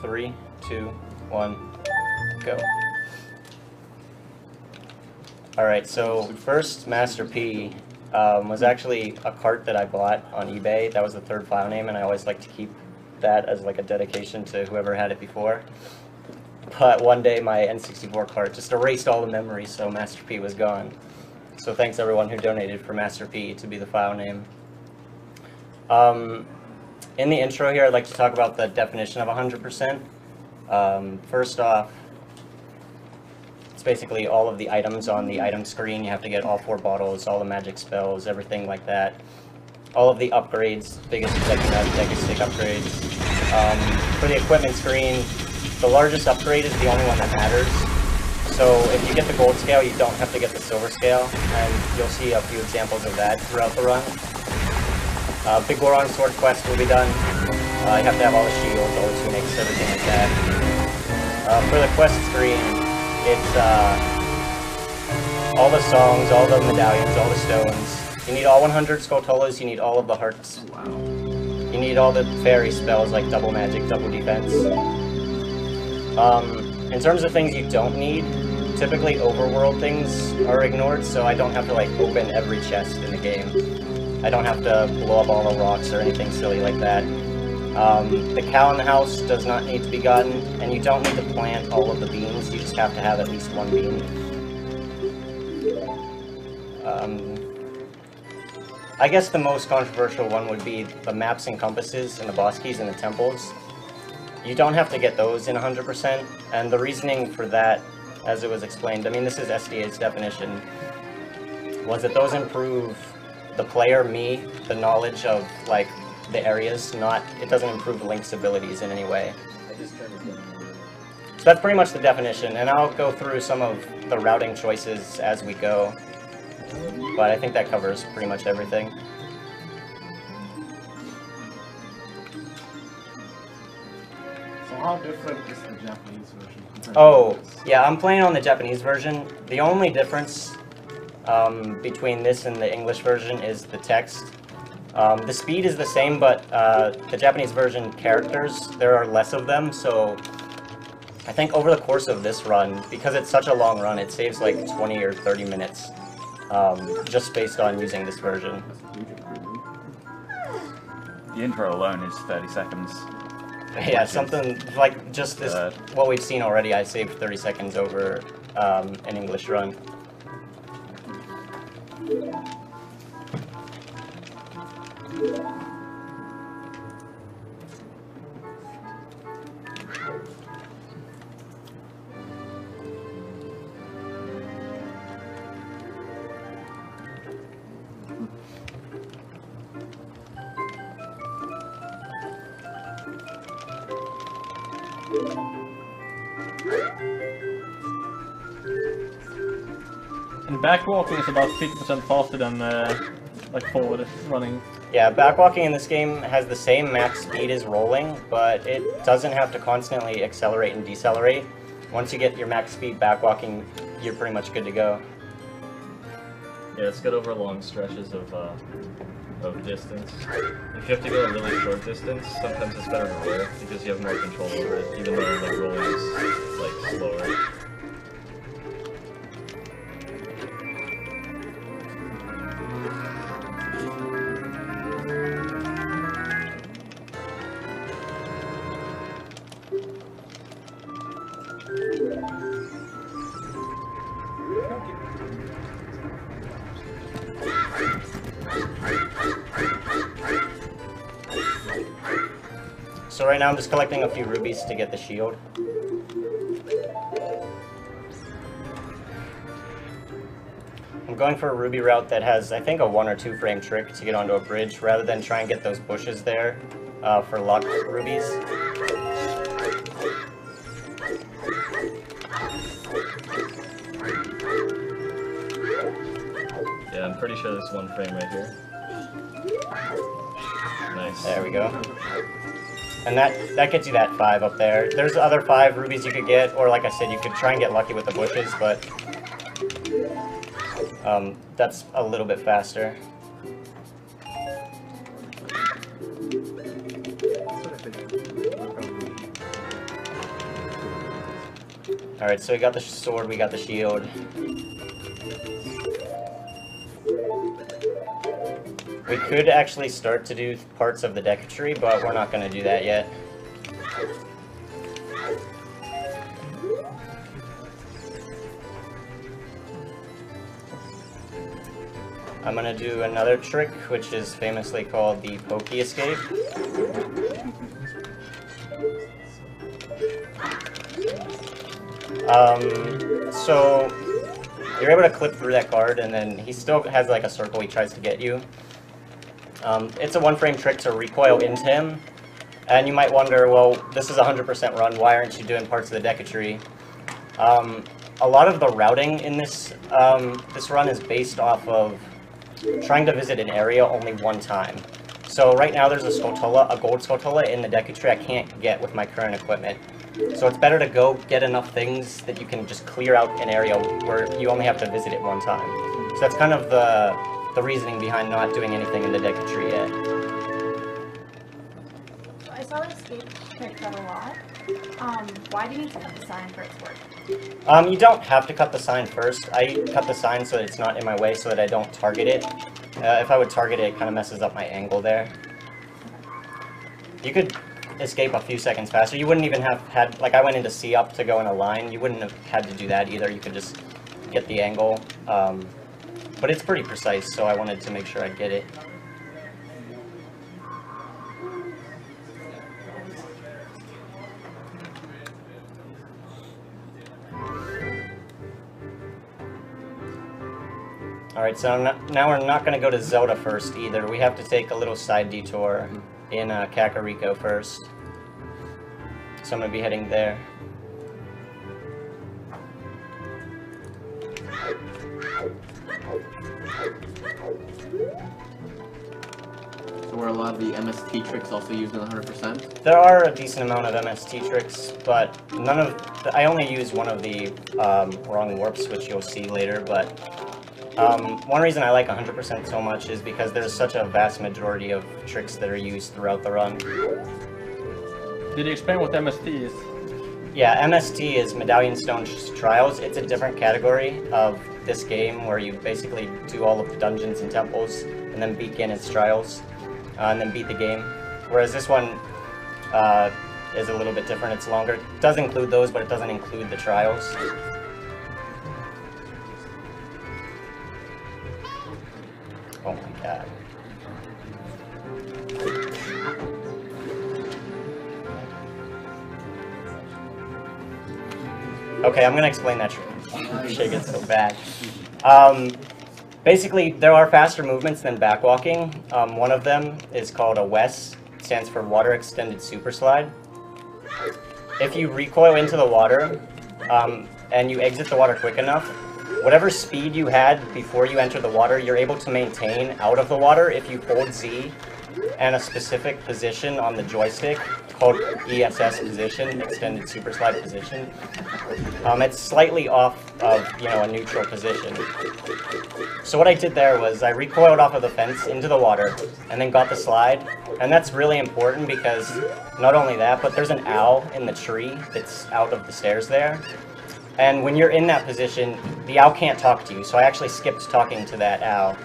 Three, two, one, go. Alright, so first Master P um, was actually a cart that I bought on eBay. That was the third file name, and I always like to keep that as like a dedication to whoever had it before. But one day my N64 cart just erased all the memories, so Master P was gone. So thanks everyone who donated for Master P to be the file name. Um, in the intro here, I'd like to talk about the definition of 100%. Um, first off, it's basically all of the items on the item screen. You have to get all four bottles, all the magic spells, everything like that. All of the upgrades, biggest second biggest stick upgrades. Um, for the equipment screen, the largest upgrade is the only one that matters. So if you get the gold scale, you don't have to get the silver scale, and you'll see a few examples of that throughout the run. Uh, Big Goron Sword Quest will be done. Uh, you have to have all the shields, all the tunics, everything like that. Uh, for the quest screen, it's uh, all the songs, all the medallions, all the stones. You need all 100 Skulltulas, you need all of the hearts. Wow. You need all the fairy spells like double magic, double defense. Um, in terms of things you don't need, typically overworld things are ignored, so I don't have to like open every chest in the game. I don't have to blow up all the rocks or anything silly like that. Um, the cow in the house does not need to be gotten, and you don't need to plant all of the beans, you just have to have at least one bean. Um, I guess the most controversial one would be the maps and compasses and the boss keys and the temples. You don't have to get those in 100%, and the reasoning for that, as it was explained, I mean this is SDA's definition, was that those improve the player, me, the knowledge of, like, the areas, not, it doesn't improve Link's abilities in any way. So that's pretty much the definition, and I'll go through some of the routing choices as we go, but I think that covers pretty much everything. So how different is the Japanese version? Oh, yeah, I'm playing on the Japanese version. The only difference um, between this and the English version is the text. Um, the speed is the same, but uh, the Japanese version characters, there are less of them, so I think over the course of this run, because it's such a long run, it saves like 20 or 30 minutes um, just based on using this version. That's a huge improvement. The intro alone is 30 seconds. Yeah, something like just this, Uh, what we've seen already, I saved 30 seconds over um, an English run. Yeah. Backwalking is about 50% faster than uh, like forward running. Yeah, backwalking in this game has the same max speed as rolling, but it doesn't have to constantly accelerate and decelerate. Once you get your max speed backwalking, you're pretty much good to go. Yeah, it's good over long stretches of uh, of distance. If you have to go a really short distance, sometimes it's better to roll because you have more control over it, even though like rolling is like slower. So right now I'm just collecting a few rubies to get the shield. Going for a ruby route that has, I think, a one or two frame trick to get onto a bridge, rather than try and get those bushes there uh, for luck rubies. Yeah, I'm pretty sure there's one frame right here. Nice. There we go. And that, that gets you that five up there. There's other five rubies you could get, or like I said, you could try and get lucky with the bushes, but um, that's a little bit faster. Alright, so we got the sword, we got the shield. We could actually start to do parts of the Deku Tree, but we're not going to do that yet. I'm to do another trick, which is famously called the Pokey Escape. Um, so you're able to clip through that guard, and then he still has like a circle he tries to get you. Um, it's a one-frame trick to recoil into him, and you might wonder, well, this is a 100% run. Why aren't you doing parts of the Deku Tree? Um, a lot of the routing in this um, this run is based off of trying to visit an area only one time. So right now there's a Skulltula, a gold Skulltula in the Deku Tree I can't get with my current equipment. So it's better to go get enough things that you can just clear out an area where you only have to visit it one time. So that's kind of the, the reasoning behind not doing anything in the Deku Tree yet. I saw the escape trick a lot. Um, why do you need to cut the sign for it to work? Um, you don't have to cut the sign first. I cut the sign so that it's not in my way so that I don't target it. Uh, if I would target it, it kind of messes up my angle there. You could escape a few seconds faster. You wouldn't even have had, like I went into C up to go in a line. You wouldn't have had to do that either. You could just get the angle. Um, but it's pretty precise, so I wanted to make sure I get it. Alright, so not, now we're not going to go to Zelda first either. We have to take a little side detour in uh, Kakariko first. So I'm going to be heading there. So were a lot of the MST tricks also used in 100%? There are a decent amount of MST tricks, but none of... The, I only use one of the um, wrong warps, which you'll see later, but... Um, one reason I like 100% so much is because there's such a vast majority of tricks that are used throughout the run. Did you explain what MST is? Yeah, MST is Medallion Stone Trials. It's a different category of this game where you basically do all of the dungeons and temples and then beat Ganon's trials uh, and then beat the game. Whereas this one uh, is a little bit different. It's longer. It does include those, but it doesn't include the trials. Okay, I'm gonna explain that trick. Shit gets so bad. Um, basically, there are faster movements than backwalking. Um, one of them is called a WES, stands for Water Extended Super Slide. If you recoil into the water um, and you exit the water quick enough, whatever speed you had before you enter the water, you're able to maintain out of the water if you hold Z and a specific position on the joystick called ESS position, extended super slide position. Um, it's slightly off of, you know, a neutral position. So what I did there was I recoiled off of the fence into the water and then got the slide. And that's really important because not only that, but there's an owl in the tree that's out of the stairs there. And when you're in that position, the owl can't talk to you. So I actually skipped talking to that owl.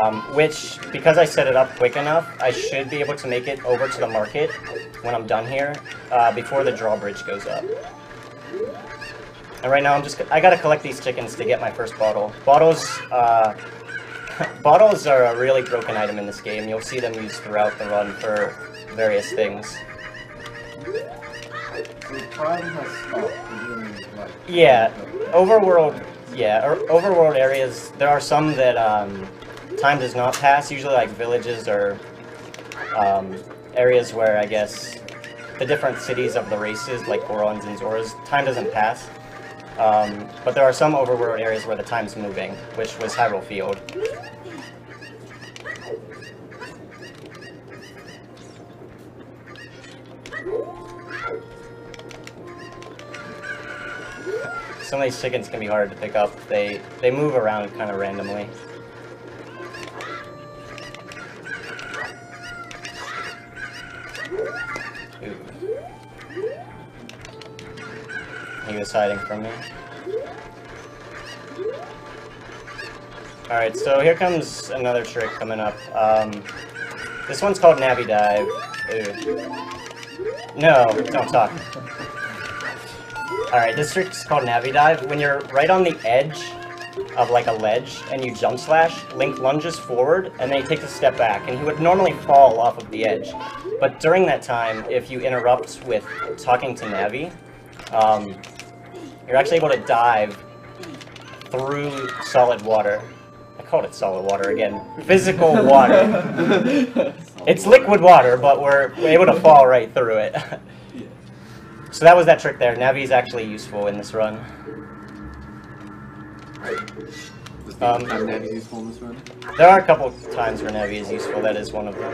Um, which, because I set it up quick enough, I should be able to make it over to the market when I'm done here, uh, before the drawbridge goes up. And right now I'm just, I gotta collect these chickens to get my first bottle. Bottles, uh, bottles are a really broken item in this game. You'll see them used throughout the run for various things. Yeah, overworld, yeah, or overworld areas, there are some that, um, time does not pass, usually like villages or, um, areas where I guess the different cities of the races, like Gorons and Zoras, time doesn't pass. Um, but there are some overworld areas where the time's moving, which was Hyrule Field. Some of these chickens can be hard to pick up. They they move around kind of randomly. Ooh. He was hiding from me. Alright, so here comes another trick coming up. Um, this one's called Navi Dive. Ew. No, don't talk. Alright, this trick's called Navi Dive. When you're right on the edge of like a ledge and you jump slash, Link lunges forward and then he takes a step back. And he would normally fall off of the edge. But during that time, if you interrupt with talking to Navi, um, you're actually able to dive through solid water. I called it solid water again. Physical water. It's liquid water, but we're we're able to fall right through it. so that was that trick there. Navi is actually useful in this run. Um, time Navi's useful in this run? There are a couple times where Navi is useful. That is one of them.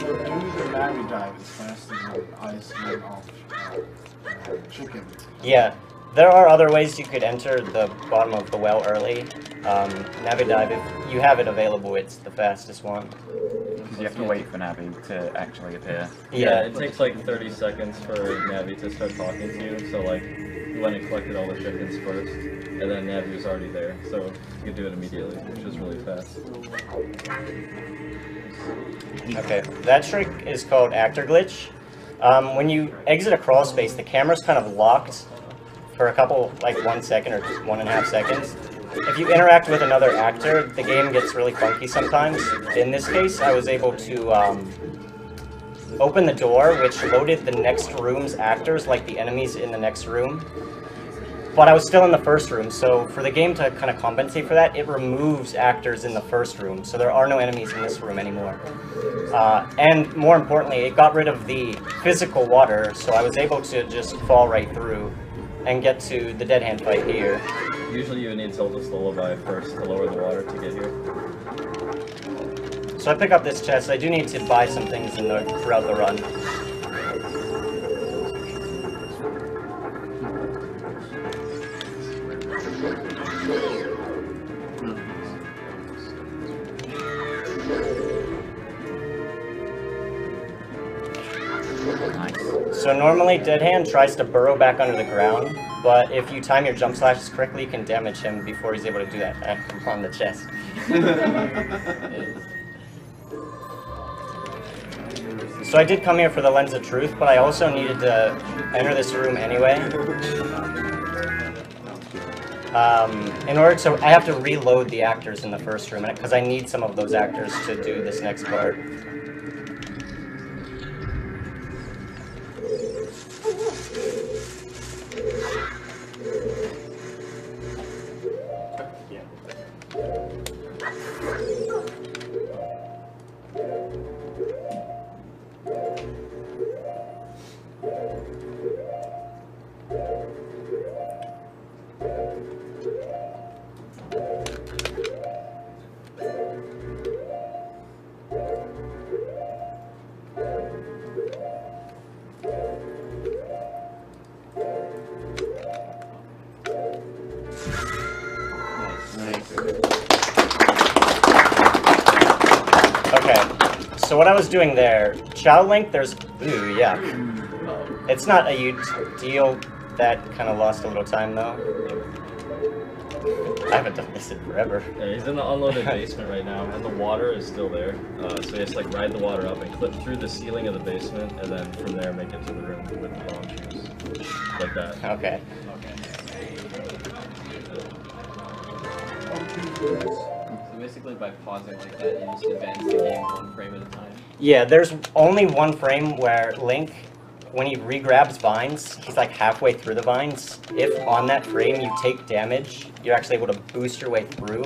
So doing the Navi dive is faster than ice and uh, chicken. Yeah, there are other ways you could enter the bottom of the well early. Um, Navi dive, if you have it available, it's the fastest one. Because you have to wait for Navi to actually appear. Yeah, it takes like 30 seconds for Navi to start talking to you. So like, you went and collected all the chickens first, and then Navi was already there, so you could do it immediately, which is really fast. Okay, that trick is called actor glitch. Um, when you exit a crawl space, the camera's kind of locked for a couple, like one second or one and a half seconds. If you interact with another actor, the game gets really funky sometimes. In this case, I was able to um, open the door, which loaded the next room's actors, like the enemies in the next room. But I was still in the first room, so for the game to kind of compensate for that, it removes actors in the first room, so there are no enemies in this room anymore. Uh, and more importantly, it got rid of the physical water, so I was able to just fall right through and get to the dead hand fight here. Usually you need Zelda's Lullaby first to lower the water to get here. So I pick up this chest. I do need to buy some things in the throughout the run. So normally Dead Hand tries to burrow back under the ground, but if you time your jump slashes correctly, you can damage him before he's able to do that on the chest. So I did come here for the Lens of Truth, but I also needed to enter this room anyway. Um, in order to, I have to reload the actors in the first room, because I need some of those actors to do this next part. So what I was doing there, Child Link, there's, ooh, yeah. It's not a huge deal, that kind of lost a little time though. I haven't done this in forever. Yeah, he's in the unloaded basement right now, and the water is still there. Uh, so he has to like ride the water up and clip through the ceiling of the basement, and then from there make it to the room with the bombchus, like that. Okay. So basically, by pausing like that, you just advance the game one frame at a time. Yeah, there's only one frame where Link, when he re-grabs vines, he's like halfway through the vines. If on that frame you take damage, you're actually able to boost your way through.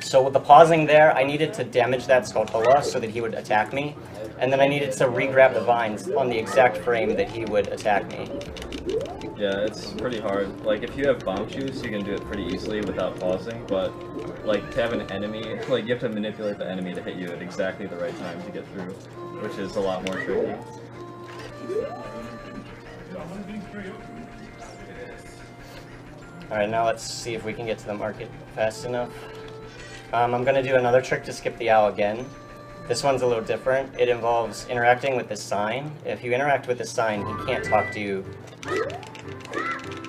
So with the pausing there, I needed to damage that Skulltula so that he would attack me. And then I needed to re-grab the vines on the exact frame that he would attack me. Yeah, it's pretty hard. Like if you have bombchus, you can do it pretty easily without pausing. But like to have an enemy, like you have to manipulate the enemy to hit you at exactly the right time to get through, which is a lot more tricky. Alright, now let's see if we can get to the market fast enough. Um, I'm gonna do another trick to skip the owl again. This one's a little different. It involves interacting with the sign. If you interact with the sign, he can't talk to you.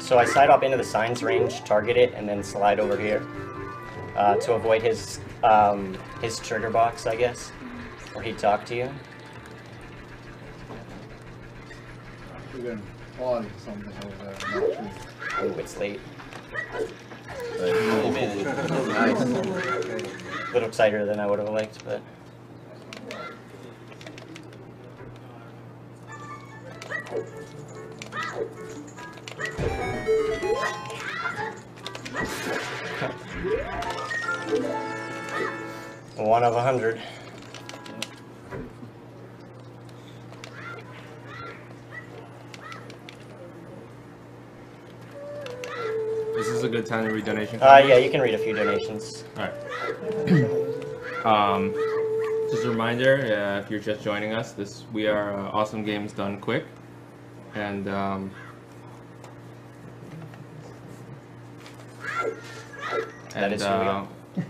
So I side up into the sign's range, target it, and then slide over here uh, to avoid his um, his trigger box, I guess, where he'd talk to you. We've been plotting something over there. I'm not sure. Ooh, it's late. Nice. A little tighter than I would have liked, but. One of a hundred. This is a good time to read donation. Uh, yeah, you can read a few donations. Alright. um, just a reminder, uh, if you're just joining us, this we are uh, Awesome Games Done Quick. And, um, That and, is we uh, are.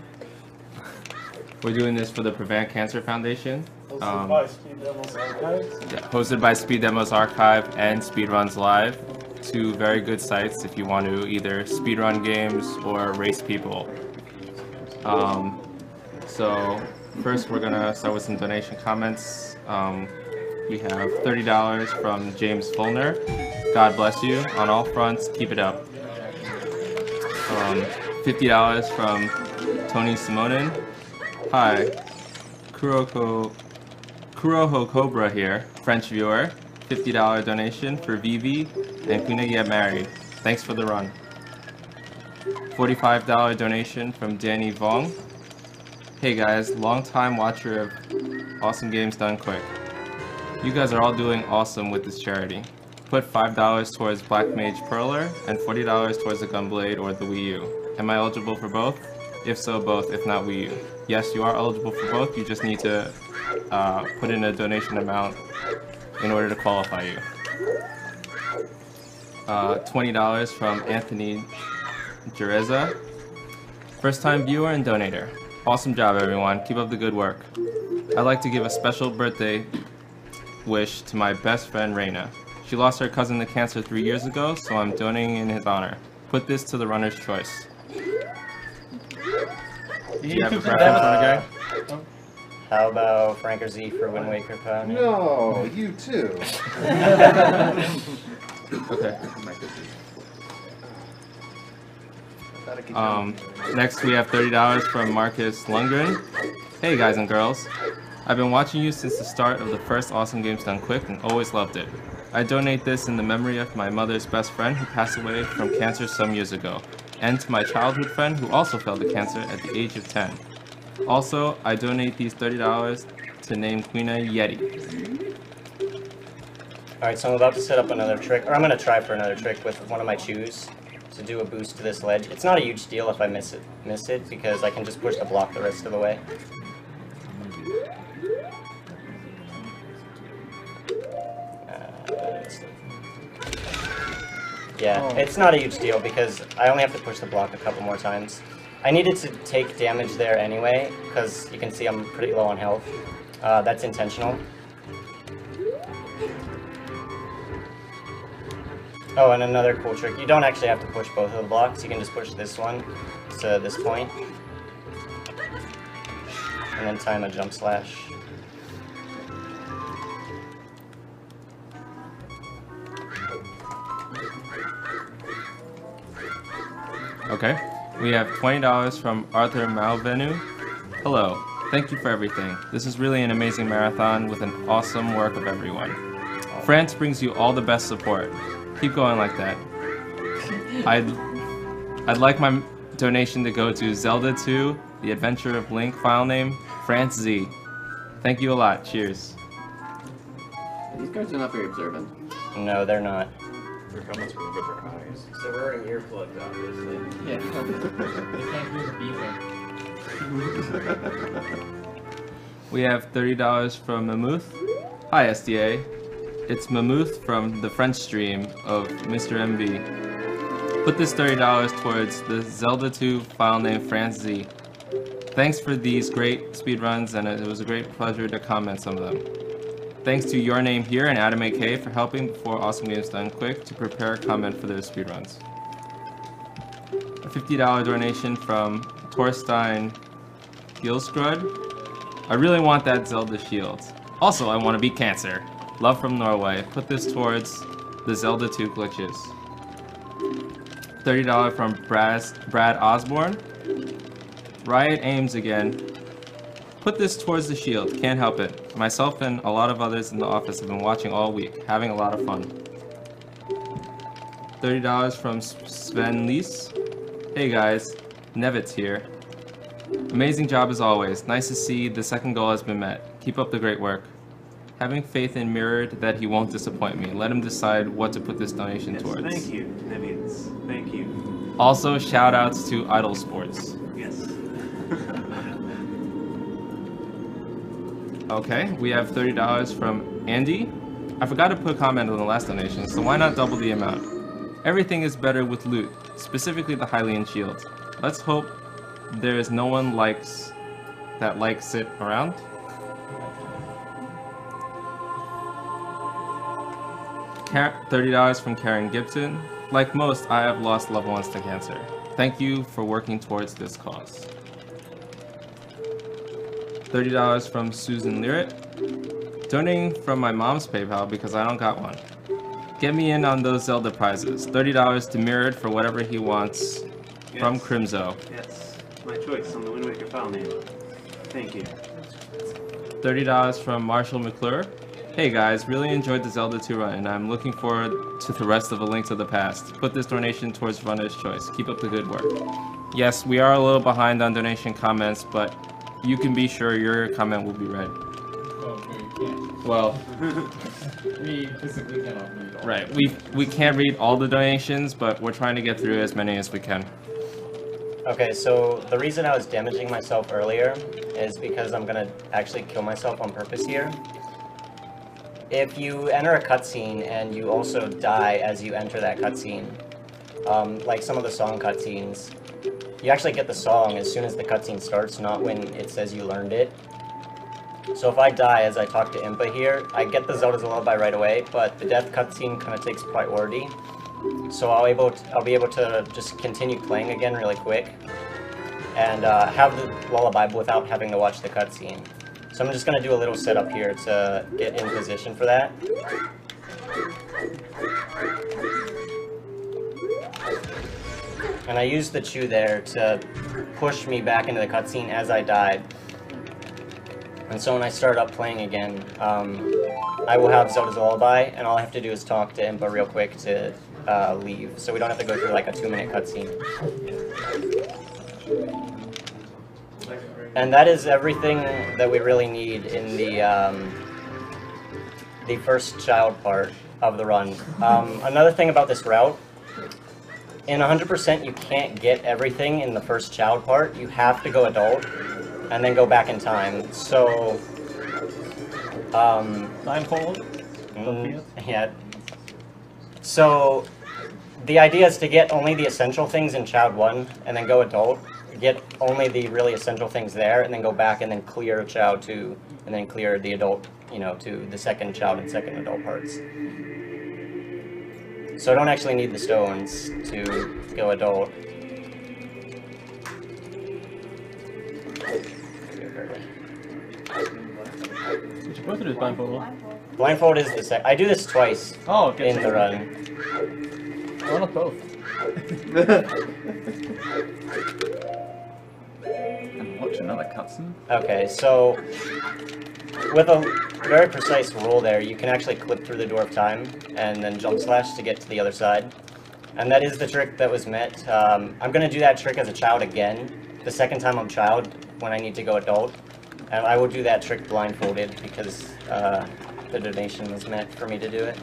we're doing this for the Prevent Cancer Foundation. Um, by Speed Demos Archives. Yeah, hosted by Speed Demos Archive and Speedruns Live, two very good sites if you want to either speedrun games or race people. Um, so first we're gonna start with some donation comments. Um, we have $30 from James Fulner. God bless you on all fronts. Keep it up. Um, $50 from Tony Simonin. Hi, Kuroko Kuroho Cobra here, French viewer. $50 donation for Vivi and Kuna get married. Thanks for the run. $45 donation from Danny Vong. Hey guys, long time watcher of Awesome Games Done Quick. You guys are all doing awesome with this charity. Put $5 towards Black Mage Perler and $40 towards the Gunblade or the Wii U. Am I eligible for both? If so, both. If not, Wii U. Yes, you are eligible for both. You just need to uh, put in a donation amount in order to qualify you. Uh, $20 from Anthony Jereza. First time viewer and donator. Awesome job, everyone. Keep up the good work. I'd like to give a special birthday wish to my best friend, Reina. She lost her cousin to cancer three years ago, so I'm donating in his honor. Put this to the runner's choice. Do you have a preference on the guy? How about Franker Z for Wind Waker Pony? No, you too. Okay. Um, next we have $30 from Marcus Lundgren. Hey guys and girls. I've been watching you since the start of the first Awesome Games Done Quick and always loved it. I donate this in the memory of my mother's best friend who passed away from cancer some years ago, and to my childhood friend who also fell to cancer at the age of 10. Also, I donate these $30 to name Queen Yeti. Alright, so I'm about to set up another trick, or I'm gonna try for another trick with one of my chus to do a boost to this ledge. It's not a huge deal if I miss it, miss it because I can just push the block the rest of the way. Yeah, it's not a huge deal because I only have to push the block a couple more times. I needed to take damage there anyway because you can see I'm pretty low on health. Uh, that's intentional. Oh, and another cool trick. You don't actually have to push both of the blocks. You can just push this one to this point. And then time a jump slash. Okay. We have $20 from Arthur Malvenu. Hello. Thank you for everything. This is really an amazing marathon with an awesome work of everyone. France brings you all the best support. Keep going like that. I'd I'd like my donation to go to Zelda 2, The Adventure of Link file name, France Z. Thank you a lot. Cheers. These guys are not very observant. No, they're not. Their comments were with their eyes. So we're wearing earplugs, obviously. Yeah, They can't use a beaver. We have $30 from Mammoth. Hi, SDA. It's Mammoth from the French stream of Mr. MV. Put this $30 towards the Zelda 2 file name France Z. Thanks for these great speedruns, and it was a great pleasure to comment some of them. Thanks to Your Name Here and Adam AK for helping before Awesome Games Done Quick to prepare a comment for their speedruns. A $50 donation from Torstein Gilskrud. I really want that Zelda shield. Also, I want to beat cancer. Love from Norway. Put this towards the Zelda 2 glitches. $30 from Brad, Brad Osborne. Riot aims again. Put this towards the shield. Can't help it. Myself and a lot of others in the office have been watching all week, having a lot of fun. $30 from Sven Lees. Hey guys, Nevitz here. Amazing job as always. Nice to see the second goal has been met. Keep up the great work. Having faith in Mirrored that he won't disappoint me. Let him decide what to put this donation Yes, towards. thank you, Nevians. Thank you. Also, shout outs to Idle Sports. Yes. Okay, we have $30 from Andy. I forgot to put a comment on the last donation, so why not double the amount? Everything is better with loot, specifically the Hylian shield. Let's hope there is no one likes that likes it around. $30 from Karen Gibson. Like most, I have lost loved ones to cancer. Thank you for working towards this cause. $30 from Susan Lyrit. Donating from my mom's PayPal because I don't got one. Get me in on those Zelda prizes. $30 to Mirrored for whatever he wants from Yes. Crimzo. Yes. My choice on the Wind Waker file name. Thank you. $30 from Marshall McClure. Hey guys, really enjoyed the Zelda 2 run and I'm looking forward to the rest of A Link to the Past. Put this donation towards runner's choice. Keep up the good work. Yes, we are a little behind on donation comments, but you can be sure your comment will be read. Well, We physically cannot read all. right, we we can't read all the donations, but we're trying to get through as many as we can. Okay, so the reason I was damaging myself earlier is because I'm gonna actually kill myself on purpose here. If you enter a cutscene and you also die as you enter that cutscene, um, like some of the song cutscenes, you actually get the song as soon as the cutscene starts, not when it says you learned it. So if I die as I talk to Impa here, I get the Zelda's Lullaby right away, but the death cutscene kind of takes priority. So I'll able to, I'll be able to just continue playing again really quick, and uh, have the lullaby without having to watch the cutscene. So I'm just gonna do a little setup here to get in position for that. And I used the chu there to push me back into the cutscene as I died. And so when I start up playing again, um, I will have Zelda's Lullaby, and all I have to do is talk to Impa real quick to uh, leave, so we don't have to go through like a two-minute cutscene. And that is everything that we really need in the um, the first child part of the run. Um, another thing about this route, in 100% you can't get everything in the first child part. You have to go adult, and then go back in time. So, um, Blindfold. Mm, yeah. So, the idea is to get only the essential things in Child 1 and then go adult. Get only the really essential things there and then go back and then clear Child 2 and then clear the adult, you know, to the second Child and second adult parts. So I don't actually need the stones to go adult. You're supposed to do blindfold. Blindfold is the sec- I do this twice Oh, okay. in the run. Why not both? And watch another cutscene. Okay, so with a very precise rule there, you can actually clip through the door of time and then jump slash to get to the other side. And that is the trick that was met. Um, I'm going to do that trick as a child again, the second time I'm child, when I need to go adult. And I will do that trick blindfolded because uh, the donation was meant for me to do it.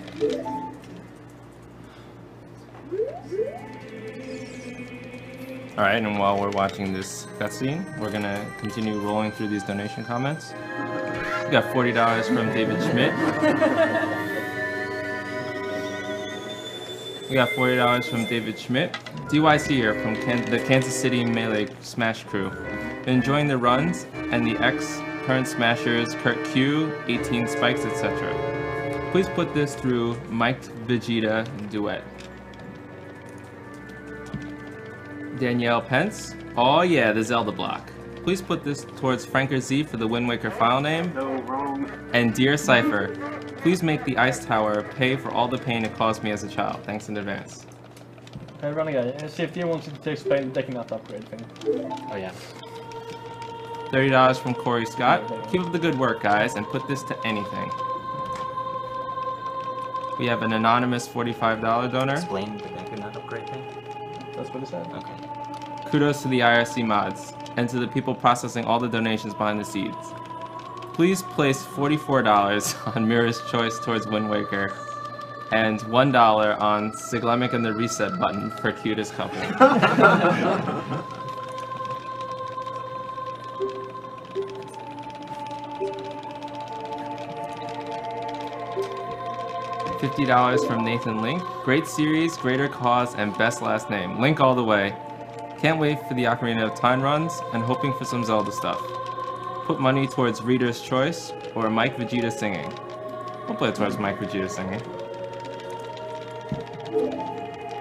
All right, and while we're watching this cutscene, we're gonna continue rolling through these donation comments. We got forty dollars from David Schmidt. We got forty dollars from David Schmidt. DYC here from Kan- the Kansas City Melee Smash Crew. enjoying the runs and the X current smashers Kurt Q, 18 spikes, etc. Please put this through Mike Vegeta duet. Danielle Pence. Oh yeah, the Zelda block. Please put this towards Franker Z for the Wind Waker file name. No, wrong. And Dear Cypher, please make the Ice Tower pay for all the pain it caused me as a child. Thanks in advance. Hey, Runnerguy, uh, CFD wants you to explain the Deku nut upgrade thing. Oh yeah. $30 from Corey Scott. Keep up the good work, guys, and put this to anything. We have an anonymous $45 donor. Explain the Deku Nut upgrade thing. That's what he said. Okay. Kudos to the IRC mods and to the people processing all the donations behind the scenes. Please place $44 on Mira's choice towards Wind Waker and $1 on Siglemic and the reset button for cutest couple. $50 from Nathan Link. Great series, greater cause, and best last name. Link all the way. Can't wait for the Ocarina of Time runs and hoping for some Zelda stuff. Put money towards Reader's Choice or Mike Vegeta singing. We'll put it towards Mike Vegeta singing.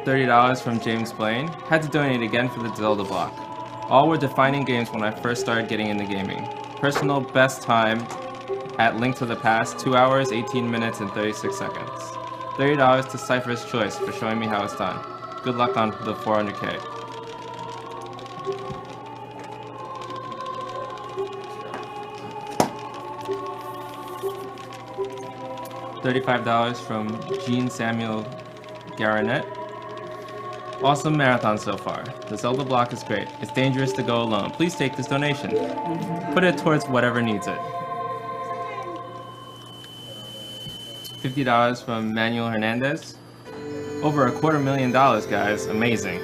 $30 from James Blaine. Had to donate again for the Zelda block. All were defining games when I first started getting into gaming. Personal best time at Link to the Past, 2 hours, 18 minutes, and 36 seconds. $30 to Cypher's Choice for showing me how it's done. Good luck on the 400k. $35 from Jean Samuel Garanet. Awesome marathon so far. The Zelda block is great. It's dangerous to go alone. Please take this donation. Put it towards whatever needs it. $50 from Manuel Hernandez. Over a quarter million dollars, guys. Amazing.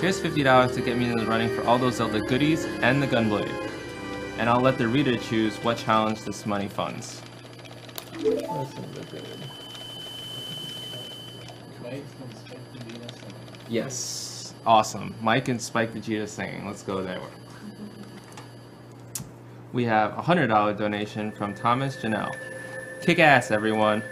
Here's $50 to get me in the running for all those Zelda goodies and the Gunblade. And I'll let the reader choose what challenge this money funds. Yes. Awesome. Mike and Spike Vegeta singing. Let's go there. We have a $100 donation from Thomas Janelle. Kick ass, everyone.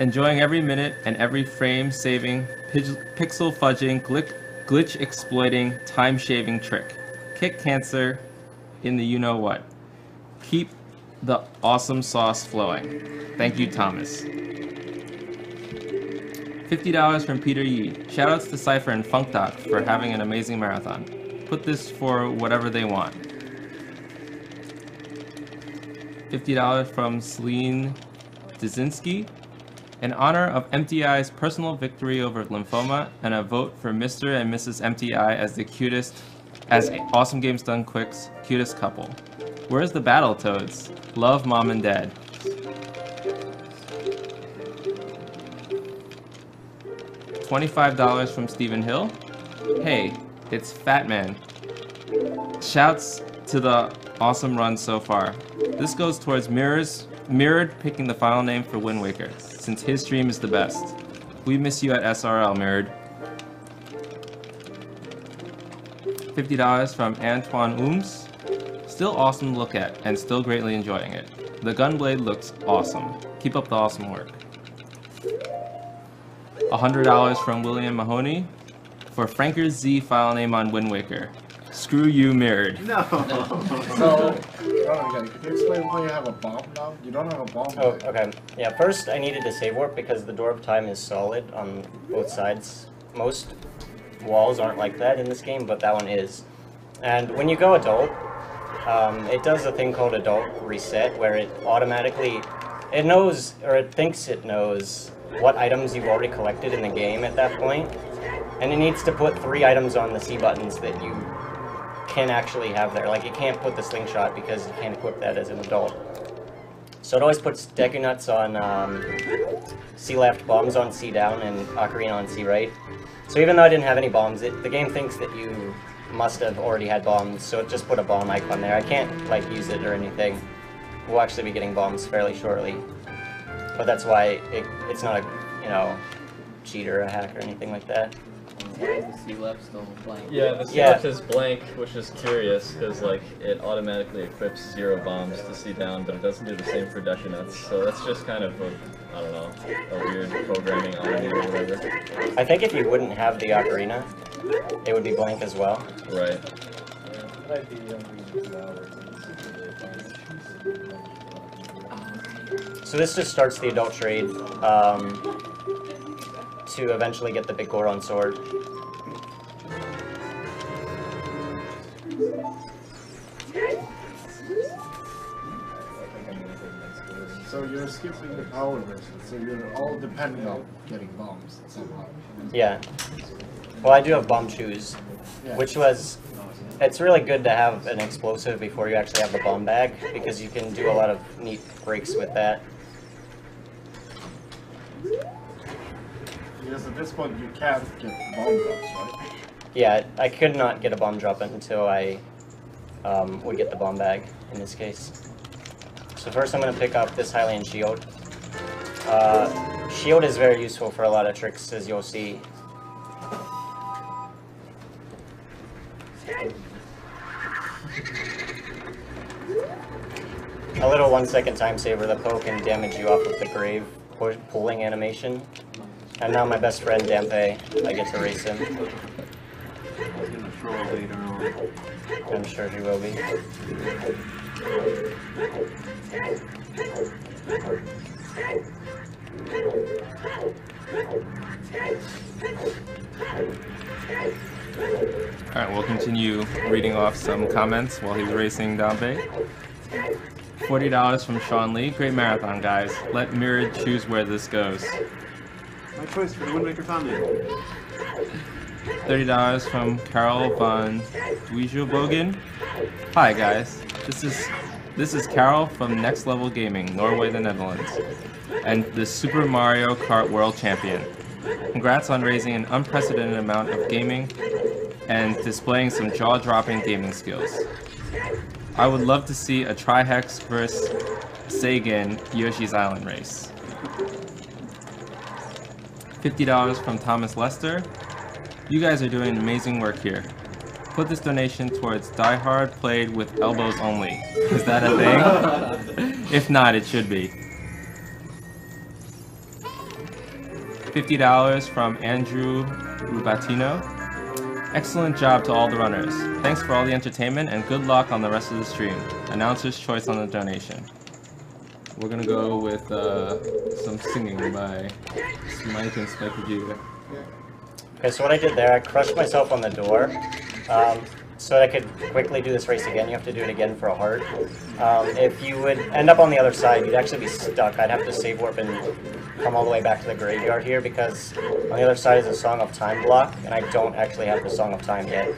Enjoying every minute and every frame saving, pixel fudging, glitch, glitch exploiting, time shaving trick. Kick cancer in the you know what. Keep the awesome sauce flowing. Thank you, Thomas. $50 from Peter Yee. Shoutouts to Cypher and Funk Doc for having an amazing marathon. Put this for whatever they want. $50 from Celine Dzinski. In honor of MTI's personal victory over lymphoma and a vote for Mr. and Mrs. MTI as the cutest, as Awesome Games Done Quick's cutest couple. Where's the battle toads? Love mom and dad. $25 from Stephen Hill. Hey, it's Fat Man. Shouts to the awesome run so far. This goes towards Mirrors, Mirrored picking the final name for Wind Waker, since his stream is the best. We miss you at SRL, Mirrored. $50 from Antoine Ooms. Still awesome to look at, and still greatly enjoying it. The Gunblade looks awesome. Keep up the awesome work. $100 from William Mahoney for Franker Z file name on Wind Waker. Screw you, Mirrored. No. So, Runnerguy, could you explain why you have a bomb now? You don't have a bomb. Oh, blade. okay. Yeah, first I needed to save warp because the door of time is solid on both sides. Most walls aren't like that in this game, but that one is. And when you go adult, um, it does a thing called adult reset where it automatically, it knows, or it thinks it knows what items you've already collected in the game at that point, and it needs to put three items on the C buttons that you can actually have there. Like, you can't put the slingshot because you can't equip that as an adult. So it always puts Deku Nuts on um, C left, bombs on C down, and Ocarina on C right. So even though I didn't have any bombs, it, the game thinks that you must have already had bombs, so it just put a bomb icon there. I can't, like, use it or anything. We'll actually be getting bombs fairly shortly. But that's why it, it's not a, you know, cheat or a hack or anything like that. Why the C left still blank? Yeah, the C Yeah. left is blank, which is curious because like it automatically equips zero bombs to C down, but it doesn't do the same for Deku So that's just kind of a, I don't know, a weird programming oddity or whatever. I think if you wouldn't have the ocarina, it would be blank as well. Right. So this just starts the adult trade um, to eventually get the Biggoron sword. So you're skipping the power version, so you're all depending on getting bombs somehow. Yeah. Well, I do have bombchus, which was. It's really good to have an explosive before you actually have the bomb bag because you can do a lot of neat breaks with that. Because at this point you can't get bomb drops, right? Yeah, I could not get a bomb drop until I um, would get the bomb bag in this case. So first I'm going to pick up this Hylian shield. Uh, shield is very useful for a lot of tricks as you'll see. A little one second time saver, the poke can damage you off of the grave pulling animation. And now my best friend Dampe, I get to race him. I'm sure he will be. Alright, we'll continue reading off some comments while he's racing Dampe. $40 from Sean Lee. Great marathon, guys. Let Mirror choose where this goes. My choice for the Wind Waker Foundation. $30 from Carol von Dweejelbogen. Hi guys, this is this is Carol from Next Level Gaming, Norway, the Netherlands, and the Super Mario Kart World Champion. Congrats on raising an unprecedented amount of gaming and displaying some jaw-dropping gaming skills. I would love to see a Trihex vs. Sagan Yoshi's Island race. $50 from Thomas Lester. You guys are doing amazing work here. Put this donation towards Die Hard played with elbows only. Is that a thing? if not, it should be. $50 from Andrew Rubatino. Excellent job to all the runners. Thanks for all the entertainment and good luck on the rest of the stream. Announcer's choice on the donation. We're gonna go with uh, some singing by Smike and Spike. Okay, so what I did there, I crushed myself on the door. Um, so I could quickly do this race again, you have to do it again for a heart. Um, if you would end up on the other side, you'd actually be stuck. I'd have to save warp and come all the way back to the graveyard here because on the other side is a Song of Time block, and I don't actually have the Song of Time yet.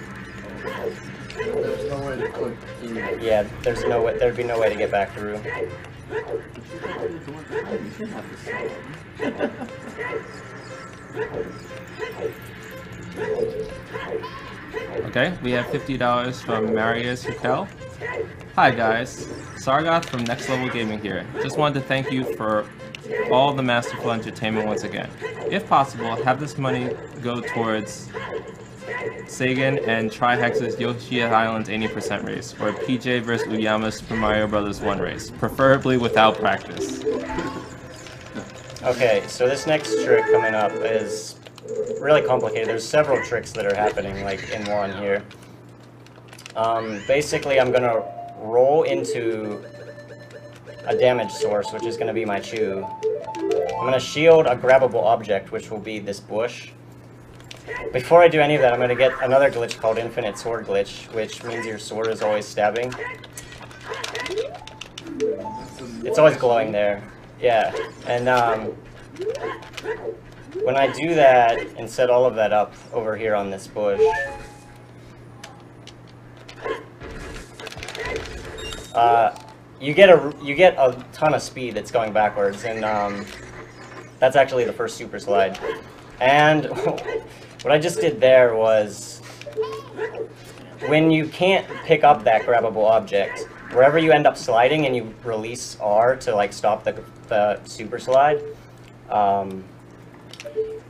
There's no way to click through. Yeah, there's no way, there'd be no way to get back through. Okay, we have $50 from Marius Hukel. Hi guys, Sargoth from Next Level Gaming here. Just wanted to thank you for all the masterful entertainment once again. If possible, have this money go towards Sagan and Trihex's Yoshi Island 80% race, or PJ vs. Uyama Super Mario Bros. 1 race, preferably without practice. Okay, so this next trick coming up is really complicated. There's several tricks that are happening, like, in one here. Um, basically, I'm gonna roll into a damage source, which is gonna be my chu. I'm gonna shield a grabbable object, which will be this bush. Before I do any of that, I'm gonna get another glitch called Infinite Sword Glitch, which means your sword is always stabbing. It's always glowing there. Yeah, and um, when I do that and set all of that up over here on this bush, uh, you get a you get a ton of speed that's going backwards, and um, that's actually the first super slide. And what I just did there was when you can't pick up that grabbable object, wherever you end up sliding and you release R to like stop the, the super slide, um,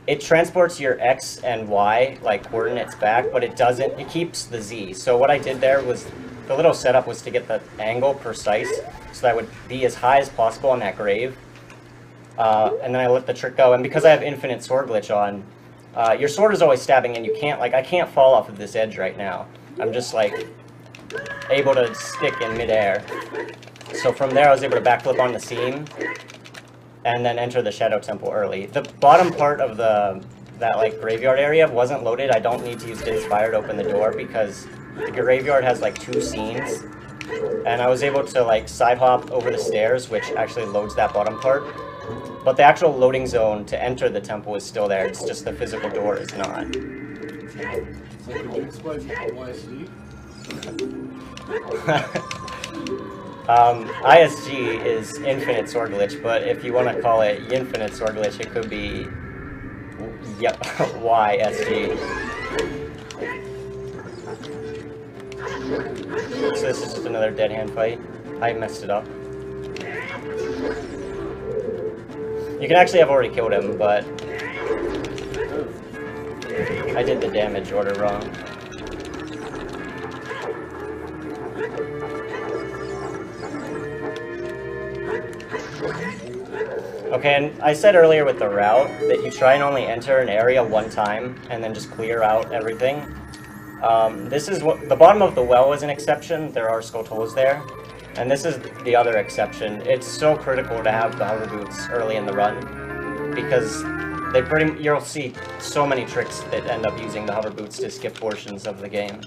it transports your X and Y like coordinates back, but it doesn't. It keeps the Z. So what I did there was the little setup was to get the angle precise, so that would be as high as possible on that grave. Uh, and then I let the trick go. And because I have infinite sword glitch on, uh, your sword is always stabbing, and you can't like I can't fall off of this edge right now. I'm just like able to stick in midair. So from there, I was able to backflip on the seam, and then enter the Shadow Temple early. The bottom part of the that like graveyard area wasn't loaded. I don't need to use Din's Fire to open the door because the graveyard has like two scenes, and I was able to like side hop over the stairs, which actually loads that bottom part. But the actual loading zone to enter the temple is still there. It's just the physical door is not. Um, ISG is infinite sword glitch, but if you want to call it infinite sword glitch, it could be yep YSG. So this is just another dead hand fight. I messed it up. You can actually have already killed him, but I did the damage order wrong. Okay, and I said earlier with the route that you try and only enter an area one time and then just clear out everything. Um, this is what the bottom of the well is an exception. There are Skulltulas there, and this is the other exception. It's so critical to have the hover boots early in the run because they pretty you'll see so many tricks that end up using the hover boots to skip portions of the game.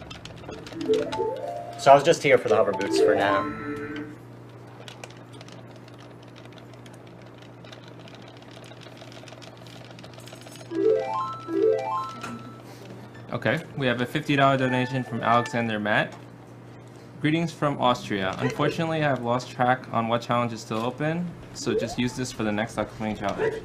So I was just here for the hover boots for now. Okay, we have a $50 donation from Alexander Matt. Greetings from Austria. Unfortunately, I have lost track on what challenge is still open, so just use this for the next upcoming challenge.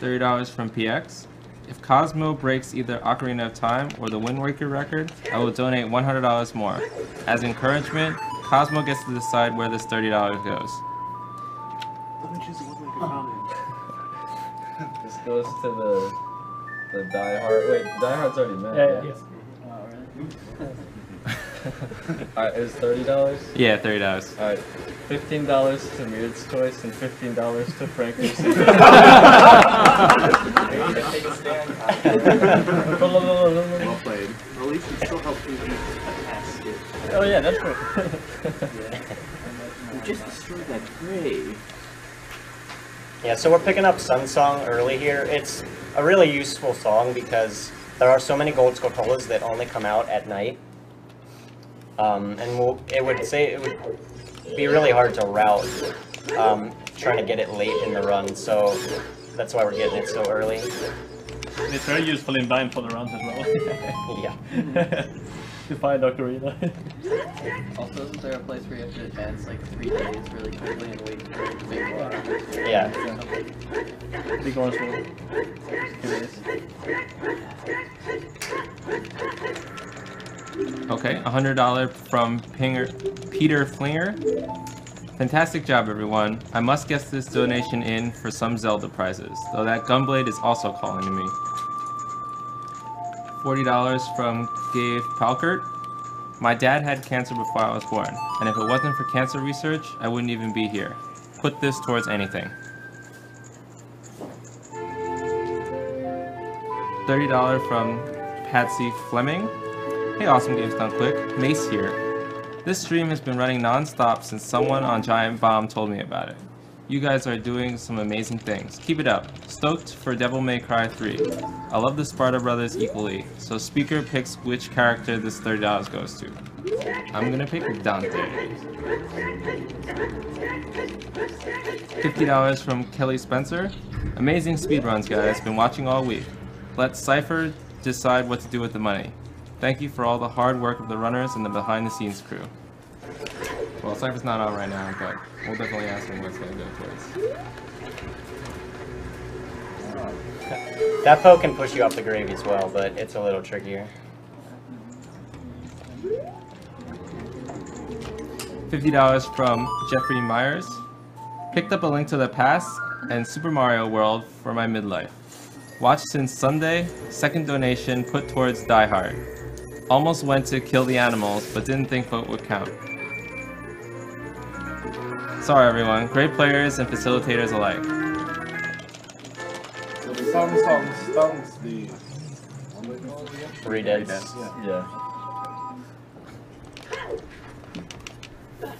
$30 from PX. If Cosmo breaks either Ocarina of Time or the Wind Waker record, I will donate $100 more. As encouragement, Cosmo gets to decide where this $30 goes. Let me choose the Wind Waker Fountain. This goes to the the Die Hard. Wait, Die Hard's already met. Yeah, right? yeah. Alright, it was thirty dollars. Yeah, $30. Alright, fifteen dollars to Weird's Choice and fifteen dollars to Frank Well played. Well, at least it still helped me beat a casket. Oh yeah, that's true. We just destroyed that grave. Yeah, so we're picking up Sun Song early here. It's a really useful song because there are so many gold Skulltulas that only come out at night. Um, and we'll, it would say it would be really hard to route um, trying to get it late in the run, so that's why we're getting it so early. it's very useful in blind for the runs as well. Yeah. to find Ocarina. Also, isn't there a place where you have to advance like three days really quickly and wait for the big water? Yeah. Big ones will. Just curious. Okay, $100 from Pinger, Peter Flinger. Fantastic job, everyone. I must guess this donation in for some Zelda prizes, though that Gunblade is also calling to me. $40 from Gabe Palkert. My dad had cancer before I was born, and if it wasn't for cancer research, I wouldn't even be here. Put this towards anything. $30 from Patsy Fleming. Hey, Awesome Games Done Quick. Mace here. This stream has been running non-stop since someone on Giant Bomb told me about it. You guys are doing some amazing things. Keep it up. Stoked for Devil May Cry 3. I love the Sparda Brothers equally, so Speaker picks which character this $30 goes to. I'm gonna pick Dante. $50 from Kelly Spencer. Amazing speedruns, guys. Been watching all week. Let Cypher decide what to do with the money. Thank you for all the hard work of the runners and the behind the scenes crew. Well, Cypher's not on right now, but we'll definitely ask him what's gonna go towards. That poke can push you off the grave as well, but it's a little trickier. $50 from Jeffrey Myers. Picked up a link to the past and Super Mario World for my midlife. Watched since Sunday, second donation put towards Die Hard. Almost went to kill the animals, but didn't think vote would count. Sorry everyone, great players and facilitators alike. So the song, song, stunts the. What do they call it again? Three deads. Yeah. Yeah.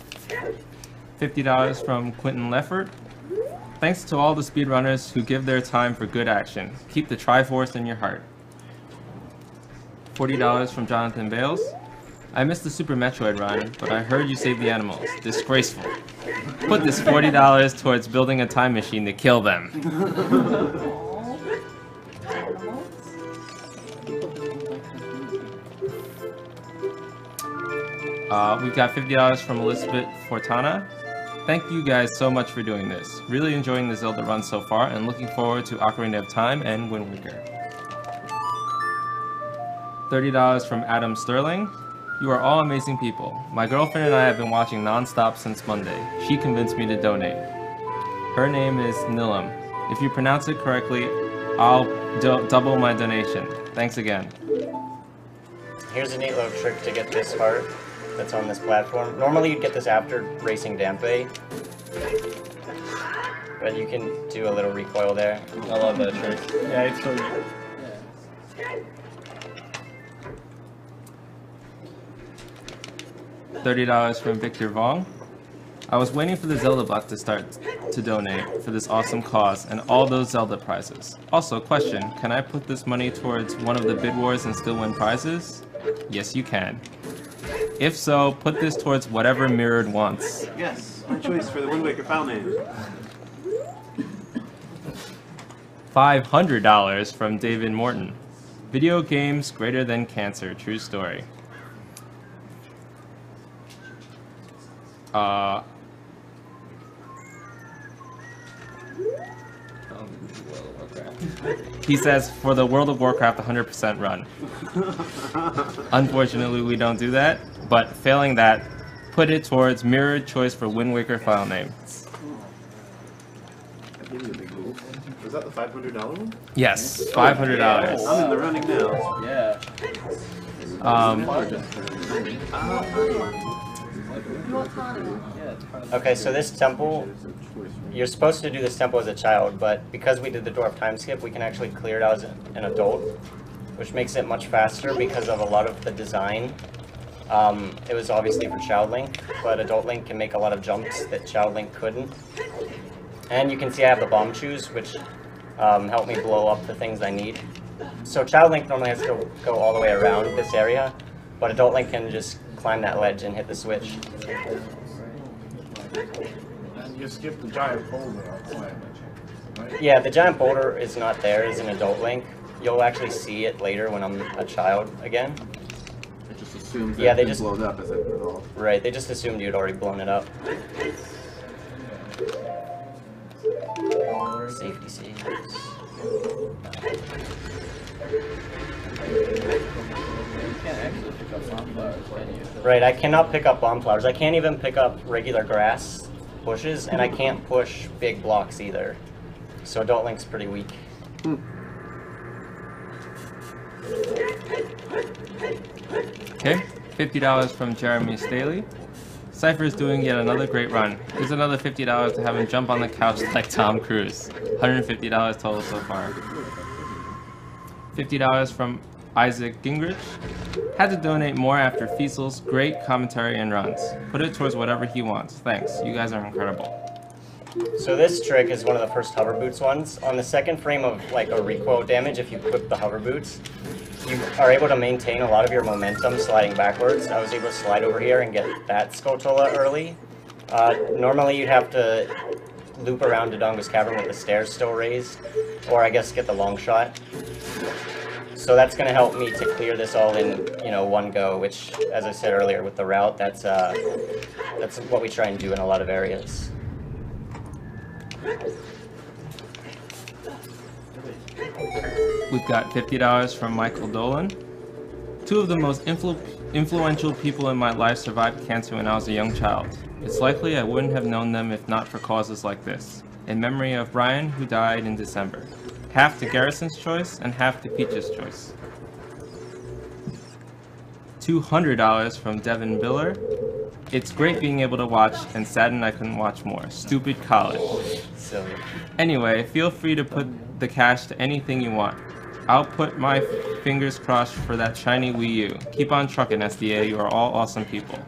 $50 from Quentin Leffert. Thanks to all the speedrunners who give their time for good action. Keep the Triforce in your heart. $40 from Jonathan Bales. I missed the Super Metroid run, but I heard you saved the animals. Disgraceful. Put this $40 towards building a time machine to kill them. Uh, we've got $50 from Elizabeth Fortana. Thank you guys so much for doing this. Really enjoying the Zelda run so far and looking forward to Ocarina of Time and Wind Waker. $30 from Adam Sterling. You are all amazing people. My girlfriend and I have been watching non-stop since Monday. She convinced me to donate. Her name is Nilam. If you pronounce it correctly, I'll do- double my donation. Thanks again. Here's a neat little trick to get this heart that's on this platform. Normally you'd get this after racing Dampe. But you can do a little recoil there. I love that trick. Yeah, it's so good. $30 from Victor Vong. I was waiting for the Zelda block to start to donate for this awesome cause and all those Zelda prizes. Also, question, can I put this money towards one of the bid wars and still win prizes? Yes, you can. If so, put this towards whatever Mirrored wants. Yes, my choice for the Wind Waker file name. $500 from David Morton. Video games greater than cancer, true story. Uh, he says for the World of Warcraft 100% run. Unfortunately, we don't do that, but failing that, put it towards mirrored choice for Wind Waker file name. That gave me a big move. Was that the $500 one? Yes, $500. I'm in the running now. Yeah. Um, Okay, so this temple, you're supposed to do this temple as a child, but because we did the Door of Time skip, we can actually clear it out as an adult, which makes it much faster because of a lot of the design. Um, it was obviously for Child Link, but Adult Link can make a lot of jumps that Child Link couldn't. And you can see I have the bombchus, which um, help me blow up the things I need. So Child Link normally has to go all the way around this area, but Adult Link can just climb that ledge and hit the switch. And you skip the giant boulder right? Yeah, the giant boulder is not there as an adult link. You'll actually see it later when I'm a child again. It just assumes that Yeah, they it's just- blown up as it revolves. Right, they just assumed you'd already blown it up. Safety saves. Right, I cannot pick up bomb flowers. I can't even pick up regular grass bushes, and I can't push big blocks either. So adult link's pretty weak. Okay, $50 from Jeremy Staley. Cypher is doing yet another great run. Here's another $50 to have him jump on the couch like Tom Cruise. $150 total so far. $50 from Isaac Gingrich. Had to donate more after Fiesel's great commentary and runs. Put it towards whatever he wants. Thanks, you guys are incredible. So this trick is one of the first hover boots ones. On the second frame of like a recoil damage, if you equip the hover boots, you are able to maintain a lot of your momentum sliding backwards. I was able to slide over here and get that Skulltula early. Uh, normally you'd have to loop around Dodongo's Cavern with the stairs still raised, or I guess get the long shot. So that's going to help me to clear this all in, you know, one go, which, as I said earlier with the route, that's, uh, that's what we try and do in a lot of areas. We've got $50 from Michael Dolan. Two of the most influ- influential people in my life survived cancer when I was a young child. It's likely I wouldn't have known them if not for causes like this. in memory of Brian, who died in December. Half to Garrison's choice and half to Peach's choice. $200 from Devin Biller. It's great being able to watch, and saddened I couldn't watch more. Stupid college. Silly. Anyway, feel free to put the cash to anything you want. I'll put my fingers crossed for that shiny Wii U. Keep on trucking, SDA. You are all awesome people.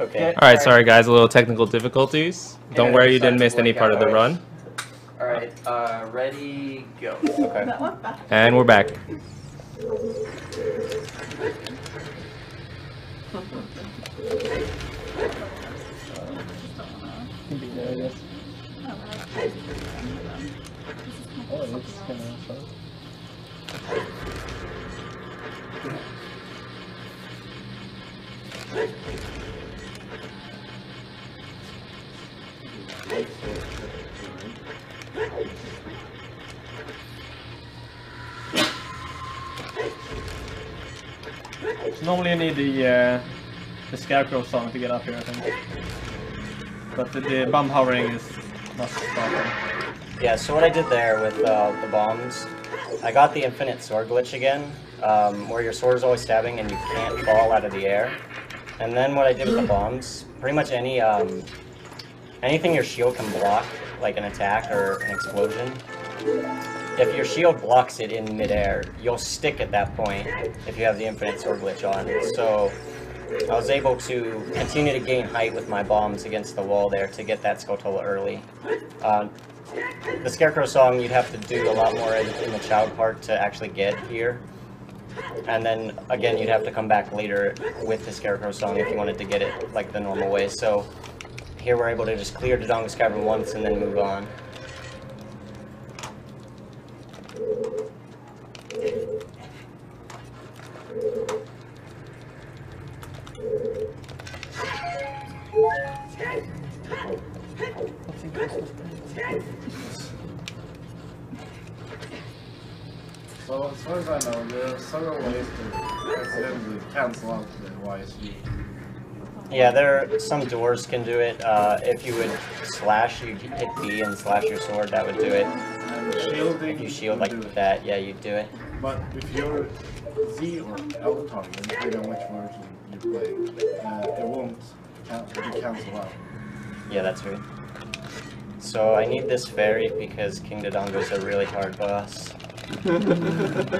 Okay. All right, sorry guys, a little technical difficulties. Don't worry, you didn't miss any part of the run. Alright, uh, ready, go. Okay. That one back. And we're back. normally you need the uh, the scarecrow song to get up here, I think. But the, the bomb hovering is must stop. Yeah, so what I did there with uh, the bombs, I got the infinite sword glitch again, um, where your sword is always stabbing and you can't fall out of the air. And then what I did with the bombs, pretty much any um, anything your shield can block, like an attack or an explosion, if your shield blocks it in midair, you'll stick at that point if you have the infinite sword glitch on. So I was able to continue to gain height with my bombs against the wall there to get that Skulltula early. Uh, the Scarecrow song you'd have to do a lot more in, in the child part to actually get here. And then again, you'd have to come back later with the Scarecrow song if you wanted to get it like the normal way. So here we're able to just clear Dodongo's Cavern once and then move on. So as far as I know, there are several ways to accidentally cancel out the YSG. Yeah, there are some doors can do it. Uh, if you would slash, you hit B and slash your sword, that would do it. Shielding If you shield like it. that, yeah, you'd do it. But if you're Z or L target, depending on which version you play, uh, it won't count, be cancelled out. Yeah, that's right. So I need this fairy because King Dodongo's a really hard boss. and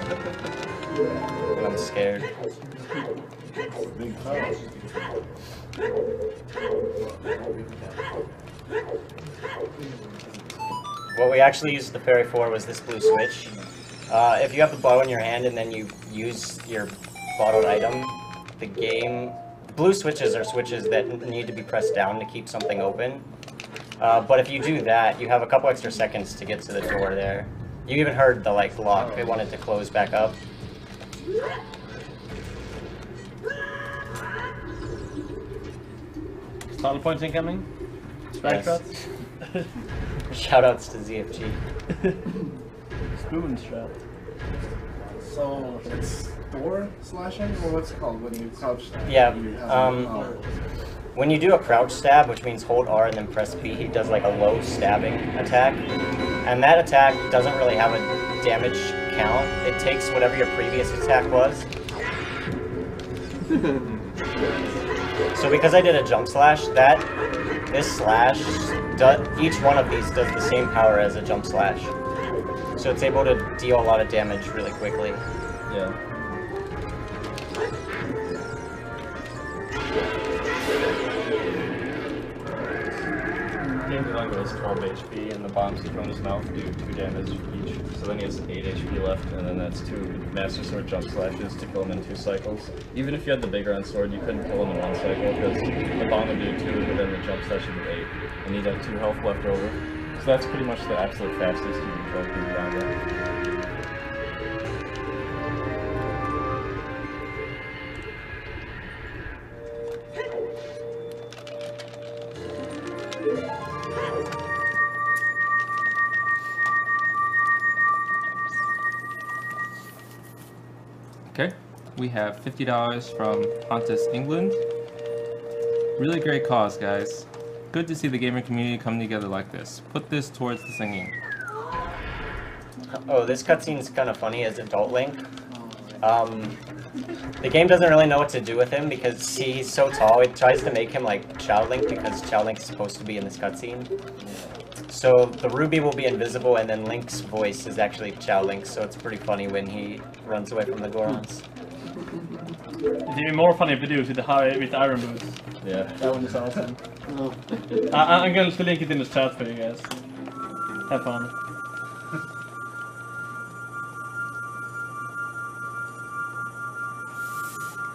I'm scared. What we actually used the fairy for was this blue switch. Uh, if you have the bow in your hand and then you use your bottled item, the game... Blue switches are switches that need to be pressed down to keep something open. Uh, but if you do that, you have a couple extra seconds to get to the door there. You even heard the like lock, it wanted to close back up. Tunnel points incoming. Strike Yes. Shoutouts to ZFG. Spoon strat. So it's door slashing, or what's it called when you crouch? down? Yeah, You um, power. When you do a crouch stab, which means hold R and then press B, he does like a low stabbing attack. And that attack doesn't really have a damage count. It takes whatever your previous attack was. so because I did a jump slash, that this slash, do, each one of these does the same power as a jump slash. So it's able to deal a lot of damage really quickly. Yeah. Dandelion goes 12 HP, and the in his mouth do 2 damage each. So then he has 8 HP left, and then that's 2 Master Sword jump slashes to kill him in 2 cycles. Even if you had the Biggoron sword, you couldn't kill him in 1 cycle, because the bomb would do 2, but then the jump slash would do 8. And he'd have 2 health left over. So that's pretty much the absolute fastest you can kill people down we have $50 from Pontus England. Really great cause, guys. Good to see the gaming community come together like this. Put this towards the singing. Oh, this cutscene is kind of funny as Adult Link. Um, the game doesn't really know what to do with him because he's so tall. It tries to make him like Child Link because Child Link is supposed to be in this cutscene. So the ruby will be invisible, and then Link's voice is actually Child Link. So it's pretty funny when he runs away from the Gorons. It's even more funny if we do it with the high with iron boots. Yeah. That one is awesome. I, I'm going to link it in the chat for you guys. Have fun.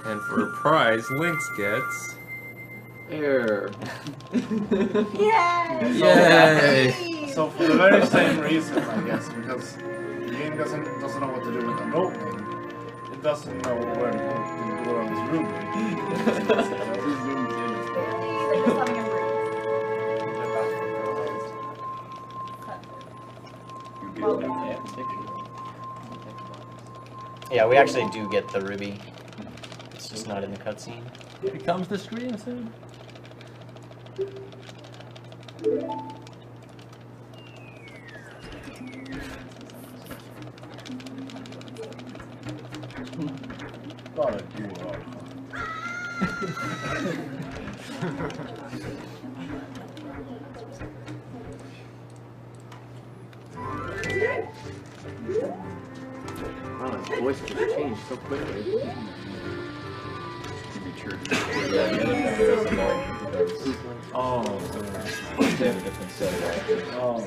And for a prize, Lynx gets. Air. Yay! Yay! So for the very same reason, I guess, because the game doesn't doesn't know what to do with an opening. It doesn't know where to put the Goron's ruby. Just letting. Yeah, we actually do get the ruby. It's just not in the cutscene. It comes the screen soon. Thought I'd do it all. Wow, his voice just changed so quickly. Yeah, the other thing that is annoying because Oh, they have a different set of actors. oh.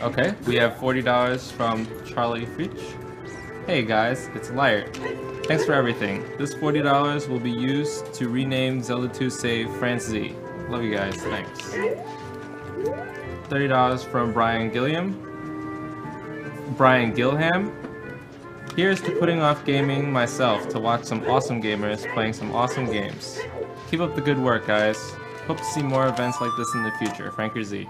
Okay, we have $40 from Charlie Fitch. Hey guys, it's Liart. Thanks for everything. This $40 will be used to rename Zelda 2 save Franker Z. Love you guys, thanks. $30 from Brian Gilliam. Brian Gilham. Here's to putting off gaming myself to watch some awesome gamers playing some awesome games. Keep up the good work, guys. Hope to see more events like this in the future. Franker Z.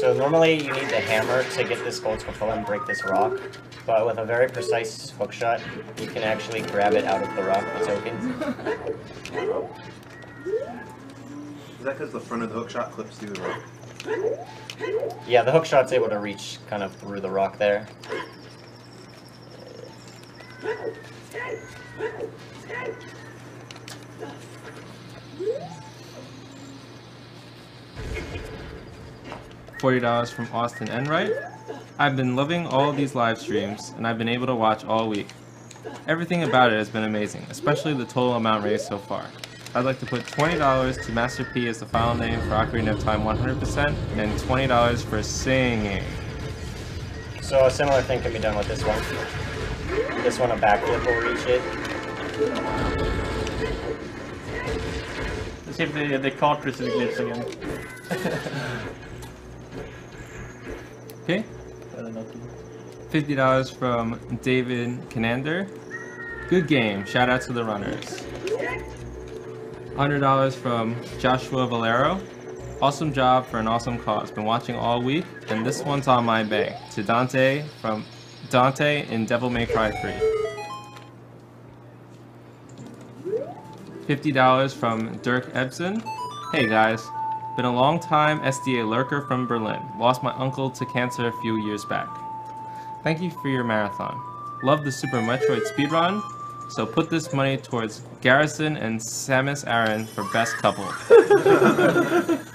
So normally you need the hammer to get this gold fulfill and break this rock, but with a very precise hook shot, you can actually grab it out of the rock, the token. Is that because the front of the hook shot clips through the rock? Yeah, the hook shot's able to reach kind of through the rock there. $40 from Austin Enright. I've been loving all these live streams, and I've been able to watch all week. Everything about it has been amazing, especially the total amount raised so far. I'd like to put $20 to Master P as the final name for Ocarina of Time 100%, and $20 for singing. So a similar thing can be done with this one. This one, a backflip will reach it. Let's see if the, the cartridge glitch again. Okay, be. $50 from David Canander. Good game, shout out to the runners. $100 from Joshua Valero. Awesome job for an awesome cause. Been watching all week, and this one's on my bank. To Dante from Dante in Devil May Cry 3. $50 from Dirk Ebsen. Hey guys, been a long time SDA lurker from Berlin. Lost my uncle to cancer a few years back. Thank you for your marathon. Love the Super Metroid speedrun, so put this money towards Garrison and Samus Aran for best couple.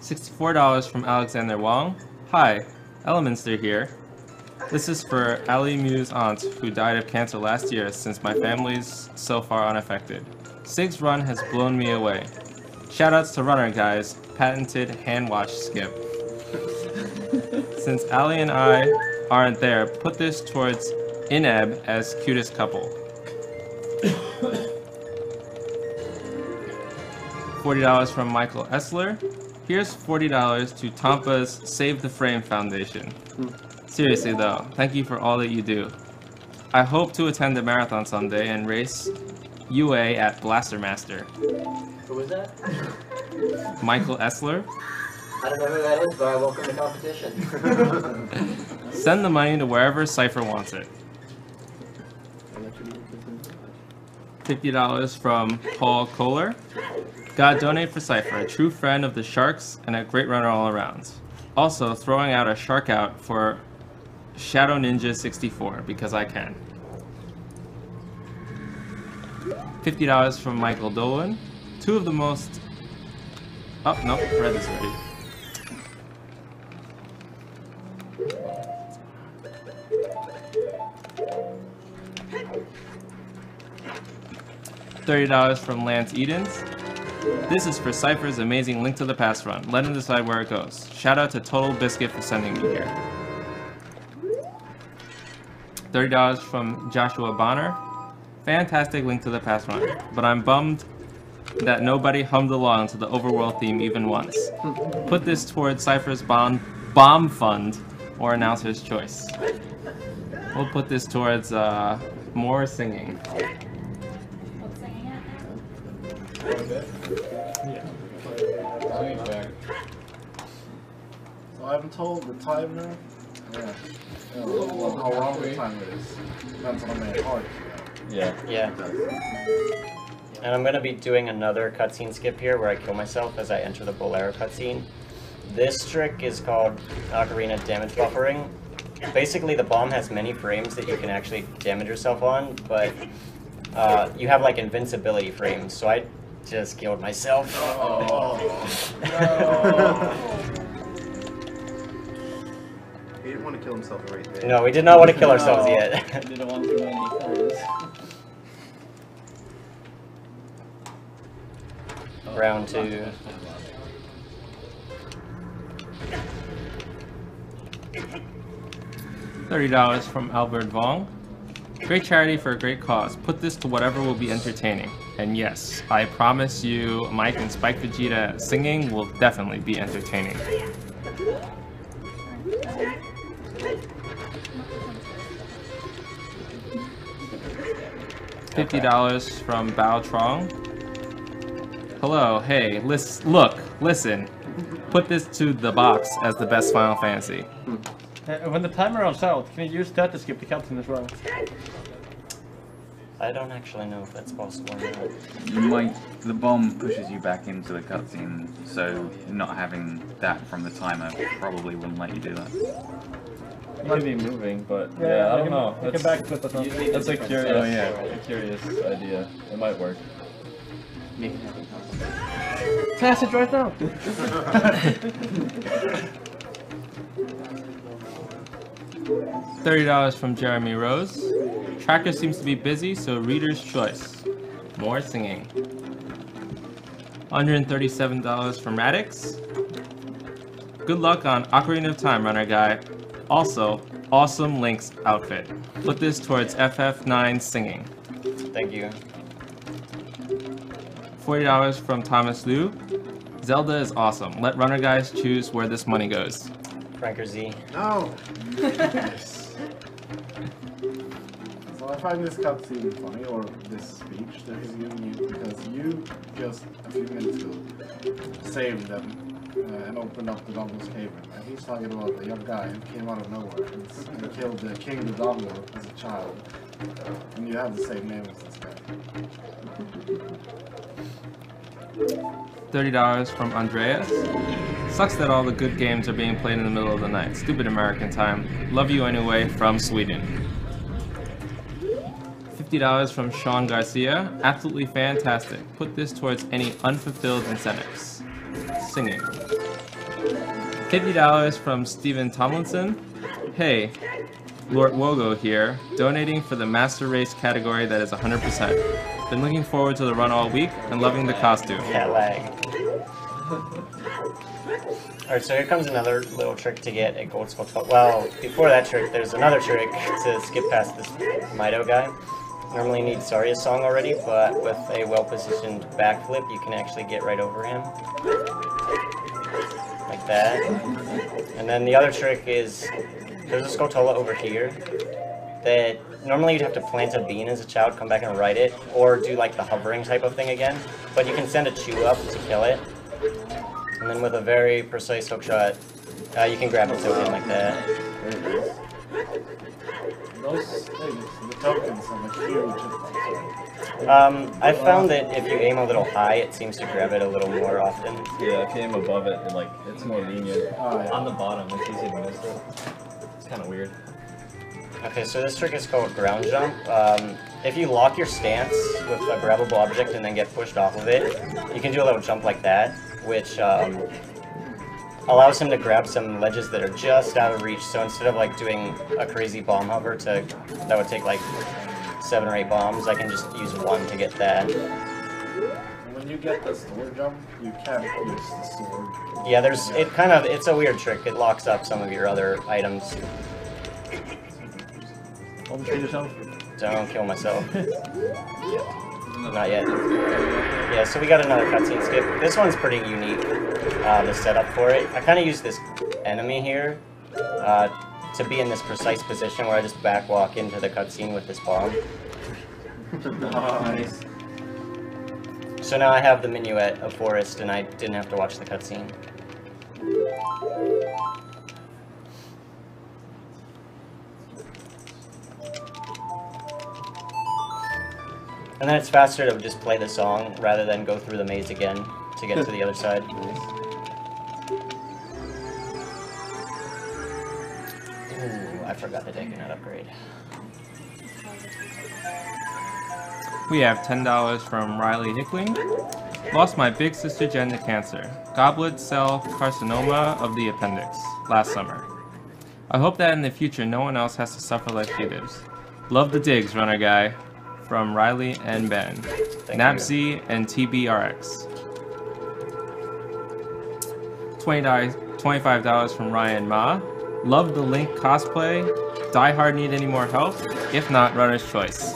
$64 from Alexander Wong. Hi, Elementster here. This is for Ali Mu's aunt, who died of cancer last year, since my family's so far unaffected. Sig's run has blown me away. Shoutouts to Runnerguy's, patented hand wash skip. Since Ali and I aren't there, put this towards Ineb as cutest couple. $40 from Michael Essler. Here's $40 to Tampa's Save the Frame Foundation. Seriously though, thank you for all that you do. I hope to attend the marathon someday and race UA at Blaster Master. Who was that? Michael Essler, I don't know who that is, but I welcome the competition. send the money to wherever Cypher wants it. $50 from Paul Kohler. God donate for Cypher, a true friend of the Sharks and a great runner all around. Also, throwing out a shark out for Shadow Ninja 64 because I can. $50 from Michael Dolan. Two of the most. Oh, no, read this already. $30 from Lance Edens. This is for Cypher's amazing Link to the Past run. Let him decide where it goes. Shout out to Total Biscuit for sending me here. $30 from Joshua Bonner. Fantastic Link to the Past run, but I'm bummed that nobody hummed along to the overworld theme even once. Put this towards Cypher's bomb, bomb fund or announcer's choice. We'll put this towards uh, more singing. What's So I haven't told the time now. Yeah. yeah well, how long the time it is. Depends on how many hearts you Yeah. Yeah. And I'm gonna be doing another cutscene skip here where I kill myself as I enter the Bolero cutscene. This trick is called Ocarina Damage Buffering. Basically, the bomb has many frames that you can actually damage yourself on, but uh, you have like invincibility frames, so I just killed myself. He didn't want to kill himself right there. No, we did not want to kill ourselves yet. I didn't want too many times. Round two. $30 from Albert Vong. Great charity for a great cause. Put this to whatever will be entertaining. And yes, I promise you, Mike and Spike Vegeta singing will definitely be entertaining. Oh, $50 from Bao Trong. Hello, hey, lis- look, listen. Put this to the box as the best Final Fantasy. Uh, when the timer runs out, can you use that to skip the cutscene as well? I don't actually know if that's possible or not. You might. The bomb pushes you back into the cutscene, so not having that from the timer probably wouldn't let you do that. It might be moving, but Yeah, yeah, I I don't can- know. I can That's- backflip it on. That's a curious, Oh, yeah. a curious idea. It might work. Make it happen. Pass it right now! $30 from Jeremy Rose. Tracker seems to be busy, so reader's choice. More singing. $137 from Radix. Good luck on Ocarina of Time, Runnerguy. Also, awesome Link's outfit. Put this towards FF9 singing. Thank you. $40 from Thomas Liu. Zelda is awesome. Let Runnerguy's choose where this money goes. Franker Z. No! so I find this cutscene funny, or this speech that he's giving you, because you just a few minutes ago saved them uh, and opened up the Douglas Cave. And he's talking about a young guy who came out of nowhere and, and killed the king of the Doggo as a child. And you have the same name as this guy. Thirty dollars from Andreas. Sucks that all the good games are being played in the middle of the night. Stupid American time. Love you anyway from Sweden. Fifty dollars from Sean Garcia. Absolutely fantastic. Put this towards any unfulfilled incentives. Singing. Fifty dollars from Stephen Tomlinson. Hey, Lord Wogo here, donating for the Master Race category that is 100%. Been looking forward to the run all week and loving the costume. Cat lag. Alright, so here comes another little trick to get a gold skull. Well, before that trick, there's another trick to skip past this Mido guy. Normally need Saria's song already, but with a well-positioned backflip, you can actually get right over him. Like that. And then the other trick is, there's a Skulltula over here that normally you'd have to plant a bean as a child, come back and ride it, or do like the hovering type of thing again. But you can send a chu up to kill it. And then with a very precise hook shot, uh, you can grab a token like that. Those things, the tokens are like huge. Um, I found that if you aim a little high, it seems to grab it a little more often. Yeah, if you aim above it, it like it's more lenient. Oh, yeah. On the bottom, it's easy to miss it. It's kind of weird. Okay, so this trick is called ground jump. Um, if you lock your stance with a grabbable object and then get pushed off of it, you can do a little jump like that, which um, allows him to grab some ledges that are just out of reach. So instead of like doing a crazy bomb hover to that would take like seven or eight bombs, I can just use one to get that. When you get the sword jump, you can't use the sword. Yeah, there's it kind of it's a weird trick. It locks up some of your other items. Almost kill yourself. Don't kill myself. Not yet. Yeah, so we got another cutscene skip. This one's pretty unique, uh, the setup for it. I kind of use this enemy here uh, to be in this precise position where I just backwalk into the cutscene with this bomb. Nice. So now I have the minuet of Forest and I didn't have to watch the cutscene. And then it's faster to just play the song rather than go through the maze again to get to the other side. Ooh, I forgot the Deku nut upgrade. We have $10 from Riley Hickling. Lost my big sister Jen to cancer. Goblet cell carcinoma of the appendix last summer. I hope that in the future no one else has to suffer like she does. Love the digs, Runnerguy. From Riley and Ben. Thank Napsy and TBRX. $20, $25 from Ryan Ma. Love the Link cosplay. Die Hard need any more help? If not, runner's choice.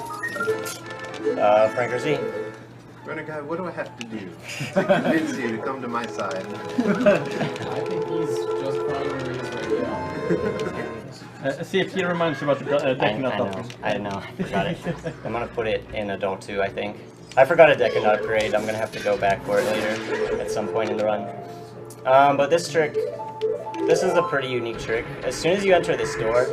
Uh, Franker Z? Runnerguy, what do I have to do to convince you to come to my side? I think he's just fine where he is right now. Uh, see if he reminds you about the uh, I, decking I that know. I know, I forgot it. I'm gonna put it in adult too, I think. I forgot a Deku nut upgrade, I'm gonna have to go back for it later, at some point in the run. Um, but this trick, this is a pretty unique trick. As soon as you enter this door,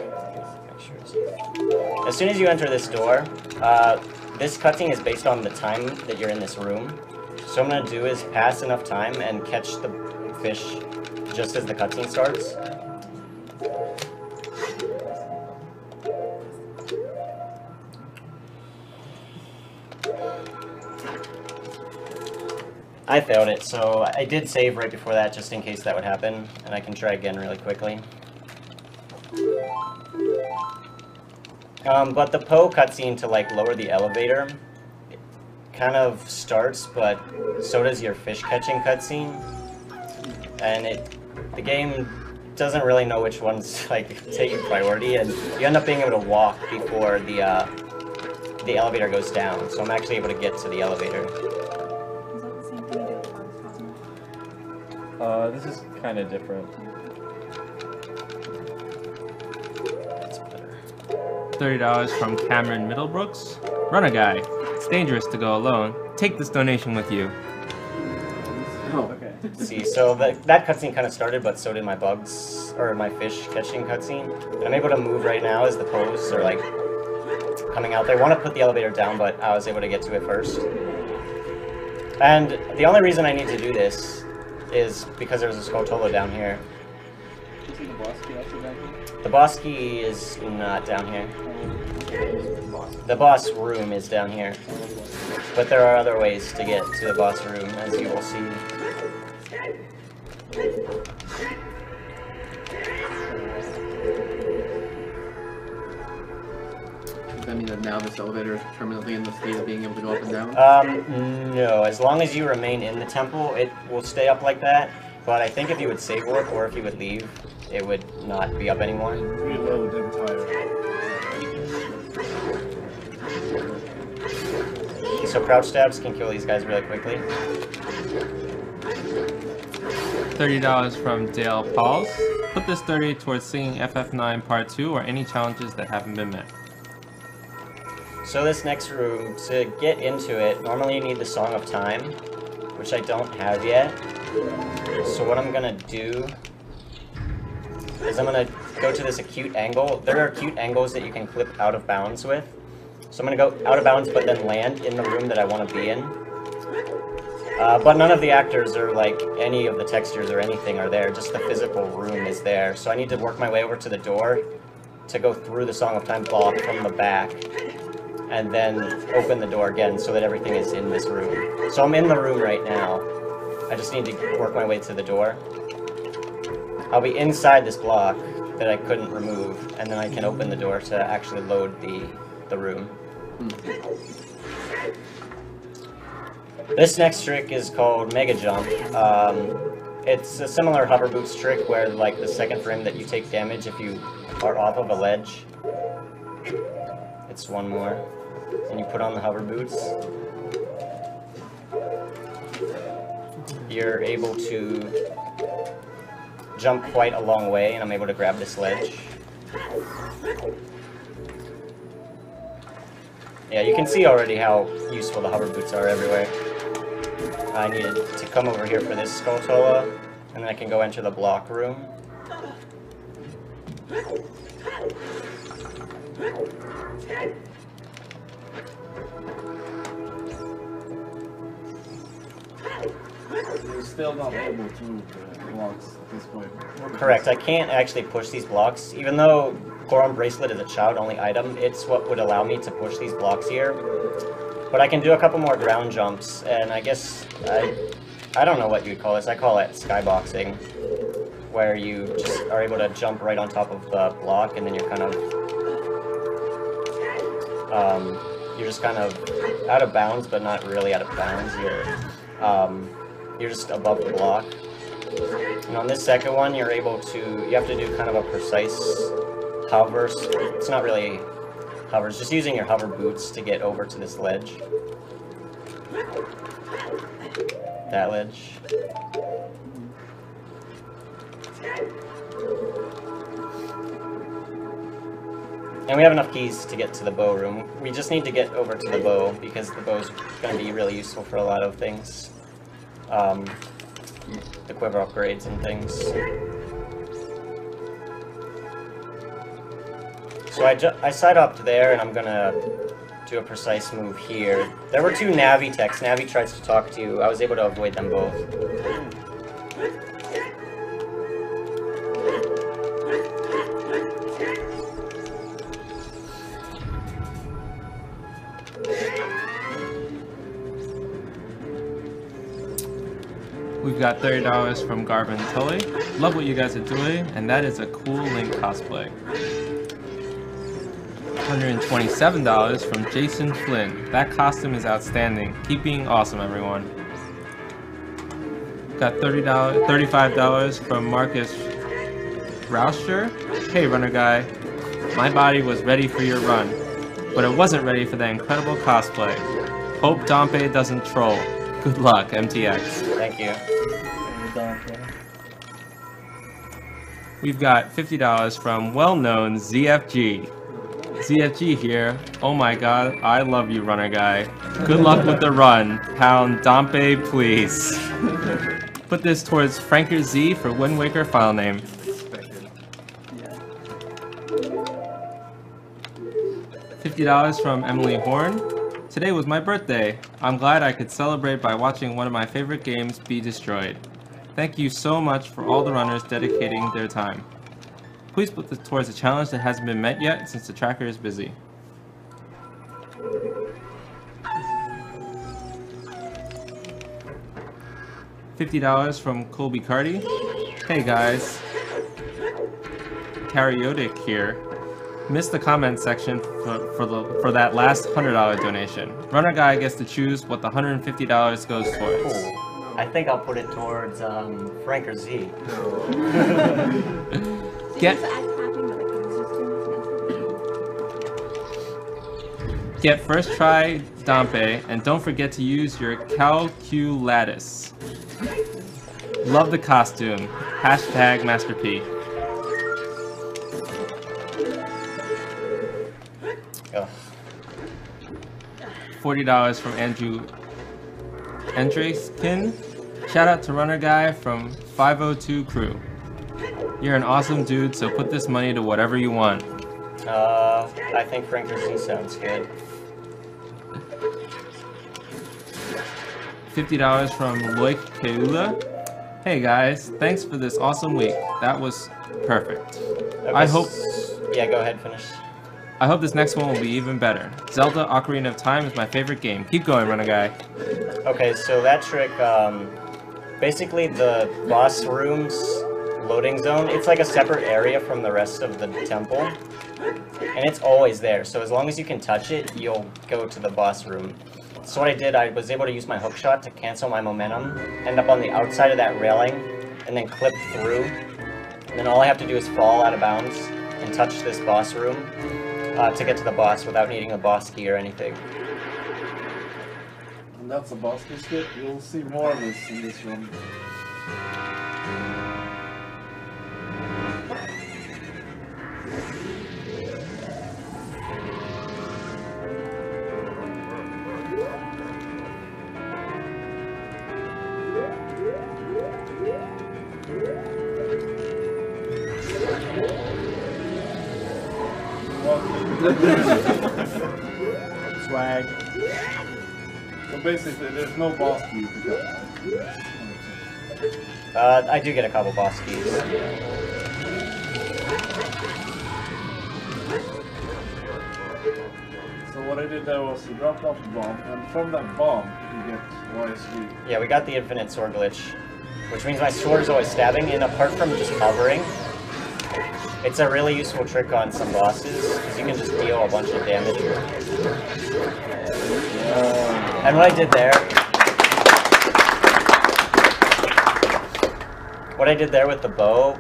sure as soon as you enter this door, uh, this cutscene is based on the time that you're in this room. So what I'm gonna do is pass enough time and catch the fish just as the cutscene starts. I failed it, so I did save right before that just in case that would happen, and I can try again really quickly. Um, but the Poe cutscene to like lower the elevator kind of starts, but so does your fish catching cutscene, and it the game doesn't really know which ones like taking priority, and you end up being able to walk before the uh, the elevator goes down. So I'm actually able to get to the elevator. Is that the same thing you did with Bugs Cosmo? Uh, this is kind of different. $30 from Cameron Middlebrooks. Runnerguy, it's dangerous to go alone. Take this donation with you. Oh, Okay. See, so that that cutscene kind of started, but so did my bugs or my fish catching cutscene. I'm able to move right now as the Poes are like coming out. They want to put the elevator down, but I was able to get to it first. And the only reason I need to do this is because there's a Skulltula down here. The boss key here? The boss key is not down here. The boss room is down here. But there are other ways to get to the boss room, as you will see. Does that mean that now this elevator is permanently in the state of being able to go up and down? Um, no. As long as you remain in the temple, it will stay up like that. But I think if you would save work or if you would leave, it would not be up anymore. Reload entire. So crouch stabs can kill these guys really quickly. $30 from Dale Pauls. Put this 30 towards singing FF9 Part 2 or any challenges that haven't been met. So this next room, to get into it, normally you need the Song of Time, which I don't have yet. So what I'm gonna do is I'm gonna go to this acute angle. There are acute angles that you can clip out of bounds with. So I'm gonna go out of bounds but then land in the room that I want to be in. Uh, but none of the actors or like any of the textures or anything are there, just the physical room is there. So I need to work my way over to the door to go through the Song of Time block from the back and then open the door again so that everything is in this room. So I'm in the room right now. I just need to work my way to the door. I'll be inside this block that I couldn't remove, and then I can open the door to actually load the, the room. This next trick is called Mega Jump. Um, it's a similar hover boots trick where like the second frame that you take damage if you are off of a ledge. It's one more. And you put on the hover boots. You're able to jump quite a long way, and I'm able to grab this ledge. Yeah, you can see already how useful the hover boots are everywhere. I needed to come over here for this Skulltula, and then I can go enter the block room. You're still not able to move the uh, blocks at this point. Correct, I can't actually push these blocks. Even though Goron Bracelet is a child-only item, it's what would allow me to push these blocks here. But I can do a couple more ground jumps, and I guess I, I don't know what you'd call this. I call it skyboxing, where you just are able to jump right on top of the block, and then you're kind of, um, you're just kind of out of bounds, but not really out of bounds. You're, um, you're just above the block. And on this second one, you're able to, you have to do kind of a precise hover. It's not really hovers, just using your hover boots to get over to this ledge. That ledge. And we have enough keys to get to the bow room. We just need to get over to the bow because the bow's going to be really useful for a lot of things. Um, the quiver upgrades and things. So I, I side up there and I'm gonna do a precise move here. There were two Navi techs. Navi tries to talk to you. I was able to avoid them both. We've got $30 from Garvin Tully. Love what you guys are doing, and that is a cool Link cosplay. $127 from Jason Flynn. That costume is outstanding. Keep being awesome, everyone. Got $30, $35 from Marcus Rauscher. Hey, Runnerguy. My body was ready for your run, but it wasn't ready for that incredible cosplay. Hope Dampe doesn't troll. Good luck, MTX. Thank you. We've got $50 from well-known ZFG. ZFG here. Oh my god, I love you, Runnerguy. Good luck with the run. Pound Dampe, please. Put this towards Franker Z for Wind Waker file name. $50 from Emily Horn. Today was my birthday. I'm glad I could celebrate by watching one of my favorite games be destroyed. Thank you so much for all the runners dedicating their time. Please put this towards a challenge that hasn't been met yet since the tracker is busy. $50 from Colby Cardi. Hey guys. Karyotic here. Missed the comment section for, for, the, for that last $100 donation. Runnerguy gets to choose what the $150 goes towards. Cool. I think I'll put it towards um, Franker Z. Get Get first try Dampe and don't forget to use your calculatus. Love the costume. Hashtag Master P. $40 from Andrew Andreskin. Shout out to Runnerguy from 502 Crew. You're an awesome dude, so put this money to whatever you want. Uh, I think Franker Z sounds good. $50 from Loic Keula. Hey guys, thanks for this awesome week. That was perfect. I hope Yeah, go ahead, finish. I hope this next one will be even better. Zelda Ocarina of Time is my favorite game. Keep going, Guy. Okay, so that trick, um, basically the boss room's loading zone, it's like a separate area from the rest of the temple. And it's always there, so as long as you can touch it, you'll go to the boss room. So what I did, I was able to use my hook shot to cancel my momentum, end up on the outside of that railing, and then clip through. And then all I have to do is fall out of bounds and touch this boss room uh, to get to the boss without needing a boss key or anything. And that's a boss biscuit. You'll see more of this in this run. Basically, there's no boss key you pick up. Uh, I do get a couple boss keys. So what I did there was you dropped off a bomb, and from that bomb you get ISG. Yeah, we got the infinite sword glitch, which means my sword is always stabbing, and apart from just hovering, it's a really useful trick on some bosses, because you can just deal a bunch of damage. And what I did there... What I did there with the bow,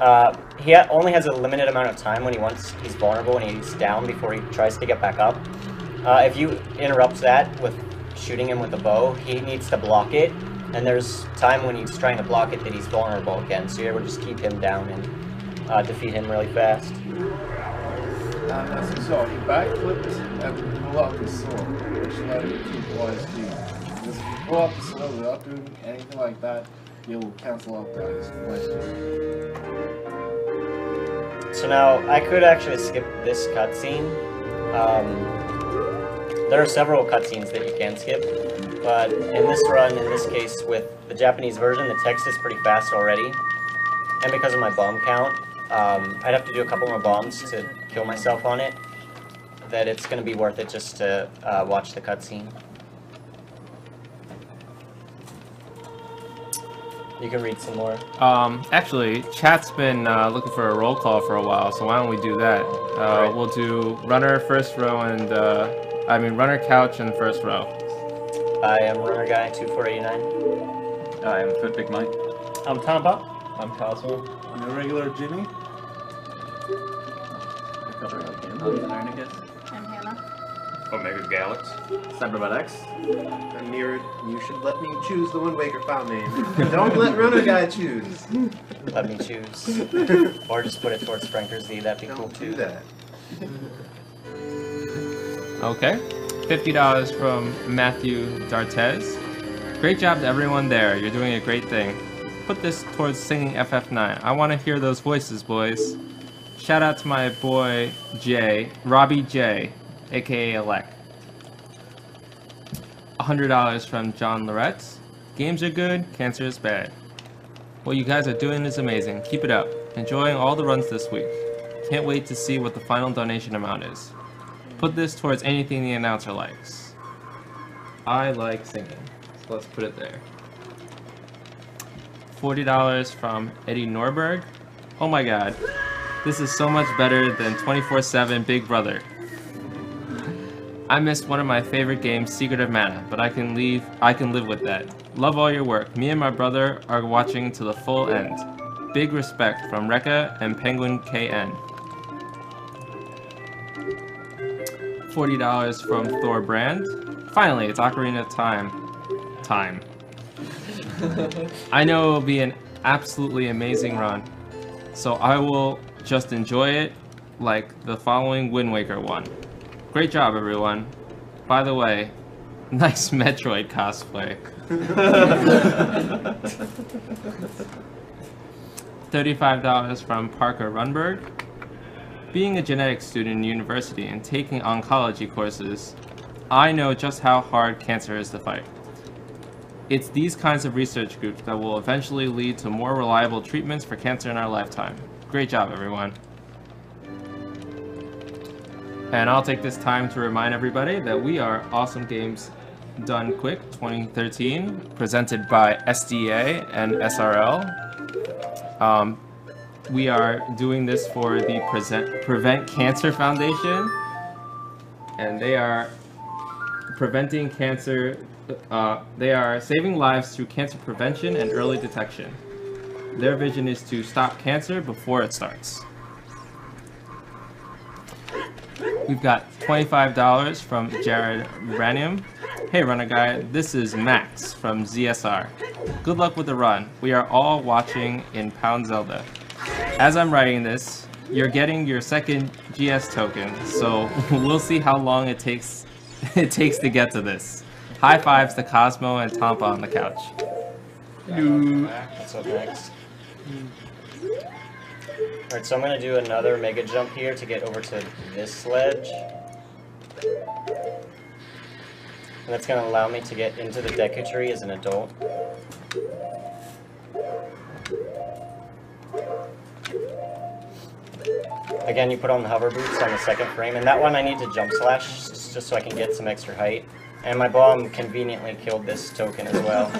uh, he ha only has a limited amount of time when he wants he's vulnerable and he's down before he tries to get back up. Uh, if you interrupt that with shooting him with the bow, he needs to block it, and there's time when he's trying to block it that he's vulnerable again, so you're able to just keep him down and uh, defeat him really fast. You saw, he backflipped and pulled out his sword, which allowed you to keep ISG. Because if you pull out the sword without doing anything like that, you'll cancel out that ISG. So now, I could actually skip this cutscene. Um, there are several cutscenes that you can skip, but in this run, in this case, with the Japanese version, the text is pretty fast already. And because of my bomb count, um, I'd have to do a couple more bombs to kill myself on it. That it's going to be worth it just to uh, watch the cutscene. You can read some more. Um, actually, chat's been uh, looking for a roll call for a while, so why don't we do that? Uh, Right. We'll do runner first row and uh, I mean runner couch and first row. I am Runnerguy 2489. I am Foot Big Mike. I'm Tampa. I'm Cosmo. And a regular Ginny, I'm Learnicus. I'm Hannah. Omega Galax. Cyberbot X. I'm Near. You should let me choose the Wind Waker file name. Don't let Runnerguy choose. Let me choose. or just put it towards Franker Z, that'd be cool Don't too. do that. Okay. $50 from Matthew Dartez. Great job to everyone there. You're doing a great thing. Put this towards singing FF9. I want to hear those voices, boys. Shout out to my boy Jay, Robbie J. aka Alec. $100 from John Lorette. Games are good, cancer is bad. What you guys are doing is amazing. Keep it up. Enjoying all the runs this week. Can't wait to see what the final donation amount is. Put this towards anything the announcer likes. I like singing, so let's put it there. $40 from Eddie Norberg. Oh my god, this is so much better than 24-7 Big Brother. I missed one of my favorite games, Secret of Mana, but I can leave I can live with that. Love all your work. Me and my brother are watching to the full end. Big respect from Rekka and Penguin KN. $40 from Thor Brand. Finally, it's Ocarina of Time. Time. I know it will be an absolutely amazing run, so I will just enjoy it like the following Wind Waker one. Great job, everyone. By the way, nice Metroid cosplay. $35 from Parker Runberg. Being a genetics student in university and taking oncology courses, I know just how hard cancer is to fight. It's these kinds of research groups that will eventually lead to more reliable treatments for cancer in our lifetime. Great job, everyone. And I'll take this time to remind everybody that we are Awesome Games Done Quick 2013, presented by SDA and SRL. Um, we are doing this for the Present, Prevent Cancer Foundation, and they are preventing cancer. Uh, they are saving lives through cancer prevention and early detection. Their vision is to stop cancer before it starts. We've got $25 from Jared Ranium. Hey Runnerguy, this is Max from ZSR. Good luck with the run. We are all watching in Pound Zelda. As I'm writing this, you're getting your second GS token, so we'll see how long it takes it takes to get to this. High fives to Cosmo and Tampa on the couch. What's up next? Alright, so I'm gonna do another mega jump here to get over to this ledge. And that's gonna allow me to get into the Deku Tree as an adult. Again, you put on the hover boots on the second frame, and that one I need to jump slash just so I can get some extra height. And my bomb conveniently killed this token as well.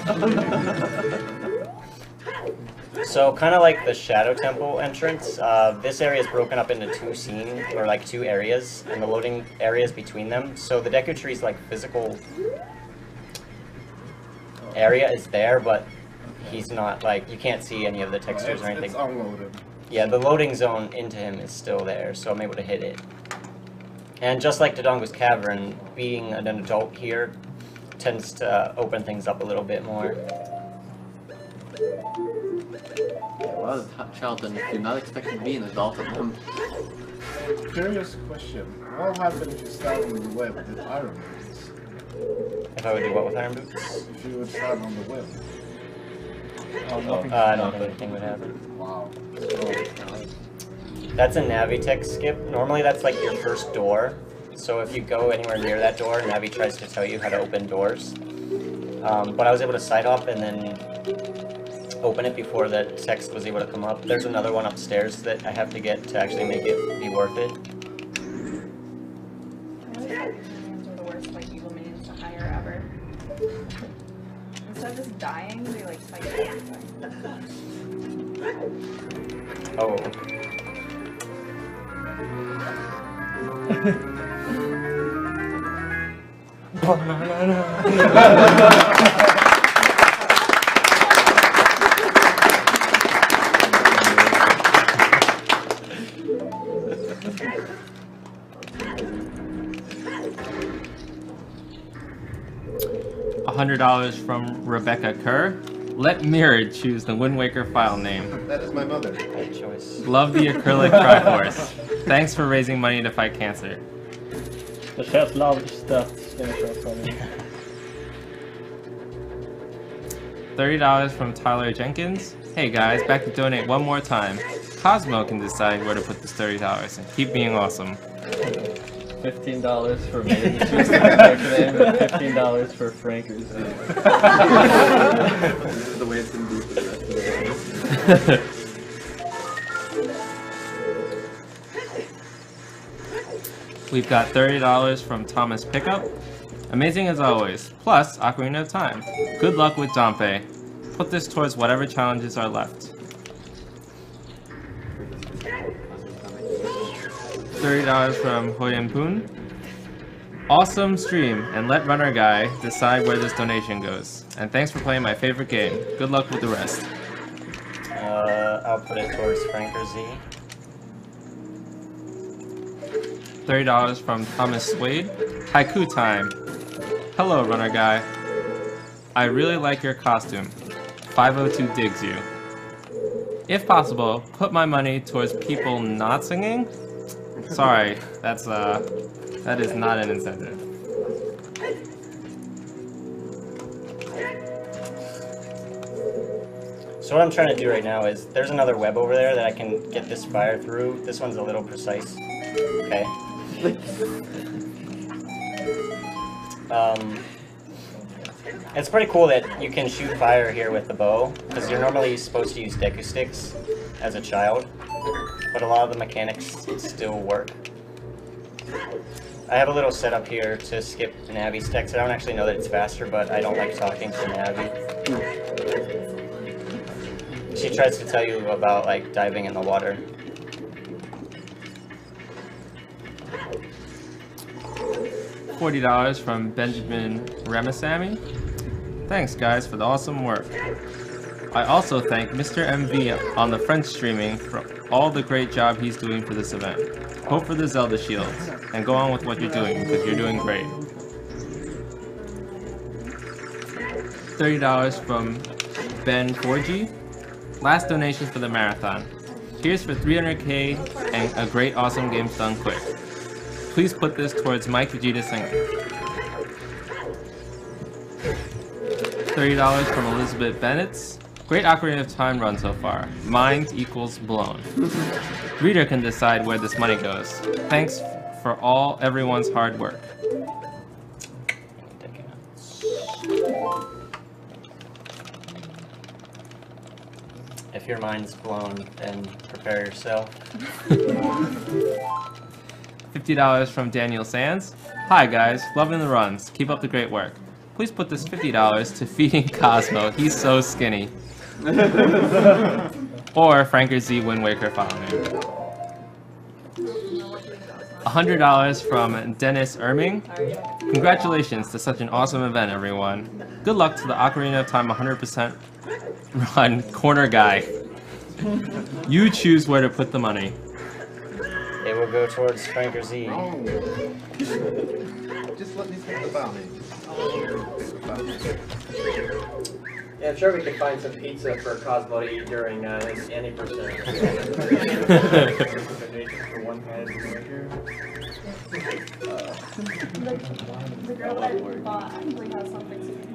So kind of like the Shadow Temple entrance, uh, this area is broken up into two scenes, or like two areas, and the loading areas between them. So the Deku Tree's like physical area is there, but he's not like, you can't see any of the textures or anything. It's unloaded. Yeah, the loading zone into him is still there, so I'm able to hit it. And just like Dodongo's Cavern, being an adult here tends to open things up a little bit more. A lot of t- children do not expect to be an adult of them. Curious question. What will happen if you stand on the web with iron boots? If I would do what with iron boots? If you would stand on the web. Oh, nothing. Uh, I don't think anything would happen. Wow. That's a Navitech skip. Normally that's like your first door. So if you go anywhere near that door, Navi tries to tell you how to open doors. Um, but I was able to side hop and then open it before the text was able to come up. There's another one upstairs that I have to get to actually make it be worth it. I always thought minions were the worst, like, evil minions to hire ever. Instead of just dying, they, like, fight everything. Oh. $100 from Rebecca Kerr. Let Mirror choose the Wind Waker file name. That is my mother. Good choice. Love the acrylic Triforce. Thanks for raising money to fight cancer. Det känns laddstött, ska vi köra från det. $30 from Tyler Jenkins. Hey guys, back to donate one more time. Cosmo can decide where to put this $30 and keep being awesome. Fifteen dollars for me to choose the character and fifteen dollars for Franker Z. this is the way it's gonna be for the rest of the day. We've got $30 from Thomas Pickup. Amazing as always. Plus, Ocarina of Time. Good luck with Dampe. Put this towards whatever challenges are left. $30 from Hoyen Poon. Awesome stream, and let Runnerguy decide where this donation goes. And thanks for playing my favorite game. Good luck with the rest. Uh, I'll put it towards Franker Z. $30 from Thomas Swade. Haiku time. Hello, Runnerguy. I really like your costume. 502 digs you. If possible, put my money towards people not singing. Sorry, that's uh, that is not an incentive. So what I'm trying to do right now is, there's another web over there that I can get this fire through. This one's a little precise. Okay. Um, it's pretty cool that you can shoot fire here with the bow, because you're normally supposed to use Deku sticks as a child, but a lot of the mechanics still work. I have a little setup here to skip Navi's text. I don't actually know that it's faster, but I don't like talking to Navi. She tries to tell you about like diving in the water. $40 from Benjamin Ramasamy. Thanks guys for the awesome work. I also thank Mr. MV on the French streaming for all the great job he's doing for this event. Hope for the Zelda shields, and go on with what you're doing, because you're doing great. $30 from Ben 4G. Last donation for the marathon. Here's for 300k and a great awesome game done quick. Please put this towards Mike Vegeta singing. $30 from Elizabeth Bennett's. Great Ocarina of Time run so far. Mind equals blown. Reader can decide where this money goes. Thanks for all everyone's hard work. If your mind's blown, then prepare yourself. $50 from Daniel Sands. Hi guys, loving the runs. Keep up the great work. Please put this $50 to feeding Cosmo. He's so skinny. or Franker Z Wind Waker file name. $100 from Dennis Erming. Congratulations to such an awesome event, everyone. Good luck to the Ocarina of Time 100% run corner guy. You choose where to put the money. It will go towards Franker Z. Just let me pick the file name. Yeah, I'm sure we could find some pizza for Cosmo to eat during uh, his anniversary. The, the girl that I bought actually has something to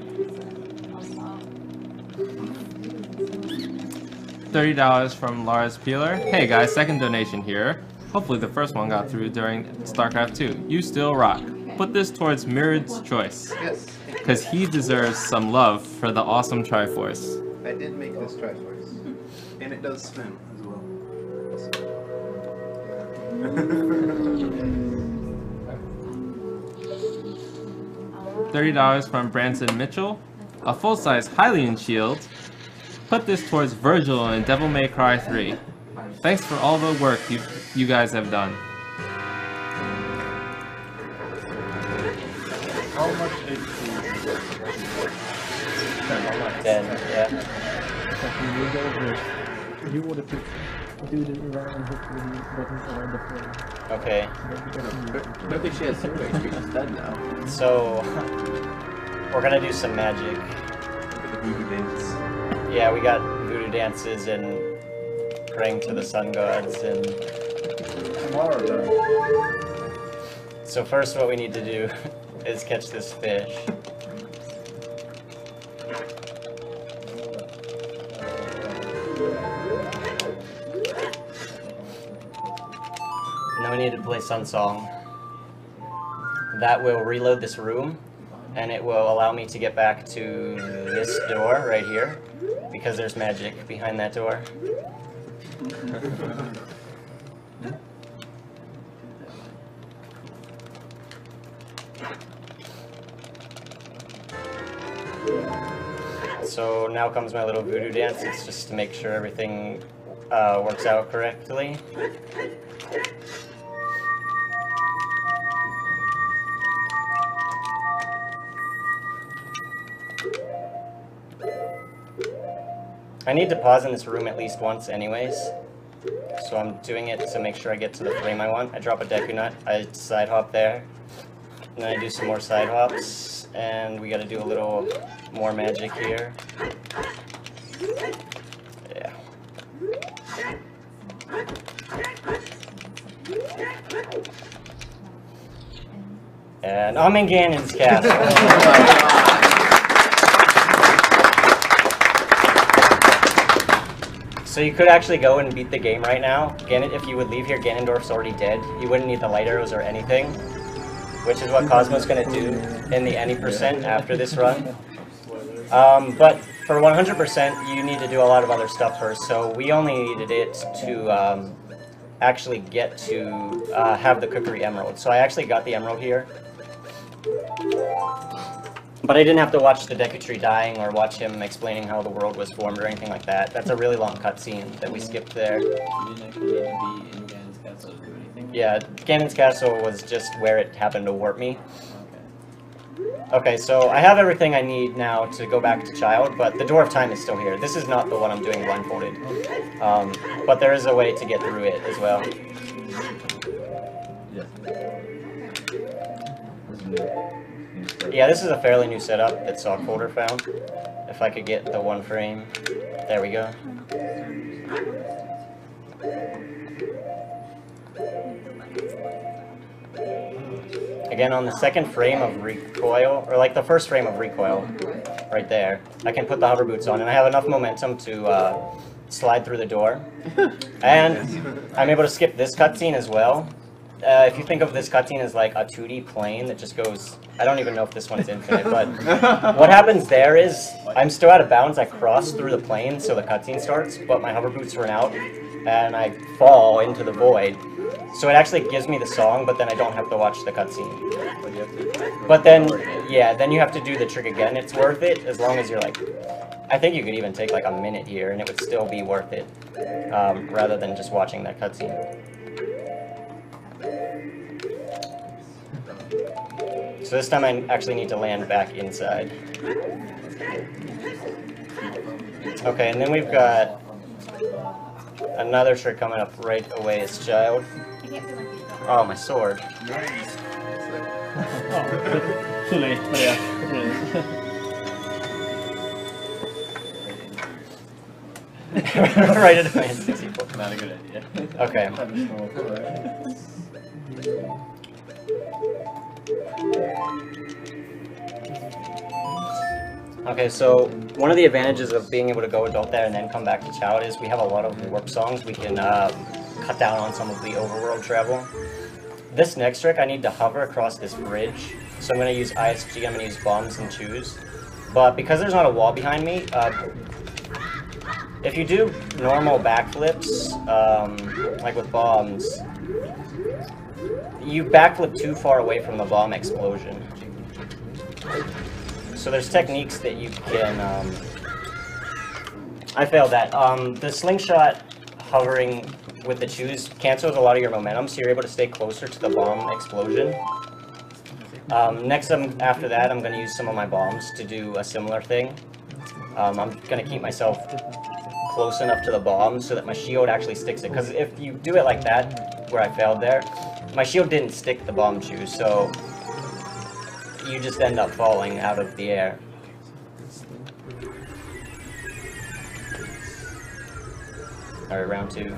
$30 from Lars Peeler. Hey guys, second donation here. Hopefully the first one got through during StarCraft 2. You still rock. Put this towards Mirrod's choice. Yes. Because he deserves some love for the awesome Triforce. I did make this Triforce. And it does spin as well. $30 from Branson Mitchell. A full-size Hylian shield. Put this towards Virgil in Devil May Cry 3. Thanks for all the work you, you guys have done. How much HP? Ten, yeah. You would have do the the floor. Okay. Don't think she has zero HP. She's dead now. So we're gonna do some magic. Yeah, we got voodoo dances and praying to the sun gods and. Tomorrow. So first, what we need to do is catch this fish. Then we need to play Sun Song. that will reload this room, and it will allow me to get back to this door right here, because there's magic behind that door. So now comes my little voodoo dance. It's just to make sure everything uh, works out correctly. I need to pause in this room at least once anyways. So I'm doing it to make sure I get to the frame I want. I drop a Deku Nut, I side hop there, I do some more side hops, and we gotta do a little more magic here. Yeah. And I'm in Ganon's castle. So you could actually go and beat the game right now. Ganon, if you would leave here, Ganondorf's already dead. You wouldn't need the light arrows or anything, which is what Cosmo's gonna do in the any percent after this run. Um, but for 100%, you need to do a lot of other stuff first. So we only needed it to um, actually get to uh, have the Kokiri Emerald. So I actually got the Emerald here. But I didn't have to watch the Deku Tree dying or watch him explaining how the world was formed or anything like that. That's a really long cutscene that we skipped there. You didn't actually need to be in Ganon's castle do anything? Yeah, Ganon's Castle was just where it happened to warp me. Okay, so I have everything I need now to go back to Child, but the Door of Time is still here. This is not the one I'm doing blindfolded. Um, but there is a way to get through it as well. Yeah, this is a fairly new setup that Sockfolder found. If I could get the one frame. There we go. Again, on the second frame of recoil, or like the first frame of recoil, right there, I can put the hover boots on, and I have enough momentum to uh, slide through the door. And I'm able to skip this cutscene as well. Uh, if you think of this cutscene as like a 2D plane that just goes, I don't even know if this one's infinite, but what happens there is I'm still out of bounds. I cross through the plane, so the cutscene starts, but my hover boots run out, and I fall into the void. So it actually gives me the song, but then I don't have to watch the cutscene. But then, yeah, then you have to do the trick again. It's worth it as long as you're like, I think you could even take like a minute here, and it would still be worth it, um, rather than just watching that cutscene. So this time I actually need to land back inside. Okay, and then we've got another trick coming up right away as child. Oh, my sword. Oh, too late, but yeah. right at my N64. Not a good idea. Okay. Okay, so one of the advantages of being able to go adult there and then come back to child is we have a lot of warp songs. We can uh, cut down on some of the overworld travel. This next trick, I need to hover across this bridge. So I'm going to use ISG, I'm going to use bombs and chus. But because there's not a wall behind me, uh, if you do normal backflips, um, like with bombs, you backflip too far away from the bomb explosion. So there's techniques that you can, um, I failed that. Um, the slingshot hovering with the chus cancels a lot of your momentum, so you're able to stay closer to the bomb explosion. Um, next, um, after that, I'm going to use some of my bombs to do a similar thing. Um, I'm going to keep myself close enough to the bomb so that my shield actually sticks it. Because if you do it like that, where I failed there, my shield didn't stick the bombchus, so you just end up falling out of the air. Alright, round two.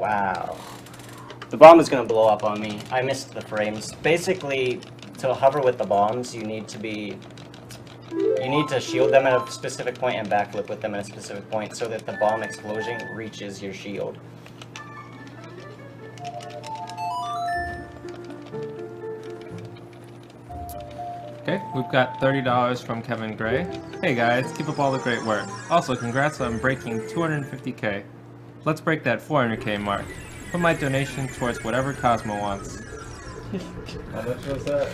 Wow. The bomb is gonna blow up on me. I missed the frames. Basically, to hover with the bombs, you need to be you need to shield them at a specific point and backflip with them at a specific point so that the bomb explosion reaches your shield. Okay, we've got $30 from Kevin Gray. Hey guys, keep up all the great work. Also, congrats on breaking 250k. Let's break that 400k mark. Put my donation towards whatever Cosmo wants. How much was that?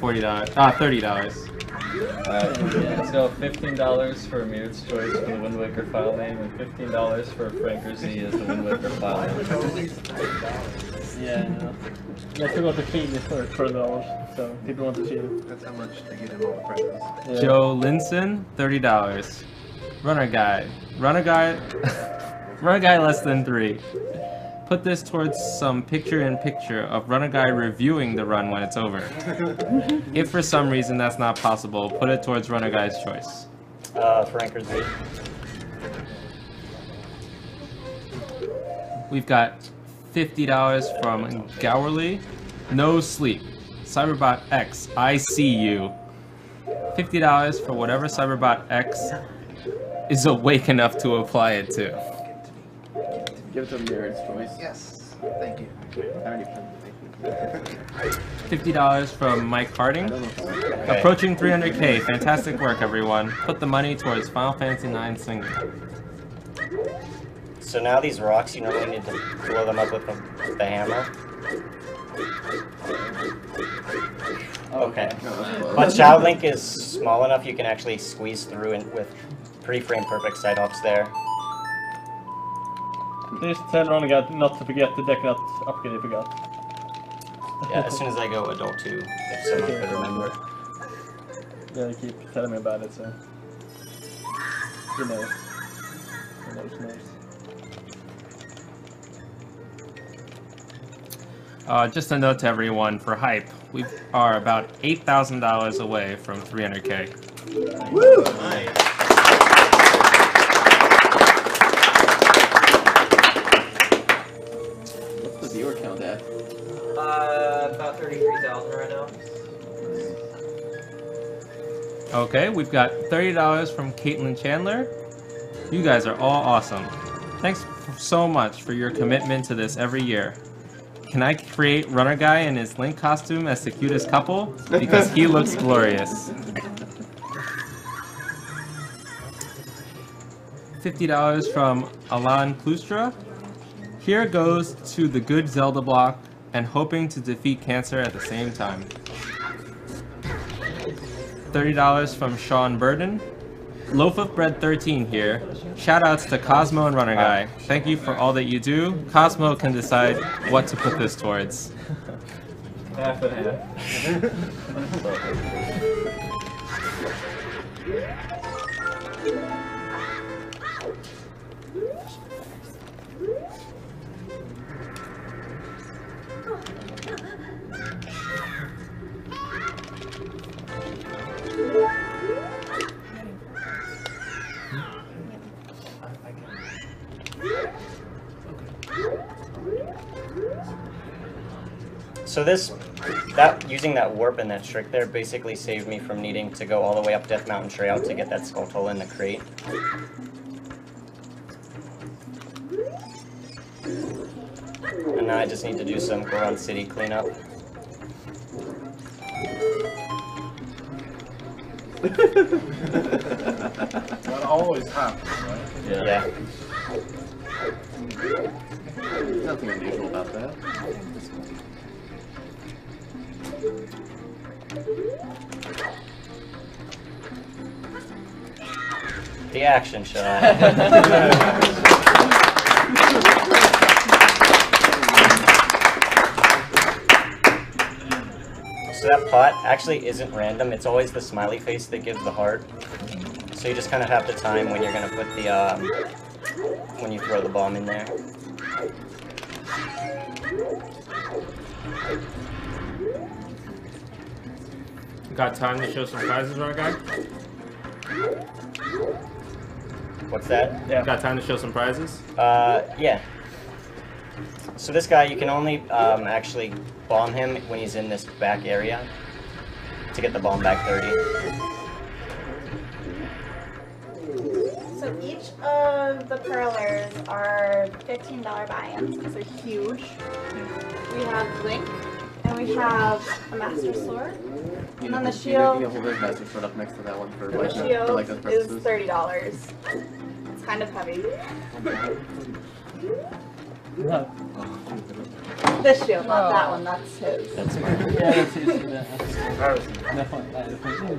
$40. Ah, $30. Alright, so fifteen dollars for Mute's choice for the Wind Waker file name, and fifteen dollars for Franker Z as the Wind Waker file name. Yeah, I know. Jag forgot to clean it first for dollars, so people want to see it. That's how much they get him all the presents. Yeah. Joe Linson, $30. Runner guy. Runner guy. Runner guy less than three. Put this towards some picture-in-picture of Runner Guy reviewing the run when it's over. if for some reason that's not possible, put it towards Runner Guy's choice. Uh, Franker Z. We've got $50 from Gowerly. No sleep. Cyberbot X, I see you. $50 for whatever Cyberbot X is awake enough to apply it to. Give it to Mirrod's choice. Yes. Thank you. I already put $50 from Mike Harding. I don't know if I like it. Approaching 300k. Fantastic work, everyone. Put the money towards Final Fantasy IX single. So now these rocks, you know, we need to blow them up with the, the hammer. Oh, okay. But Shadow Link is small enough you can actually squeeze through and with pretty frame perfect side hops there. Please tell Ronny not to forget the Deku nut upgrade you forgot. Yeah, as soon as I go adult 2, if someone could remember. Yeah, they keep telling me about it, so. Who knows? Who knows, who knows. Uh, just a note to everyone for hype. We are about $8,000 away from 300k. Woo! What's about 33,000 right now. Okay, we've got $30 from Caitlin Chandler. You guys are all awesome. Thanks so much for your commitment to this every year. Can I create Runner Guy in his Link costume as the cutest couple? Because he looks glorious. $50 from Alan Klustra. Here goes to the good Zelda block and hoping to defeat cancer at the same time. $30 from Sean Burden. Loaf of Bread 13 here. Shoutouts to Cosmo and Runner Guy. Thank you for all that you do. Cosmo can decide what to put this towards. Half and half. So this, that using that warp and that trick there basically saved me from needing to go all the way up Death Mountain Trail to get that Skulltula in the crate. And now I just need to do some Goron City cleanup. That always happens, right? Yeah. Yeah. Nothing unusual about that. The action shot. So that pot actually isn't random. It's always the smiley face that gives the heart. So you just kind of have to time when you're gonna put the um, when you throw the bomb in there. Got time to show some prizes, right, guy? What's that? Yeah. Got time to show some prizes? Uh, yeah. So this guy, you can only um, actually bomb him when he's in this back area to get the bomb back 30. So each of the curlers are $15 buy-ins because they're huge. We have Link, and we have a Master Sword. And then the shield, you know, hold those master sword up next to that one for the like, for like those is $30. It's kind of heavy. This shield, not that one, that's his. That's fine. Yeah, that's his. Yeah, that's Definitely. Nej, det finns inget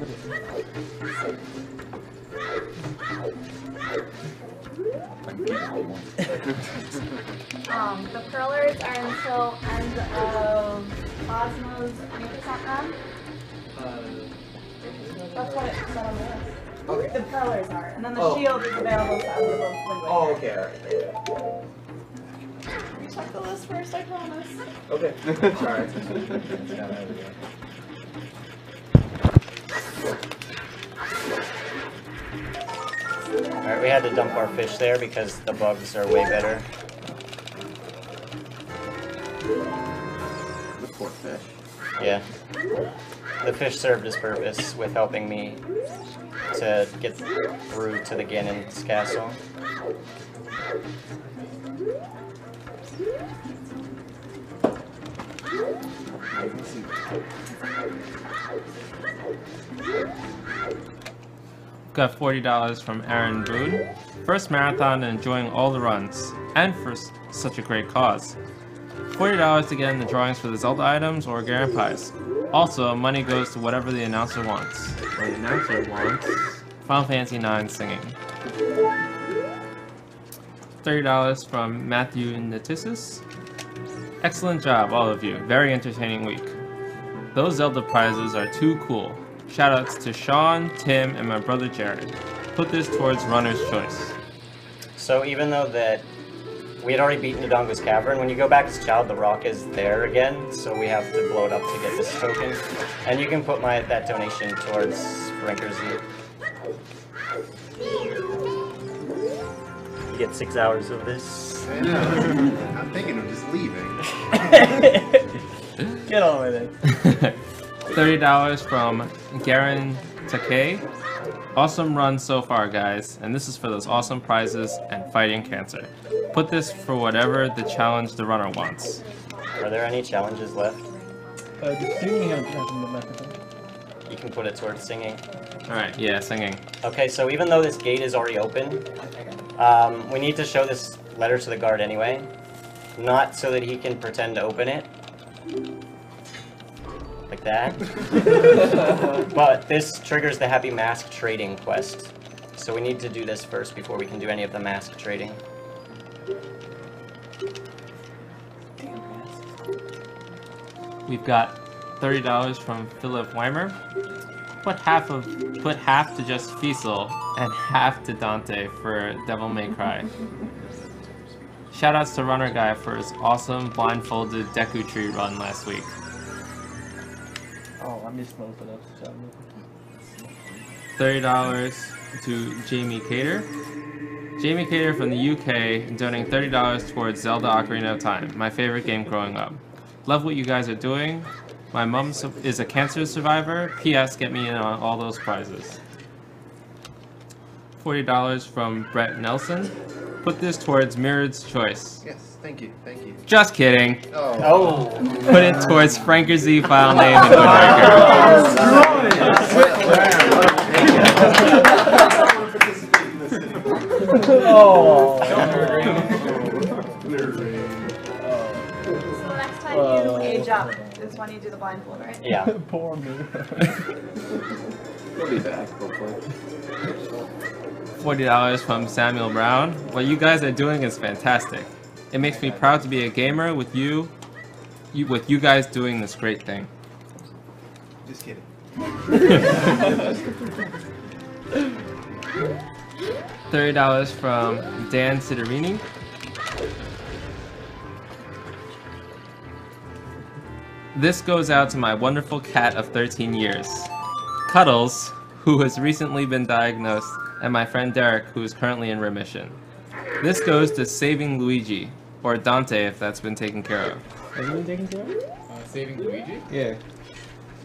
Um, the curlers are until end of Cosmos 20% run. That's what it said on the list. Okay. The curlers are, and then the Oh. shield is available to everyone. when Oh, we're okay, alright. You check the list first, I promise. Okay. Sorry. Alright, we had to dump our fish there because the bugs are way better. The poor fish. Yeah. The fish served his purpose with helping me to get through to the Ganon's castle. Got $40 from Aaron Boone. First marathon and enjoying all the runs. And for such a great cause. $40 to get in the drawings for the Zelda items or Garen Pies. Also, money goes to whatever the announcer wants. Or the announcer wants. Final Fantasy IX singing. $30 from Matthew Natisis. Excellent job, all of you. Very entertaining week. Those Zelda prizes are too cool. Shoutouts to Sean, Tim, and my brother Jared. Put this towards runner's choice. So even though that we had already beaten Dodongo's Cavern, when you go back as Child, the rock is there again, so we have to blow it up to get this token. And you can put my that donation towards Franker Z. You get six hours of this. I know. I'm thinking of just leaving. Get on with it. $30 from Garen Takei. Awesome run so far, guys. And this is for those awesome prizes and fighting cancer. Put this for whatever the challenge the runner wants. Are there any challenges left? Uh, the singing has hasn't been left, I think. You can put it towards singing. Alright, yeah, singing. Okay, so even though this gate is already open, um, we need to show this letter to the guard anyway. Not so that he can pretend to open it. Like that. but this triggers the Happy Mask trading quest. So we need to do this first before we can do any of the mask trading. We've got $30 from Philip Weimer. Put half of put half to just Fiesel and half to Dante for Devil May Cry. Shoutouts to Runner Guy for his awesome blindfolded Deku Tree run last week. Oh, I missed most of those. So $30 to Jamie Cater. Jamie Cater from the UK donating $30 towards Zelda Ocarina of Time, my favorite game growing up. Love what you guys are doing. My mom is a cancer survivor. P.S. Get me in on all those prizes. $40 from Brett Nelson. Put this towards Mirrored's Choice. Yes, thank you, thank you. Just kidding. Oh. Oh! Put it towards Franker Z file name and Woodworker. Oh. So next time you age up is when you do the blindfold, right? Yeah. Poor me. He'll be back, hopefully. $40 from Samuel Brown. What you guys are doing is fantastic. It makes me proud to be a gamer with you, you with you guys doing this great thing. Just kidding. Thirty dollars from Dan Siderini. This goes out to my wonderful cat of 13 years, Cuddles, who has recently been diagnosed, and my friend Derek, who is currently in remission. This goes to Saving Luigi, or Dante if that's been taken care of. Have you been taking care of? Uh, saving Luigi? Yeah.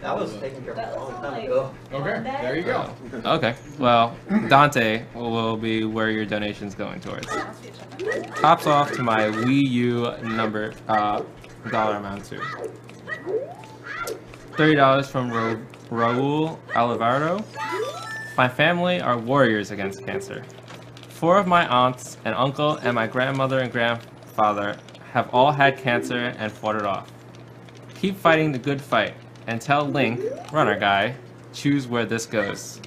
That was taken care of a long time ago. Okay, there you go. Okay, well, Dante will be where your donation's going towards. Tops off to my Wii U number, uh, dollar amount too. $30 from Ra- Raul Alvaro. My family are warriors against cancer. Four of my aunts, and uncle, and my grandmother and grandfather have all had cancer and fought it off. Keep fighting the good fight, and tell Link, runner guy, choose where this goes.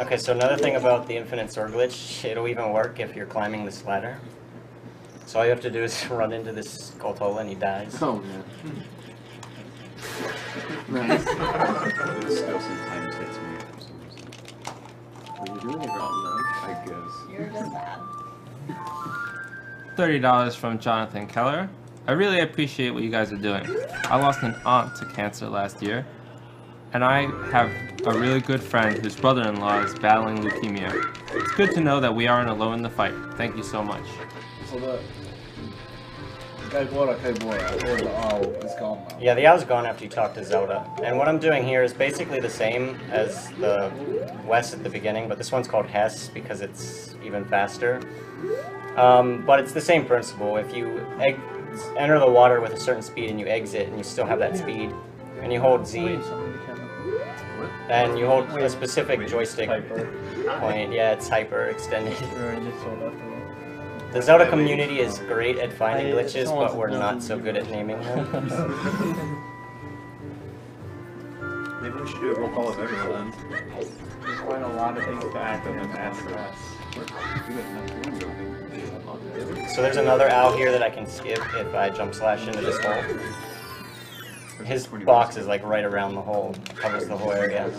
Okay, so another thing about the infinite sword glitch, it'll even work if you're climbing this ladder. So all you have to do is run into this Goltola and he dies. Oh, yeah. Nice. Sometimes hits me for some reason. You're doing it wrong, though. I guess. You're just bad. $30 from Jonathan Keller. I really appreciate what you guys are doing. I lost an aunt to cancer last year, and I have a really good friend whose brother in law is battling leukemia. It's good to know that we aren't alone in the fight. Thank you so much. So the Kaepora Gaebora, or the owl, is gone now. Yeah, the owl's gone after you talk to Zelda. And what I'm doing here is basically the same as the West at the beginning, but this one's called HESS because it's even faster. Um, but it's the same principle. If you egg, enter the water with a certain speed and you exit and you still have that speed, and you hold Z, and you hold a specific joystick point, yeah, it's hyper extended. The Zelda community is great at finding I- glitches, but we're not so good at naming them. Maybe we should do a roll call of everyone. We find a lot of things to act on and ask us. So there's another owl here that I can skip if I jump slash into this hole. His box is like right around the hole, covers the whole area.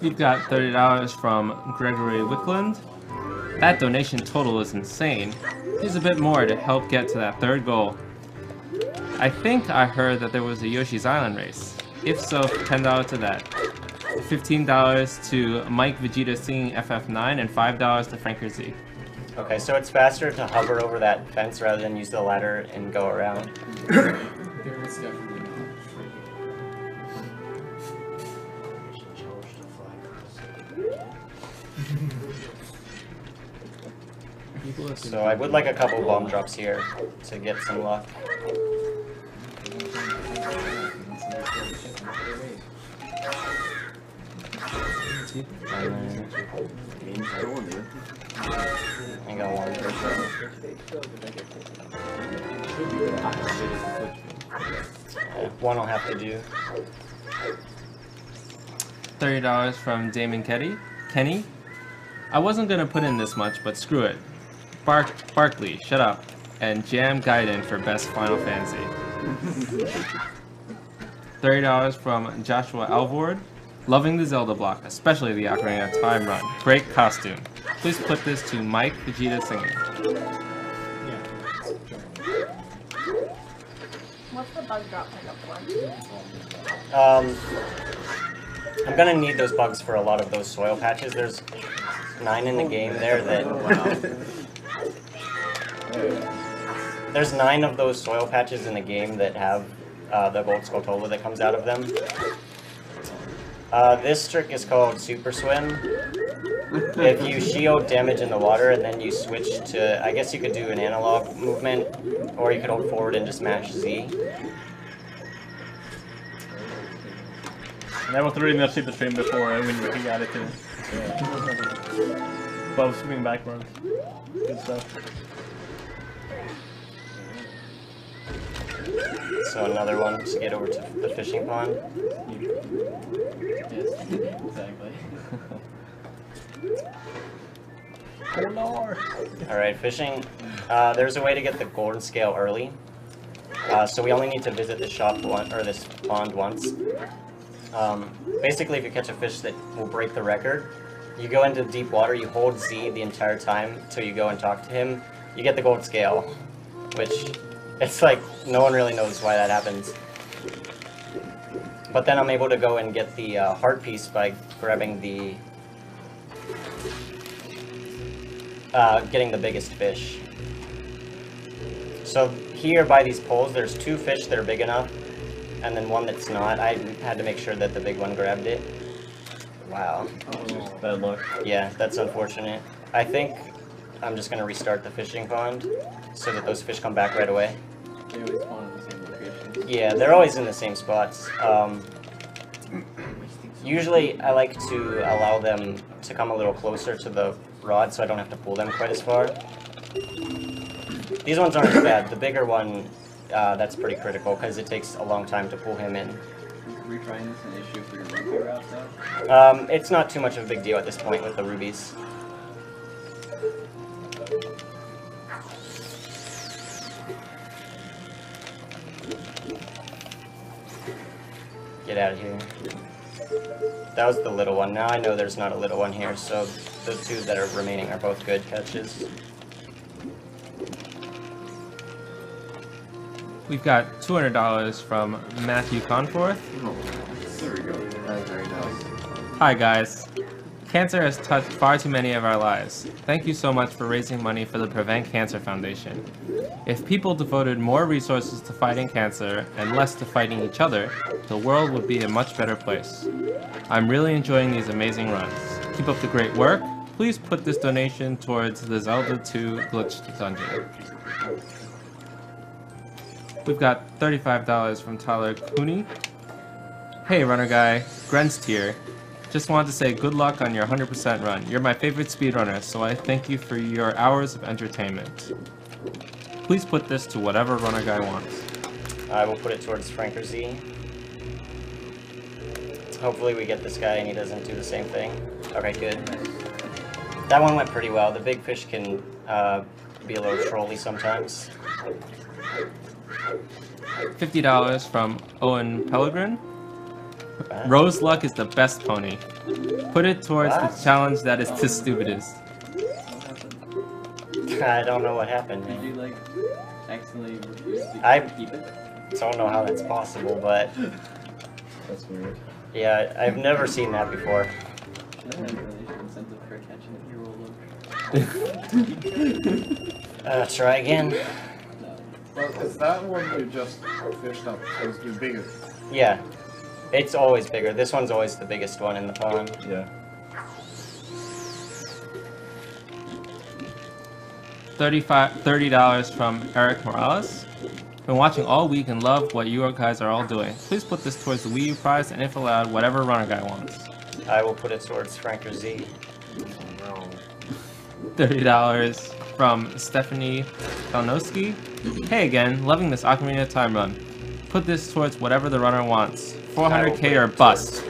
We've got $30 from Gregory Wickland. That donation total is insane. Here's a bit more to help get to that third goal. I think I heard that there was a Yoshi's Island race. If so, $10 to that. $15 to Mike Vegeta singing FF9 and $5 to Franker Z. Okay, so it's faster to hover over that fence rather than use the ladder and go around. So I would like a couple bomb drops here to get some luck. I got one for sure. Yeah, one will have to do. $30 from Damon Kenny. Kenny. I wasn't gonna put in this much, but screw it. Bark Barkley, shut up. And Jam Gaiden for best Final Fantasy. $30 from Joshua Alvord. Loving the Zelda block, especially the Ocarina of Time run. Great costume. Please put this to Mike Vegeta singing. What's the bug drop pickup for? Um, I'm gonna need those bugs for a lot of those soil patches. There's nine in the game there that. There's nine of those soil patches in the game that have uh, the gold Skulltula that comes out of them. Uh, this trick is called Super Swim. If you shield damage in the water and then you switch to, I guess you could do an analog movement, or you could hold forward and just mash Z. And I was reading a super stream before when we got it too. Both swing backwards. Good stuff. So another one to get over to the fishing pond. Yes, exactly. Alright, fishing. Uh, there's a way to get the golden scale early. Uh, so we only need to visit the shop one or this pond once. Um, basically, if you catch a fish that will break the record, you go into deep water, you hold Z the entire time till you go and talk to him. You get the gold scale, which it's like no one really knows why that happens. But then I'm able to go and get the uh, heart piece by grabbing the uh, getting the biggest fish. So here by these poles, there's two fish that are big enough, and then one that's not. I had to make sure that the big one grabbed it. Wow. Bad luck. Yeah, that's unfortunate. I think I'm just gonna restart the fishing pond so that those fish come back right away. They always spawn in the same location. Yeah, they're always in the same spots. Um, usually, I like to allow them to come a little closer to the rod so I don't have to pull them quite as far. These ones aren't bad. The bigger one, uh, that's pretty critical because it takes a long time to pull him in. This an issue for your rupee route though? Um, it's not too much of a big deal at this point with the rubies. Get out of here. That was the little one. Now I know there's not a little one here, so the two that are remaining are both good catches. We've got $200 from Matthew Conforth. Oh, There we go. That's very nice. Hi guys. Cancer has touched far too many of our lives. Thank you so much for raising money for the Prevent Cancer Foundation. If people devoted more resources to fighting cancer and less to fighting each other, the world would be a much better place. I'm really enjoying these amazing runs. Keep up the great work. Please put this donation towards the Zelda 2 Glitched Dungeon. We've got $35 from Tyler Cooney. Hey, runner guy, Grenst here. Just wanted to say good luck on your 100% run. You're my favorite speedrunner, so I thank you for your hours of entertainment. Please put this to whatever runner guy wants. I will put it towards Franker Z. Hopefully we get this guy and he doesn't do the same thing. Okay, good. That one went pretty well. The big fish can uh, be a little trolly sometimes. $50 from Owen Pellegrin. Rose Luck is the best pony. Put it towards What? the challenge that is the stupidest. I don't know what happened. Did you like accidentally refuse to I- keep it? don't know how that's possible, but That's weird. yeah, I've never seen that before. Should have had a really incentive for catching a hero look. Uh, try again. No. Well, is that one you just fished up supposed to be bigger? Yeah, it's always bigger. This one's always the biggest one in the pond. Yeah. $35 $30 from Eric Morales. Been watching all week and love what you guys are all doing. Please put this towards the Wii U prize and if allowed, whatever runner guy wants. I will put it towards Franker Z. Wrong. $30 from Stephanie Kalnowski. Hey again, loving this Ocarina of Time run. Put this towards whatever the runner wants. I will put 400k or towards bust.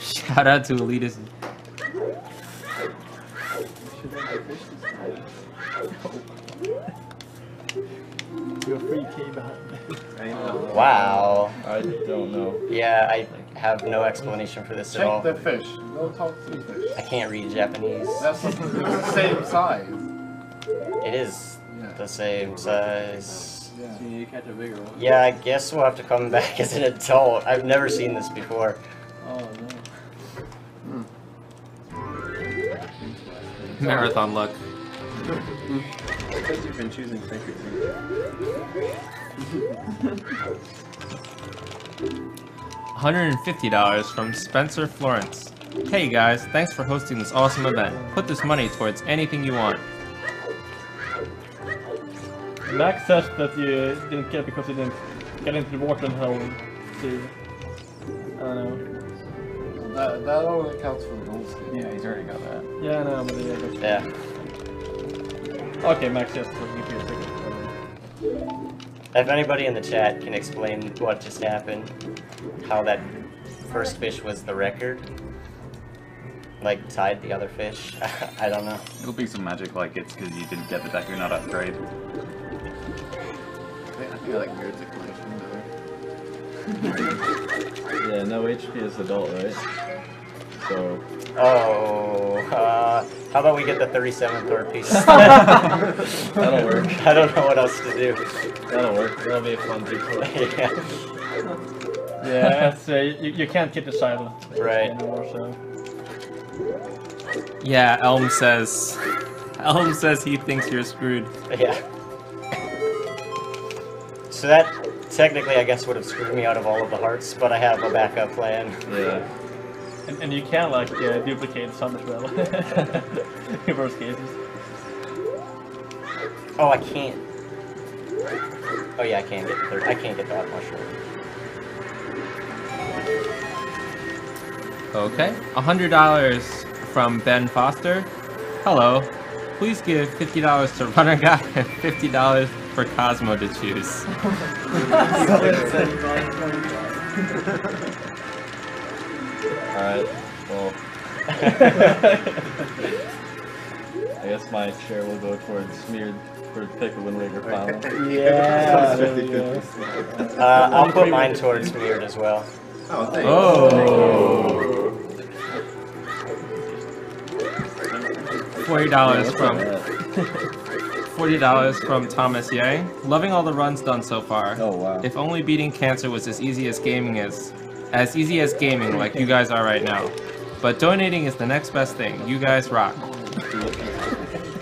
Shout out to Elitist. Should have fish this time. You're free key behind me. I know. Wow. I don't know. Yeah, I have no explanation for this at all. Check the fish. Go talk to the fish. I can't read Japanese. That's the same size. It is Yeah. the same size. Yeah. So you need to catch a bigger one. Yeah, I guess we'll have to come back as an adult. I've never seen this before. Oh no. Hmm. Marathon luck. Because you've been choosing Franker $150 from Spencer Florence. Hey guys, thanks for hosting this awesome event. Put this money towards anything you want. Max says that you didn't get because you didn't get into the water and hold the. I don't know. That, that only counts for the gold skin. Yeah, he's already got that. Yeah, I know, but yeah. But... Yeah. Okay, Max, yes, we'll give you a second. If anybody in the chat can explain what just happened, how that first fish was the record, like tied the other fish, I don't know. It'll be some magic like it's because you didn't get the Deku Nut upgrade. I think I, think I like Weird's Yeah, no HP is adult, right? So. Oh, uh, how about we get the 37th third piece? That'll work. I don't know what else to do. That'll work. That'll be a fun detour. yeah. Yeah, it's, uh, you, you can't get the silent Right. anymore, so. Yeah, Elm says. Elm says he thinks you're screwed. Yeah. So that technically, I guess, would have screwed me out of all of the hearts, but I have a backup plan. Yeah. And, and you can like uh, duplicate some as well. in worst cases. Oh, I can't. Oh yeah, I can't get the third. I can't get that mushroom. Okay. $100 from Ben Foster. Hello. Please give $50 to Runner Guy and $50 for Cosmo to choose. Alright, well. I guess my share will go towards smeared for pick of Wind Waker final. Yeah, there we go. Uh, I'll put mine towards weird as well. Oh, thanks. Oh. Forty dollars from forty dollars from Thomas Yang. Loving all the runs done so far. Oh wow. If only beating cancer was as easy as gaming is, as easy as gaming like you guys are right now. But donating is the next best thing. You guys rock.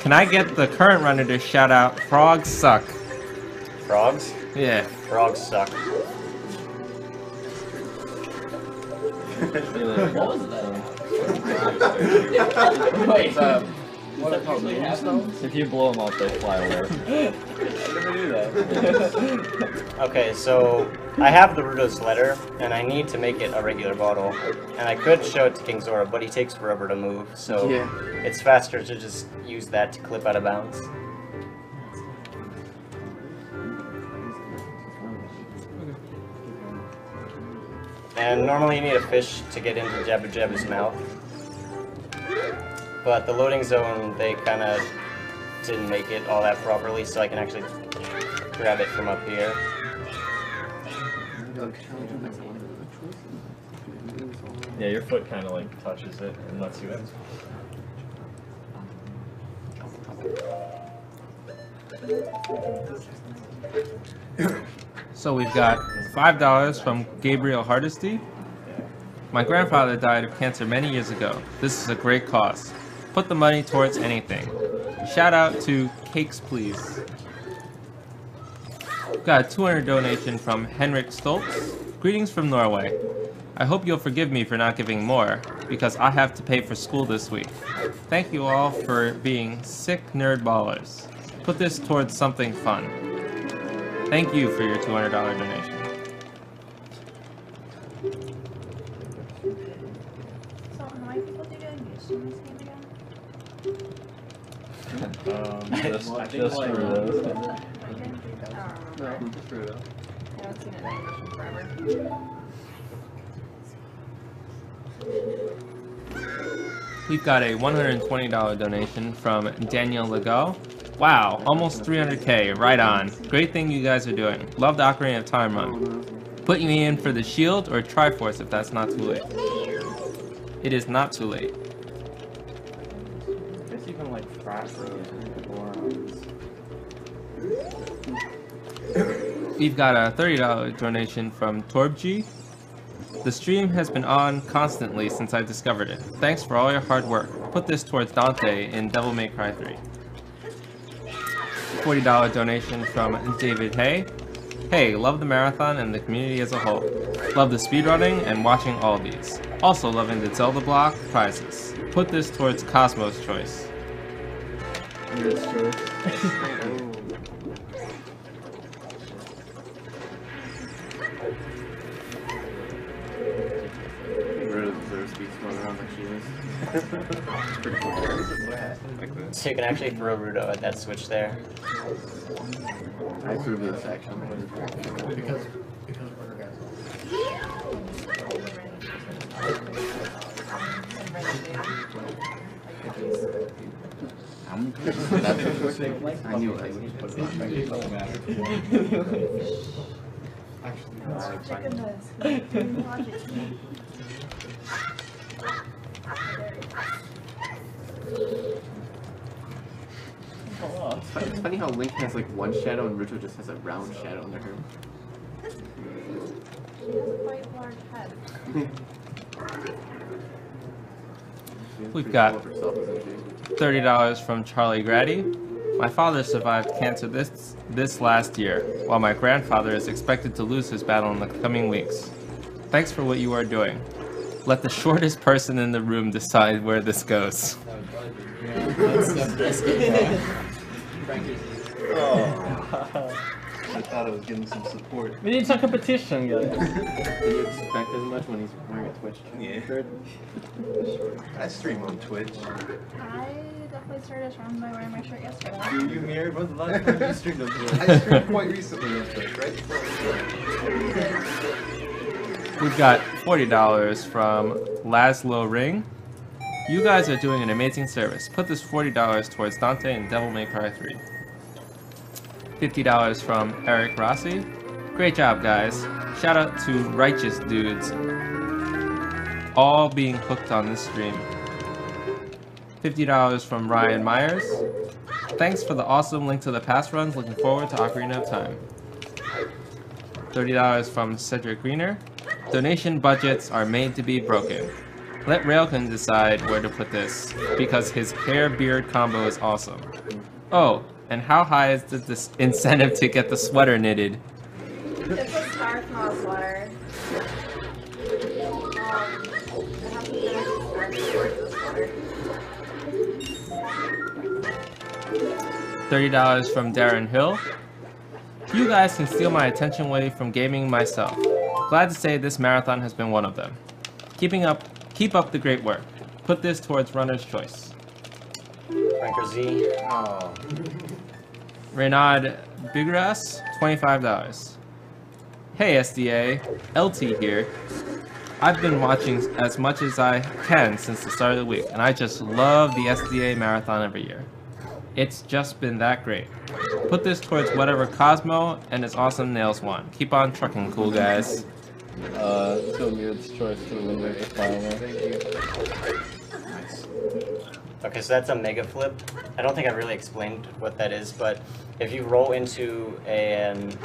Can I get the current runner to shout out frogs suck? Frogs? Yeah. Frogs suck. What was that? Wait. What are called usually moonstones? If you blow them up, they fly away. Never knew that. Okay, so I have the Ruto's letter, and I need to make it a regular bottle. And I could show it to King Zora, but he takes forever to move, so Yeah. it's faster to just use that to clip out of bounds. And normally you need a fish to get into Jabu-Jabu's mouth. But the loading zone, they kind of didn't make it all that properly, so I can actually grab it from up here. Yeah, your foot kind of like touches it and lets you in. So we've got five dollars from Gabriel Hardesty. My grandfather died of cancer many years ago. This is a great cause. Put the money towards anything. Shout out to Cakes Please. Got a 200 donation from Henrik Stoltz. Greetings from Norway. I hope you'll forgive me for not giving more, because I have to pay for school this week. Thank you all for being sick nerd ballers. Put this towards something fun. Thank you for your $200 donation. Um, just, Well, I think just like- for those. I don't remember. No, just Ruto. I haven't seen it in action forever. We've got a $120 donation from Daniel Legault. Wow, almost 300k, right on. Great thing you guys are doing. Love the Ocarina of Time run. Put me in for the Shield or Triforce if that's not too late. It is not too late. There's even like frat bros and morons. We've got a $30 donation from Torbji. The stream has been on constantly since I discovered it. Thanks for all your hard work. Put this towards Dante in Devil May Cry 3. $40 donation from David Hay. Hey, love the marathon and the community as a whole. Love the speedrunning and watching all these. Also loving the Zelda block prizes. Put this towards Cosmos choice. Weird's choice. So you can actually throw Ruto at that switch there. I threw this action. Because because we're guys. How many questions did that be? I knew it. It's funny, it's funny how Link has like one shadow and Ruto just has a round shadow under her. She has a quite large head. We've got- full of herself, isn't she? $30 from Charlie Grady. My father survived cancer this this last year, while my grandfather is expected to lose his battle in the coming weeks. Thanks for what you are doing. Let the shortest person in the room decide where this goes. That's that's. I thought I was getting some support. We need some competition, guys. Did you expect as much when he's wearing a Twitch Yeah. shirt? I stream on Twitch. I definitely started strong by wearing my shirt yesterday. You, you mirror when's the last time you streamed on Twitch? I streamed quite recently on Twitch, right? We've got $40 from Laszlo Ring. You guys are doing an amazing service. Put this $40 towards Dante and Devil May Cry 3. $50 from Eric Rossi. Great job, guys. Shout out to Righteous Dudes. All being hooked on this stream. $50 from Ryan Myers. Thanks for the awesome Link to the Past runs. Looking forward to Ocarina of Time. $30 from Cedric Greener. Donation budgets are made to be broken. Let Railkin decide where to put this, because his hair beard combo is awesome. Oh, and how high is the incentive to get the sweater knitted? It's a scarf, not a sweater. Um, I have to finish the scarf before it's a sweater. $30 from Darren Hill. You guys can steal my attention away from gaming myself. Glad to say this marathon has been one of them. Keeping up, keep up the great work. Put this towards runner's choice. Franker Z. Oh. Renaud Bigras, $25. Hey SDA, LT here. I've been watching as much as I can since the start of the week, and I just love the SDA marathon every year. It's just been that great. Put this towards whatever Cosmo and his awesome nails want. Keep on trucking, cool guys. Uh, still Mute's choice for Wind Waker Final. Okay, so that's a mega flip. I don't think I really explained what that is, but if you roll into an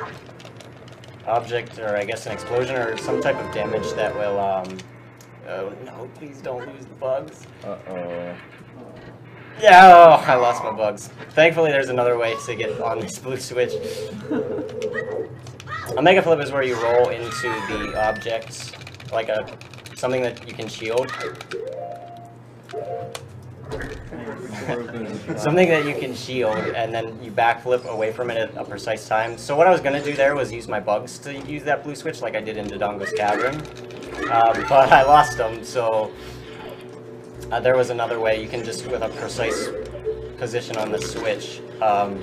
object, or I guess an explosion, or some type of damage that will, um, oh no, please don't lose the bugs. Uh-oh. Yeah, oh, I lost my bugs. Thankfully, there's another way to get on this blue switch. A mega flip is where you roll into the objects, like a something that you can shield. Something that you can shield, and then you backflip away from it at a precise time. So what I was gonna do there was use my bugs to use that blue switch, like I did in Dodongo's Cavern, um, but I lost them. So uh, there was another way. You can just, with a precise position on the switch, um,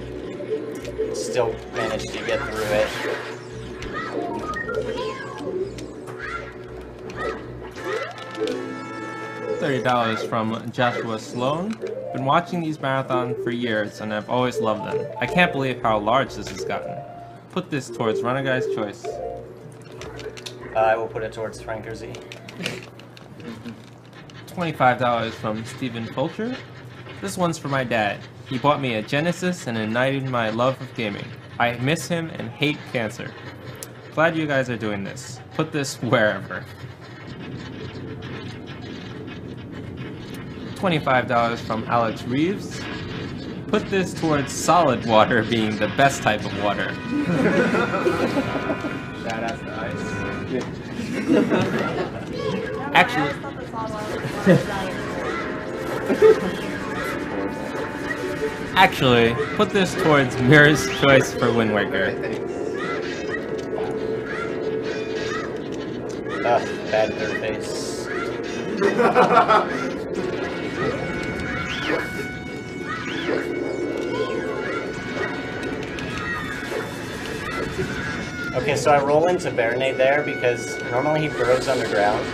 still manage to get through it. $30 from Joshua Sloan. Been watching these marathon for years and I've always loved them. I can't believe how large this has gotten. Put this towards Runner Guy's choice. I will put it towards Franker Z. $25 from Stephen Fulcher. This one's for my dad. He bought me a Genesis and ignited my love of gaming. I miss him and hate cancer. Glad you guys are doing this. Put this wherever. $25 from Alex Reeves. Put this towards solid water being the best type of water. Shout out to Ice. Actually, actually, put this towards Mirror's choice for Wind Waker. Bad third face. Okay, so I roll into Barinade there because normally he burrows underground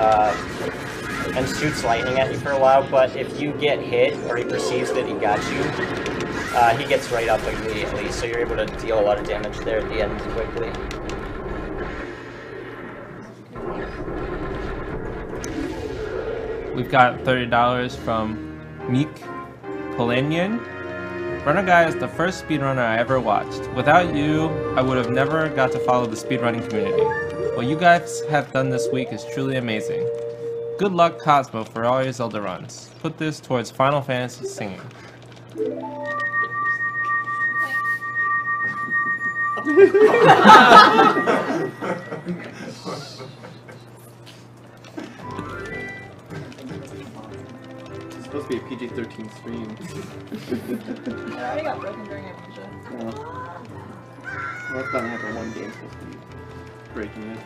uh, and shoots lightning at you for a while, but if you get hit or he perceives that he got you, uh, he gets right up immediately, so you're able to deal a lot of damage there at the end quickly. We've got $30 from Meek Polanian. Runner Guy is the first speedrunner I ever watched. Without you, I would have never got to follow the speedrunning community. What you guys have done this week is truly amazing. Good luck, Cosmo, for all your Zelda runs. Put this towards Final Fantasy singing. supposed to be a PG-13 stream. I already got broken during Amnesia. Well, that's not happen. One game's supposed to be breaking it.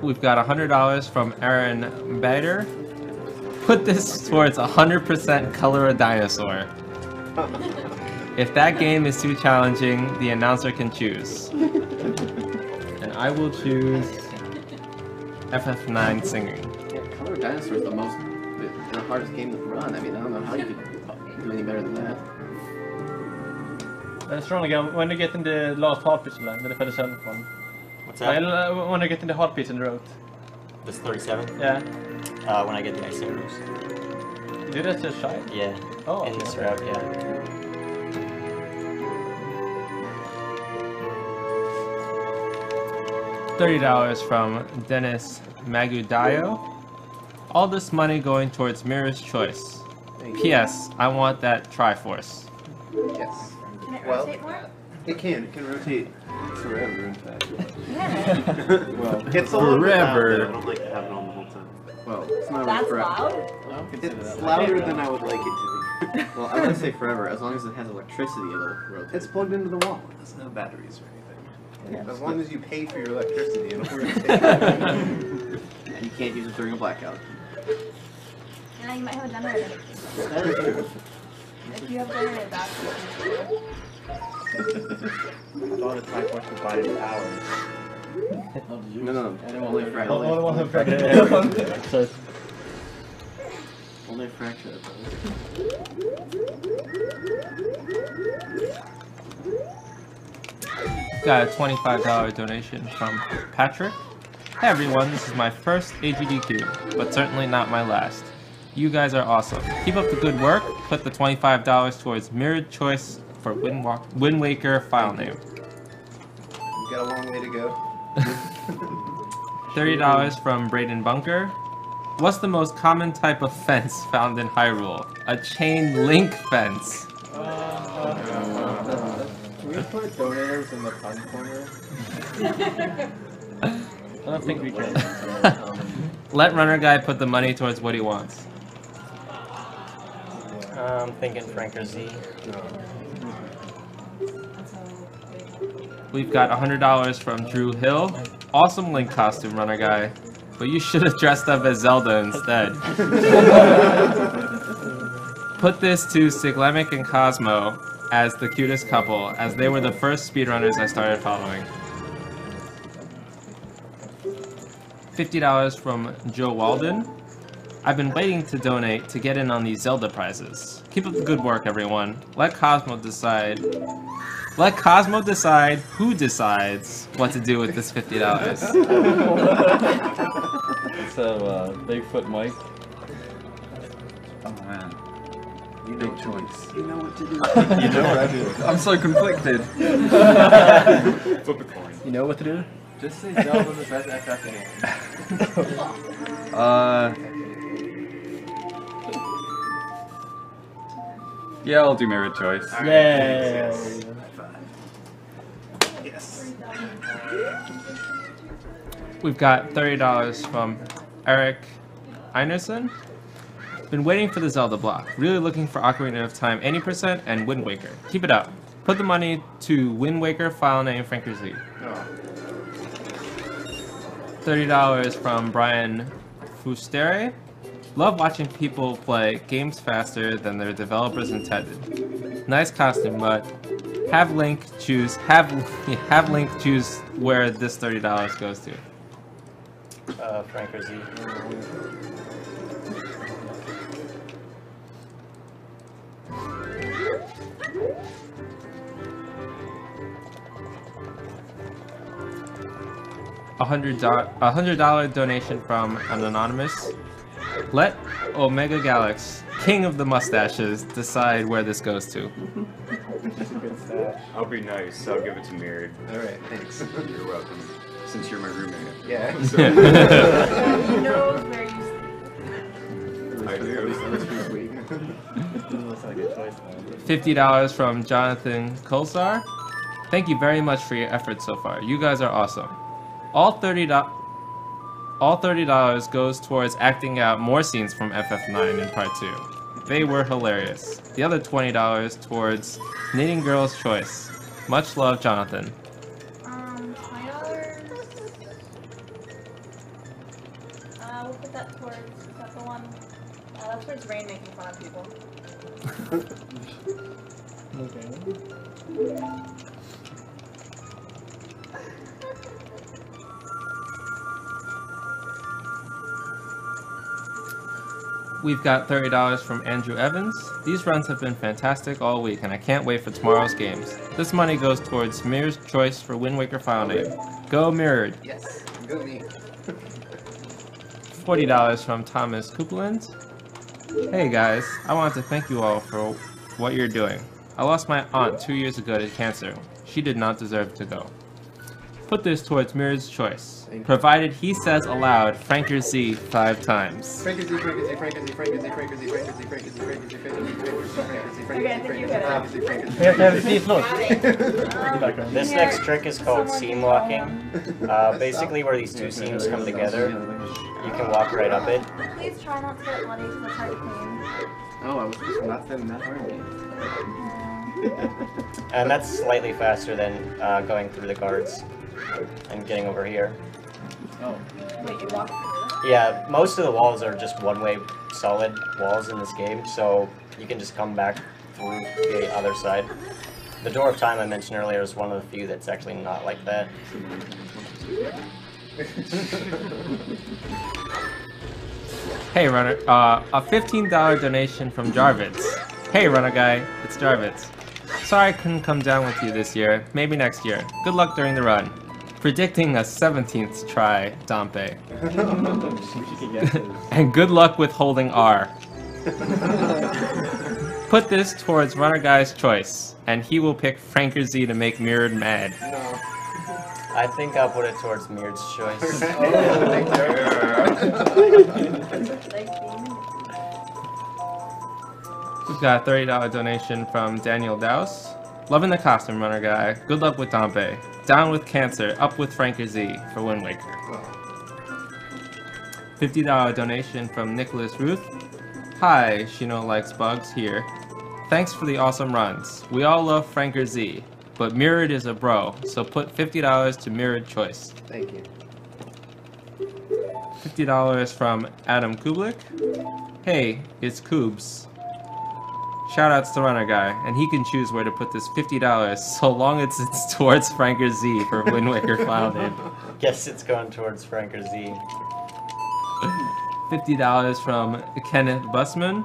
We've got $100 from Aaron Bader. Put this towards 100% color a dinosaur. If that game is too challenging, the announcer can choose. And I will choose FF9 singing. Yeah, Dinosaur is the most, the, the hardest game to run. I mean, I don't know how you could do any better than that. Uh, strong again. When you get in the last heart piece line, the Fedicel one. What's that? Well, uh, when you get in the heart piece in the road. This 37? Yeah. Uh, when I get the ice arrows. You did that just shy? Yeah. Oh, In this okay. route, yeah. $30 from Dennis Magudayo. All this money going towards Mirror's Choice. P.S. I want that Triforce. Yes. Can it Well, rotate more? it can. It can rotate. Forever, in fact. Yeah. well, It's a little bit loud, Forever. I don't like to have it on the whole time. Well, It's not That's forever. loud? I don't consider it's louder than I would like it to be. Well, I wouldn't say forever. As long as it has electricity, it'll rotate. It's plugged into the wall. It doesn't have batteries or anything. Yeah, As long as you pay for your electricity, it'll rotate. And you can't use it during a blackout. Yeah, you might have a generator. That is true. If you have generator, that's I thought it's like what provided power. No, no, no. Only for Oh, only, oh, okay. So, only fracture. Uh, Got a $25 donation from Patrick. Hey everyone, this is my first AGDQ, but certainly not my last. You guys are awesome. Keep up the good work. Put the $25 towards Mirrored Choice for Wind, Walk- Wind Waker file name. We've got a long way to go. $30 from Braden Bunker. What's the most common type of fence found in Hyrule? A chain link fence. Can we put donators in the fun corner? I don't think we can. Let Runner Guy put the money towards what he wants. I'm thinking Franker Z. We've got $100 from Drew Hill. Awesome Link costume, Runner Guy. But you should have dressed up as Zelda instead. Put this to Siglemic and Cosmo as the cutest couple, as they were the first speedrunners I started following. $50 from Joe Walden. I've been waiting to donate to get in on these Zelda prizes. Keep up the good work, everyone. Let Cosmo decide. Let Cosmo decide who decides what to do with this $50. Let's have uh, Bigfoot Mike. Oh man. You Big choice. You know what to do. You know what I do. I'm so conflicted. Flip a coin. You know what to do? Just say Zelda's the best FF game. Uh. Yeah, I'll do mirrored choice. Yay! Yes. We've got $30 from Eric Einerson. Been waiting for the Zelda block. Really looking for Ocarina of Time 80% and Wind Waker. Keep it up. Put the money to Wind Waker file name Franker Z. $30 from Brian Fustere. Love watching people play games faster than their developers intended. Nice costume, but have Link choose have have Link choose where this thirty dollars goes to. Uh, Franker Z. A hundred a hundred dollar donation from an anonymous. Let Omega Galax, king of the mustaches, decide where this goes to. I'll be nice. I'll give it to Mirrored. All right, thanks. You're welcome. Since you're my roommate. Yeah. So- He knows where you sleep. I do. Looks like a choice. Fifty dollars from Jonathan Kolsar. Thank you very much for your efforts so far. You guys are awesome. All thirty do- all thirty dollars goes towards acting out more scenes from FF9 in Part Two. They were hilarious. The other twenty dollars towards Knitting Girl's Choice. Much love, Jonathan. Um, twenty dollars. Uh, we'll put that towards. Is the one? Uh, that's towards Rain making fun of people. We've got $30 from Andrew Evans. These runs have been fantastic all week, and I can't wait for tomorrow's games. This money goes towards Mirror's choice for Wind Waker file name. Go Mirrored. Yes, go me. $40 from Thomas Coupland. Hey guys, I want to thank you all for what you're doing. I lost my aunt two years ago to cancer. She did not deserve to go. Put this towards Mirror's choice, provided he says aloud Franker Z five times. Frank Z, Frank Z, Frank Z, Frank Z, Frank Z, Frank Z, Frank Z, Frank Z, Frank Z, Frank Z, Frank Z, Okay, I think you hit Frank Z, it. Z, We have to have Frank these Z. This next trick is called seam locking. Uh, basically, where these two seams come together, you can walk right up it. Please try not to get bloody because it's hard to clean. Oh, I was just not standing that hard. And that's slightly faster than uh, going through the guards and getting over here. Oh. Wait, you walk through Yeah, most of the walls are just one-way solid walls in this game, so you can just come back through the other side. The Door of Time I mentioned earlier is one of the few that's actually not like that. Hey runner, uh, a $15 donation from Jarvitz. Hey runner guy, it's Jarvitz. Sorry I couldn't come down with you this year. Maybe next year. Good luck during the run. Predicting a 17th try, Dampe. and good luck with holding R. Put this towards runner guy's choice, and he will pick Franker Z to make Mirrored mad. I think I'll put it towards Mirrored's choice. We've got a $30 donation from Daniel Douse. Loving the costume runner guy. Good luck with Dampe. Down with cancer. Up with Franker Z for Wind Waker. $50 donation from Nicholas Ruth. Hi, Shino likes bugs here. Thanks for the awesome runs. We all love Franker Z, but Mirrored is a bro, so put $50 to Mirrored Choice. Thank you. $50 from Adam Kublik. Hey, it's Koobs. Shoutouts to Runner Guy, and he can choose where to put this $50 so long as it's towards Franker Z for Wind Waker file name. Guess it's going towards Franker Z. $50 from Kenneth Busman.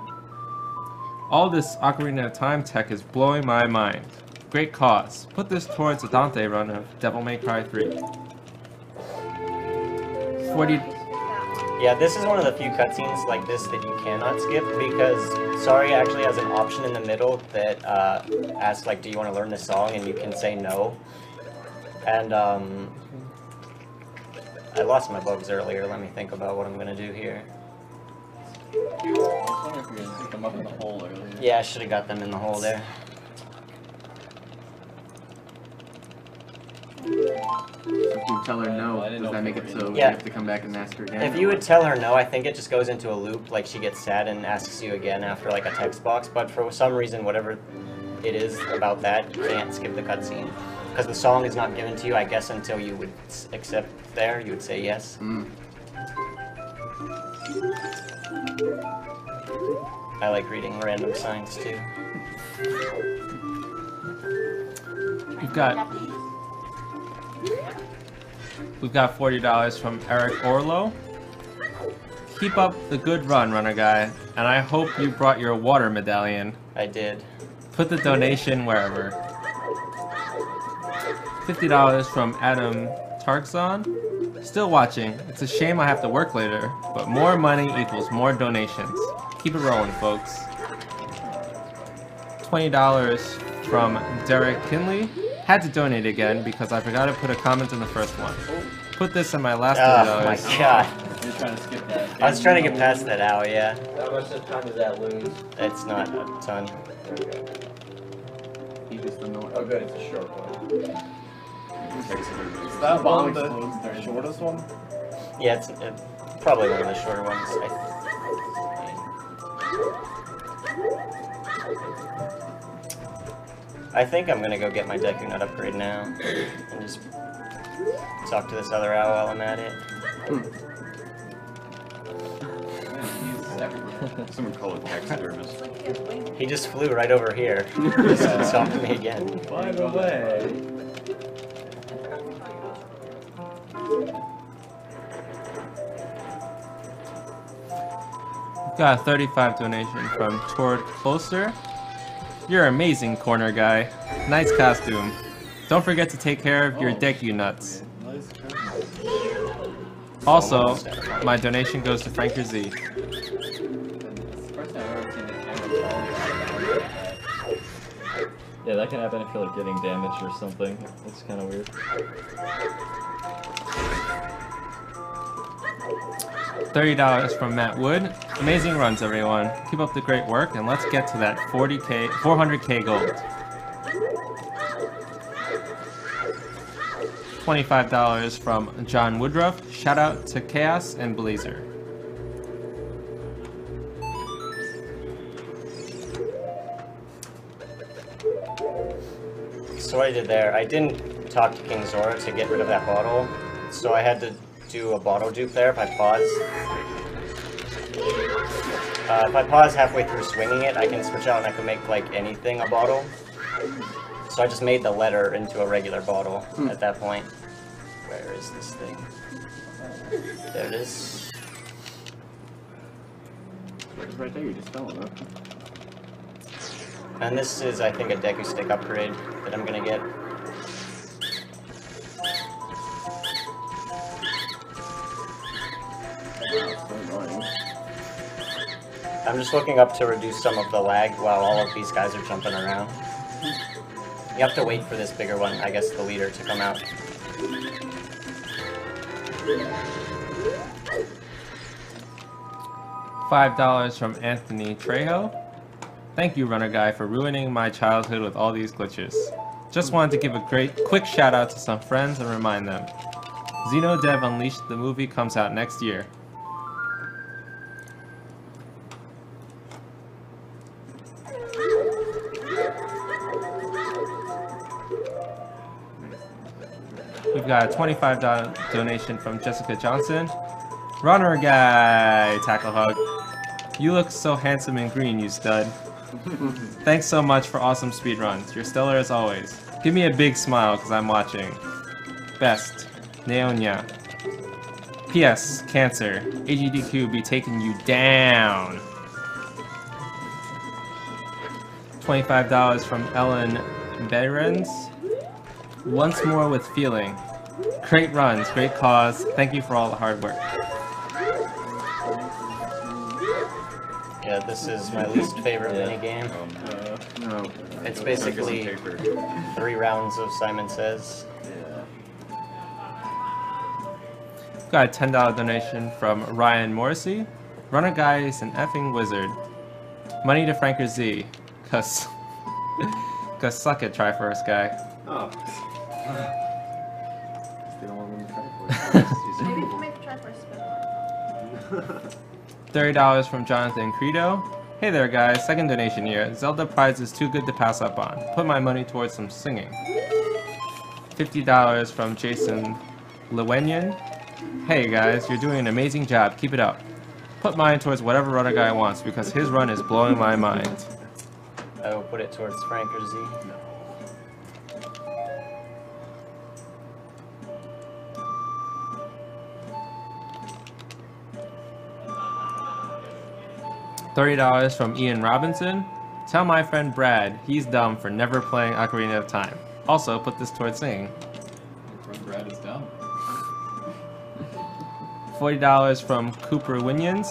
All this Ocarina of Time tech is blowing my mind. Great cause. Put this towards a Dante run of Devil May Cry 3. 40 Yeah, this is one of the few cutscenes like this that you cannot skip because Saria actually has an option in the middle that uh, asks like, do you want to learn this song? And you can say no. And um, I lost my bugs earlier. Let me think about what I'm gonna do here. I was wondering if you were gonna pick them up in the hole earlier. Yeah, I should have got them in the hole there. If you tell her no, I didn't does that make it so in- you have to come back and ask her again? If you would tell her no, I think it just goes into a loop. Like she gets sad and asks you again after like a text box. But for some reason, whatever it is about that, you can't skip the cutscene. because the song is not given to you, I guess until you would accept there, you would say yes. Mm. I like reading random signs too. You've got we've got forty dollars from Eric Orlo. Keep up the good run, runner guy, and I hope you brought your water medallion. I did. Put the donation wherever. Fifty dollars from Adam Tarkson. Still watching. It's a shame I have to work later, but more money equals more donations. Keep it rolling, folks. $20 from Derek Kinley. Had to donate again because I forgot to put a comment in the first one. Put this in my last Oh my $30. god. You're trying to skip that. I was trying to get past that owl, yeah. How much time does that lose? It's not a ton. There we go. He just annoyed. Oh, good, it's a short one. Is that one the, the shortest one? Yeah, it's, it's probably one of the shorter ones. I, I think I'm gonna go get my Deku Nut upgrade now and just talk to this other owl while I'm at it. Someone call it taxidermist. He just flew right over here. just to talk to me again. By the way. Got a 35 donation from Tord Closer. You're amazing, corner guy. Nice costume. Don't forget to take care of your Deku nuts. Also, my donation goes to Franker Z. Yeah, that can happen if you're like getting damaged or something. It's kind of weird. $30 from Matt Wood. Amazing runs, everyone. Keep up the great work, and let's get to that 40k, 400k gold. $25 from John Woodruff. Shout out to Chaos and Blazer. So what I did there, I didn't talk to King Zora to get rid of that bottle, so I had to do a bottle dupe there if I pause. Uh, if I pause halfway through swinging it, I can switch out and I can make like anything a bottle. So I just made the letter into a regular bottle at that point. Where is this thing? There it is. It's right there, you just fell it. And this is, I think, a Deku Stick upgrade that I'm gonna get. I'm just looking up to reduce some of the lag while all of these guys are jumping around. You have to wait for this bigger one, I guess the leader, to come out. $5 from Anthony Trejo. Thank you, Runner Guy, for ruining my childhood with all these glitches. Just wanted to give a great quick shout out to some friends and remind them. Xeno Dev Unleashed, the movie comes out next year. Got a $25 donation from Jessica Johnson. Runner guy, tackle hug. You look so handsome in green, you stud. Thanks so much for awesome speedruns. You're stellar as always. Give me a big smile because I'm watching. Best, Neonia. P.S. Cancer. AGDQ be taking you down. $25 from Ellen Behrens. Once more with feeling. Great runs, great cause. Thank you for all the hard work. Yeah, this is my least favorite mini game. No. It's basically three rounds of Simon Says. Yeah. Got a $10 donation from Ryan Morrissey. Runner Guy is an effing wizard. Money to Franker Z. Cause, cause suck it, try first guy. Oh. Maybe you can make a try for a spin. $30 from Jonathan Credo. Hey there guys, second donation here. Zelda Prize is too good to pass up on. Put my money towards some singing. $50 from Jason Lewenian. Hey guys, you're doing an amazing job. Keep it up. Put mine towards whatever runner guy wants because his run is blowing my mind. I will put it towards Franker Z. $30 from Ian Robinson. Tell my friend Brad he's dumb for never playing Ocarina of Time. Also, put this towards singing. Brad is dumb. $40 from Cooper Winions.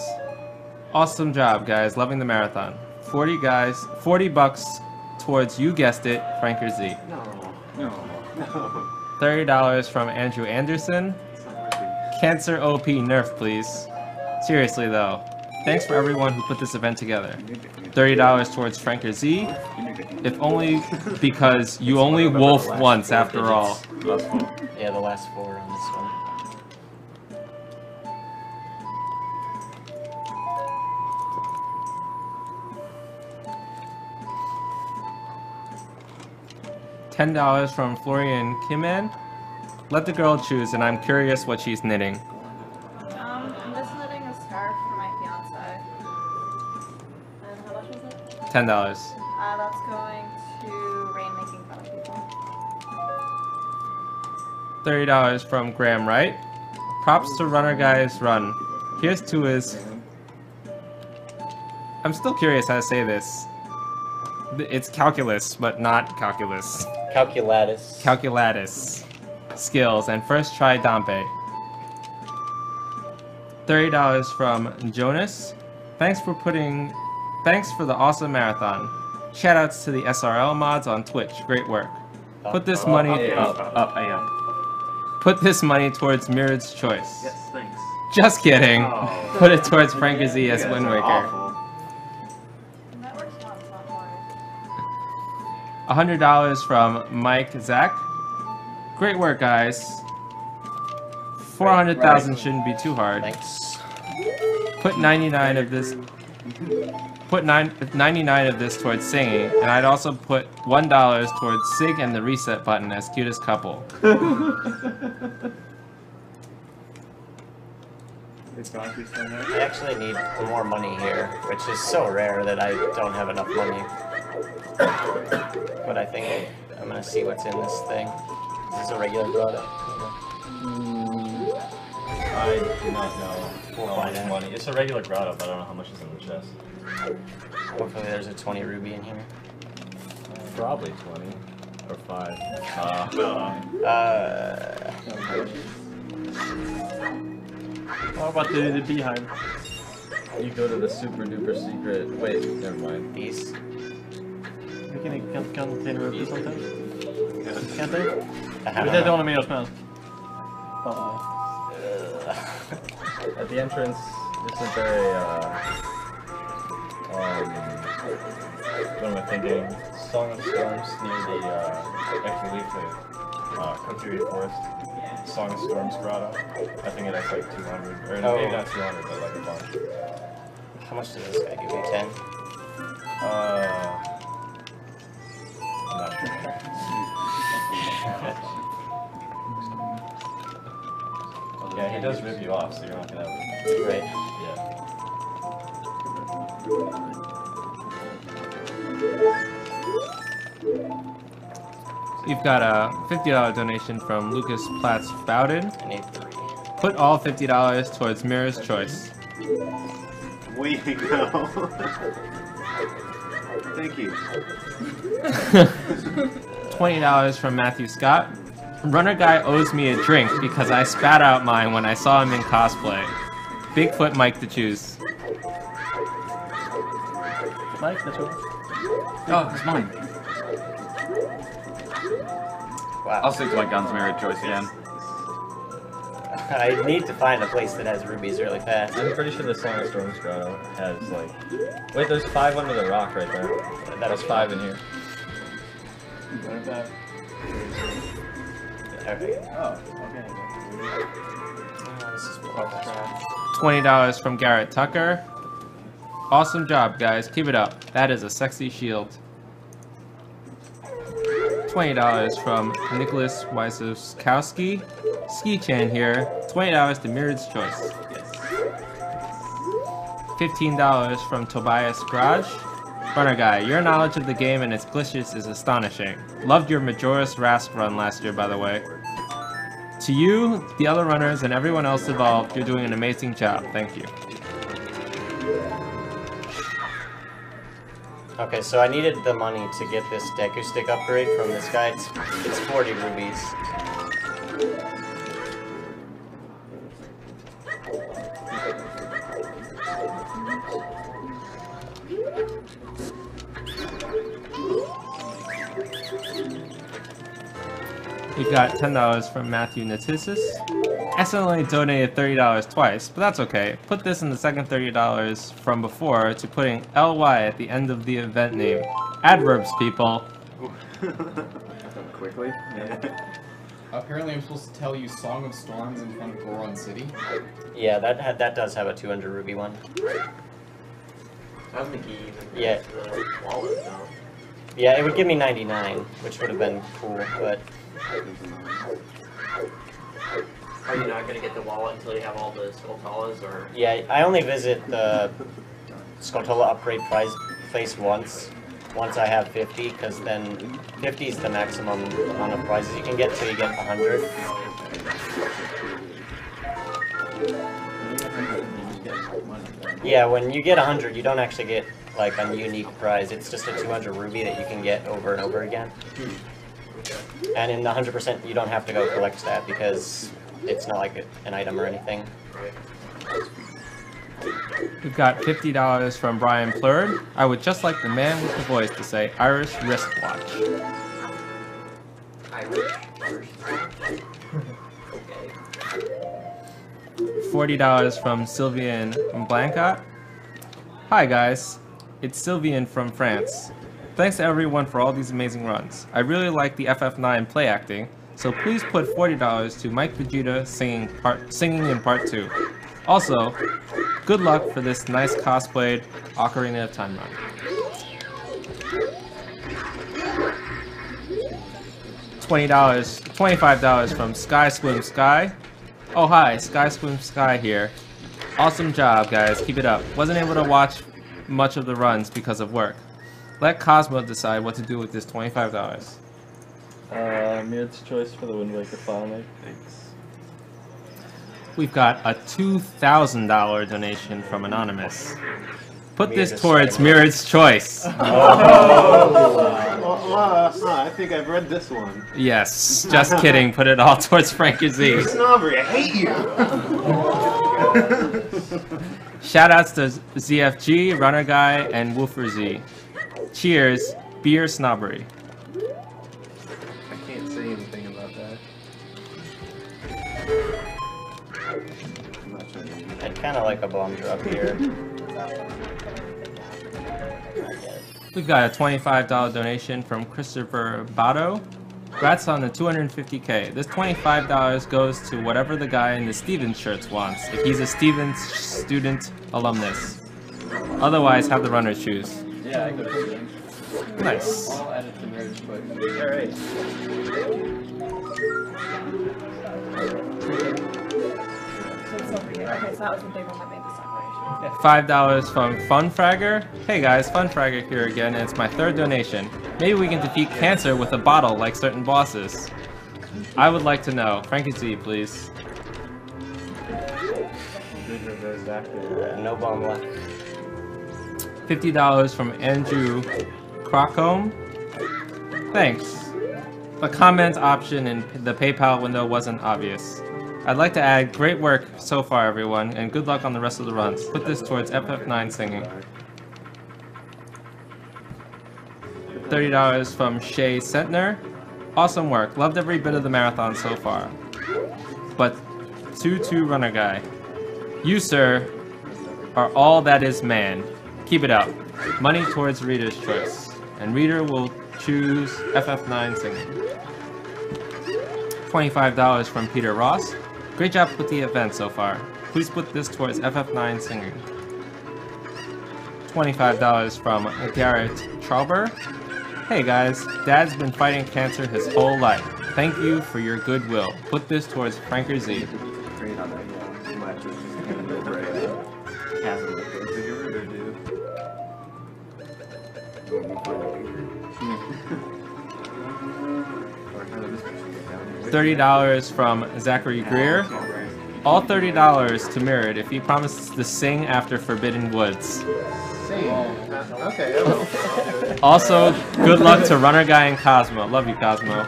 Awesome job, guys. Loving the marathon. 40 guys, 40 bucks towards, you guessed it, Franker Z. No. No. No. $30 from Andrew Anderson. Cancer OP nerf, please. Seriously, though. Thanks for everyone who put this event together. $30 towards Franker Z. If only because you only wolf once, after all. Yeah, the last four on this one. $10 from Florian Kiman. Let the girl choose, and I'm curious what she's knitting. It? $10. Uh, that's going to Rain making fun of people. $30 from Graham Wright. Props to Runner Guys Run. Here's to his. I'm still curious how to say this. It's calculus, but not calculus. Calculatus. Calculatus. Skills, and first try Dampe. $30 from Jonas. Thanks for putting. Thanks for the awesome marathon. Shoutouts to the SRL mods on Twitch. Great work. Put this uh, money. up, up, up, yeah. Put this money towards Mirrored's choice. Yes, thanks. Just kidding. Oh. Put it towards Frank as guys Wind Waker. awful. That works once, not more. $100 from Mike Zach. Great work, guys. 400,000 shouldn't be too hard. Thanks. Put 99 of this. Put nine, 99 of this towards singing, and I'd also put $1 towards Sig and the reset button as cutest couple. I actually need more money here, which is so rare that I don't have enough money. But I think I'm gonna see what's in this thing. Is this a regular grotto? Mm, I do not know We'll how much money. It's a regular grotto, but I don't know how much is in the chest. Hopefully there's a 20 rupee in here. Probably 20 or 5. Uh, Uh, What about the, the beehive? you go to the super duper secret. Wait, never mind. These. Vi kan, kan, contain rupees sometimes. Can't they? I Vi don't tar know. honom med oss med. Fan. At the entrance, this isn't there a, uh, um, what am I thinking? Song of Storms near the, uh, actually the, uh, Kokiri Forest. Song of Storms grotto. I think it has like 200, or Oh. maybe not 200, but like a bunch. How much does this guy give me? 10? Uh, I'm not sure. yeah, he does rip you off, so you're not gonna. Right. Yeah. You've got a $50 donation from Lucas Platts Bowden. I need three. Put all $50 towards Mirror's Choice. We go. Thank you. $20 from Matthew Scott. Runner Guy owes me a drink because I spat out mine when I saw him in cosplay. Bigfoot Mike to choose. Mike, that's yours. Oh, it's mine. Wow. I'll stick to my guns mirror choice again. I need to find a place that has rupees really fast. I'm pretty sure the Song of Storms grotto has like. Wait, there's five under the rock right there. That's five in here. What about? Okay. Oh, okay. Oh, this is $20 from Garrett Tucker. Awesome job, guys. Keep it up. That is a sexy shield. $20 from Nicholas Wyszkowski. Ski Chan here. $20 to Mirrored's Choice. $15 from Tobias Garage. Runner Guy, your knowledge of the game and its glitches is astonishing. Loved your Majora's Mask run last year, by the way. To you, the other runners, and everyone else involved, you're doing an amazing job. Thank you. Okay, so I needed the money to get this Deku Stick upgrade from this guy. It's, it's 40 rupees. We've got $10 from Matthew Natisis. Accidentally donated $30 twice, but that's okay. Put this in the second $30 from before to putting LY at the end of the event name. Adverbs, people. Quickly. Apparently, I'm supposed to tell you Song of Storms in front of Goron City. Yeah, that had, that does have a 200 rupee one. I don't think he even Yeah. the wallet though. Yeah, it would give me 99, which would have been cool, but Are you not gonna get the wallet until you have all the Skulltulas, or? yeah, I only visit the Skulltula upgrade prize place once. Once I have 50, because then 50 is the maximum amount of prizes you can get till you get 100. Yeah, when you get 100, you don't actually get like a unique prize. It's just a 200 rupee that you can get over and over again. And in the 100%, you don't have to go collect that because it's not like an item or anything. We've got $50 from Brian Plurd. I would just like the man with the voice to say Irish wristwatch. Irish. Irish. $40 from Sylvian Blanca. Hi guys, it's Sylvian from France. Thanks to everyone for all these amazing runs. I really like the FF9 play acting, so please put $40 to Mike Vegeta singing part singing in part 2. Also, good luck for this nice cosplayed Ocarina of Time run. $20, $25 from Sky Swim Sky. Oh hi, Sky Swim Sky here. Awesome job, guys. Keep it up. Wasn't able to watch much of the runs because of work. Let Cosmo decide what to do with this $25. Uh, Mirrored's choice for the Wind Waker file make. Thanks. We've got a $2,000 donation from Anonymous. Put Mirrored's this towards setting Mirrored's choice. Oh, oh, uh, uh, I think I've read this one. Yes, just kidding. Put it all towards Frankie Z. You snobbery, I hate you! Shoutouts to ZFG, Runner Guy, and Woofer Z. Cheers, beer snobbery. I can't say anything about that. I'd kind of like a bomb drop here. We've got a $25 donation from Christopher Bado. Congrats on the 250k. This $25 goes to whatever the guy in the Stevens shirts wants, if he's a Stevens student alumnus. Otherwise, have the runners choose. Yeah, I could put it in. Nice. I'll add it to marriage. Alright. So it's over here. Okay, so that was the big one that made this operation. Five dollars from Funfragger. Hey guys, Funfragger here again, and it's my third donation. Maybe we can defeat cancer with a bottle like certain bosses. I would like to know. Frankie Z, please. No bomb left. Fifty dollars from Andrew Crocombe. Thanks. The comment option in the PayPal window wasn't obvious. I'd like to add great work so far, everyone, and good luck on the rest of the runs. Put this towards FF9 singing. $30 from Shay Sentner. Awesome work. Loved every bit of the marathon so far. But 2-2 runner guy. You, sir, are all that is man. Keep it up. Money towards reader's choice. And reader will choose FF9 singing. $25 from Peter Ross. Great job with the event so far. Please put this towards FF9 singing. $25 from Garrett Trauber. Hey guys, Dad's been fighting cancer his whole life. Thank you for your goodwill. Put this towards Franker Z. $30 from Zachary oh, Greer, all $30 to Mirrod if he promises to sing after Forbidden Woods. Sing, okay, also, good luck to Runner Guy and Cosmo. Love you, Cosmo.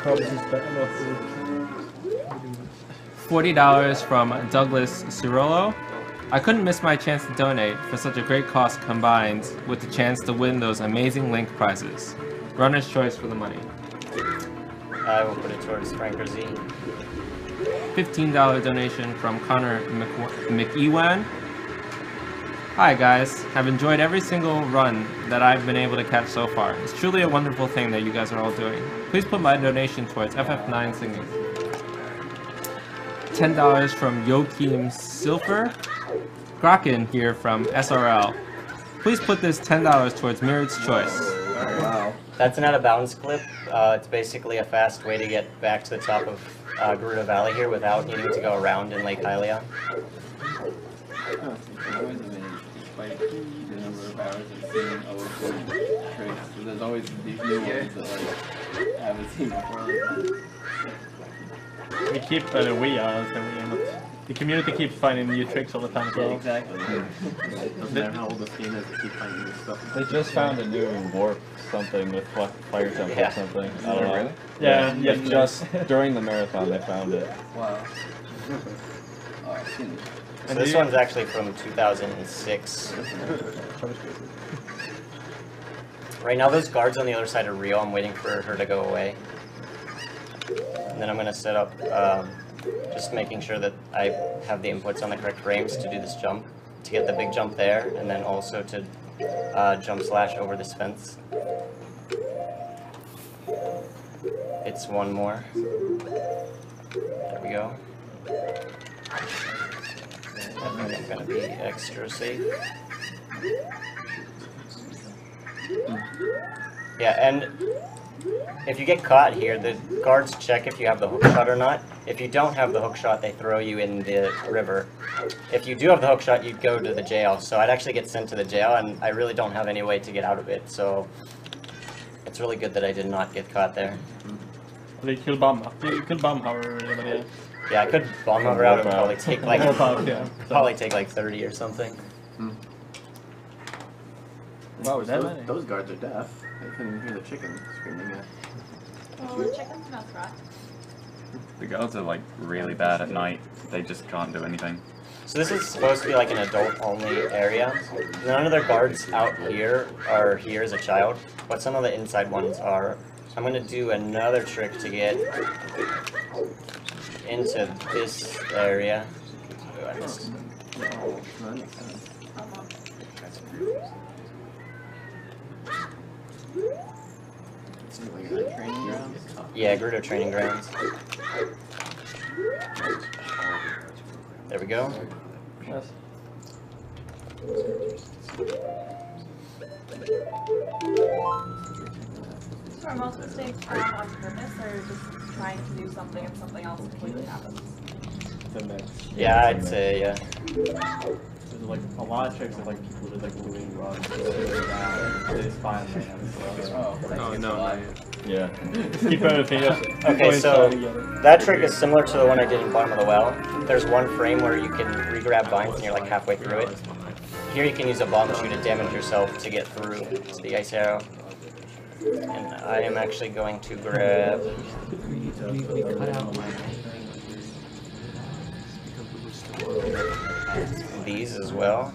$40 from Douglas Cirolo. I couldn't miss my chance to donate for such a great cost combined with the chance to win those amazing link prizes. Runner's choice for the money. I will put it towards Franker Z. $15 donation from Connor McEwan. Hi guys, have enjoyed every single run that I've been able to catch so far. It's truly a wonderful thing that you guys are all doing. Please put my donation towards FF9 singing. $10 from Joachim Silfer. Kraken here from SRL. Please put this $10 towards Mirrored's Choice. Wow. That's an out of bounds clip. Uh, it's basically a fast way to get back to the top of uh, Gerudo Valley here without needing to go around in Lake Hylia. I've always been quite the number of hours of seeing old tricks. So there's always these new ones that like I haven't seen before. We keep, uh, we are, so we are not. The community keeps finding new tricks all the time as well. Exactly. Doesn't matter how old the game is, they keep finding new stuff. They just found a new warp something with fi- fire jump Yeah. or something. I don't know. Really? Yeah, yeah. yeah. Just during the marathon, they found it. Wow. Oh, I've seen it. So this one's actually from 2006. Right now, those guards on the other side are real. I'm waiting for her to go away. And then I'm going to set up, um, just making sure that I have the inputs on the correct frames to do this jump, to get the big jump there, and then also to uh, jump slash over this fence. It's one more. There we go. I'm to be extra safe. Yeah, and if you get caught here, the guards check if you have the hook shot or not. If you don't have the hook shot, they throw you in the river. If you do have the hook shot, you go to the jail. So I'd actually get sent to the jail, and I really don't have any way to get out of it. So it's really good that I did not get caught there. They kill bomb. You kill bomb, however, but yeah. Yeah, I could bomb over out and probably take like Warp out, yeah. probably take like 30 or something. Hmm. Wow, that those, many? those guards are deaf. They couldn't even hear the chicken screaming at. Oh, the chicken's not right. The girls are like really bad at night. They just can't do anything. So this is supposed to be like an adult-only area. None of their guards out here are here as a child, but some of the inside ones are. I'm gonna do another trick to get into this area. Ooh, I missed. That makes sense. Seems like a training ground. Yeah, Gerudo training grounds. There we go. Yes. Are most mistakes on purpose or just trying to do something and something else completely happens? The mix. Yeah, I'd say yeah. There's like a lot of tricks of like people just like moving runs, just doing that. They just find lands. Oh, Oh, no. Yeah. Keep everything else. Okay, so that trick is similar to the one I did in Bottom of the Well. There's one frame where you can re-grab vines and you're like halfway through it. Here you can use a bombchu to damage yourself to get through to the ice arrow. And I am actually going to grab these as well.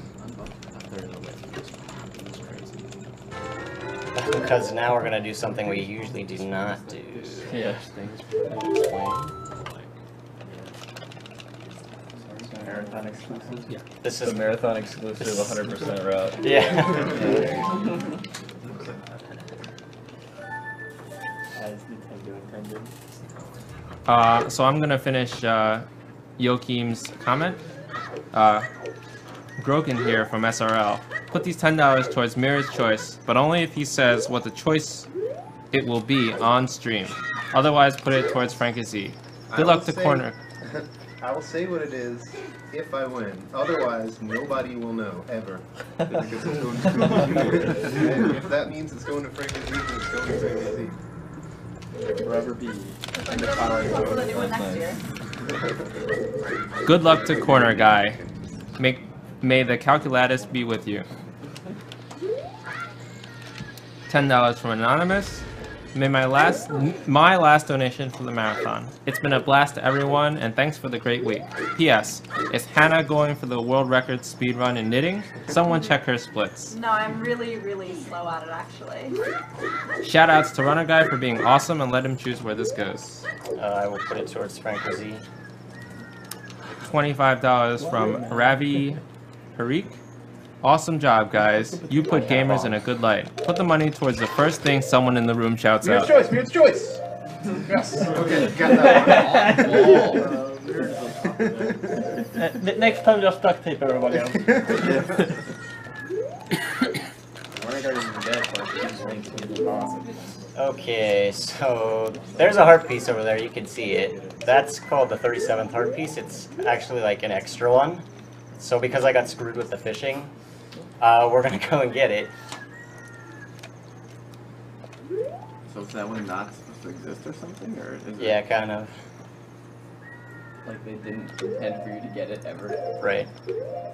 Because now we're gonna do something we usually do not do. Yeah. Marathon exclusive. Yeah. This The is marathon exclusive 100% route. Yeah. As Nintendo intended. Uh, so I'm gonna finish uh, Joachim's comment. Uh, Kraken here from SRL. Put these ten dollars towards Mirror's choice, but only if he says what the choice it will be on stream. Otherwise, put it towards Frank Z. Good luck to say- corner. I will say what it is if I win. Otherwise, nobody will know ever. Because it's going to if that means it's going to Franker Z, then it's going to Frank Z. Forever be. Hopefully the new one next year. Good luck to corner guy. Make, may the calculatus be with you. $10 from Anonymous. May my last my last donation for the marathon. It's been a blast to everyone and thanks for the great week. P.S. Is Hannah going for the world record speed run in knitting? Someone check her splits. No, I'm really, really slow at it actually. Shout outs to Runner Guy for being awesome and let him choose where this goes. Uh, I will put it towards Frank Z. $25 from Ravi Harik. Awesome job, guys. You put gamers in a good light. Put the money towards the first thing someone in the room shouts Mirror's out. choice, Mirror's choice! Yes, okay, got that one. Uh, ne- next time just duct tape everybody else. Okay, so there's a heart piece over there. You can see it. That's called the 37th heart piece. It's actually like an extra one. So because I got screwed with the fishing, uh, we're gonna go and get it. So is that one not supposed to exist or something, or is Yeah, it kind of. like they didn't intend for you to get it ever? Right.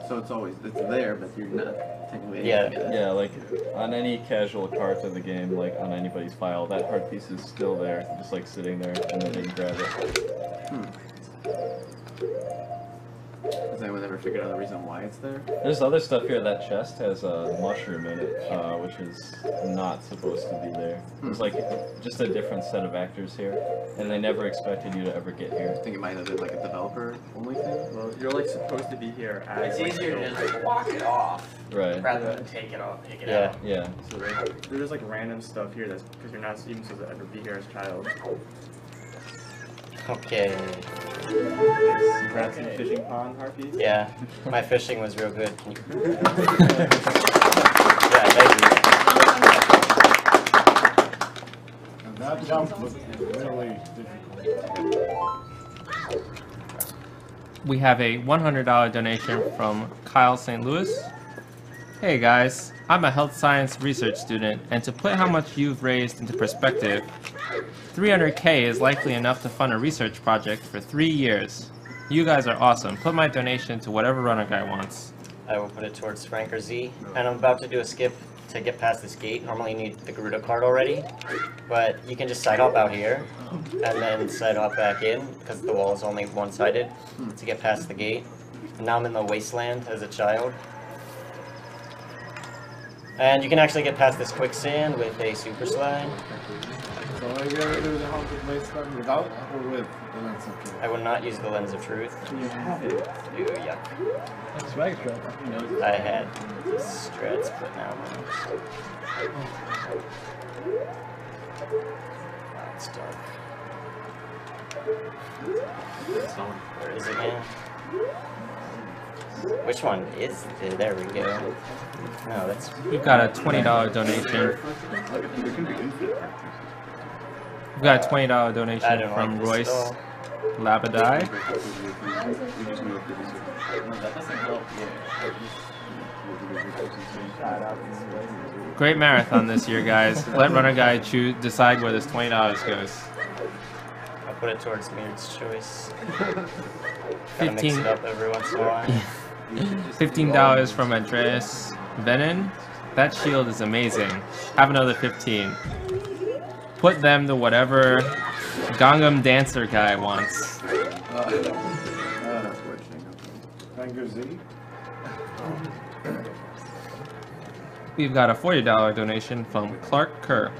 So it's always it's there, but you're not technically Yeah, able to get it. yeah, like on any casual cart in the game, like on anybody's file, that heart piece is still there, just like sitting there, and then they grab it. Hmm. Has anyone ever figured out the reason why it's there? There's other stuff here. That chest has a mushroom in it, uh, which is not supposed to be there. It's like just a different set of actors here, and they never expected you to ever get here. I think it might have been like a developer only thing. Well, you're like supposed to be here as It's like, easier to the- just walk it off Right. rather than take it off, take it Yeah. out. Yeah. So like, there's like random stuff here that's because you're not even supposed to ever be here as a child. Okay. Congrats on the fishing pond, Harpy. Yeah, my fishing was real good. Yeah, thank And that jump was really difficult. We have a $100 donation from Kyle St. Louis. Hey guys, I'm a health science research student, and to put how much you've raised into perspective, 300k is likely enough to fund a research project for three years. You guys are awesome. Put my donation to whatever runner guy wants. I will put it towards Franker Z. And I'm about to do a skip to get past this gate. Normally you need the Gerudo card already, but you can just side hop out here and then side hop back in because the wall is only one-sided to get past the gate. And now I'm in the wasteland as a child. And you can actually get past this quicksand with a super slide. So are you gonna do the haunted wasteland without or with the lens of truth? I will not use the lens of truth. You have it. Ew, yuck. That's swag strap. I had the strats, but now Wow, oh, it's dark. Where is it now? Which one is it? There we go. No, that's. We've got a $20 donation. We've got a $20 donation from like Royce. Labadai. that doesn't help. Great marathon this year, guys. Let runner guy choose decide where this $20 goes. I'll put it towards Meard's choice. Gotta mix 15 it up every once in a while. $15 from Andreas Venin. That shield is amazing. Have another 15. Put them to whatever Gangnam Dancer guy wants. Frank or We've got a $40 donation from Clark Kerr.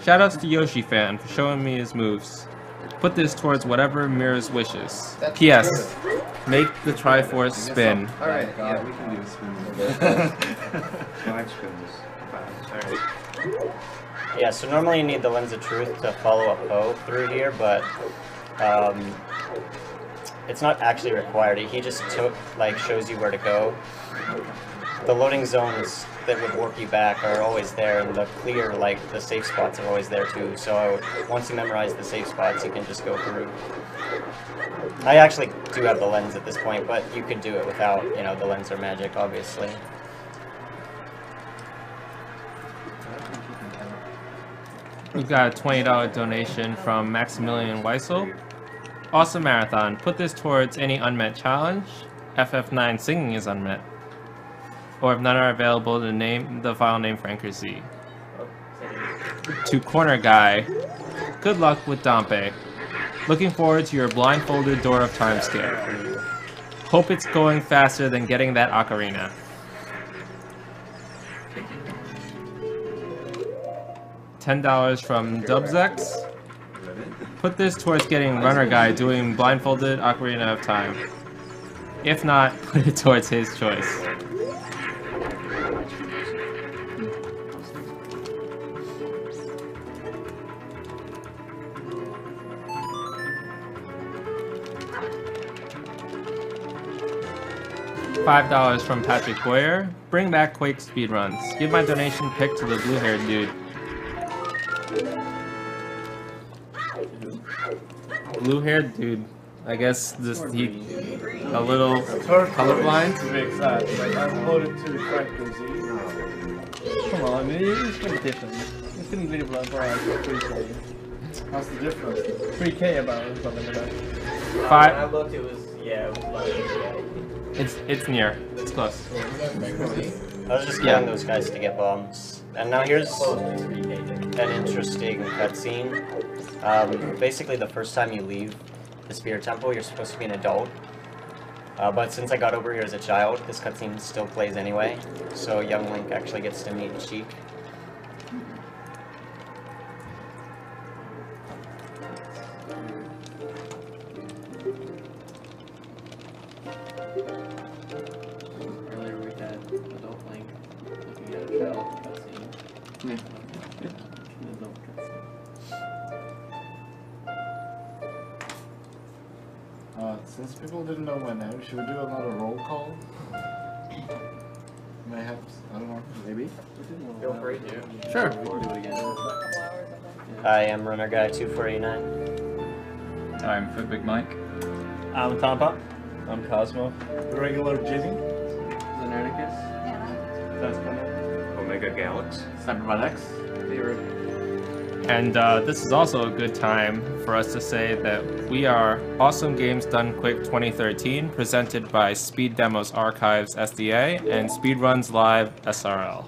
Shoutouts to Yoshi fan for showing me his moves. Put this towards whatever Mirror's wishes. That's P.S. Make the Triforce spin. Alright, yeah, we can do a spin. Five spins. Alright. Yeah, so normally you need the lens of truth to follow a Poe through here, but um, it's not actually required. He just took like shows you where to go. The loading zones that would warp you back are always there, and the clear, like, the safe spots are always there too. So once you memorize the safe spots, you can just go through. I actually do have the lens at this point, but you could do it without, you know, the lens or magic, obviously. We've got a $20 donation from Maximilian Weissel. Awesome marathon. Put this towards any unmet challenge. FF9 singing is unmet. Or if none are available, the name the file name Franker Z. To Corner Guy. Good luck with Dampe. Looking forward to your blindfolded Door of Time scare. Hope it's going faster than getting that ocarina. $10 from Dubzex. Put this towards getting Runner Guy doing blindfolded Ocarina of Time. If not, put it towards his choice. $5 from Patrick Boyer. Bring back Quake speedruns. Give my donation pick to the blue-haired dude. Blue-haired dude. I guess this he a little colorblind. To be exact, like I voted to Frank Come on, it's competition. It's in video blood for 3K. What's the difference? 3K about it, something like that. Five- When I looked, it was yeah, it was like It's it's near. It's close. I was just Yeah. those guys to get bombs. And now here's an interesting cutscene. Um, basically, the first time you leave the Spirit Temple, you're supposed to be an adult. Uh, but since I got over here as a child, this cutscene still plays anyway. So young Link actually gets to meet Sheik. Cutscene. Adult cutscene. Uh, since people didn't know my name, should we do another roll call? Mayhaps, I don't know, maybe? Feel free to. Sure. We can do it again. I am Runner Guy 2489. I'm Footbig Mike. I'm Tampa. I'm Cosmo. Regular Jizzy? Xenerticus. That's coming. Omega Galax. Cyberbot X. And uh, this is also a good time for us to say that we are Awesome Games Done Quick 2013, presented by Speed Demos Archives SDA and Speedruns Live SRL.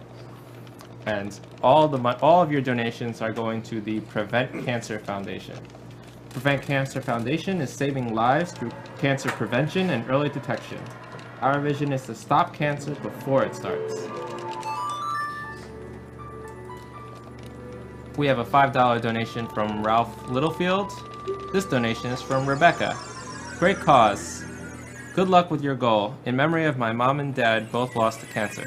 And all the all of your donations are going to the Prevent Cancer Foundation. Prevent Cancer Foundation is saving lives through cancer prevention and early detection. Our vision is to stop cancer before it starts. We have a $5 donation from Ralph Littlefield. This donation is from Rebecca. Great cause. Good luck with your goal. In memory of my mom and dad both lost to cancer.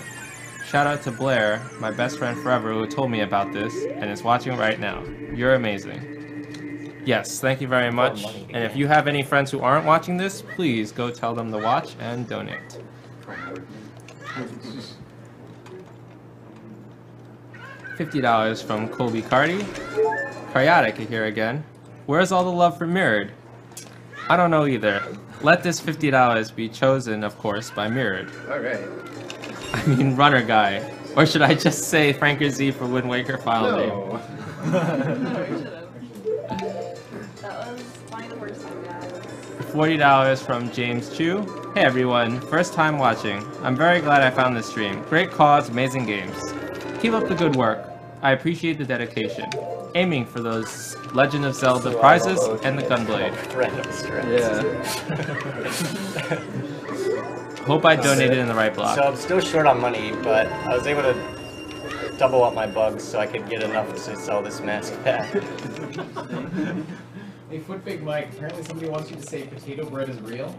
Shout out to Blair, my best friend forever, who told me about this and is watching right now. You're amazing. Yes, thank you very much. And if you have any friends who aren't watching this, please go tell them to watch and donate. $50 from Colby Cardi. Karyatic here again. Where's all the love for Mirrored? I don't know either. Let this $50 be chosen, of course, by Mirrored. Alright. I mean, Runner Guy. Or should I just say Franker Z for Wind Waker file name? No. That was one of the worst one, guys. $40 from James Chu. Hey everyone, first time watching. I'm very glad I found this stream. Great cause, amazing games. Keep up the good work. I appreciate the dedication. Aiming for those Legend of Zelda prizes and the Gunblade. Random strats. Hope I donated in the right block. So I'm still short on money, but I was able to double up my bugs so I could get enough to sell this mask pack. Hey, Foot Big Mike, apparently somebody wants you to say potato bread is real.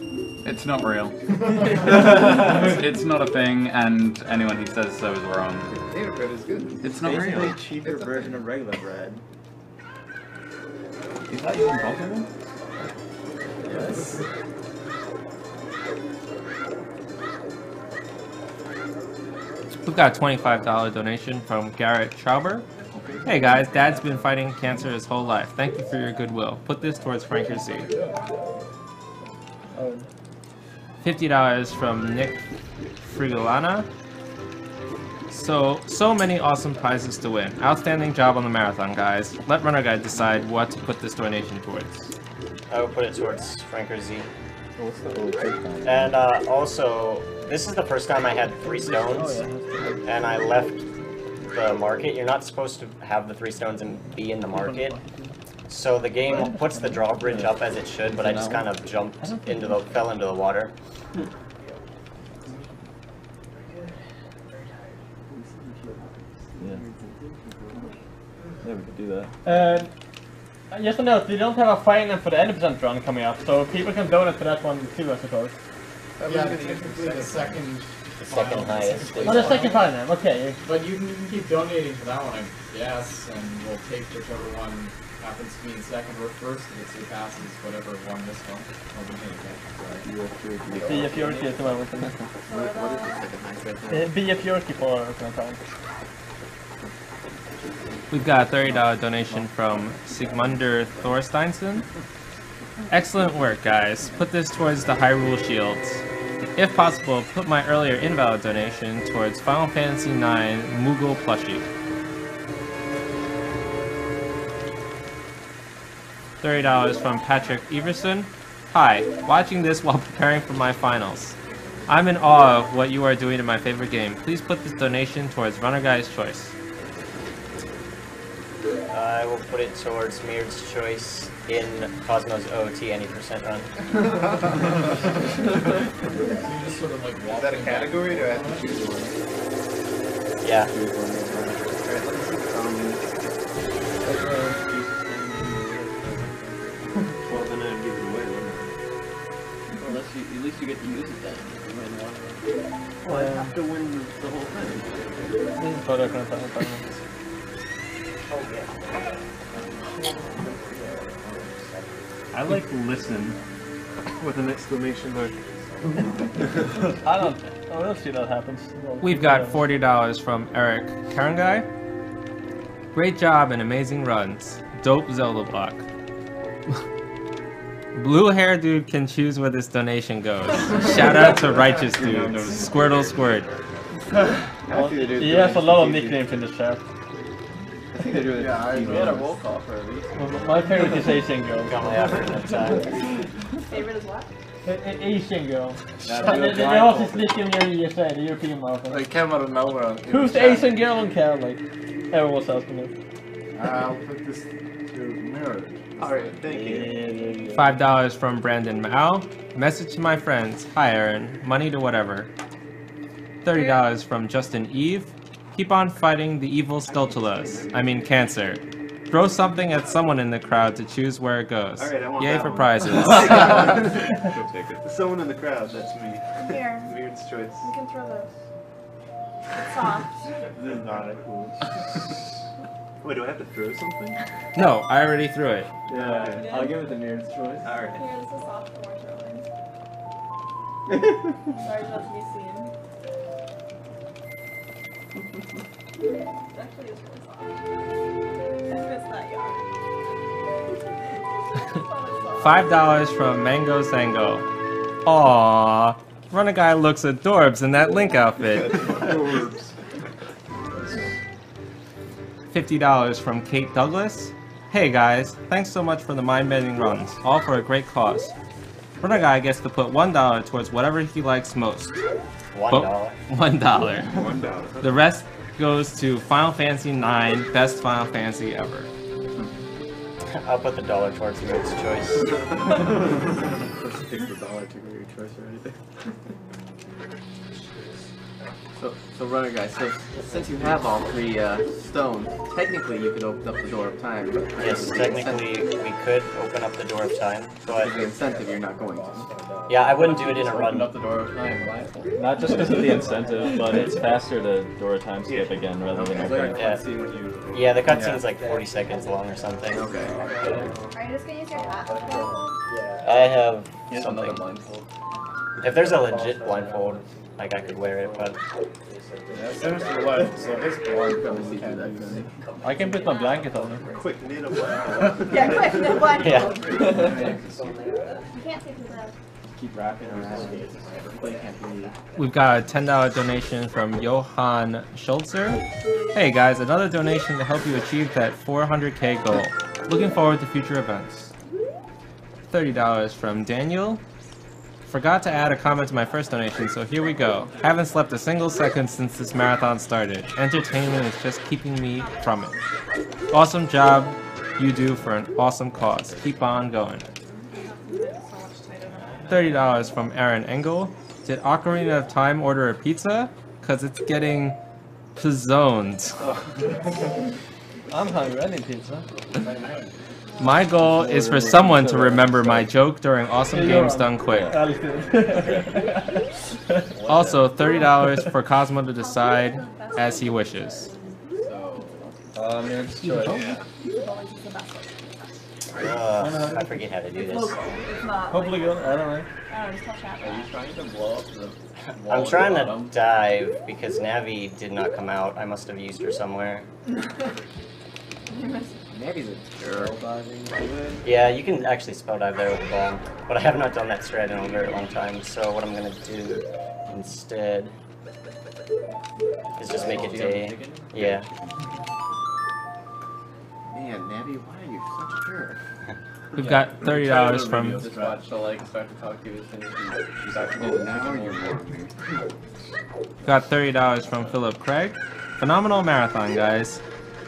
It's not real. it's, it's not a thing, and anyone who says so is wrong. Potato bread is good. It's not Basically real. cheaper version of regular bread. Is that even possible? Yes. We've got a $25 donation from Garrett Trauber. Hey guys, Dad's been fighting cancer his whole life. Thank you for your goodwill. Put this towards Franker Z. $50 from Nick Frigolana. So, so many awesome prizes to win. Outstanding job on the marathon, guys. Let Runner Guide decide what to put this donation towards. I will put it towards Franker Z. And uh, also, this is the first time I had three stones, and I left the market. You're not supposed to have the three stones and be in the market. So the game puts the drawbridge up as it should, but I just kind of jumped into the, fell into the water. Yeah. Yeah, we could do that. Uh, just a note, we don't have a final for the 80% run coming up, so people can donate for that one too, I suppose. Yeah, technically the second. The second highest. Oh, the second final, okay. But you can, you can keep donating for that one, I guess, and we'll take whichever one happens to be in second or first if it surpasses whatever won this one. We didn't get it, right? BF Yorkie som är vår nästa. What is the second highest right now? Eh, BF Yorkie på kommentaren. We've got a $30 donation from Sigmunder Thorsteinsen. Excellent work, guys. Put this towards the Hyrule Shields. If possible, put my earlier invalid donation towards Final Fantasy IX Moogle plushie. $30 from Patrick Everson. Hi, watching this while preparing for my finals. I'm in awe of what you are doing in my favorite game. Please put this donation towards Runner Guy's Choice. I will put it towards Mird's choice in Cosmos OT any percent run. you just sort of like Is that a category or do I have to choose one? Yeah. Alright, let you, at least you get to use it then. if you win one. I? Well, I'd have to win the, the whole thing. Min förra kommentaren. I like listen with an exclamation mark. I don't, oh, I don't see that happens. We've got $40 from Eric Karangai. Great job and amazing runs. Dope Zelda block. Blue hair dude can choose where this donation goes. Shout out to Righteous Dude. Squirtle Squirt. Well, he has a lot of nicknames in the chat. I think they do it. Yeah, I we had a roll call for a reason. Well, My favorite is Asian girl. Got my effort in time. Favorite is what? A- a- Asian girl. Now also Det a det har nickname i USA, the European marathon. It came out of nowhere. Who's the the. Asian girl on Cal? Like, everyone asking me. I'll put this to mirror. Alright, thank you. $5 from Brandon Mao. Message to my friends. Hi, Aaron. Money to whatever. $30 from Justin Eve. Keep on fighting the evil Skulltulas. I mean, cancer. Throw something at someone in the crowd to choose where it goes. Alright, I want Yay that for one. prizes. Take it. Someone in the crowd, that's me. Here. Weird's choice. You can throw those. It's soft. This is not a cool. Wait, do I have to throw something? no, I already threw it. Yeah, I'll give it the nearest choice. Alright. Here, this is soft for throwing. Sorry not to be seen. Actually is really soft. It's not yarn. Five dollars from Mango Sango. Aww. Run a guy looks adorbs in that Link outfit. Fifty dollars from Kate Douglas. Hey guys, thanks so much for the mind-bending runs, all for a great cause. Runner guy gets to put one dollar towards whatever he likes most. One One dollar. One dollar. The rest goes to Final Fantasy IX, best Final Fantasy ever. I'll put the dollar towards Mird's choice. Let's the dollar to your choice already. So, so runner guys, so since you have all three uh, stones, technically you could open up the door of time. But Yes, technically we could open up the door of time, but the incentive you're not going to. yeah, I wouldn't do it in a Open run. up the door of time. Not just because of the incentive, but it's faster to door of time skip again rather than Is there a open. Yeah. cutscene when you? Yeah, the cutscene's like 40 seconds long or something. Okay. Are you just gonna use your hat? I have Here's another something. blindfold. If there's a legit blindfold, like I could wear it, but Yeah, Sinister left, so his blood probably can't do this. I can put my blanket on him. Quick knit a blanket. Yeah, quick, no blanket. Yeah. You can't see through that. Keep wrapping around. They can't be. We've got a $10 donation from Johann Schulzer. Hey guys, another donation to help you achieve that 400k goal. Looking forward to future events. $30 from Daniel. Forgot to add a comment to my first donation, so here we go. Haven't slept a single second since this marathon started. Entertainment is just keeping me from it. Awesome job you do for an awesome cause. Keep on going. $30 from Aaron Engel. Did Ocarina of Time order a pizza? Cause it's getting pizzoned. I'm hungry. I need pizza. My goal is for someone to remember my joke during Awesome Games Done Quick. Also, $30 for Cosmo to decide as he wishes. Uh, Nerd's choice. Ugh, I forget how to do this. Hopefully good. I don't know. I don't know, just tell chat. Are you trying to blow up the wall I'm trying to dive because Navi did not come out. I must have used her somewhere. Navi's a turtle diving. Yeah, you can actually spell dive there with the bomb, but I have not done that strat in a very long time. So what I'm gonna do instead is just make it day. Yeah. Man, Navi, why are you such a jerk? We've got $30 from Just watch the like start to talk to you as soon as you you start to Oh, now you're warming. got $30 from Philip Craig. Phenomenal marathon, guys.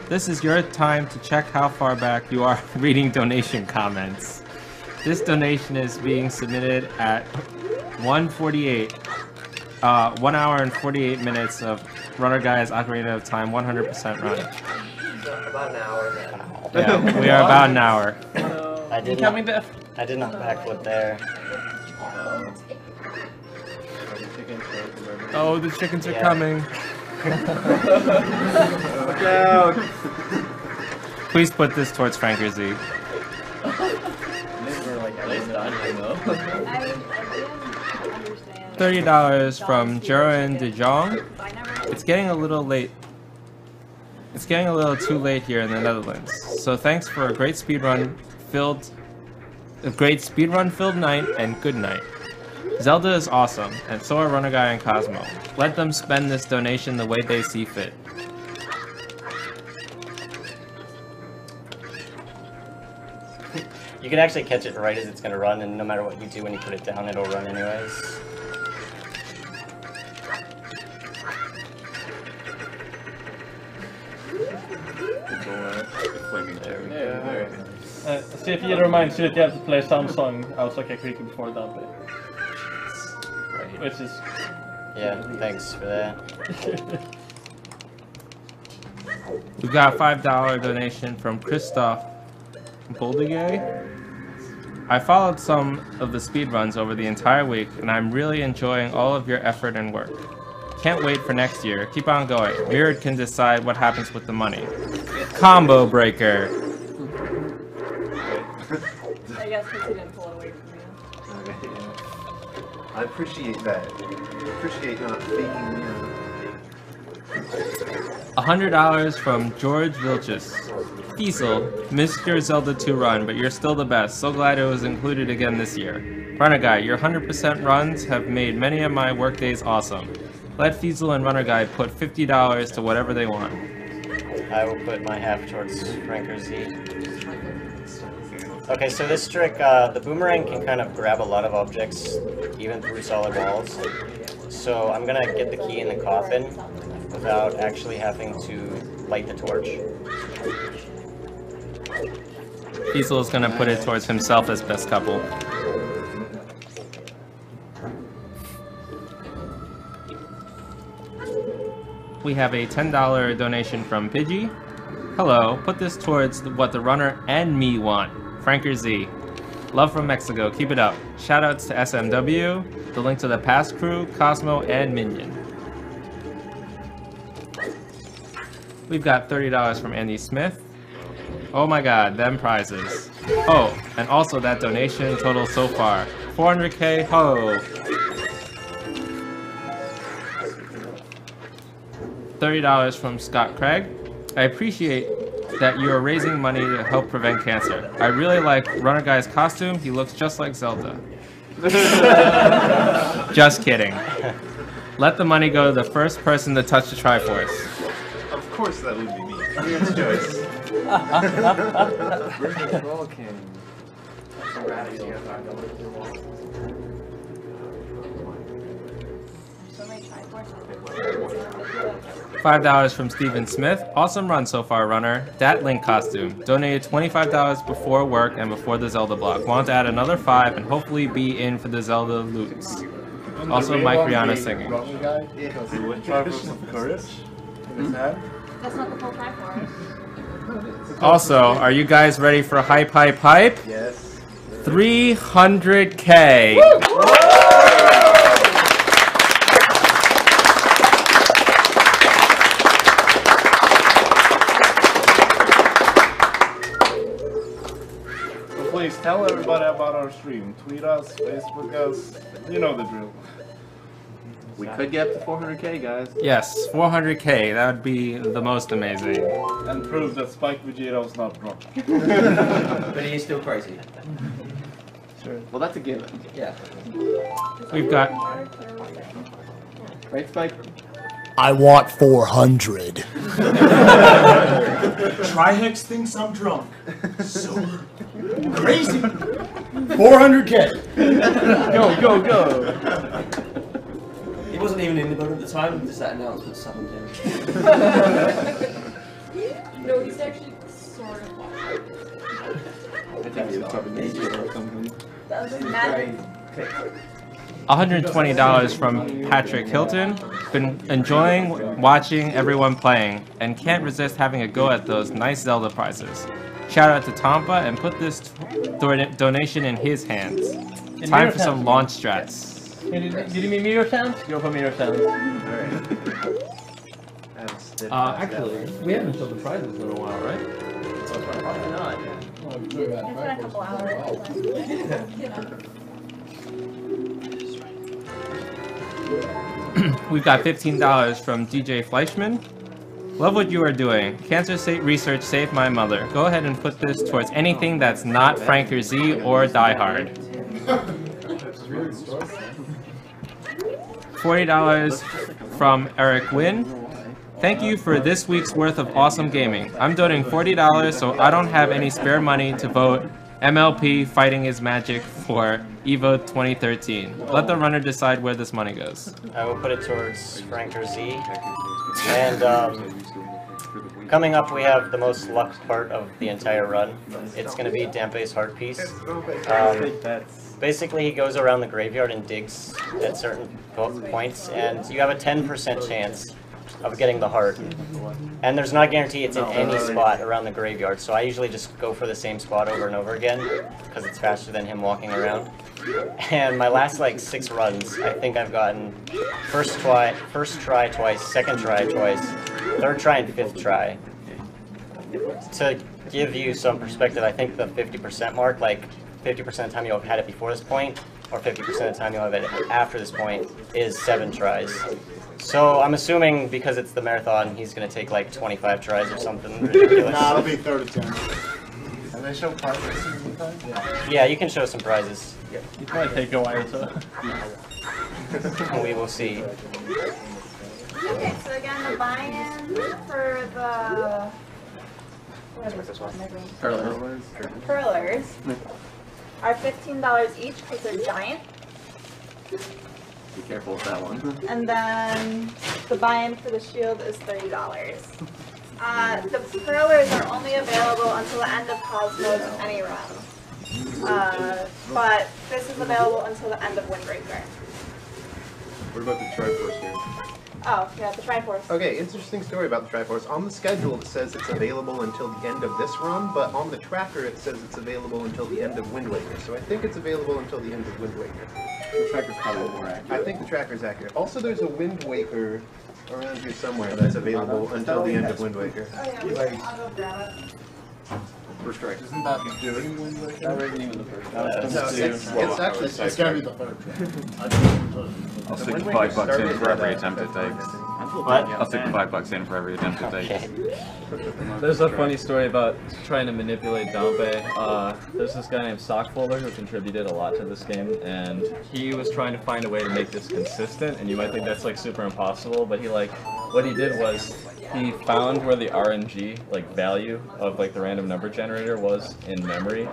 This is your time to check how far back you are reading donation comments. This donation is being submitted at 148, uh, 1 hour and 48 minutes of Runner Guy's Ocarina of Time 100% run. About an hour. Yeah, we are about an hour. I did Incoming not, death. I did not backflip there. Oh, the chickens are Yeah. coming. Look out! Please put this towards Z. I didn't understand. Thirty dollars from Jeroen de Jong. It's getting a little late. It's getting a little too late here in the Netherlands. So thanks for a great speedrun filled a great speedrun filled night and good night. Zelda is awesome, and so are Runner Guy and Cosmo. Let them spend this donation the way they see fit. You can actually catch it right as it's gonna run, and no matter what you do when you put it down, it'll run anyways. Flaming. Uh, see if you reminds you that you have to play some song outside Creek before that bit. Right. Which is Yeah, thanks for that. We've got a five dollar donation from Christoph Boldigay. I followed some of the speedruns over the entire week, and I'm really enjoying all of your effort and work. Can't wait for next year. Keep on going. Mirrored can decide what happens with the money. Combo breaker. I guess because he didn't I appreciate that. I appreciate not faking me out. $100 from George Vilches. Diesel, missed your Zelda 2 run, but you're still the best. So glad it was included again this year. Runner Guy, your 100% runs have made many of my workdays awesome. Let Fiesel and Runner Guy put $50 to whatever they want. I will put my half towards Franker Z. Okay, so this trick, uh, the boomerang can kind of grab a lot of objects, even through solid walls. So I'm gonna get the key in the coffin without actually having to light the torch. Fiesel is gonna put it towards himself as best couple. We have a $10 donation from Pidgey. Hello, put this towards what the runner and me want. Franker Z. Love from Mexico, keep it up. Shoutouts to SMW, the link to the past crew, Cosmo, and Minion. We've got $30 from Andy Smith. Oh my god, them prizes. Oh, and also that donation total so far. 400k, ho! $30 from Scott Craig. I appreciate that you are raising money to help prevent cancer. I really like Runner Guy's costume. He looks just like Zelda. just kidding. Let the money go to the first person to touch the Triforce. Of course that would be me. Weird choice. Where's the Troll King? Five dollars from Steven Smith. Awesome run so far, runner. Dat Link costume. Donated twenty-five dollars before work and before the Zelda block. Want to add another five and hopefully be in for the Zelda loots. Also, Mike Rihanna singing. Wrong guy, because he went Triforce of Courage in his hand. That's not the full Triforce. Also, are you guys ready for hype, hype, hype? Yes. 300k. Tell everybody about our stream. Tweet us, Facebook us. You know the drill. We could get up to 400k, guys. Yes, 400k. That would be the most amazing. And prove that Spike Vegeto's not drunk. But he is still crazy. Sure. Well, that's a given. Yeah. We've got Right, Spike? I want 400. Trihex thinks I'm drunk. So crazy. 400k. Go, go, go. He wasn't even in the boat at the time, just that announcement summoned him. No, he's actually sort of wild. I think he was probably naked or something. That was mad. $120 from Patrick Hilton. Been enjoying watching everyone playing and can't resist having a go at those nice Zelda prizes. Shout out to Tampa and put this do- donation in his hands. In Time Mirror for some launch strats. Hey, Did, did you mean Mirror Towns? Go for Mirror Towns. Uh, actually, we haven't showed the prizes in a while, right? Probably not. It's been a couple hours. We've got $15 from DJ Fleischman. Love what you are doing. Cancer research saved my mother. Go ahead and put this towards anything that's not Franker Z or Die Hard. $40 from Eric Wynn. Thank you for this week's worth of awesome gaming. I'm donating $40 so I don't have any spare money to vote MLP Fighting His Magic for EVO 2013. Let the runner decide where this money goes. I will put it towards Franker Z. And um, coming up, we have the most luck part of the entire run. It's going to be Dampe's Heart Piece. Um, basically, he goes around the graveyard and digs at certain points, and you have a 10% chance of getting the heart. And there's not a guarantee it's in any spot around the graveyard, so I usually just go for the same spot over and over again, because it's faster than him walking around. And my last like six runs, I think I've gotten first try, first try twice, second try twice, third try and fifth try. To give you some perspective, I think the 50% mark, like 50% of the time you'll have had it before this point, or 50% of the time you'll have it after this point, is seven tries. So I'm assuming because it's the marathon, he's gonna take like 25 tries or something ridiculous. Nah, it'll be 30 times. Can they show progress sometimes? Yeah. Yeah, you can show some prizes. Yeah. It might take a while, so. we will see. Okay, so again, the buy-in for the what is this one? My brain. Curlers. Curlers are fifteen dollars each because they're giant, Be careful with that one. and then the buy-in for the shield is thirty dollars. Uh, the curlers are only available until the end of Cosmos any run. Uh, but this is available until the end of Wind Waker. What about the Triforce here? Oh, yeah, the Triforce. Okay, interesting story about the Triforce. On the schedule, it says it's available until the end of this run, but on the tracker, it says it's available until the end of Wind Waker. So I think it's available until the end of Wind Waker. The tracker's probably more accurate. I think the tracker's accurate. Also, there's a Wind Waker around here somewhere that's available until the end of Wind Waker. Oh, yeah, I'll go grab it. First strike. Isn't that during Wind Waker? That wasn't even the first No, one. it's, it's, it's actually It's gotta be the third track. I I'll stick five bucks in for every attempt it takes. What? I'll stick five bucks in for every attempt it takes. There's a funny story about trying to manipulate Dampe. Uh, there's this guy named Sockfolder who contributed a lot to this game, and he was trying to find a way to make this consistent. And you might think that's like super impossible, but he like what he did was he found where the RNG like value of like the random number generator was in memory.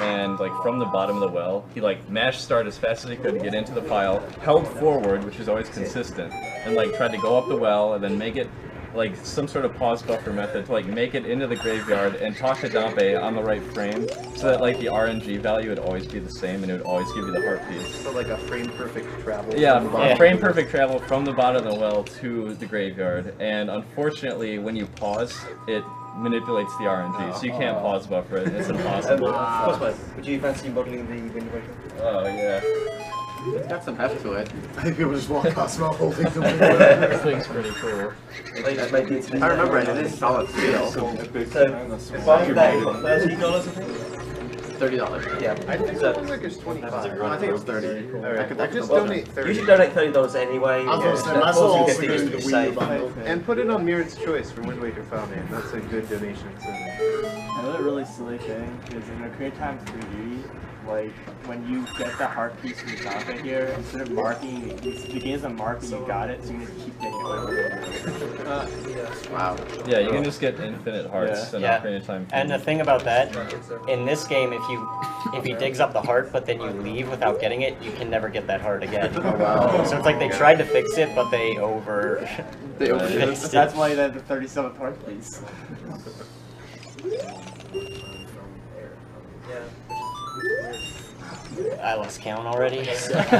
And like from the bottom of the well, he like mashed start as fast as he could to get into the pile, held forward, which is always consistent, and like tried to go up the well and then make it like some sort of pause buffer method to like make it into the graveyard and talk to Dampe on the right frame so that like the RNG value would always be the same and it would always give you the heart piece. So like a frame perfect travel. Yeah, bottom. frame perfect travel from the bottom of the well to the graveyard, and unfortunately, when you pause, it manipulates the RNG, so you can't pause buffer it. It's impossible. Um, Cosmo, would you fancy modeling the Wind Waker? Oh yeah. It's got some heft to it. I think people just walk Cosmo holding the This thing's pretty cool. They just made the I remember it. It is solid steel. So, if I'm there, what, thirty dollars I think? Thirty dollars. Yeah, I think so- the Wind Waker's 25. I think it's thirty. Alright, I could- I I could just Well, donate 30. You should donate thirty dollars anyway. I was gonna say, That might as also well also it to to the Wii bundle. And put it on Myriad's Choice for Wind Waker file name. That's a good donation. So. Another really silly thing is in Ocarina of Time 3D, like when you get the heart piece from Dampe here, instead of marking, it begins to mark when you got it, so you can just keep getting it over and over. Uh, Wow. Yeah, you can just get infinite hearts in Yeah. Ocarina of Time. And the thing about that, in this game, if you if he digs up the heart but then you leave without getting it, you can never get that heart again. wow. So it's like they tried to fix it, but they over. They overdid it. fixed it. That's why they have the 37th heart piece. I lost count already. It's like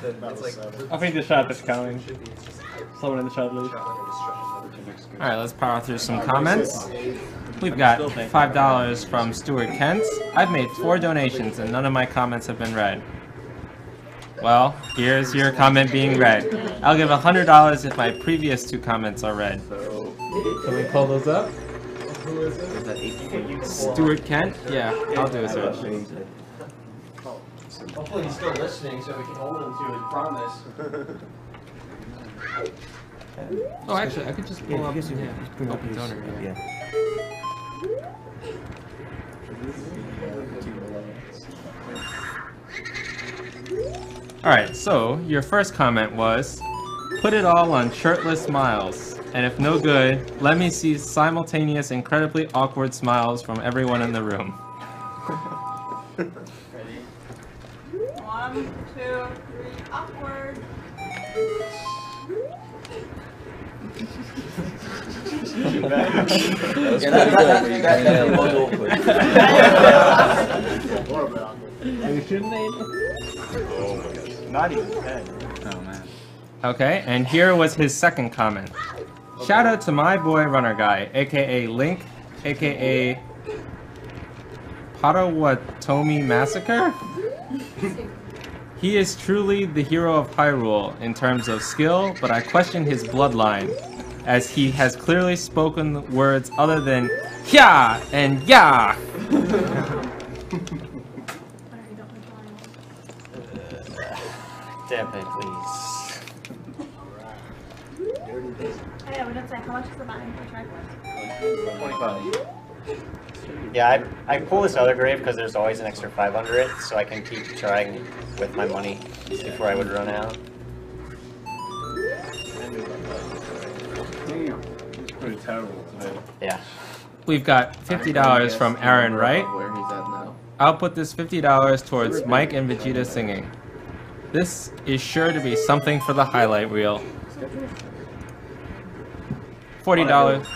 the, it's like I think the chat is counting. Someone in the chat, please. All right, let's power through some uh, comments. We've got five dollars from Stuart Kent. I've made four donations and none of my comments have been read. Well, here's your comment being read. I'll give hundred dollars if my previous two comments are read. Can we pull those up? Is that? Stuart Kent? Yeah, I'll do a search. Hopefully he's still listening so we can hold him to his promise. Oh, actually, I could just pull up. Yeah, open donor. Yeah. All right. So your first comment was, "Put it all on shirtless smiles." And if no good, let me see simultaneous, incredibly awkward smiles from everyone in the room. One, two, three, upward. That was Yeah, pretty that- that- good, but you that- nailed that was it. awkward. Horribly awkward. Not even 10. Oh man. Okay, and here was his second comment. Shout out to my boy Runner Guy, aka Link, aka Potawatomi Massacre. He is truly the hero of Hyrule in terms of skill, but I question his bloodline, as he has clearly spoken words other than "Hya" and "Ya." Damn it, please. Oh yeah, we didn't say how much is the buying for Triforce? Twenty-five. Yeah, I, I pull this other grave because there's always an extra five under it, so I can keep trying with my money before I would run out. It's pretty terrible today. Yeah. We've got fifty dollars from Aaron right? Where he's at now. I'll put this fifty dollars towards Mike and Vegeta singing. This is sure to be something for the highlight reel. Forty dollars.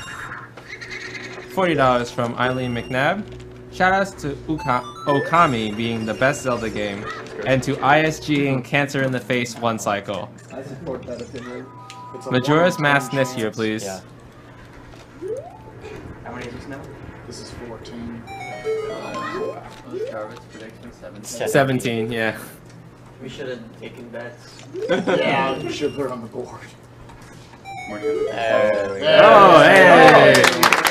Forty dollars from Eileen McNabb. Shoutouts to Uka- Okami being the best Zelda game, and to ISG and Cancer in the Face one cycle. I support that opinion. Majora's long-term Mask this chance. year, please. Yeah. How many is this now? This is 14. Uh, Jarvis' prediction? Seven. Seventeen, yeah. We should have taken bets. Yeah, you should put it on the board. There we There go. Oh, hey! So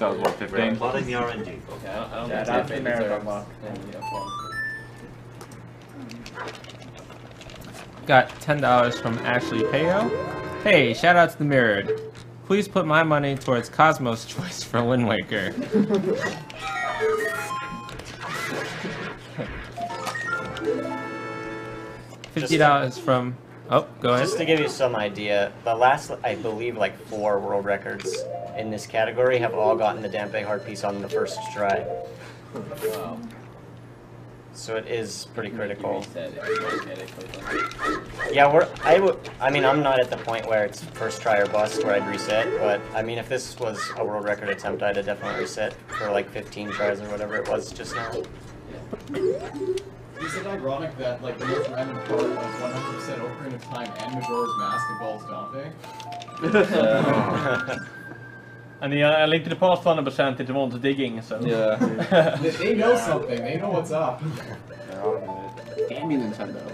that was what, 15? Plotting the RNG. Yeah, I don't Yeah, that's the marathon deserves block. any applause. Got $10 from Ashley Payo. Hey, shout out to the Mirrored. Please put my money towards Cosmos Choice for Wind Waker. $50 from... Oh, go ahead. Just to give you some idea, the last, I believe, like four world records in this category have all gotten the Dampe hard piece on the first try. Wow. So it is pretty critical. Reset if you don't get it quickly. Yeah, we're. I would. I mean, I'm not at the point where it's first try or bust where I'd reset, but I mean, if this was a world record attempt, I'd have definitely reset for like 15 tries or whatever it was just now. Is it ironic that like the most random part of 100% Ocarina of Time and Majora's Mask involves Dampe? And the uh, Link to the Past 100% it involves digging, so... Yeah. they know something. They know what's up. They're on it. Damn you, Nintendo.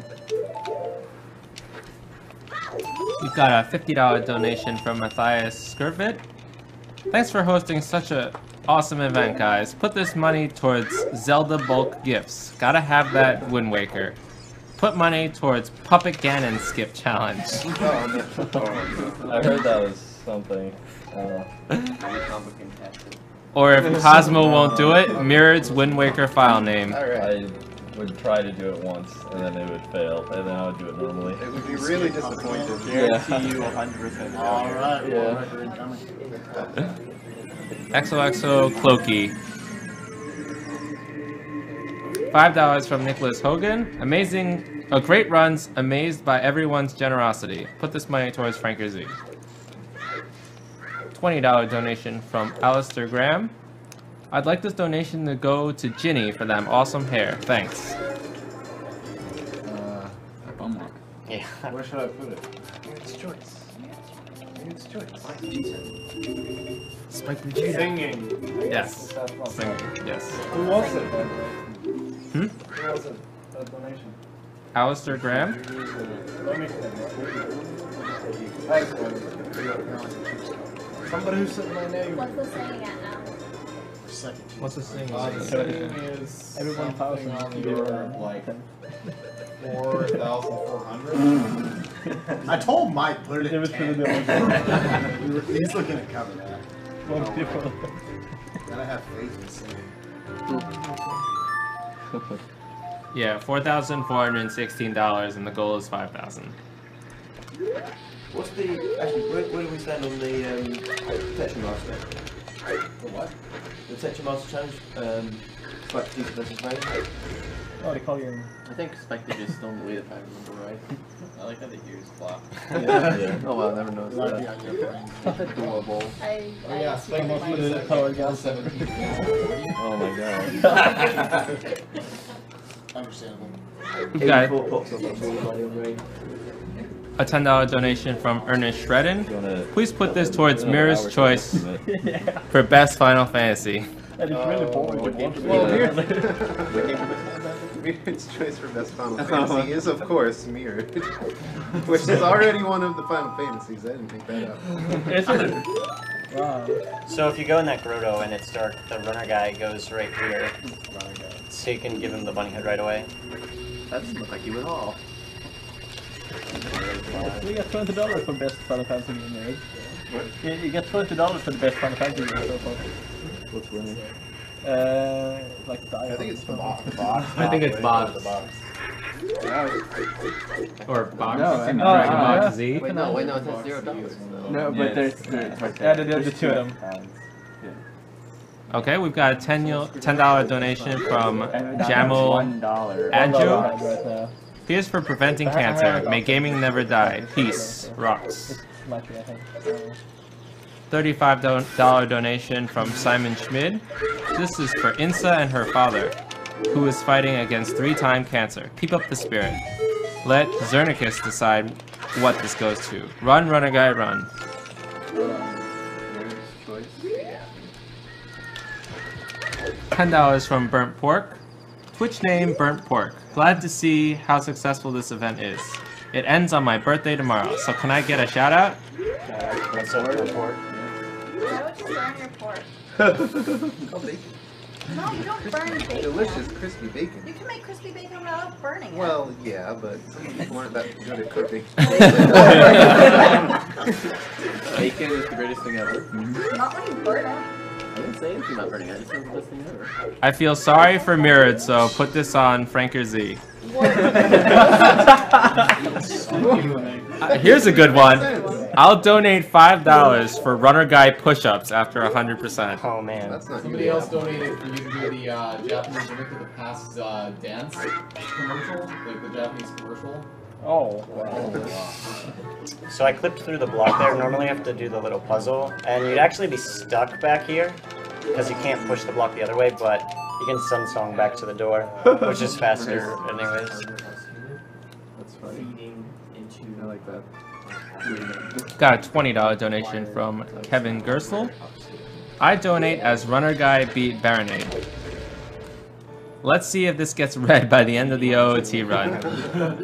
We've got a $50 donation from Matthias Skirvid. Thanks for hosting such a awesome event, guys. Put this money towards Zelda bulk gifts. Gotta have that Wind Waker. Put money towards Puppet Ganon skip challenge. I heard that was something. Uh, Or if Cosmo won't do it, Mirrored's Wind Waker file name. I would try to do it once, and then it would fail, and then I would do it normally. It would be really disappointing. Guarantee you 100% Alright, Yeah. world record incoming. XOXO Cloaky. Five dollars from Nicholas Hogan. Amazing, a great runs. Amazed by everyone's generosity. Put this money towards Franker Z. Twenty dollar donation from Alistair Graham. I'd like this donation to go to Ginny for them awesome hair. Thanks. Uh, Bumlock. Yeah. where should I put it? It's choice. It's choice. Spike Vegeta. Singing. Yes. Singing. Yes. Who was it? by the way? Hmm? Who was it? That donation. Alistair Graham. Let me Thanks, man. Somebody who said my name. What's the saying at now? Second. What's the thing? Uh, the saying is Every something on you the order of like 4,400. I told Mike put it Give at the 10. He's looking at cover that. One people. Gotta have faith in singing. Yeah, four thousand four hundred and sixteen dollars, and the goal is five thousand. What's the actually? Where, where do we stand on the um, Tetra Master? The what? The Tetra Master challenge. Um, Spike Teaser versus Rain. Oh, they call you... I think Spectre is still in the lead if I remember right. I like how the ears flop. yeah. Oh well, never noticed Might be that. on your. Adorable. I, Oh yeah, I Spike Almost Teaser the power gas. 17. oh my god. Understandable. We've got 84 pops on that ball by on Rain. a ten dollar donation from Ernest Shredden. Please put this towards Another Mirror's choice yeah. for best Final Fantasy. And it's really boring. Oh, what to game watch. should we Yeah. Mirrored's choice for best Final Fantasy is, of course, Mirrored, which is already one of the Final Fantasies. I didn't make that up. Is it? Wow. So if you go in that grotto and it's dark, the runner guy goes right here. So you can give him the bunny head right away. That doesn't look like you at all. We got twenty dollars for best Final Fantasy game, right? You, you get twenty dollars for the best Final Fantasy game so far. What's winning? Uh, like die. I think it's the box. I think it's Bob. The box. Or box, No, Dragon uh, Ball uh, Z. Wait, no, wait, no, it says zero dollars. No, but there's, it's- there's, right yeah, there. there's the two of them. Okay, we've got a ten dollar donation from Jamal One dollar. Adju. Right now. Here's for preventing cancer. May gaming never die. Peace. Rocks. Lucky, I think. Uh, $35 do- donation from Simon Schmid. This is for Insa and her father, who is fighting against three-time cancer. Keep up the spirit. Let Zernicus decide what this goes to. Run, runner guy, run. $10 from Burnt Pork. Twitch name Burnt Pork. Glad to see how successful this event is. It ends on my birthday tomorrow, so can I get a shout out? What's up, report? Why would you burn your pork? No, you don't burn bacon. Delicious crispy bacon. You can make crispy bacon without burning it. Well, yeah, but some people aren't that good at cooking. Bacon is the greatest thing ever. Not when you burn it. I didn't say anything about burning it. I just said the best thing ever. I feel sorry for Mirrored, so put this on Franker Z. Uh, here's a good one. I'll donate five dollars for runner guy push-ups after hundred percent. Oh man, That's not Somebody else donated for you to do the uh, Japanese Rick of the Past uh, dance commercial, like the Japanese commercial. Oh, So I clipped through the block there. Normally I have to do the little puzzle, and you'd actually be stuck back here because you can't push the block the other way, but you can sun song back to the door, which is faster anyways. That's funny. I like that. Got a twenty dollar donation from Kevin Gersel. I donate as runner guy beat Barinade. Let's see if this gets read by the end of the OOT run.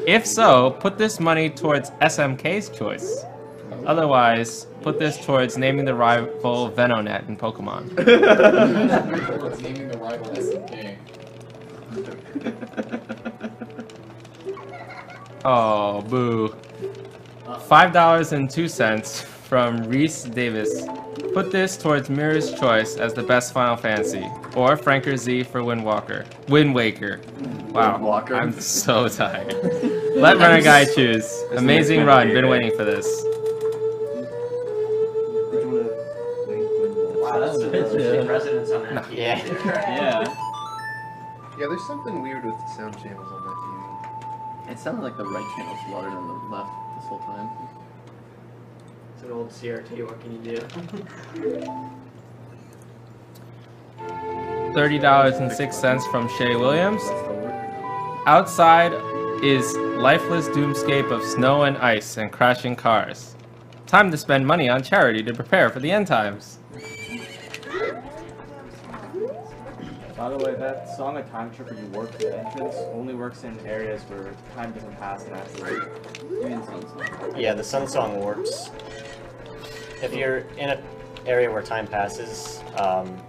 If so, put this money towards SMK's choice. Otherwise, put this towards naming the rival Venonat in Pokemon. It's naming the rival SNK. Oh, boo. Five dollars and two cents from Reese Davis. Put this towards Mirror's choice as the best Final Fantasy, or Franker Z for Wind Walker. Wind Waker. Wow, Walker. I'm so tired. Let Runner Guy choose. Amazing run. Been waiting for this. Wow, that's some interesting resonance on that. TV. Yeah. Yeah. Yeah, there's something weird with the sound channels on that TV. It sounded like the right channel's louder than the left this whole time. It's an old CRT. What can you do? Thirty dollars and six cents from Shay Williams. Outside is lifeless doomscape of snow and ice and crashing cars. Time to spend money on charity to prepare for the end times. By the way, that song "A Time Trip" where you Work the entrance only works in areas where time doesn't pass and. Yeah, the sun song warps. If you're in an area where time passes, um,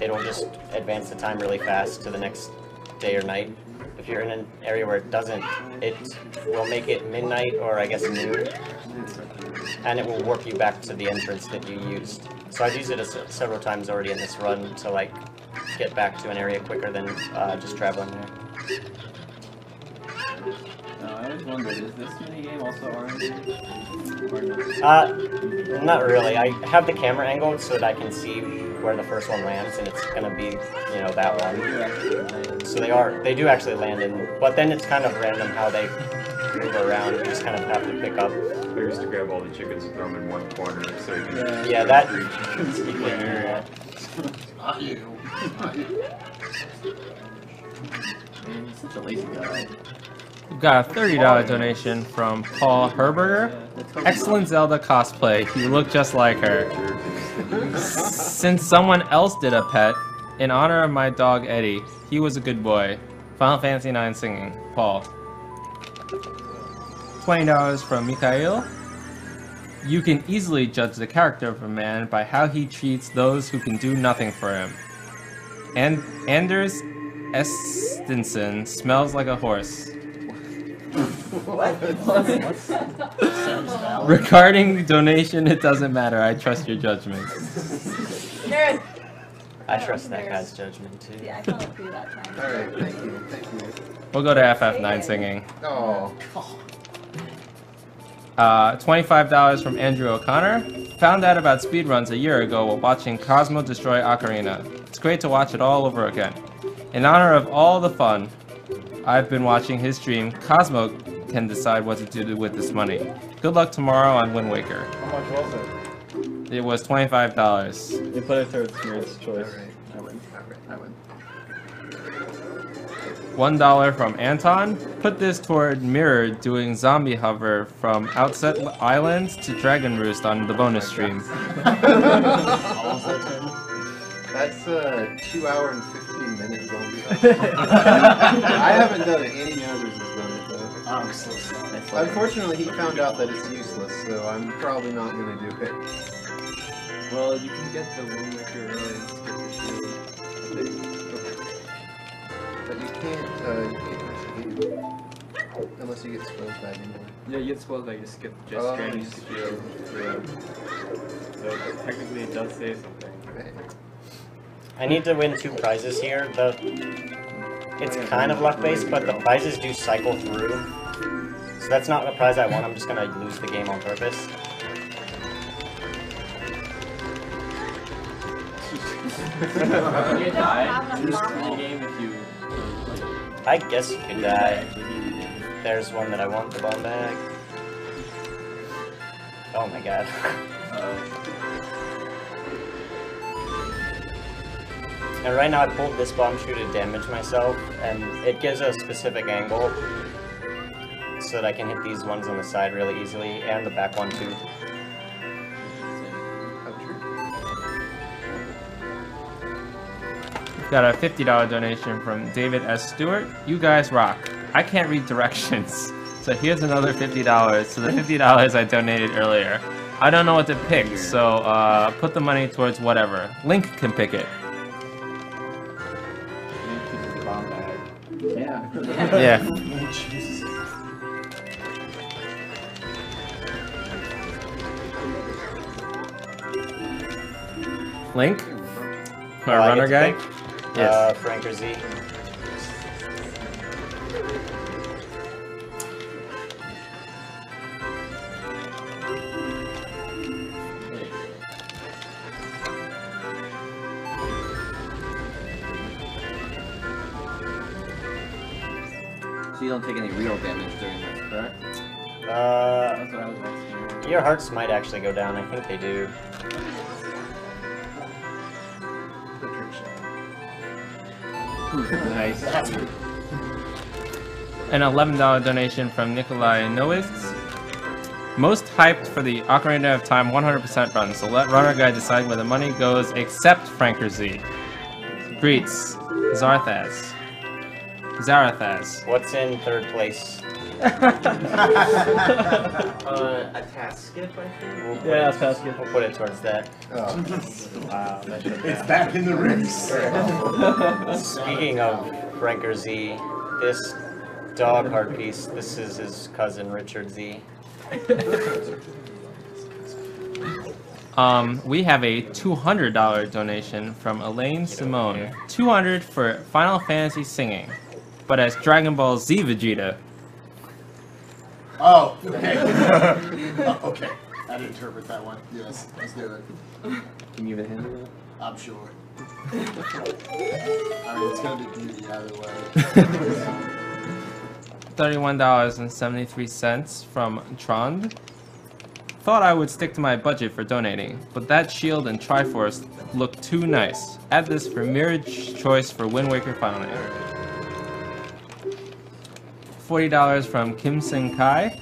it'll just advance the time really fast to the next day or night. If you're in an area where it doesn't, it will make it midnight or I guess noon, and it will warp you back to the entrance that you used. So I've used it several times already in this run to like get back to an area quicker than uh, just traveling there. I always wondered, is this minigame also orange? Or? Uh, not really. I have the camera angled so that I can see where the first one lands, and it's gonna be, you know, that one. So they are, they do actually land in, but then it's kind of random how they move around. You just kind of have to pick up. I used to grab all the chickens and throw them in one corner so you can Yeah, that. reach. you can do that. Not you. Not you. Man, he's such a lazy guy. We've got a $30 donation from Paul Herberger. Excellent Zelda cosplay. You look just like her. Since someone else did a pet, in honor of my dog Eddie, he was a good boy. Final Fantasy IX singing. Paul. $20 from Mikhail. You can easily judge the character of a man by how he treats those who can do nothing for him. And Anders Estensen smells like a horse. Regarding donation, it doesn't matter. I trust your judgment. Nerd. I trust that guy's judgment too. Yeah, I fell through that time. Alright, thank you, thank you. We'll go to FF9 singing. Oh. Uh, $25 from Andrew O'Connor. Found out about speedruns a year ago while watching Cosmo destroy Ocarina. It's great to watch it all over again. In honor of all the fun I've been watching his stream, Cosmo can decide what to do with this money. Good luck tomorrow on Wind Waker. How much was it? It was $25. You put it towards Smear's choice. I win. I win. One dollar from Anton. Put this toward Mirror doing zombie hover from Outset Island to Dragon Roost on the bonus stream. That's a two hour and 15 minute zombie. I haven't done it. Any others has done it though. I'm so sorry. Unfortunately, he found out that it's useless, so I'm probably not gonna do it. Well, you can get the Wind Waker early and skip the shield. But you can't, uh, you can't finish the game. Unless you get spoiled back into. Yeah, you get spoiled by you skip just Oh, Granny you Shield. So technically it does say something. I need to win two prizes here. The it's kind of luck based, but the prizes do cycle through. So that's not the prize I want. I'm just gonna lose the game on purpose. You die in the game if you I guess you could die. There's one that I want the bomb bag. Oh my god. Uh, And right now I pulled this bombchu to damage myself, and it gives a specific angle so that I can hit these ones on the side really easily, and the back one too. Got a $50 donation from David S. Stewart. You guys rock. I can't read directions. So here's another $50 So the $50 I donated earlier. I don't know what to pick, so uh, put the money towards whatever. Link can pick it. Yeah. Yeah. Link? Our I runner guy? get to? Yes. Uh, Franker Z? You don't take any real damage during this, correct? Uh, That's what I was asking. your hearts might actually go down. I think they do. nice. An $11 donation from Nikolai Nowisk. Most hyped for the Ocarina of Time 100% run, so let Runner Guy decide where the money goes except Franker Z. Greets. Zarthas. Zarathas. What's in third place? uh, a task skip, I think. We'll Yeah, it- task skip. We'll put it towards that. Oh. wow, that should have It's back in the race. Speaking of Franker Z, this dog heart piece, this is his cousin Richard Z. Um, we have a $200 donation from Elaine Simone. 200 for Final Fantasy singing, but as Dragon Ball Z Vegeta. Oh, okay. Uh, okay. I'd interpret that one. Yes, let's do it. Can you even handle that? I'm sure. I mean, it's gonna be beauty either way. $31.73 from Trond. Thought I would stick to my budget for donating, but that shield and Triforce look too nice. Add this for Mirage choice for Wind Waker Final Name. $40 from Kim Sing Kai.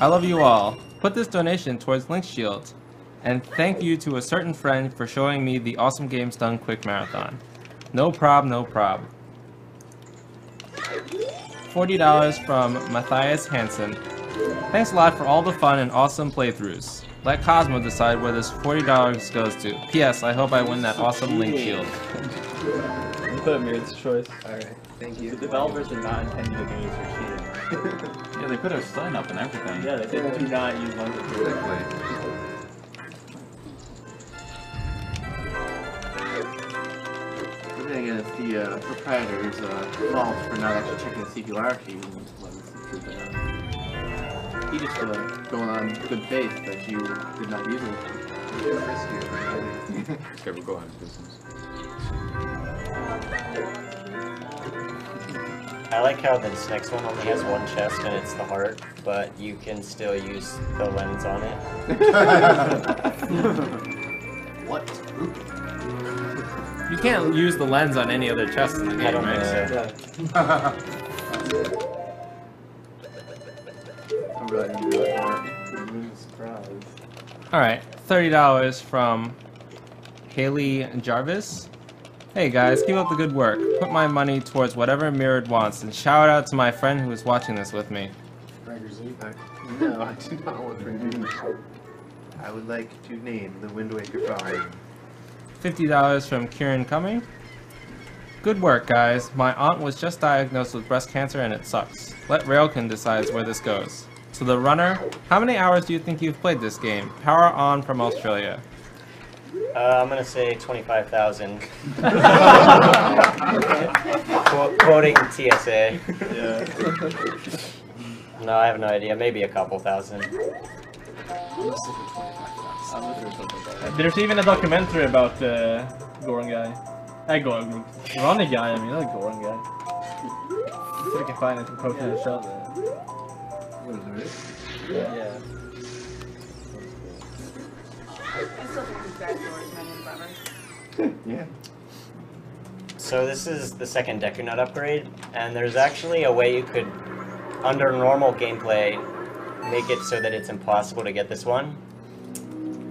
I love you all. Put this donation towards Link Shield. And thank you to a certain friend for showing me the Awesome Games Done Quick Marathon. No prob, no prob. $40 from Matthias Hansen. Thanks a lot for all the fun and awesome playthroughs. Let Cosmo decide where this $40 goes to. P.S. I hope I win that awesome Link Shield. You put Mirrored's choice. Alright, thank you. The developers did not intend you to do this for cheating. Yeah, they put a sign up and everything. Yeah, they said do not use London But then again, it's the uh, proprietor's uh, fault for not actually checking the CQR sheet and letting us through. He just uh, going on good faith that you did not use it. Okay, we'll go on to business. I like how this next one only has one chest and it's the heart, but you can still use the lens on it. what? You can't use the lens on any other chest in the game, I don't right? think so. I'm really gonna do it. Surprise. Alright, $30 from Haley Jarvis. Hey guys, keep up the good work. Put my money towards whatever Mirrored wants, and shout out to my friend who is watching this with me. Z. No, I do not want to. I would like to name the Wind Waker Five. $50 from Kieran Cumming. Good work, guys. My aunt was just diagnosed with breast cancer and it sucks. Let Railkin decide where this goes. To the runner, how many hours do you think you've played this game? Power on from Australia. Uh, I'm gonna say 25,000. Qu- quoting TSA. No, I have no idea. Maybe a couple thousand. There's even a documentary about the Goran guy. Uh, Goran, Ronnie guy, I mean, not Goran guy. See if we can find it and post it in the chat. What is it? Yeah. Yeah. So this is the second Deku Nut upgrade, and there's actually a way you could, under normal gameplay, make it so that it's impossible to get this one.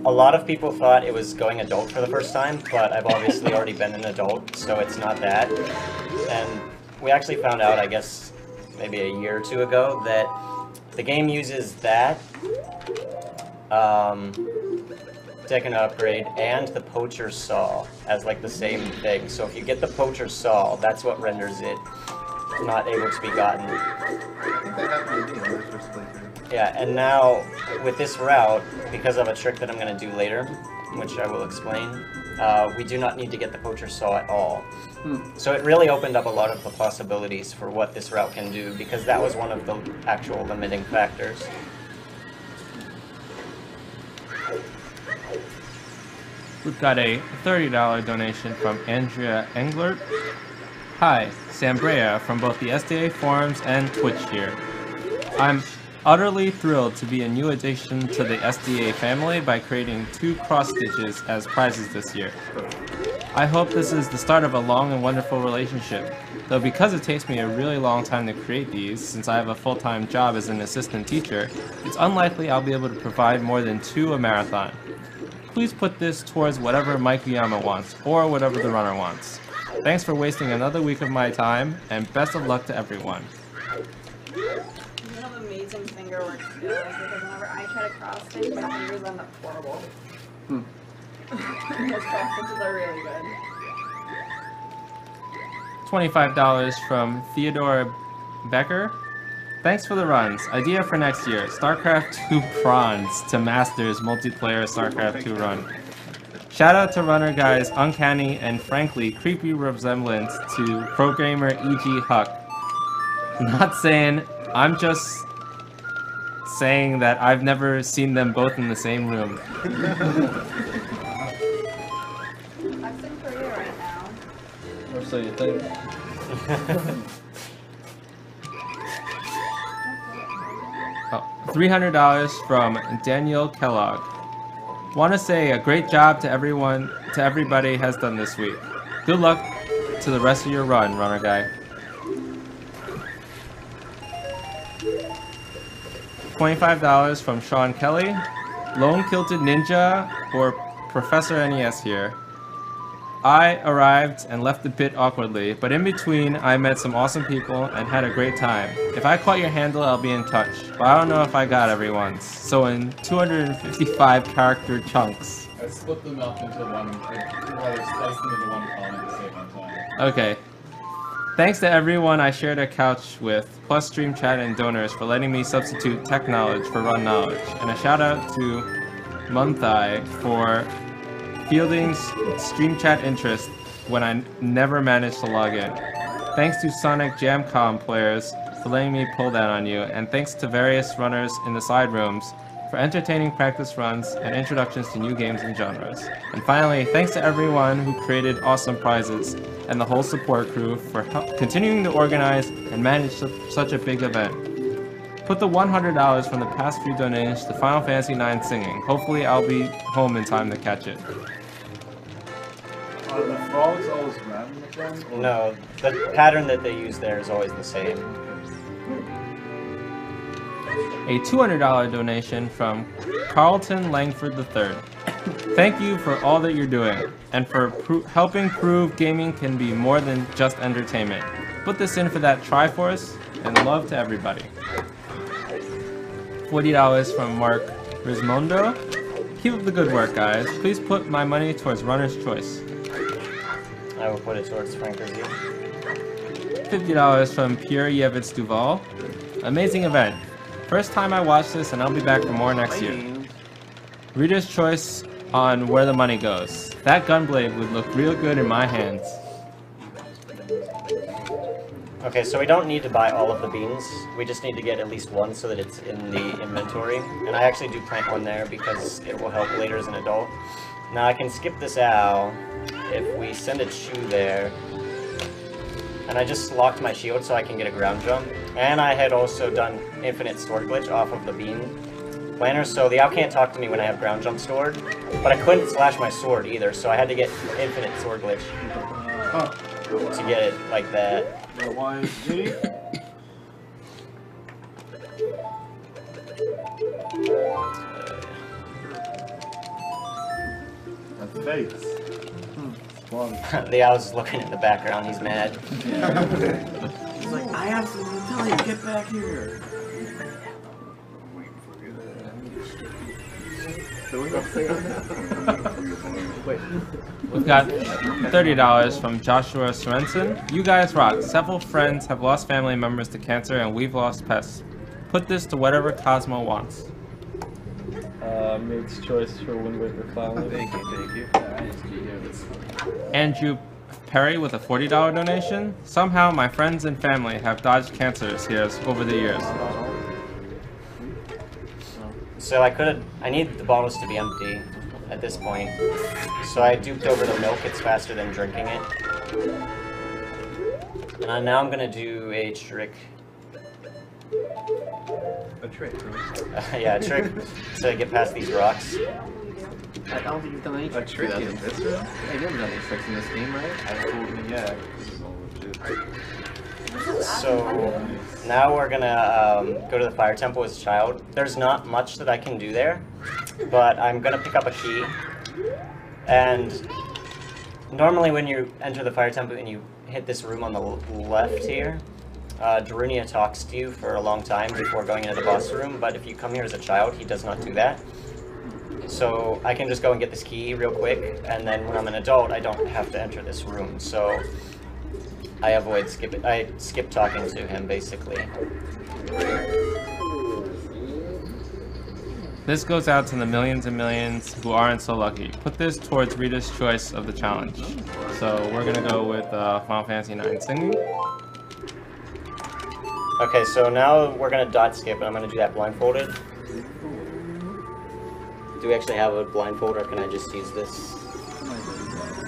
A lot of people thought it was going adult for the first time, but I've obviously already been an adult, so it's not that. And we actually found out, I guess, maybe a year or two ago, that the game uses that um, Nut upgrade and the Poacher Saw as like the same thing. So if you get the Poacher Saw, that's what renders it not able to be gotten. I think that happened to me on my first playthrough. Yeah, and now with this route, because of a trick that I'm going to do later, which I will explain, uh, we do not need to get the Poacher Saw at all. So it really opened up a lot of the possibilities for what this route can do, because that was one of the actual limiting factors. We've got a $30 donation from Andrea Englert. Hi, Sambrea from both the SDA forums and Twitch here. I'm utterly thrilled to be a new addition to the SDA family by creating two cross stitches as prizes this year. I hope this is the start of a long and wonderful relationship, though because it takes me a really long time to create these, since I have a full-time job as an assistant teacher, it's unlikely I'll be able to provide more than two a marathon. Please put this towards whatever Mike Uyama wants, or whatever the runner wants. Thanks for wasting another week of my time, and best of luck to everyone. You have amazing finger work skills because whenever I try to cross stitch, my fingers end up horrible. Hmm. Those cross are really good. $25 from Theodore Becker. Thanks for the runs. Idea for next year. StarCraft 2 prawns to Masters multiplayer StarCraft 2 run. Shout out to Runner Guy's uncanny and frankly creepy resemblance to programmer E.G. Huck. Not saying, I'm just saying that I've never seen them both in the same room. That's in Korea right now. Or so you think. $300 from Daniel Kellogg. Want to say a great job to everyone, to everybody has done this week. Good luck to the rest of your run, runner guy. $25 from Sean Kelly. Lone Kilted Ninja or Professor NES here. I arrived and left a bit awkwardly, but in between, I met some awesome people and had a great time. If I caught your handle, I'll be in touch, but I don't know if I got everyone's. So in 255 character chunks. I split them up into one, rather them into one comment to save on time. Okay. Thanks to everyone I shared a couch with, plus Stream Chat and donors for letting me substitute tech knowledge for run knowledge. And a shout out to Munthai for fielding Stream Chat interest when I never managed to log in. Thanks to Sonic Jamcom players for letting me pull that on you, and thanks to various runners in the side rooms for entertaining practice runs and introductions to new games and genres. And finally, thanks to everyone who created awesome prizes and the whole support crew for continuing to organize and manage such a big event. Put the $100 from the past few donations to Final Fantasy IX singing. Hopefully I'll be home in time to catch it. Are the frogs always random again? or- No, the pattern that they use there is always the same. a $200 donation from Carlton Langford III. Thank you for all that you're doing and for pro- helping prove gaming can be more than just entertainment. Put this in for that Triforce and love to everybody. $40 from Mark Rismondo. Keep up the good work, guys. Please put my money towards Runner's Choice. I will put it towards Franker Z. $50 from Pierre Yevitz Duval. Amazing event. First time I watched this, and I'll be back for more next year. Reader's choice on where the money goes. That gunblade would look real good in my hands. Okay, so we don't need to buy all of the beans. We just need to get at least one so that it's in the inventory. And I actually do plant one there because it will help later as an adult. Now I can skip this owl if we send a chu there. And I just locked my shield so I can get a ground jump. And I had also done infinite sword glitch off of the bean planter, so the owl can't talk to me when I have ground jump stored. But I couldn't slash my sword either, so I had to get infinite sword glitch to get it like that. Face. The owl's looking in the background, he's mad. He's like, I have something to tell you. Get back here. We've got $30 from Joshua Sorensen. You guys rock. Several friends have lost family members to cancer, and we've lost pets. Put this to whatever Cosmo wants. Uh, Mate's choice for Wind Waker Cloud. Thank you, thank you. Andrew Perry with a $40 donation. Somehow my friends and family have dodged cancer scares over the years. So I could have, I need the bottles to be empty at this point. So I duped over the milk, it's faster than drinking it. And I- now I'm gonna do a trick. A trick, yeah, a trick to get past these rocks. I don't think you've done any tricks trick for that in in this this room. Hey, you haven't done any tricks in this game, right? Absolutely, yeah. This is. So now we're gonna um, go to the fire temple as a child. There's not much that I can do there, but I'm gonna pick up a key. And normally when you enter the fire temple and you hit this room on the left here, uh, Darunia talks to you for a long time before going into the boss room, but if you come here as a child, he does not do that. So I can just go and get this key real quick, and then when I'm an adult, I don't have to enter this room. So I avoid skip. I skip talking to him basically. This goes out to the millions and millions who aren't so lucky. Put this towards Rita's choice of the challenge. So we're gonna go with uh, Final Fantasy IX singing. Okay, so now we're gonna dot skip, and I'm gonna do that blindfolded. Do we actually have a blindfold, or can I just use this?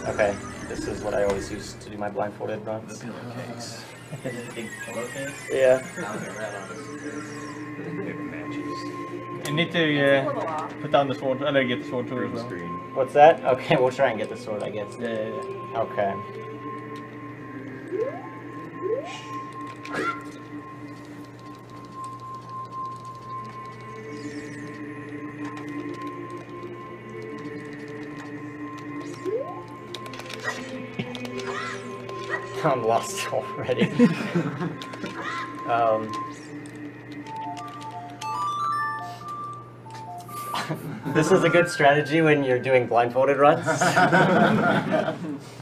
Okay, this is what I always use to do my blindfolded runs. Big pillowcase? Yeah. You need to uh, put down the sword, eller get the sword too as well. What's that? Okay, we'll try and get the sword, I guess. Yeah, yeah, yeah. Okay. I'm lost already. um, this is a good strategy when you're doing blindfolded runs.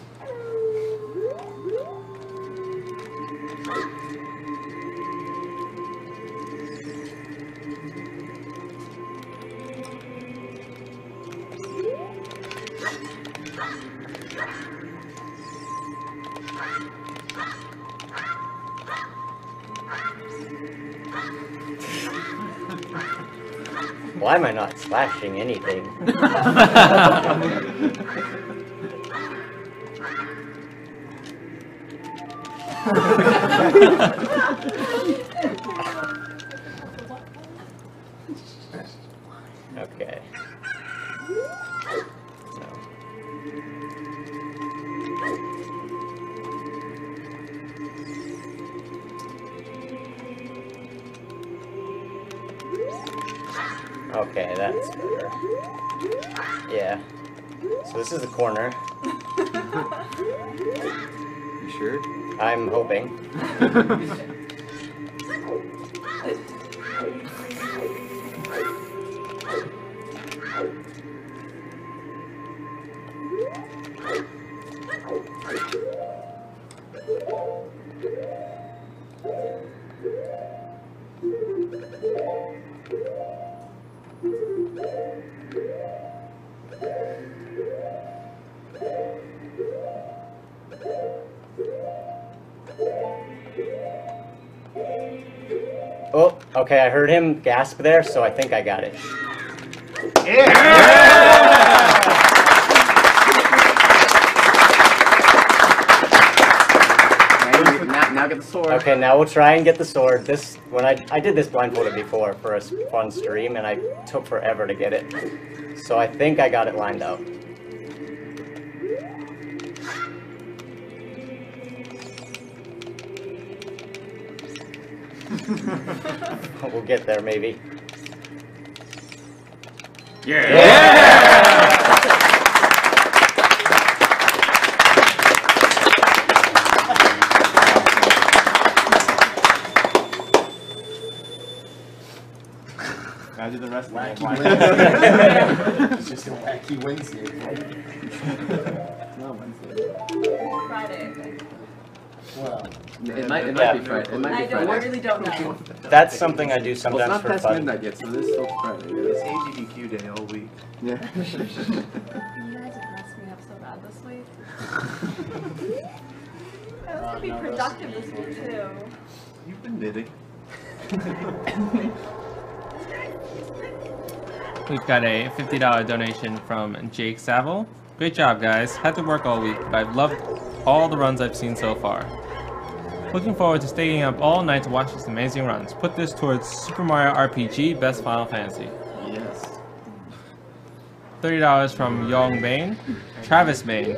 Why am I not slashing anything? Okay, that's better. Yeah. So this is the corner. you sure? I'm hoping. Oh, okay, I heard him gasp there, so I think I got it. Yeah! yeah! Now get the sword. Okay, now we'll try and get the sword. This when I I did this blindfolded before for a fun stream, and I took forever to get it. So I think I got it lined up. we'll get there maybe. Now do the rest of Wacky the Wednesday. it's just a wacky Wednesday. No, Wednesday. Friday, Well, It might, it might Yeah. be Friday. It might I be don't, I Friday. really don't know. That's something I do Well, it's sometimes not past fun. midnight yet, so this is still Friday. It's Yeah. AGDQ day all week. yeah. You guys have messed me up so bad this week. I was gonna be uh, productive this week too. You've been knitting. We've got a $50 donation from Jake Saville. Great job, guys. Had to work all week, but I've loved all the runs I've seen so far. Looking forward to staying up all night to watch these amazing runs. Put this towards Super Mario RPG Best Final Fantasy. Yes. $30 from Yong Bain. Travis Bain.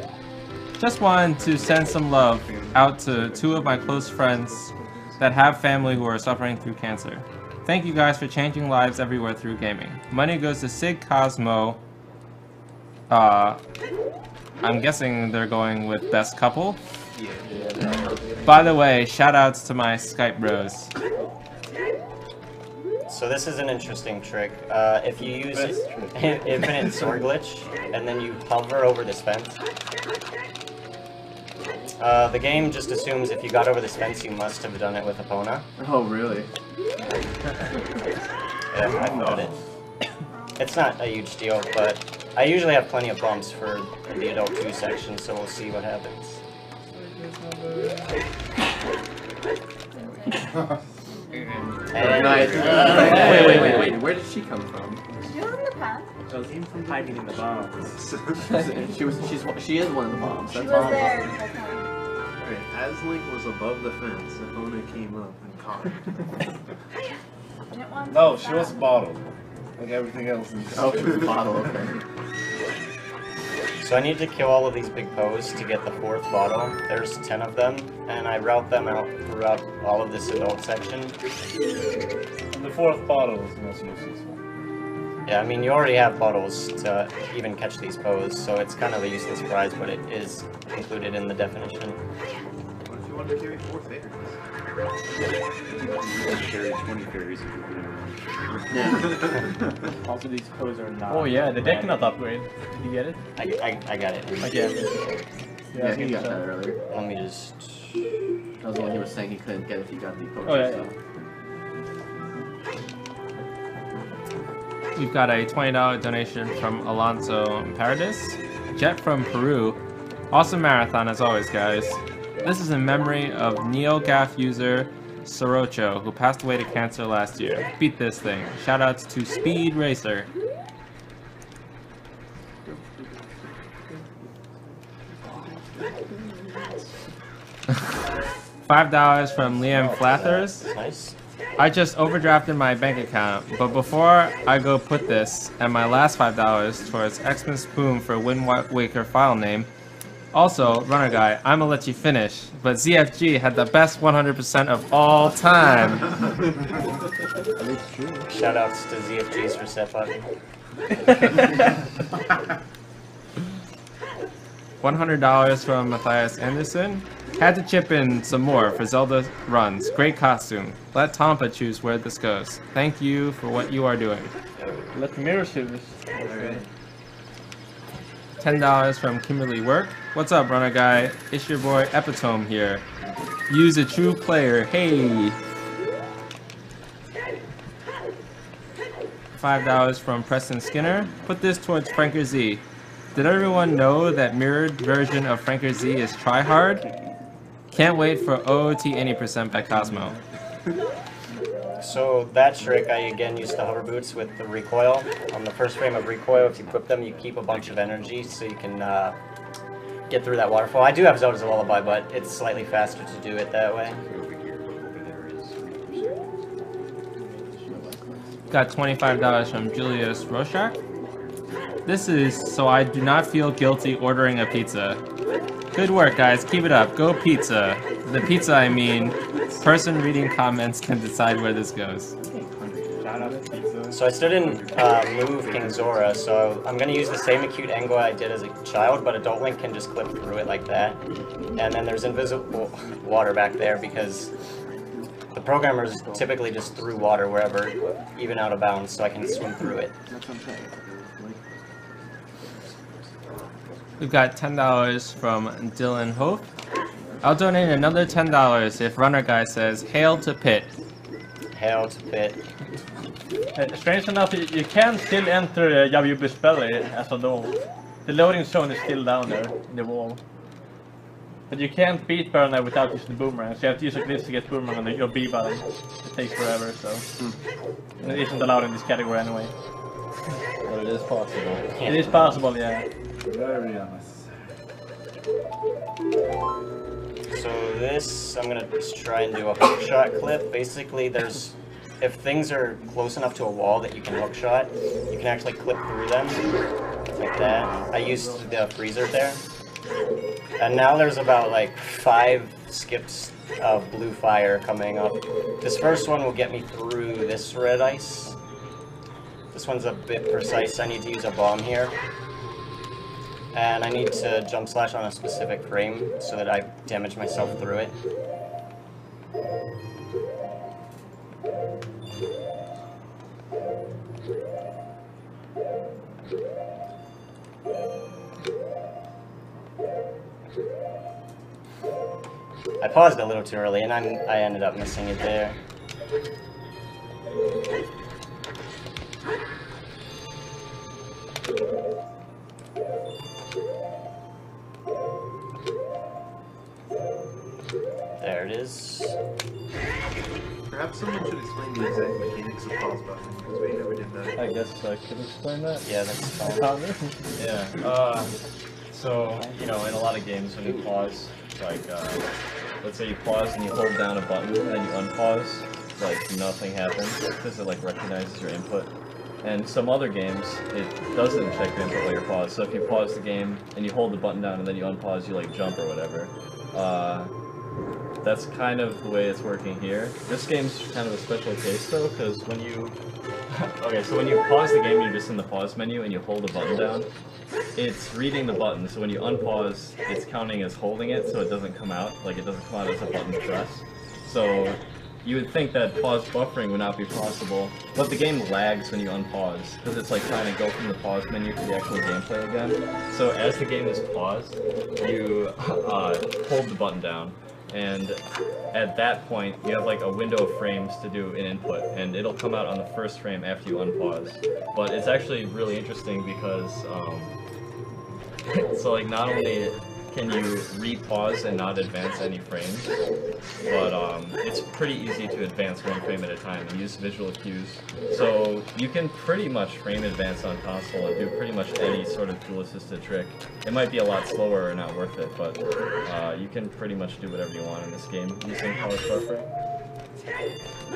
Just wanted to send some love out to two of my close friends that have family who are suffering through cancer. Thank you guys for changing lives everywhere through gaming. Money goes to Sig Cosmo. Uh, I'm guessing they're going with best couple. By the way, shout outs to my Skype bros. So this is an interesting trick. Uh, if you use Best infinite sword glitch and then you hover over this fence, uh, the game just assumes if you got over this fence, you must have done it with Epona. Oh, really? Yeah, I've got it. It's not a huge deal, but I usually have plenty of bumps for the adult 2 section, so we'll see what happens. And- Nice. Wait, wait, wait, wait. Where did she come from? You know in the past? So came from hiding in the bombs. she was. She's. She is one of the moms. She That's was all. there the. Alright, as Link was above the fence, Epona came up and caught her. I didn't want to No, she was bottled. Like everything else in Oh, she was a bottle. Okay. So I need to kill all of these big poes to get the fourth bottle. There's 10 of them, and I route them out throughout all of this adult section. And the fourth bottle is the most useless one. Yeah, I mean, you already have bottles to even catch these poes, so it's kind of a useless prize, but it is included in the definition. What if you wanted to carry four fairies? Carry 20 fairies if you're. Also, these poses are not. Oh yeah, the Deku Nut upgrade. Did you get it? I, I, I got it. Okay. Yeah, he got that earlier. Let me just... That was the one he was saying he couldn't get if he got the potion. Oh, yeah, so. We've got a $20 donation from Alonso Paradis. Jet from Peru. Awesome marathon as always, guys. This is in memory of NeoGAF user Sorocho, who passed away to cancer last year. Beat this thing. Shoutouts to Speed Racer. Five dollars from Liam Flathers. Nice. I just overdrafted my bank account, but before I go put this and my last five dollars towards Xmas Spoon for Wind Waker file name. Also, runner guy, I'ma let you finish, but ZFG had the best 100% of all time. Shoutouts to ZFG's for set button. $100 from Matthias Anderson. Had to chip in some more for Zelda runs. Great costume. Let Tompa choose where this goes. Thank you for what you are doing. Let the mirror shoes. $10 from Kimberly Work. What's up, runner guy? It's your boy Epitome here. Use a true player. Hey. $5 from Preston Skinner. Put this towards Franker Z. Did everyone know that mirrored version of Franker Z is tryhard? Can't wait for OOT 80% by Cosmo. So that trick, I again use the hover boots with the recoil. On the first frame of recoil, if you equip them, you keep a bunch of energy so you can uh, get through that waterfall. I do have Zelda's Lullaby, but it's slightly faster to do it that way. Got $25 from Julius Roshak. This is so I do not feel guilty ordering a pizza. Good work, guys. Keep it up. Go pizza. The pizza, I mean, person reading comments can decide where this goes. So I still didn't uh, move King Zora, so I'm going to use the same acute angle I did as a child, but Adult Link can just clip through it like that. And then there's invisible water back there because the programmers typically just threw water wherever, even out of bounds, so I can swim through it. We've got $10 from Dylan Hope. I'll donate another $10 if Runnerguy says, Hail to Pit. Hail to Pit. Uh, strange enough, you, you can still enter uh, Jabu-Jabu's belly as a doll. The loading zone is still down there, in the wall. But you can't beat Barinade without using the boomerang, so you have to use a glitch to get boomerang on the, your B button. It takes forever, so... And it isn't allowed in this category anyway. But it is possible. It is possible, yeah. Very unnecessary. So this, I'm gonna try and do a hook shot clip. Basically, there's, if things are close enough to a wall that you can hook shot, you can actually clip through them, like that. I used the freezer there. And now there's about like five skips of blue fire coming up. This first one will get me through this red ice. This one's a bit precise. I need to use a bomb here. And I need to jump slash on a specific frame so that I damage myself through it. I paused a little too early and I'm, I ended up missing it there. There it is. Perhaps someone should explain the exact mechanics of pause button, because we never did that. I guess I could explain that. Yeah, that's fine. Yeah. Uh, so you know, in a lot of games, when you pause, like uh, let's say you pause and you hold down a button, and then you unpause, like nothing happens because it like recognizes your input. And some other games, it doesn't check the input while you're paused. So if you pause the game and you hold the button down and then you unpause, you like jump or whatever. Uh, that's kind of the way it's working here. This game's kind of a special case though, because when you okay, so when you pause the game, you're just in the pause menu and you hold a button down. It's reading the button, so when you unpause, it's counting as holding it, so it doesn't come out like it doesn't come out as a button press. So you would think that pause buffering would not be possible, but the game lags when you unpause, because it's like trying to go from the pause menu to the actual gameplay again. So as the game is paused, you uh, hold the button down, and at that point, you have like a window of frames to do an input, and it'll come out on the first frame after you unpause. But it's actually really interesting because, um, so like not only can you re-pause and not advance any frames, but um, it's pretty easy to advance one frame at a time and use visual cues. So you can pretty much frame advance on console and do pretty much any sort of tool-assisted trick. It might be a lot slower or not worth it, but uh, you can pretty much do whatever you want in this game using pause buffering.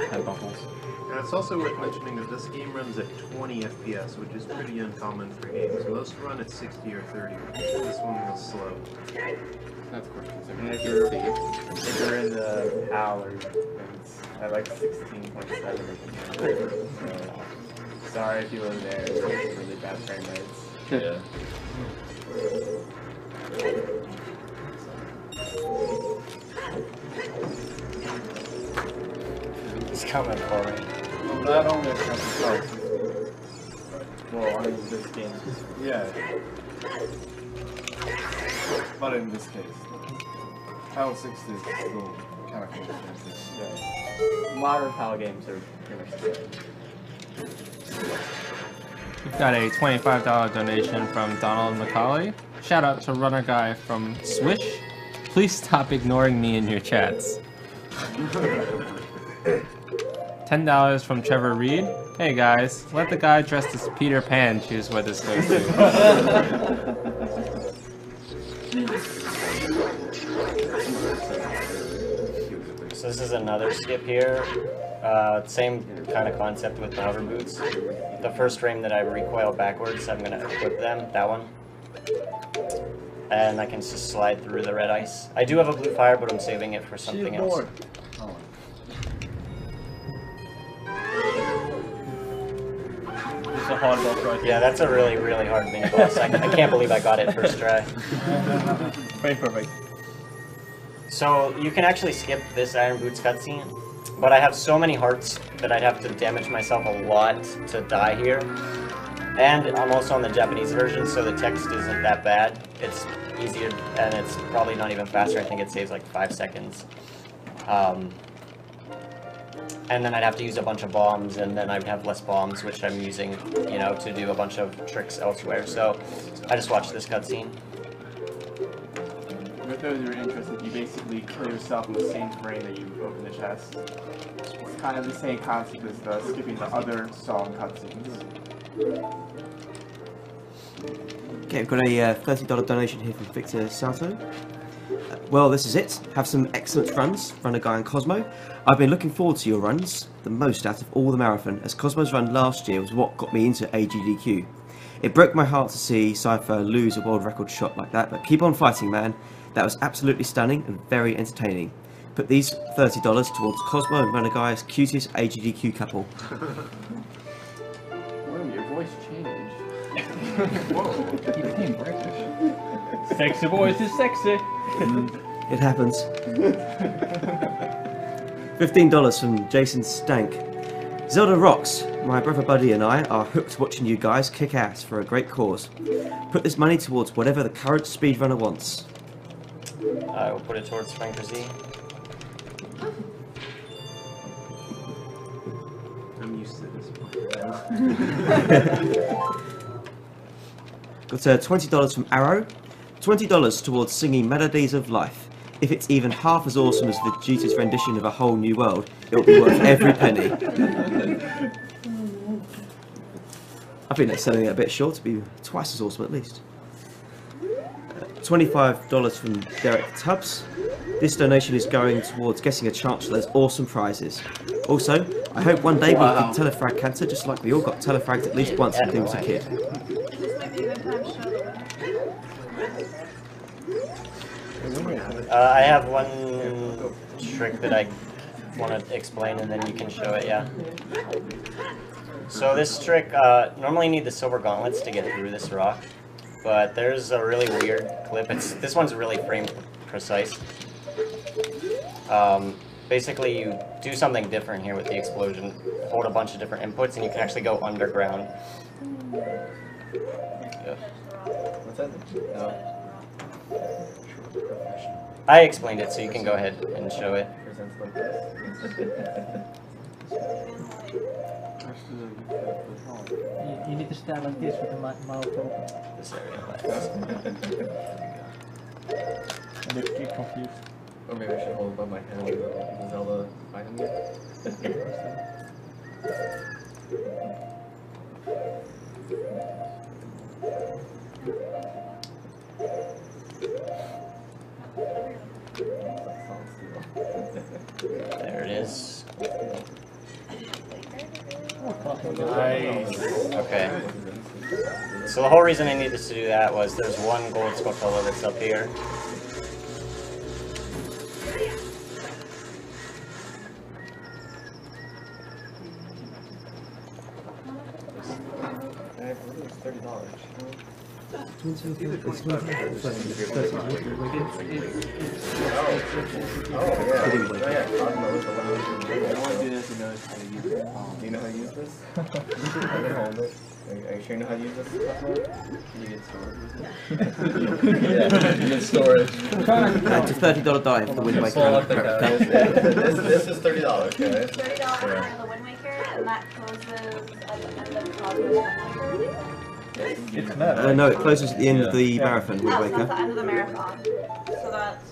Head buffles. And it's also worth mentioning that this game runs at 20 FPS, which is pretty uncommon for games. Most run at 60 or 30. This one was slow. That's questions. And if you're, if you're in the PAL or it's at like 16.7 or something. So, sorry if you were there. It's really bad frame rates. Yeah. He's coming for me. Well, not only is it close, Well, I mean, this game is yeah. But in this case, PAL 60 is still kind of close. against this. Yeah. Uh, modern PAL games are pretty much the same. We've got a $25 donation from Donald McCauley. Shout out to Runnerguy from Swish. Please stop ignoring me in your chats. Ten dollars from Trevor Reed. Hey guys, let the guy dressed as Peter Pan choose where this goes to. So this is another skip here. Uh, same kind of concept with the hover boots. The first frame that I recoil backwards, I'm gonna equip them, that one. And I can just slide through the red ice. I do have a blue fire, but I'm saving it for something else. It's a hard boss right Yeah, that's a really, really hard mini boss. I, I can't believe I got it first try. Frame perfect. So you can actually skip this Iron Boots cutscene, but I have so many hearts that I'd have to damage myself a lot to die here. And I'm also on the Japanese version, so the text isn't that bad. It's easier, and it's probably not even faster. I think it saves like five seconds. Um, and then I'd have to use a bunch of bombs, and then I'd have less bombs, which I'm using, you know, to do a bunch of tricks elsewhere. So I just watched this cutscene. For those who are interested, you basically kill yourself in the same frame that you open the chest. It's kind of the same concept as the skipping the other song cutscenes. Okay, we've got a uh, $30 donation here from Victor Salto. Well, this is it. Have some excellent runs. Runnerguy on Cosmo. I've been looking forward to your runs, the most out of all the marathon, as Cosmo's run last year was what got me into AGDQ. It broke my heart to see Cypher lose a world record shot like that, but keep on fighting, man. That was absolutely stunning and very entertaining. Put these $30 towards Cosmo and Runnerguy's cutest AGDQ couple. Whoa, your voice changed. Whoa. He became British. Sexy voice is sexy. It happens. $15 from Jason Stank. Zelda rocks. My brother Buddy and I are hooked watching you guys kick ass for a great cause. Put this money towards whatever the current speedrunner wants. I will put it towards Franker Z. I'm used to this Got uh, $20 from Arrow. $20 towards singing Melodies of Life. If it's even half as awesome as Vegeta's rendition of A Whole New World, it'll be worth every penny. I think they're selling it a bit short to be twice as awesome at least. Uh, $25 from Derek Tubbs. This donation is going towards getting a chance for those awesome prizes. Also, I hope one day Wow. we can telefrag cancer just like we all got telefragged at least once when we was a kid. Uh, I have one trick that I want to explain and then you can show it, yeah. So this trick, uh, normally you need the silver gauntlets to get through this rock, but there's a really weird clip. It's This one's really frame precise. Um, basically you do something different here with the explosion, hold a bunch of different inputs and you can actually go underground. Yeah. What's that? I explained it, so you can go ahead and show it. Presents like this. You, you need to stand like this with the mouth open. This area. And they get confused. Or maybe I should hold it by my hand with the Zelda behind me. There it is. Nice. Okay. So the whole reason I needed to do that was there's one gold Skulltula that's up here. I believe it's thirty dollars. Do this, you know how to use it. Do you know how to use this? I can hold it. Are you, are you sure you know how to use this? You get storage. yeah, you get storage. That's a $30 dive for the Wind Waker. Fall off the couch. this, this is thirty dollars, okay? Thirty dollars Yeah. for the Wind Waker, and that closes at the end of Cosmo's It's Uh, no, it closes at the end of the Yeah. marathon, Wind Oh, so that's the end of the marathon. So that's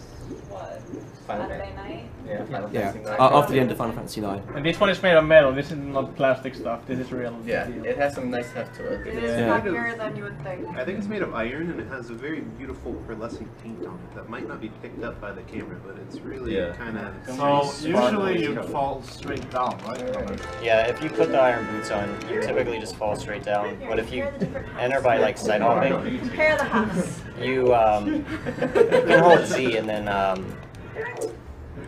what Saturday night. Yeah, Final Yeah, Fantasy IX. uh, after the end of Final Fantasy IX. And this one is made of metal. This is not plastic stuff. This is real. Yeah, deal. it has some nice heft to it. It is Yeah. heavier than you would think. I think it's made of iron and it has a very beautiful pearlescent paint on it that might not be picked up by the camera, but it's really Yeah. kind of. So usually you'd fall straight down, right? Yeah, if you put the iron boots on, you typically just fall straight down. But if you enter by like side hopping, Compare the huffs. you um, you can hold Z and then um,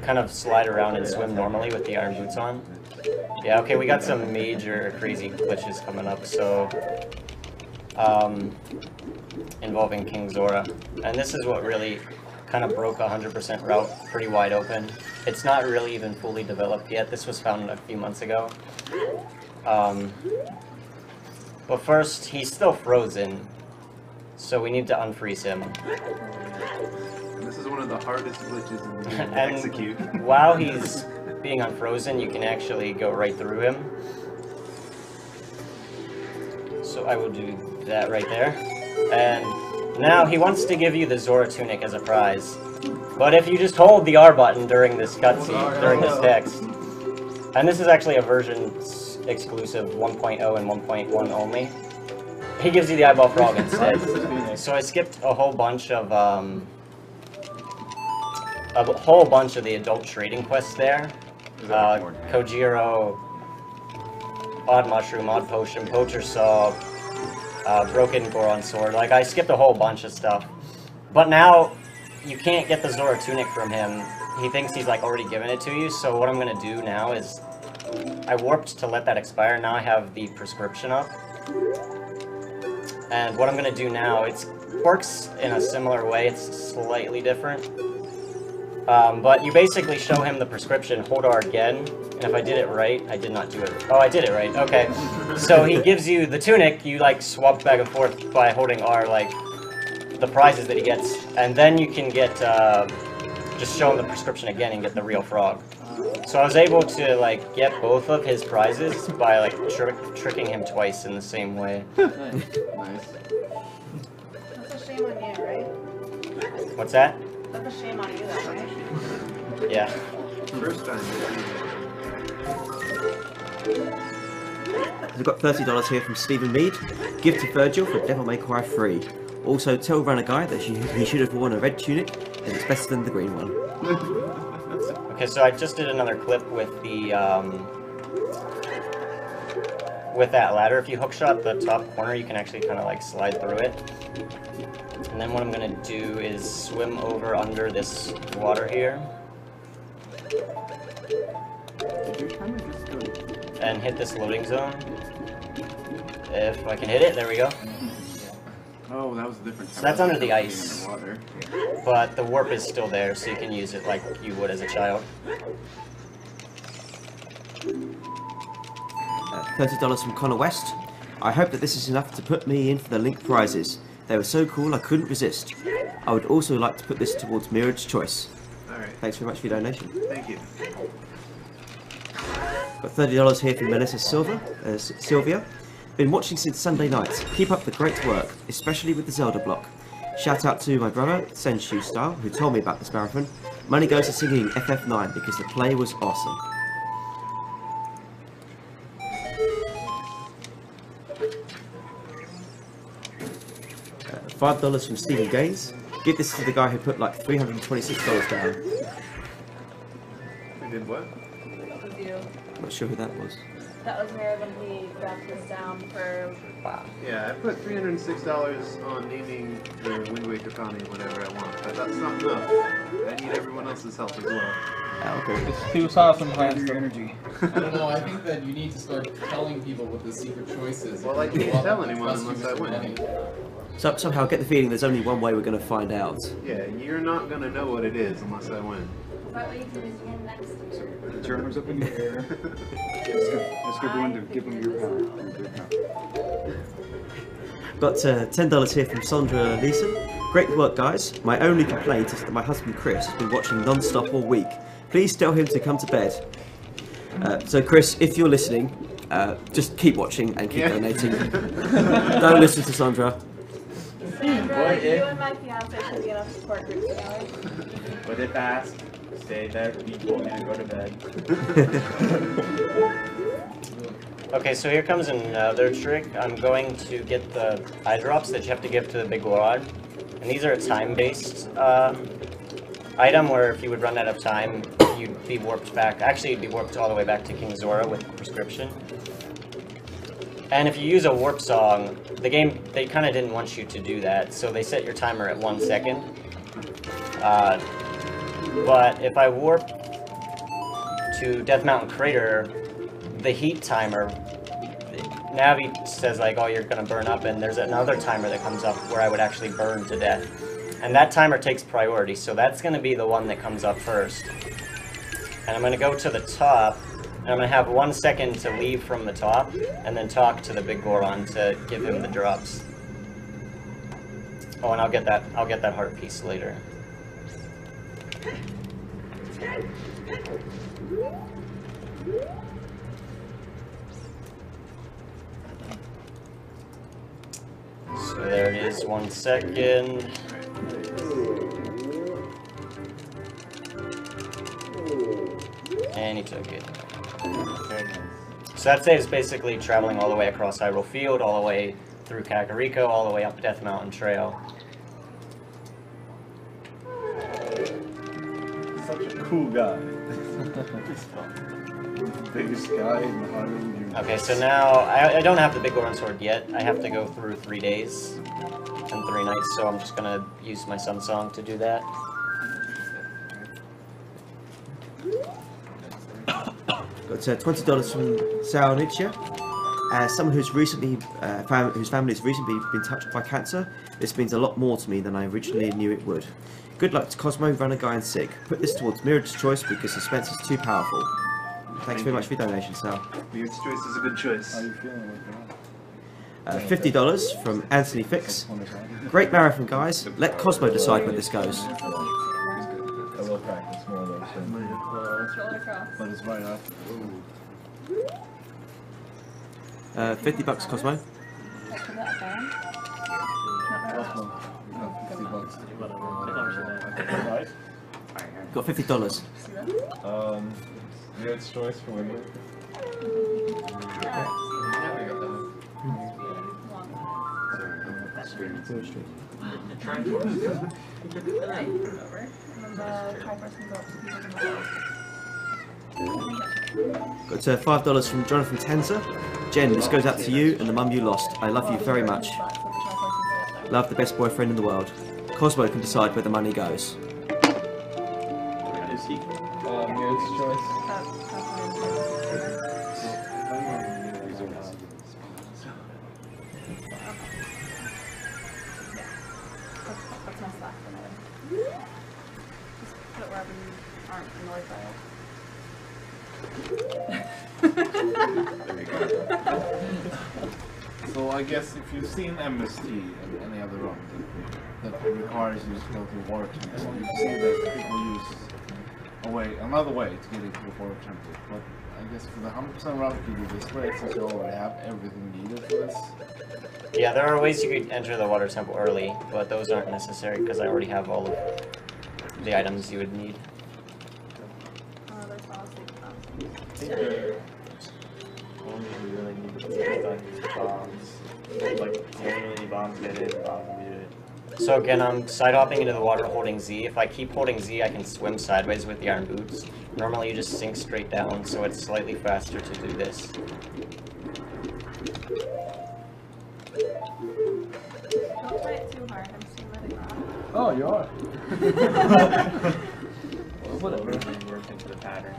kind of slide around and swim normally with the iron boots on. Yeah, okay, we got some major crazy glitches coming up, so um, involving King Zora, and this is what really kind of broke 100% route pretty wide open. It's not really even fully developed yet. This was found a few months ago. Um, but first, he's still frozen, so we need to unfreeze him. This is one of the hardest glitches in the game to execute. And while he's being unfrozen, you can actually go right through him. So I will do that right there. And now he wants to give you the Zora tunic as a prize. But if you just hold the R button during this cutscene, during this text, and this is actually a version exclusive 1.0 and 1.1 only, he gives you the eyeball frog instead. So I skipped a whole bunch of um, a whole bunch of the adult trading quests there. Uh, Cojiro, Odd Mushroom, Odd Potion, Poacher Saw, uh, Broken Goron Sword. Like, I skipped a whole bunch of stuff. But now, you can't get the Zora Tunic from him. He thinks he's, like, already given it to you, so what I'm gonna do now is... I warped to let that expire, now I have the prescription up. And what I'm gonna do now, it works in a similar way, it's slightly different. Um, but you basically show him the prescription, hold R again, and if I did it right, I did not do it. Oh, I did it right, okay. So he gives you the tunic, you like swap back and forth by holding R, like, the prizes that he gets, and then you can get, uh, just show him the prescription again and get the real frog. So I was able to, like, get both of his prizes by, like, tri tricking him twice in the same way. nice. That's a shame on you, right? What's that? That's a shame on you, though, right? Yeah. First time. We've got $30 here from Stephen Mead. Give to Virgil for Devil May Cry 3. Also, tell Runnerguy that he, he should have worn a red tunic, and it's better than the green one. Okay, so I just did another clip with the, um, with that ladder. If you hookshot the top corner, you can actually kind of like slide through it. And then what I'm gonna do is swim over under this water here. And hit this loading zone. If I can hit it, there we go. Oh, that was a different. So that's under the in ice. water. But the warp is still there, so you can use it like you would as a child. Uh, $30 from Connor West. I hope that this is enough to put me in for the Link prizes. They were so cool I couldn't resist. I would also like to put this towards Mirage Choice. Alright. Thanks very much for your donation. Thank you. Got $30 here from Melissa Silva, uh, Sylvia. Been watching since Sunday night. Keep up the great work, especially with the Zelda block. Shout out to my brother, Senshu Style, who told me about this marathon. Money goes to singing FF9 because the play was awesome. Uh, Five dollars from Stephen Gaines. Give this to the guy who put like three hundred and twenty-six dollars down. I did what? That was you. Not sure who that was. That was Mary when he dropped this down for. Wow. Yeah, I put $306 on naming the Wind Waker Kami whatever I want, but that's not enough. I need everyone else's help as well. okay. It's too 2,000 times energy. I don't know. I think that you need to start telling people what the secret choice is. Well, I can't tell anyone unless I your win. Money. So, somehow I get the feeling there's only one way we're going to find out. Yeah, you're not gonna know what it is unless I win. Is that you can do again next year? The tournament's up in the air. Let's go, let's go go in to give them your power. Your power. Got uh, $10 here from Sandra Leeson. Great work, guys. My only complaint is that my husband Chris has been watching non stop all week. Please tell him to come to bed. Uh, so, Chris, if you're listening, uh, just keep watching and keep Yeah. donating. Don't listen to Sandra. Sandra, you and my fiance should be in a support group together. Would it pass? stay there. He told me to go to bed. Okay, so here comes another trick. I'm going to get the eye drops that you have to give to the Biggoron. And these are a time-based uh, item where if you would run out of time, you'd be warped back. Actually, you'd be warped all the way back to King Zora with prescription. And if you use a warp song, the game, they kind of didn't want you to do that, so they set your timer at one second. Uh, but if I warp to Death Mountain Crater, the heat timer, Navi says like, oh, you're gonna burn up, and there's another timer that comes up where I would actually burn to death. And that timer takes priority, so that's gonna be the one that comes up first. And I'm gonna go to the top, and I'm gonna have one second to leave from the top, and then talk to the Biggoron to give him the drops. Oh, and I'll get that, I'll get that heart piece later. So there it is, one second. And he took it. So that saves basically traveling all the way across Hyrule Field, all the way through Kakariko, all the way up Death Mountain Trail. Such a cool guy. He's fun. Biggest guy in the Hyrule universe. Okay, so now I, I don't have the Biggoron sword yet. I have to go through three days and three nights, so I'm just gonna use my Sun Song to do that. Got uh, twenty dollars from Sarah Nietzsche. As someone who's recently, uh, fam- whose family has recently been touched by cancer, this means a lot more to me than I originally knew it would. Good luck to Cosmo, Runnerguy, and Sig. Put this towards Mirrored's choice because suspense is too powerful. Thanks very much for your donation, Sal. Weird's choice is a good choice. How are you feeling? Uh, Fifty dollars from Anthony Fix. Great marathon, guys. Let Cosmo decide where this goes. I will practice more though soon. Scroll across. But it's right after. Uh, Fifty bucks, Cosmo. Like, is that a fan? Not very much. No, 50 bucks. Right? Got fifty dollars. Um, Weird's choice for Got uh, five dollars from Jonathan Tenzer. Jen, this goes out to you and the mum you lost. I love you very much. Love the best boyfriend in the world. Cosmo can decide where the money goes. Is he? Um, choice. So I guess if you've seen MST and any other run that, that requires you to go to water temple, you can see that people use a way, another way to get into the water temple. But I guess for the 100% route you do this way, since you oh, already have everything needed for this. Yeah, there are ways you could enter the water temple early, but those aren't necessary because I already have all of the items you would need. Oh, there's policy. Only we really need to focus on these bombs. Like, manually bombs get it, bombs get. So again, I'm um, side hopping into the water holding Z. If I keep holding Z, I can swim sideways with the iron boots. Normally you just sink straight down, so it's slightly faster to do this. Don't play it too hard. I'm still letting off. Oh, you are. Whatever. Work into the pattern.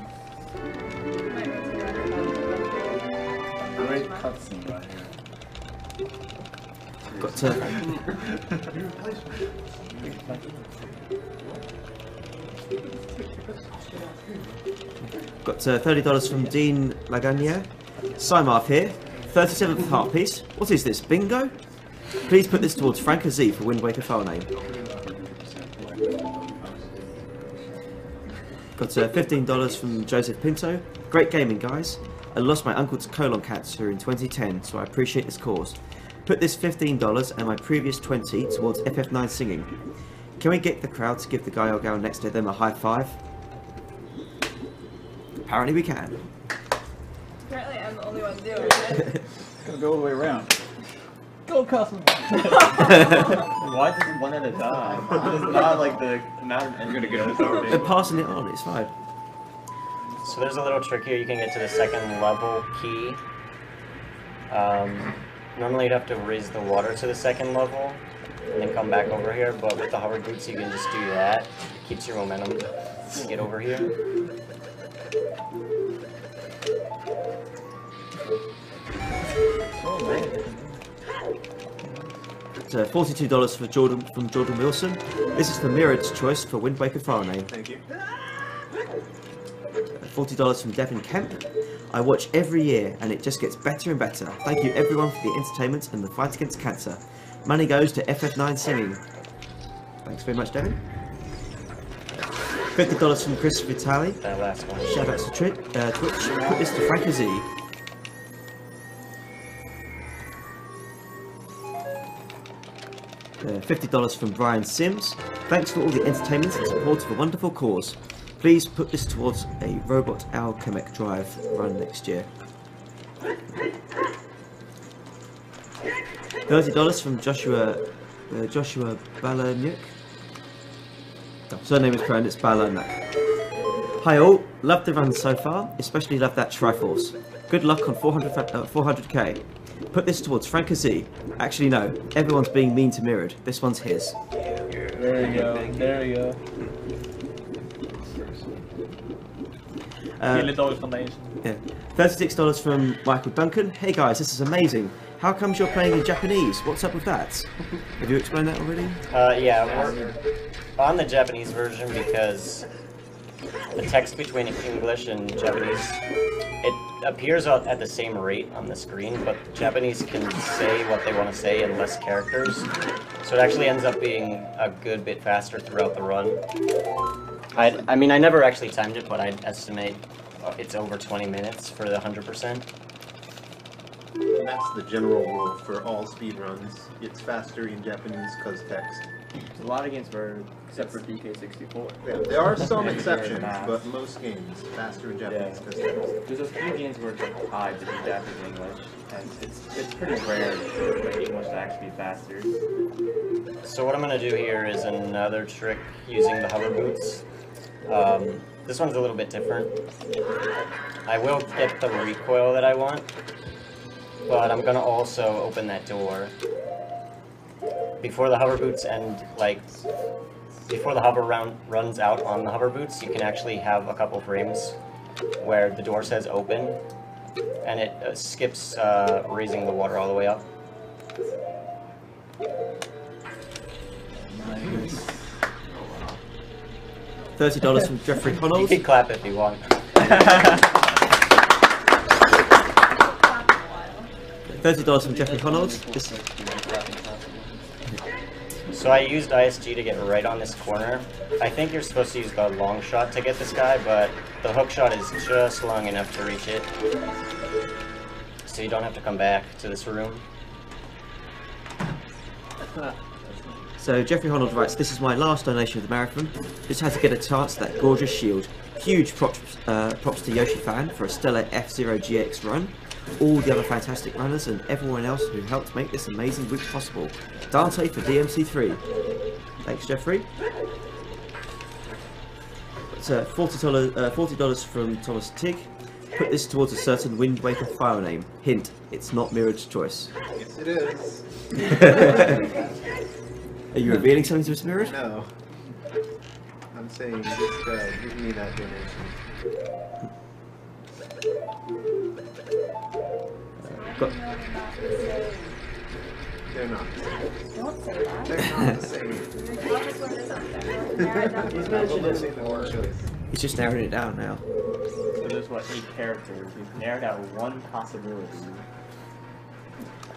Great cutscene right here. Got to. Got uh, thirty dollars from Dean Lagagne. Simarth here. Thirty-seventh heart piece. What is this? Bingo? Please put this towards Franker Z for Wind Waker file name. Got uh, fifteen dollars from Joseph Pinto. Great gaming, guys. I lost my uncle to colon cancer in 2010, so I appreciate this cause. Put this $15 and my previous 20 towards FF9 singing. Can we get the crowd to give the guy or gal next to them a high five? Apparently we can. Apparently, I'm the only one doing it. Gonna go all the way around. Go Cosmo! Why does it one at a time? It's not like the amount of You're gonna get They're passing it on, it's fine. So there's a little trick here. You can get to the second level key. Um, normally you'd have to raise the water to the second level and then come back over here, but with the hover boots you can just do that. Keeps your momentum to get over here. It's uh, $42 for Jordan from Jordan Wilson. This is the Mirrored's choice for Wind Waker file name. Thank you. $40 from Devin Kemp. I watch every year and it just gets better and better. Thank you everyone for the entertainment and the fight against cancer. Money goes to FF9 Singing. Thanks very much, Devin. $50 from Chris Vitali. That last one. Shout out to Tri- uh, Twitch. Put this to Franker Z. Uh, $50 from Brian Sims. Thanks for all the entertainment and support of a wonderful cause. Please put this towards a Robot Alchemic Drive run next year. $30 from Joshua uh, Joshua Balanyuk. Oh, surname is it's Balanak. Hi all, love the run so far, especially love that Triforce. Good luck on 400, uh, 400k. Put this towards Franker Z. Actually no, everyone's being mean to Mirrored. This one's his. There you go, there you go. Uh, Kill Foundation. Yeah. $36 from Michael Duncan. Hey guys, this is amazing. How comes you're playing in Japanese? What's up with that? Have you explained that already? Uh, yeah, we're on the Japanese version because the text between English and Japanese, it appears at the same rate on the screen, but Japanese can say what they want to say in less characters. So it actually ends up being a good bit faster throughout the run. I, I mean, I never actually timed it, but I'd estimate it's over 20 minutes for the 100%. That's the general rule for all speedruns. It's faster in Japanese because text. There's a lot of games where, except for DK64. Yeah, there are some exceptions, but most games faster in Japanese Yeah. because. There's a few games where it's like tied to be Japanese English, and it's it's pretty rare for like, English to actually be faster. So what I'm gonna do here is another trick using the hover boots. Um, this one's a little bit different. I will get the recoil that I want, but I'm gonna also open that door. Before the hover boots and like, before the hover round runs out on the hover boots, you can actually have a couple frames where the door says open, and it uh, skips uh, raising the water all the way up. $30 from Jeffrey You can clap if you want. $30 from Jeffrey Connells. So I used ISG to get right on this corner. I think you're supposed to use the long shot to get this guy, but the hook shot is just long enough to reach it. So you don't have to come back to this room. So Jeffrey Honnold writes, "This is my last donation of the marathon. Just had to get a chance at that gorgeous shield. Huge props, uh, props to Yoshi fan for a stellar F-Zero GX run. All the other fantastic runners and everyone else who helped make this amazing week possible. Dante for DMC3. Thanks, Jeffrey. It's uh, forty dollars. Uh, Forty dollars from Thomas Tig. Put this towards a certain Wind Waker file name. Hint: It's not Mirrored's choice. Yes, it is. Are you revealing something to us, Mirrored? No. I'm saying just uh, give me that donation. Got, They're not. Don't say that. They're not the same. He's mentioned it before. he's just narrowing it down now. So there's what eight characters. We've narrowed out one possibility.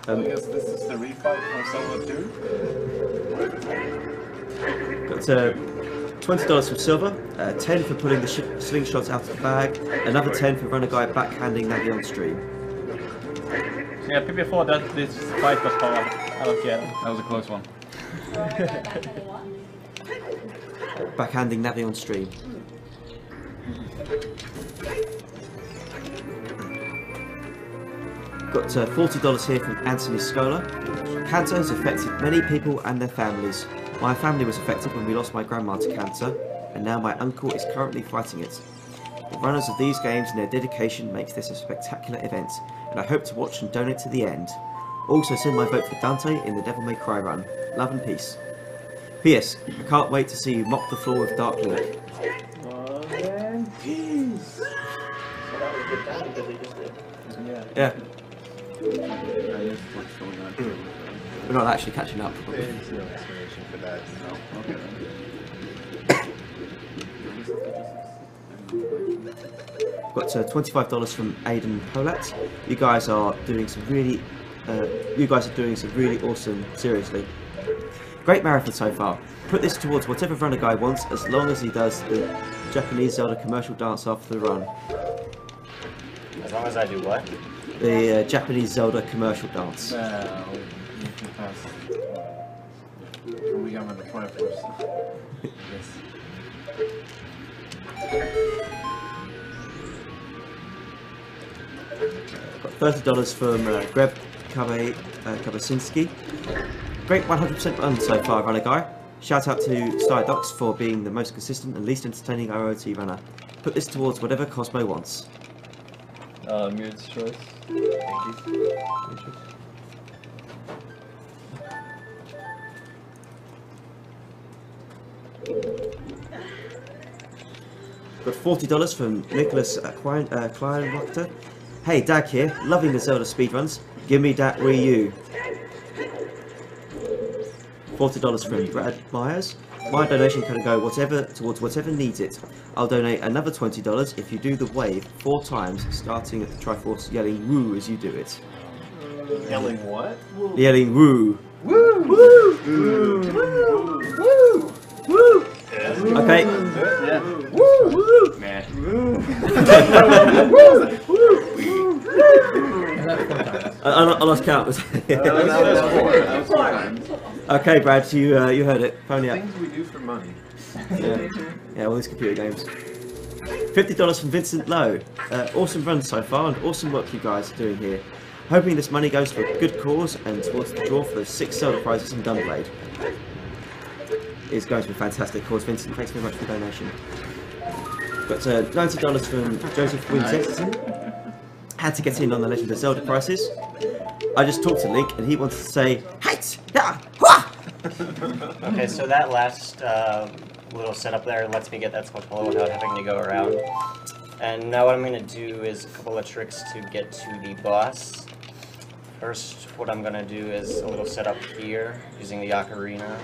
I Um, guess this is the refight from Solo 2. Got uh, twenty dollars from Silver, uh, ten for pulling the sh- slingshots out of the bag, another ten for Runnerguy backhanding Navi on stream. Yeah, before that, this fight was hard. I don't care. That was a close one. Backhanding Navi on stream. Got uh, $40 here from Anthony Scola. Cancer has affected many people and their families. My family was affected when we lost my grandma to cancer, and now my uncle is currently fighting it. The runners of these games and their dedication makes this a spectacular event, and I hope to watch and donate to the end. Also send my vote for Dante in the Devil May Cry run. Love and peace. P.S. I can't wait to see you mop the floor with Dark Lord. Love and peace. Yeah. Is we're not actually catching up. There's no explanation for that. No, okay. Got uh, $25 from Aidan Polat. You guys are doing some really, uh, you guys are doing some really awesome, seriously. Great marathon so far. Put this towards whatever Runnerguy wants as long as he does the Japanese Zelda commercial dance after the run. As long as I do what? The uh, Japanese Zelda commercial dance. Well, you can pass. Kan vi använda Triforce? Yes. Got $30 from uh, Greb Kabe, uh, Kabasinski. Great 100% run so far, Runnerguy. Shout out to Stydox for being the most consistent and least entertaining OOT runner. Put this towards whatever Cosmo wants. Uh, Mute's choice. Thank you. Got $40 from Nicholas uh, Klein, uh, Kleinwachter. Hey, Dag here, loving the Zelda speedruns. Give me that Wii U. $40 from Brad Myers. My donation can go whatever towards whatever needs it. I'll donate another $20 if you do the wave four times, starting at the Triforce yelling woo as you do it. Yelling what? Yelling woo. Woo! Woo! Woo! Woo! Woo! Woo! Okay. Yeah. Woo! Woo! Man. I, I, I lost count. okay, Brad, you uh, you heard it. Pony up. Things we do for money. Yeah, yeah, all these computer games. Fifty dollars from Vincent Lowe. Uh, awesome run so far, and awesome work you guys are doing here. Hoping this money goes for a good cause and towards the draw for those six Zelda prizes in Gunblade. It's going to be a fantastic cause, Vincent. Thanks very much for the donation. Got uh, ninety dollars from Joseph Winchester. Had to get in on the Legend of Zelda prices. I just talked to Link, and he wanted to say, "Height, yeah, wah!" Okay, so that last uh, little setup there lets me get that Skulltula without having to go around. And now what I'm going to do is a couple of tricks to get to the boss. First, what I'm going to do is a little setup here using the Ocarina.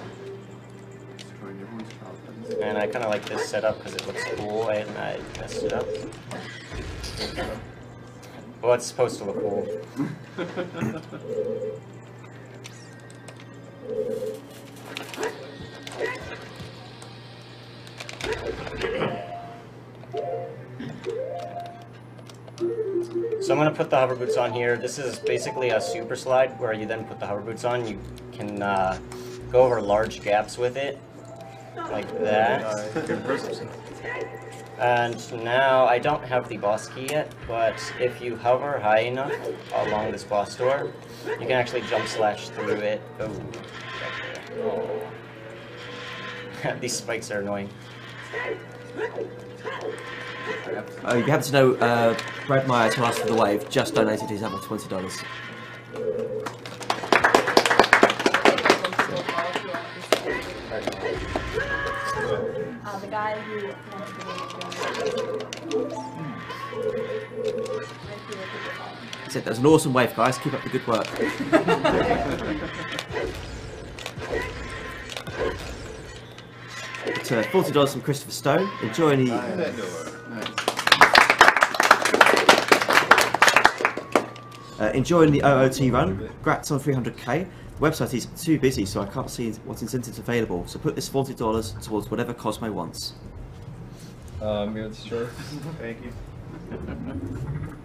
And I kind of like this setup because it looks cool and I messed it up. Well, it's supposed to look cool. So I'm gonna put the hover boots on here. This is basically a super slide where you then put the hover boots on. You can uh, go over large gaps with it, like that. And now I don't have the boss key yet, but if you hover high enough along this boss door, you can actually jump slash through it. Oh. These spikes are annoying. Uh, you happen to know uh, Brad Myers, who asked for the wave, just donated his other twenty dollars. Uh, the guy who He said, "That's an awesome wave, guys. Keep up the good work." It's uh, forty dollars from Christopher Stone. Enjoy the. Uh, enjoying the OOT run. Grats on 300k. The website is too busy, so I can't see what incentives available. So put this $40 towards whatever Cosmo wants. Uh, Mute's choice. Thank you.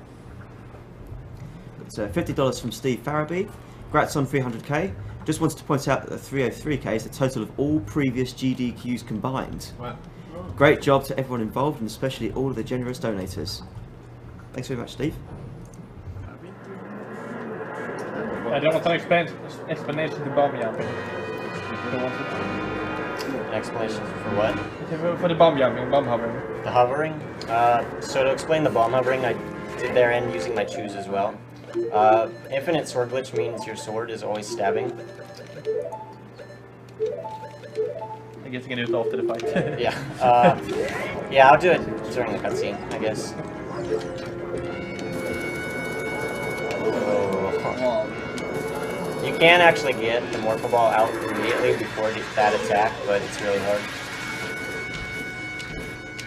It's uh, $50 from Steve Farabee. Grats on 300k. Just wanted to point out that the 303k is the total of all previous GDQs combined. What? Great job to everyone involved and especially all of the generous donators. Thanks very much, Steve. I don't want an explain, explanation to bomb jumping. Don't want it. An explanation for what? For, for the bomb jumping, bomb hovering. The hovering. Uh, so to explain the bomb hovering, I did there and using my chus as well. Uh, infinite sword glitch means your sword is always stabbing. I guess you can do it after the fight. yeah. Uh, yeah, I'll do it during the cutscene, I guess. Oh. You can actually get the Morphle Ball out immediately before that attack, but it's really hard.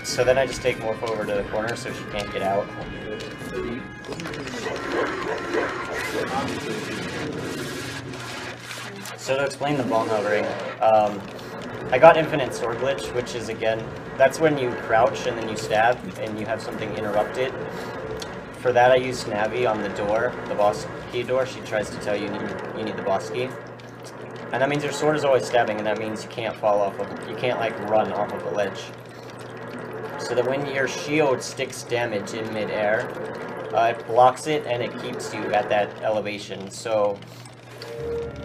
So then I just take Morph over to the corner so she can't get out. So to explain the bomb hovering, um, I got infinite sword glitch, which is again, that's when you crouch and then you stab and you have something interrupted. For that I use Navi on the door, the boss key door. She tries to tell you you need, you need the boss key. And that means your sword is always stabbing and that means you can't fall off of, you can't like run off of a ledge. So that when your shield sticks damage in midair, uh, it blocks it and it keeps you at that elevation. So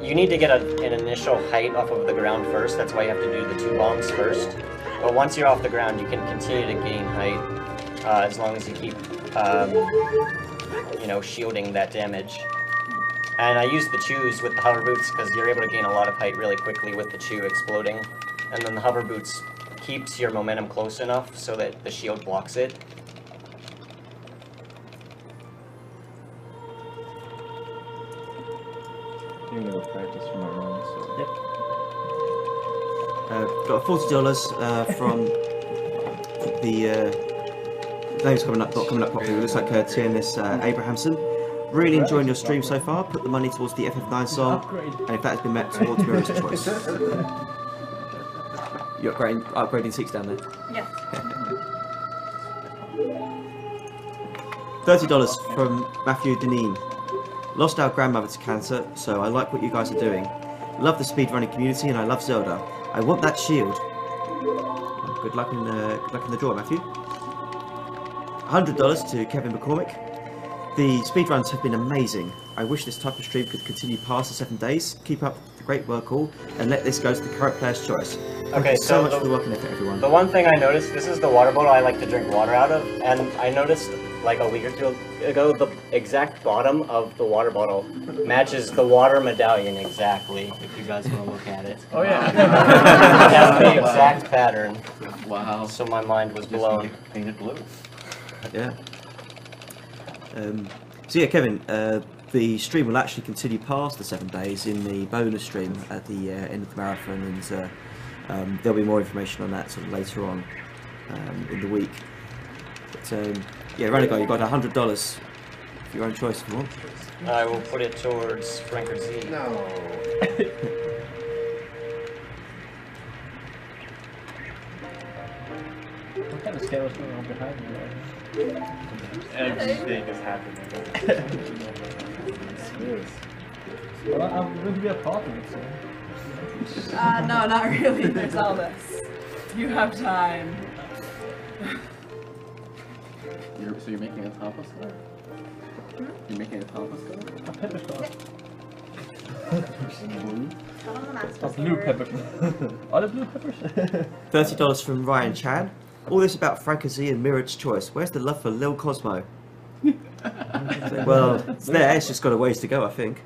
you need to get a, an initial height off of the ground first. That's why you have to do the two bombs first. But once you're off the ground, you can continue to gain height uh, as long as you keep, um, you know, shielding that damage. And I use the chus with the hover boots because you're able to gain a lot of height really quickly with the chu exploding. And then the hover boots keeps your momentum close enough so that the shield blocks it. Doing a little practice for my run, so. Yep. Uh, got forty dollars uh, from the uh, name's coming up, not coming up properly. It looks like uh, TNS uh, Abrahamson. Really enjoying your stream so far. Put the money towards the FF9 song, and if that has been met towards Mirrored's choice. You're upgrading, upgrading seats down there. Yeah. Thirty dollars from Matthew Deneen. Lost our grandmother to cancer, so I like what you guys are doing. Love the speedrunning community, and I love Zelda. I want that shield. Well, good luck in the good luck in the draw, Matthew. Hundred dollars to Kevin McCormick. The speedruns have been amazing. I wish this type of stream could continue past the seven days. Keep up the great work all, and let this go to the current player's choice. Thank Okay, you so so much the- for the work and effort, everyone. The one thing I noticed, this is the water bottle I like to drink water out of, and I noticed like a week or two ago, the exact bottom of the water bottle matches the water medallion exactly, if you guys want to look at it. Oh, yeah. it has the exact pattern. Wow. So my mind was blown. Painted blue. Yeah. Um, so yeah, Kevin, uh, the stream will actually continue past the seven days in the bonus stream at the uh, end of the marathon, and uh, um, there'll be more information on that sort of later on um, in the week. But um, yeah, Renegar, you've got hundred dollars for your own choice if you want. I will put it towards Franker Z. No. What kind of scale is going on behind me? Everything is happening. well, I'm going to be a part of it soon. Uh, no, not really. There's all this. You have time. You're, so you're making a Tampa scar? You're making a Tampa scar? A pepper scar. Blue? A blue pepper. Are there blue peppers? Thirty dollars from Ryan Chan. All this about Frankie and Mirrored's choice. Where's the love for Lil Cosmo? So, well, it's there. It's just got a ways to go, I think.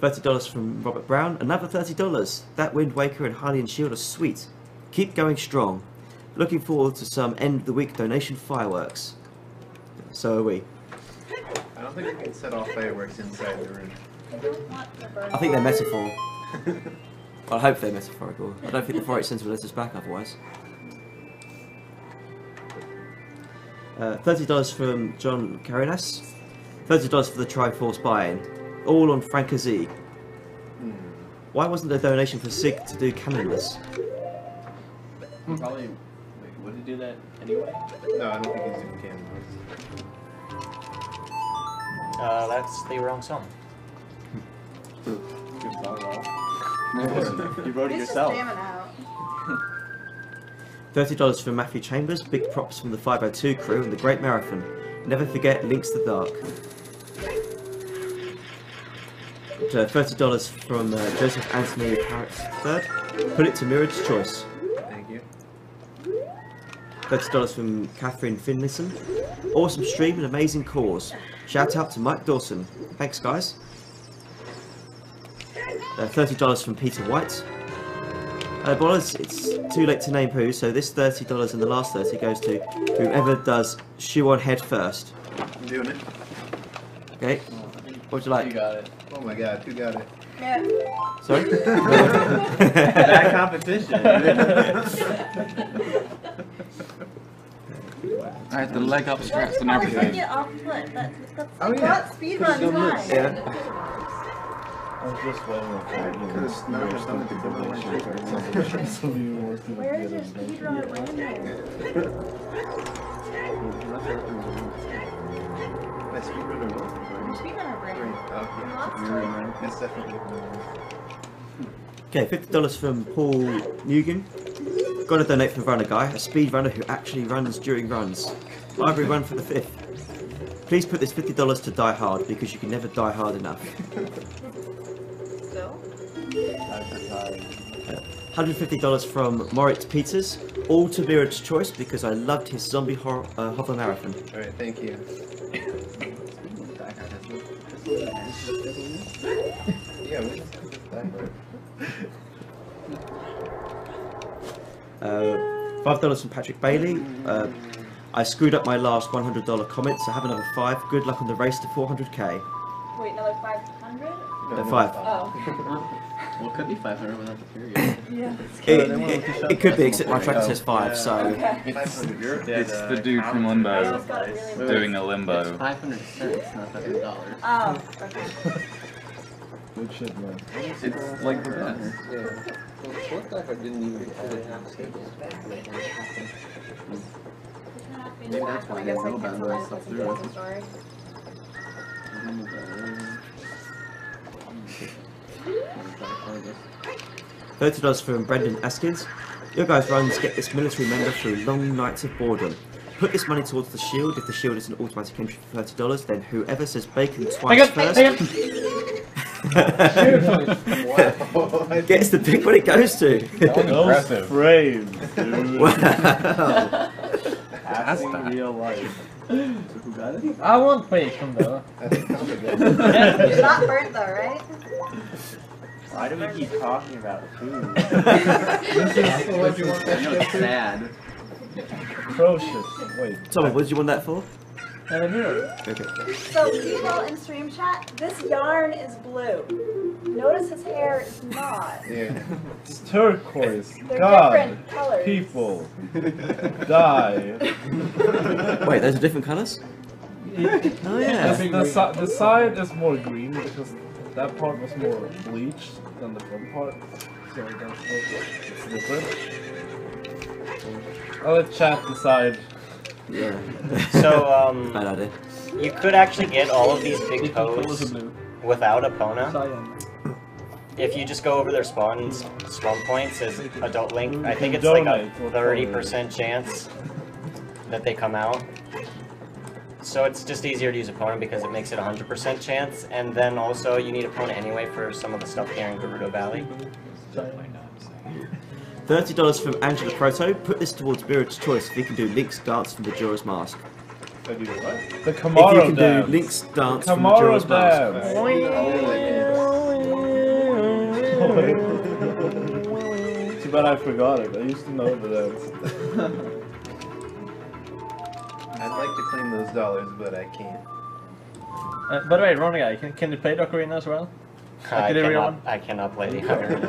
Thirty dollars from Robert Brown. Another thirty dollars. That Wind Waker and Hylian Shield are sweet. Keep going strong. Looking forward to some end of the week donation fireworks. So are we. I don't think we can set off fireworks inside the room. I think they're metaphor. Well, I hope they're metaphorical. I don't think the 4-H Centre will let us back otherwise. Uh, $30 from John Carinas. $30 for the Triforce buy-in. All on Franker Z. Why wasn't there a donation for Sig to do cannonless? Probably. Wait, would it do that anyway? No, I don't think he's doing cannons. Uh, that's the wrong song. Good song. You wrote it He's just yourself. jamming out. Thirty dollars from Matthew Chambers. Big props from the 502 crew and the Great Marathon. Never forget Links to the Dark. Uh, Thirty dollars from uh, Joseph Anthony Parrots third. Put it to Mirrored's choice. Thank you. Thirty dollars from Catherine Finlayson. Awesome stream and amazing cause. Shout out to Mike Dawson. Thanks, guys. Uh, Thirty dollars from Peter White. Uh, well, it's, it's too late to name who, so this thirty dollars and the last thirty goes to whoever does shoe on head first. I'm doing it. Okay. What'd you like? You got it. Oh my god, who got it? Yeah. Sorry. Bad competition. I had the leg up straps and Take everything. it off foot. That, that's Oh, like yeah. what speed run time. I was just waiting for you know, Could've not have done my so you were to Where is your it. speed random? My speed runner was. Speed runner random. Oh, yeah. That's definitely. Okay, fifty dollars from Paul Nugent. Got to donate for Runnerguy, a speed runner who actually runs during runs. Library run for the fifth. Please put this fifty dollars to Die Hard because you can never die hard enough. So? Hundred fifty dollars from Moritz Peters. All to Mirrored's choice because I loved his zombie horror uh, hover marathon. Alright, thank you. Yeah, we just did that. Uh, Five dollars from Patrick Bailey. Uh, I screwed up my last one hundred dollar comment, so have another five. Good luck on the race to four hundred k. Wait, another 500? Uh, five. Oh. Well, it could be 500 without the period. Yeah. It, it, it could be, except my tracker says five, so. Uh, it's uh, the dude from Limbo doing a limbo. It's 500 cents, not 500 dollars. Oh, okay. Good shit, man. It's like the best. Yeah. What if I didn't even put it on the table? Maybe that's why I guess know about that stuff through it. Sorry. Thirty dollars from Brendan Eskins. Your guys' runs get this military member through long nights of boredom. Put this money towards the shield. If the shield is an automatic entry for thirty dollars, then whoever says bacon twice on, first hang gets the pick what it goes to. Those frames, dude. Wow. Passing real life. So who got it? I want bacon though. It's not burnt though, right? Why do we keep talking about food? This is what you want that I know it's sad. Atrocious. Wait. Tom, what did you want that for? And here. Okay. So people in stream chat, this yarn is blue. Notice his hair is not. Yeah. It's turquoise. They're God. different colors. People. Die. Wait, those are different colours? Oh yeah. The, the, si- the side is more green because that part was more bleached than the front part. So that's it's different. I'll let chat decide. Yeah. So, um, Bad idea. you could actually get all of these big Equal colours codes of blue. without Epona. Cyan. If you just go over their spawn spawn points as Adult Link, I think it's like a 30% chance that they come out. So it's just easier to use Epona because it makes it a 100% chance, and then also you need Epona anyway for some of the stuff here in Gerudo Valley. Thirty dollars from Angela Proto. Put this towards Mirrored's choice if he can do Link's dance from Majora's Mask. The if you can dance. do Link's dance from Kamaro Majora's Mask. Too bad I forgot it. I used to know the dance. I'd like to claim those dollars, but I can't. Uh, by the way, Ronnie, guy, can, can you play the Ocarina as well? I Like the real cannot. I cannot play the Ocarina.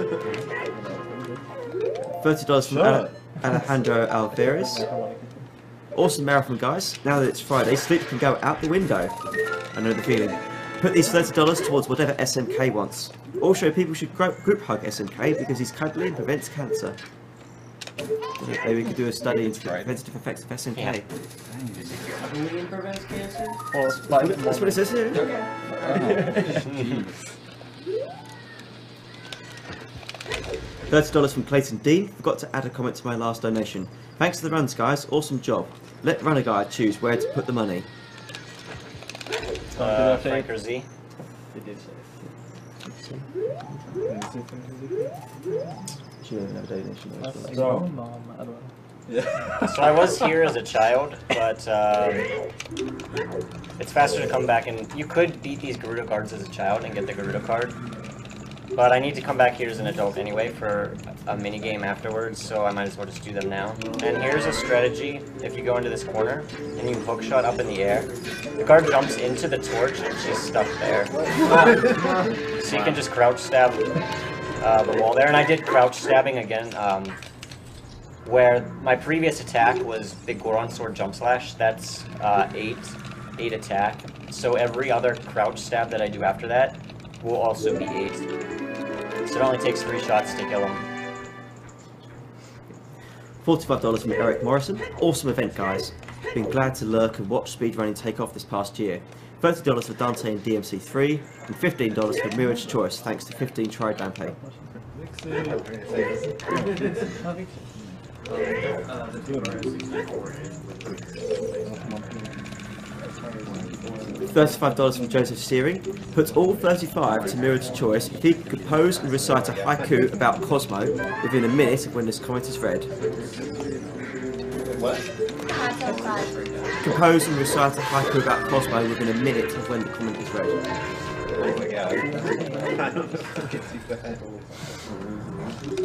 Thirty dollars from Sure. Ale- Alejandro Alvarez. Awesome marathon, guys. Now that it's Friday, sleep can go out the window. I know the feeling. Put these thirty dollars towards whatever SMK wants. Also, people should gro- group hug SMK because he's cuddly and prevents cancer. Maybe we could do a study into the preventative effects of SMK. Bullying prevents cancer? Or That's what it says here. $30 from Clayton D. Forgot to add a comment to my last donation. Thanks to the runs, guys. Awesome job. Let Runnerguy choose where to put the money. Uh, Franker Z. It did So I was here as a child, but um, it's faster to come back and you could beat these Gerudo guards as a child and get the Gerudo guard. But I need to come back here as an adult anyway for a mini game afterwards, so I might as well just do them now. And here's a strategy: if you go into this corner and you hook shot up in the air, the card jumps into the torch and she's stuck there. so you can just crouch stab uh, the wall there. And I did crouch stabbing again. Um, where my previous attack was Biggoron Sword Jump Slash. That's uh, 8, 8 attack. So every other crouch stab that I do after that will also be 8. So it only takes 3 shots to kill him. $45 from Eric Morrison. Awesome event, guys. Been glad to lurk and watch speedrunning take off this past year. $30 for Dante and DMC3, and $15 for Mirrored's Choice, thanks to 15 try Dante. $35 from Joseph Searing. Puts all 35 to Mirrored's Choice if he can compose and recite a haiku about Cosmo within a minute of when this comment is read. What? Compose and recite a haiku about Cosmo within a minute of when the comment is read. Oh my god. I don't know if it's too bad.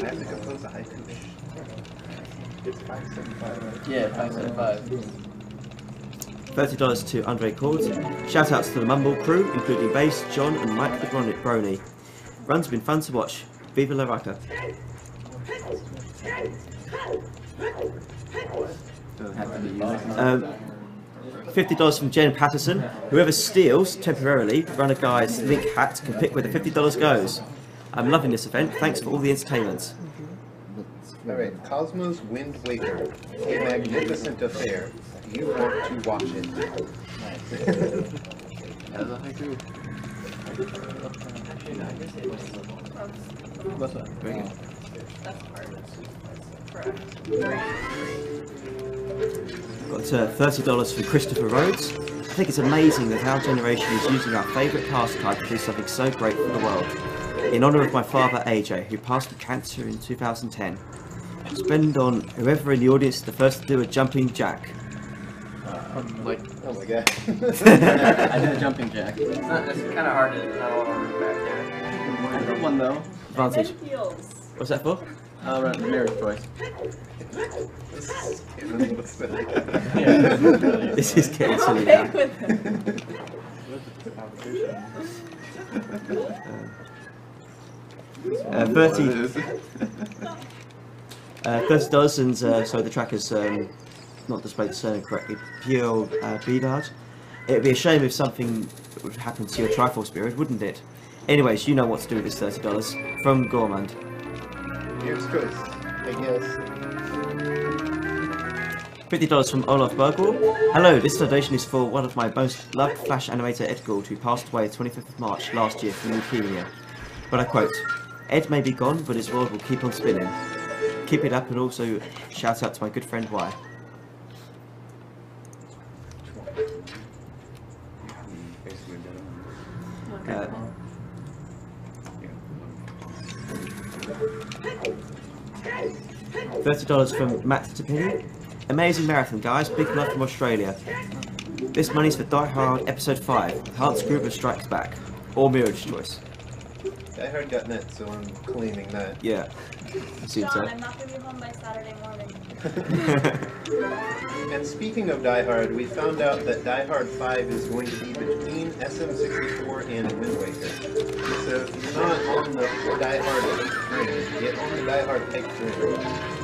I have to compose a haiku. It's 575. Yeah, 575. $30 to Andre Cords. Shout outs to the Mumble crew, including Bass, John, and Mike the Brony. Brony. Run's been fun to watch. Viva la Raka. Um, $50 from Jen Patterson. Whoever steals, temporarily, Runnerguy's link hat can pick where the $50 goes. I'm loving this event. Thanks for all the entertainment. Alright, Cosmos Wind Waker. A magnificent affair. You want to watch it. As a haiku. What's that? Very good. Got uh, $30 for Christopher Rhodes. I think it's amazing that our generation is using our favourite pastime to do something so great for the world. In honour of my father AJ, who passed with cancer in 2010. Spend on whoever in the audience is the first to do a jumping jack. like, oh my god. I did a jumping jack. It's not. It's kind of hard to know over back there. I did one though. Advantage. What's that for? I'll run mirror choice. This is getting silly Okay with. Uh, 30 uh, 30 dollars and uh, so the track has um, not displayed the surname correctly. Pure uh, Bedard. It'd be a shame if something would happen to your Triforce Spirit, wouldn't it? Anyways, you know what to do with this thirty dollars from Gourmand. Here's choice, I guess. Fifty dollars from Olaf Bergwall. Hello, this donation is for one of my most loved Flash animator, Ed Gould, who passed away 25th of March last year from leukemia. But I quote, Ed may be gone, but his world will keep on spinning. Keep it up and also shout out to my good friend Y. Uh, Thirty dollars from Matt Tapini. Amazing marathon, guys. Big love from Australia. This money's for Die Hard Episode Five. Hans Gruber Strikes Back, or Mirrored's Choice. I heard got net, so I'm claiming that. Yeah, assume John, so. I'm not gonna be home by Saturday morning. And speaking of Die Hard, we found out that Die Hard 5 is going to be between SM64 and Wind Waker. So if you're not on the Die Hard hype train, get on the Die Hard hype train.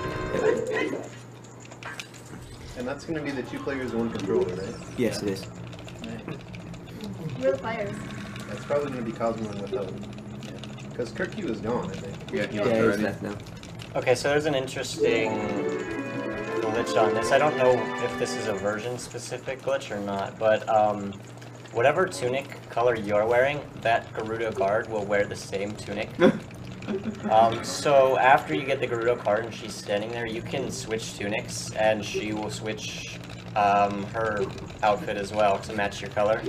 And that's going to be the two players, one controller, right? Yes, it is. We're the players. That's probably going to be Cosmo and Withheld. Because Kirky was gone, I think. Yeah, he Yeah, he's left now. Okay, so there's an interesting glitch on this. I don't know if this is a version specific glitch or not, but um, whatever tunic color you're wearing, that Gerudo guard will wear the same tunic. Um, so after you get the Gerudo card and she's standing there, you can switch tunics, and she will switch um, her outfit as well to match your color.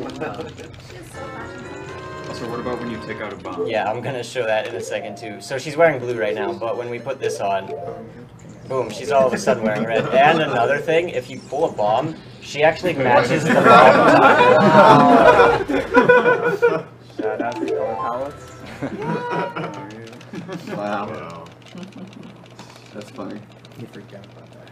Also, what about when you take out a bomb? Yeah, I'm gonna show that in a second too. So she's wearing blue right now, but when we put this on, boom, she's all of a sudden wearing red. And another thing, if you pull a bomb, she actually matches the bomb. Shout out to color palettes. wow. That's funny. You forgot about that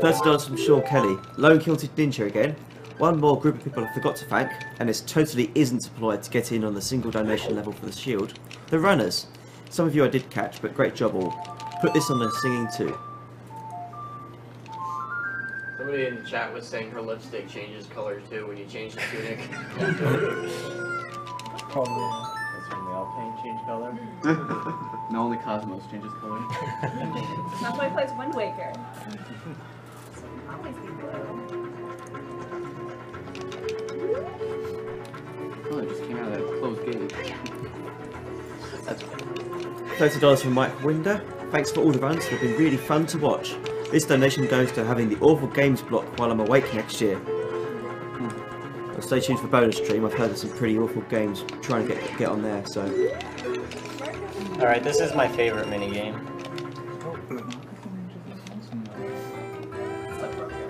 Thirty dollars from Sean Kelly. Lone Kilted Ninja again. One more group of people I forgot to thank, and this totally isn't deployed to get in on the single donation level for the shield. The runners. Some of you I did catch, but great job all. Put this on the singing too. Somebody in the chat was saying her lipstick changes color too when you change the tunic. Oh, Probably. That's they all paint change color. no, only Cosmos changes color. That's why he plays Wind Waker. Always be blue. Oh, it just came out of that closed gate. That's Thirty dollars from Mike Winder. Thanks for all the runs. They've been really fun to watch. This donation goes to having the awful games block while I'm awake next year. Well, stay tuned for bonus stream. I've heard of some pretty awful games. Trying to get get on there. So Alright, this is my favorite minigame.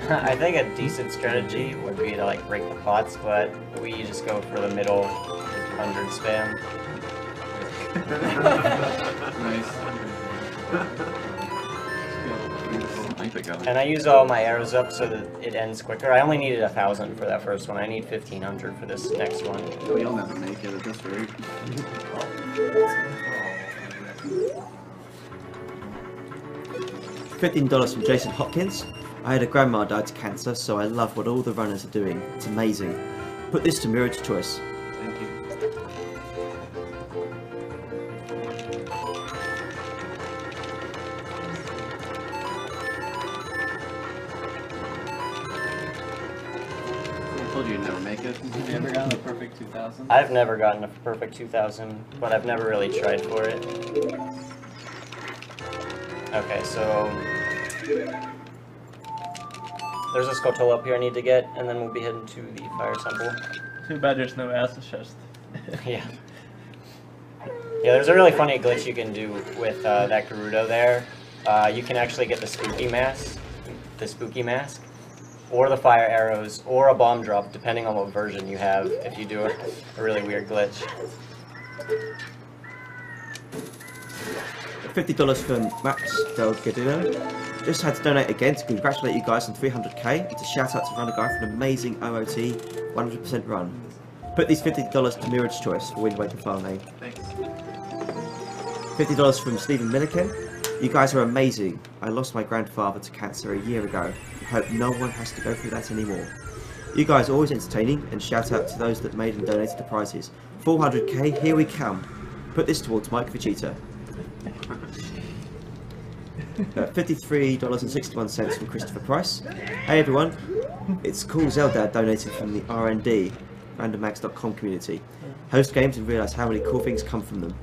I think a decent strategy would be to like break the pots, but we just go for the middle hundred spam. And I use all my arrows up so that it ends quicker. I only needed a thousand for that first one. I need fifteen hundred for this next one. You'll never make it at this rate. fifteen dollars from Jason Hopkins. I had a grandma died to cancer, so I love what all the runners are doing. It's amazing. Put this to Mirrored's Choice. You never make it. Have you ever gotten a perfect 2000? I've never gotten a perfect 2000, but I've never really tried for it. Okay, so there's a Skulltula up here I need to get, and then we'll be heading to the Fire Temple. Too bad there's no acid chest. yeah. Yeah, there's a really funny glitch you can do with uh, that Gerudo there. Uh, you can actually get the spooky mask, the spooky mask, or the fire arrows, or a bomb drop, depending on what version you have, if you do a, a really weird glitch. Fifty dollars from Max Del Gadino. Just had to donate again to congratulate you guys on 300k and to shout out to Runnerguy for an amazing OOT 100% run. Put these fifty dollars to Mirrored's Choice for Wind Waker file name. Thanks. Fifty dollars from Stephen Milliken. You guys are amazing. I lost my grandfather to cancer a year ago. I hope no one has to go through that anymore. You guys are always entertaining, and shout out to those that made and donated the prizes. 400k, here we come. Put this towards Mike Vegeta. Uh, $53.61 from Christopher Price. Hey everyone, it's Cool Zelda donated from the RND, randommax.com community. Host games and realise how many cool things come from them.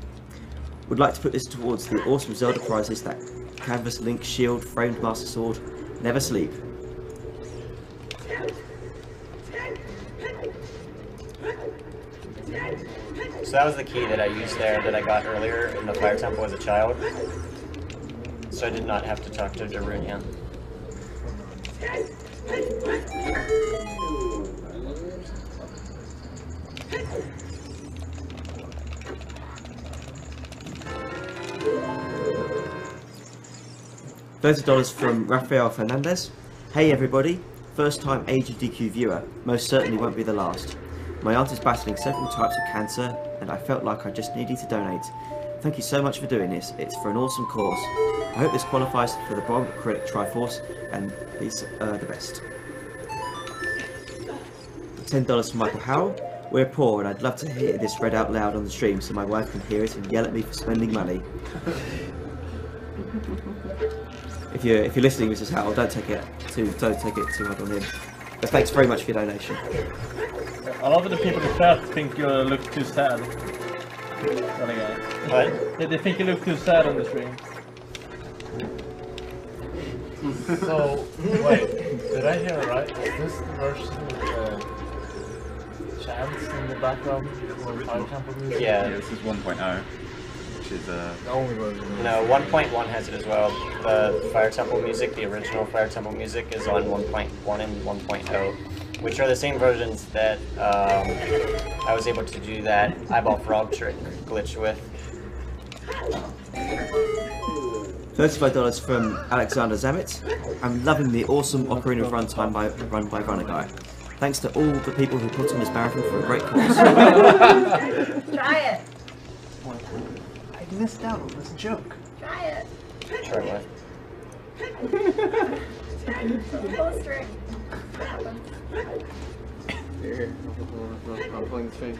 Would like to put this towards the awesome Zelda prizes that Canvas Link Shield, Framed Master Sword, Never Sleep. So that was the key that I used there that I got earlier in the Fire Temple as a child. So I did not have to talk to Darunia. $30 from Rafael Fernandez. Hey everybody, first time AGDQ viewer, most certainly won't be the last. My aunt is battling several types of cancer and I felt like I just needed to donate. Thank you so much for doing this, it's for an awesome cause. I hope this qualifies for the Bob Critic Triforce and please uh, the best. $10 from Michael Howell. We're poor and I'd love to hear this read out loud on the stream so my wife can hear it and yell at me for spending money. If you're if you're listening, Mrs. Howell, don't take it too don't take it too hard on him. But thanks very much for your donation. A lot of the people in the chat think you look too sad. Funny guy. What? They, they think you look too sad on the stream. So, wait, did I hear right? Is this the version with the chants in the background for Fire Temple music? Yeah. this is 1.0, which is uh, The only version. No, 1.1 has it as well. The Fire Temple music, the original Fire Temple music, is on 1.1 and 1.0, which are the same versions that um, I was able to do that eyeball frog trick glitch with. Thirty-five dollars from Alexander Zamet. I'm loving the awesome Ocarina of Runtime by run by Runnerguy. Thanks to all the people who put on this marathon for a great cause. Try it. I missed out. on this joke. Try it. Try what? Pull a string. Here, I'm pulling the string.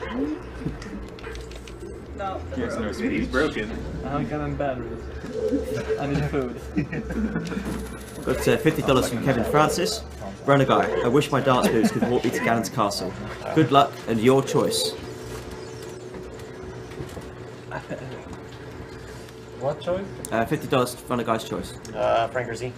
No. Here's no He's broken. I'm getting bad I need food. Got uh, fifty dollars from Kevin Francis. Runnerguy. I wish my dance boots could walk me to Ganon's Castle. Good luck and your choice. What choice? Uh, fifty dollars from the Guy's choice. Uh, Franker Z?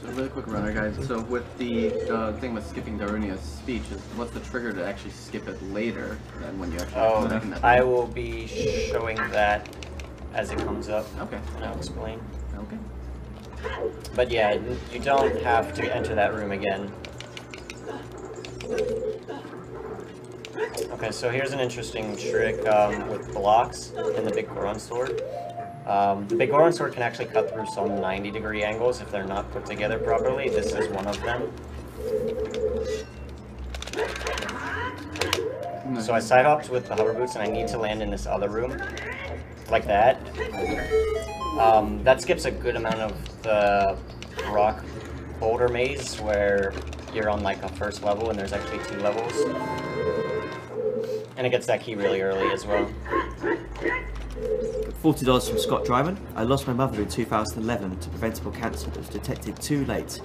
So really quick runner guys. So with the uh, thing with skipping Darunia's speech, is what's the trigger to actually skip it later than when you actually Oh, making that? I will be showing that as it comes up. Okay. And I'll explain. Okay. But yeah, you don't have to enter that room again. Okay, so here's an interesting trick um, with blocks in the Biggoron Sword. Um, the Biggoron Sword can actually cut through some 90 degree angles if they're not put together properly. This is one of them. So I side hopped with the hover boots and I need to land in this other room. Like that. Um, that skips a good amount of the rock boulder maze where you're on like a first level and there's actually two levels. And it gets that key really early as well. $40 from Scott Dryman. I lost my mother in 2011 to preventable cancer that was detected too late.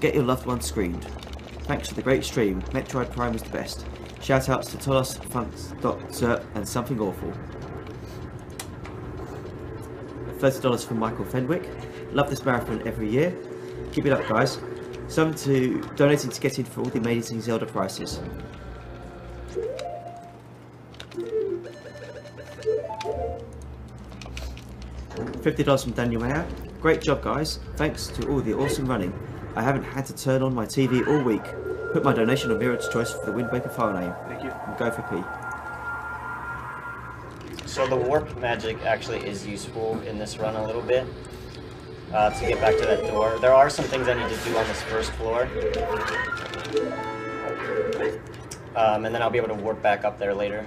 Get your loved ones screened. Thanks for the great stream. Metroid Prime was the best. Shout outs to Tolos, Funks, Doctor, and Something Awful. $30 from Michael Fenwick. Love this marathon every year. Keep it up, guys. Some to donating to get in for all the amazing Zelda prices. $50 from Daniel Mayer. Great job, guys. Thanks to all the awesome running. I haven't had to turn on my TV all week. Put my donation on Mirrored's Choice for the windbreaker Waker file name. Thank you. And go for P. So the warp magic actually is useful in this run a little bit. Uh, to get back to that door. There are some things I need to do on this first floor. Um, and then I'll be able to warp back up there later.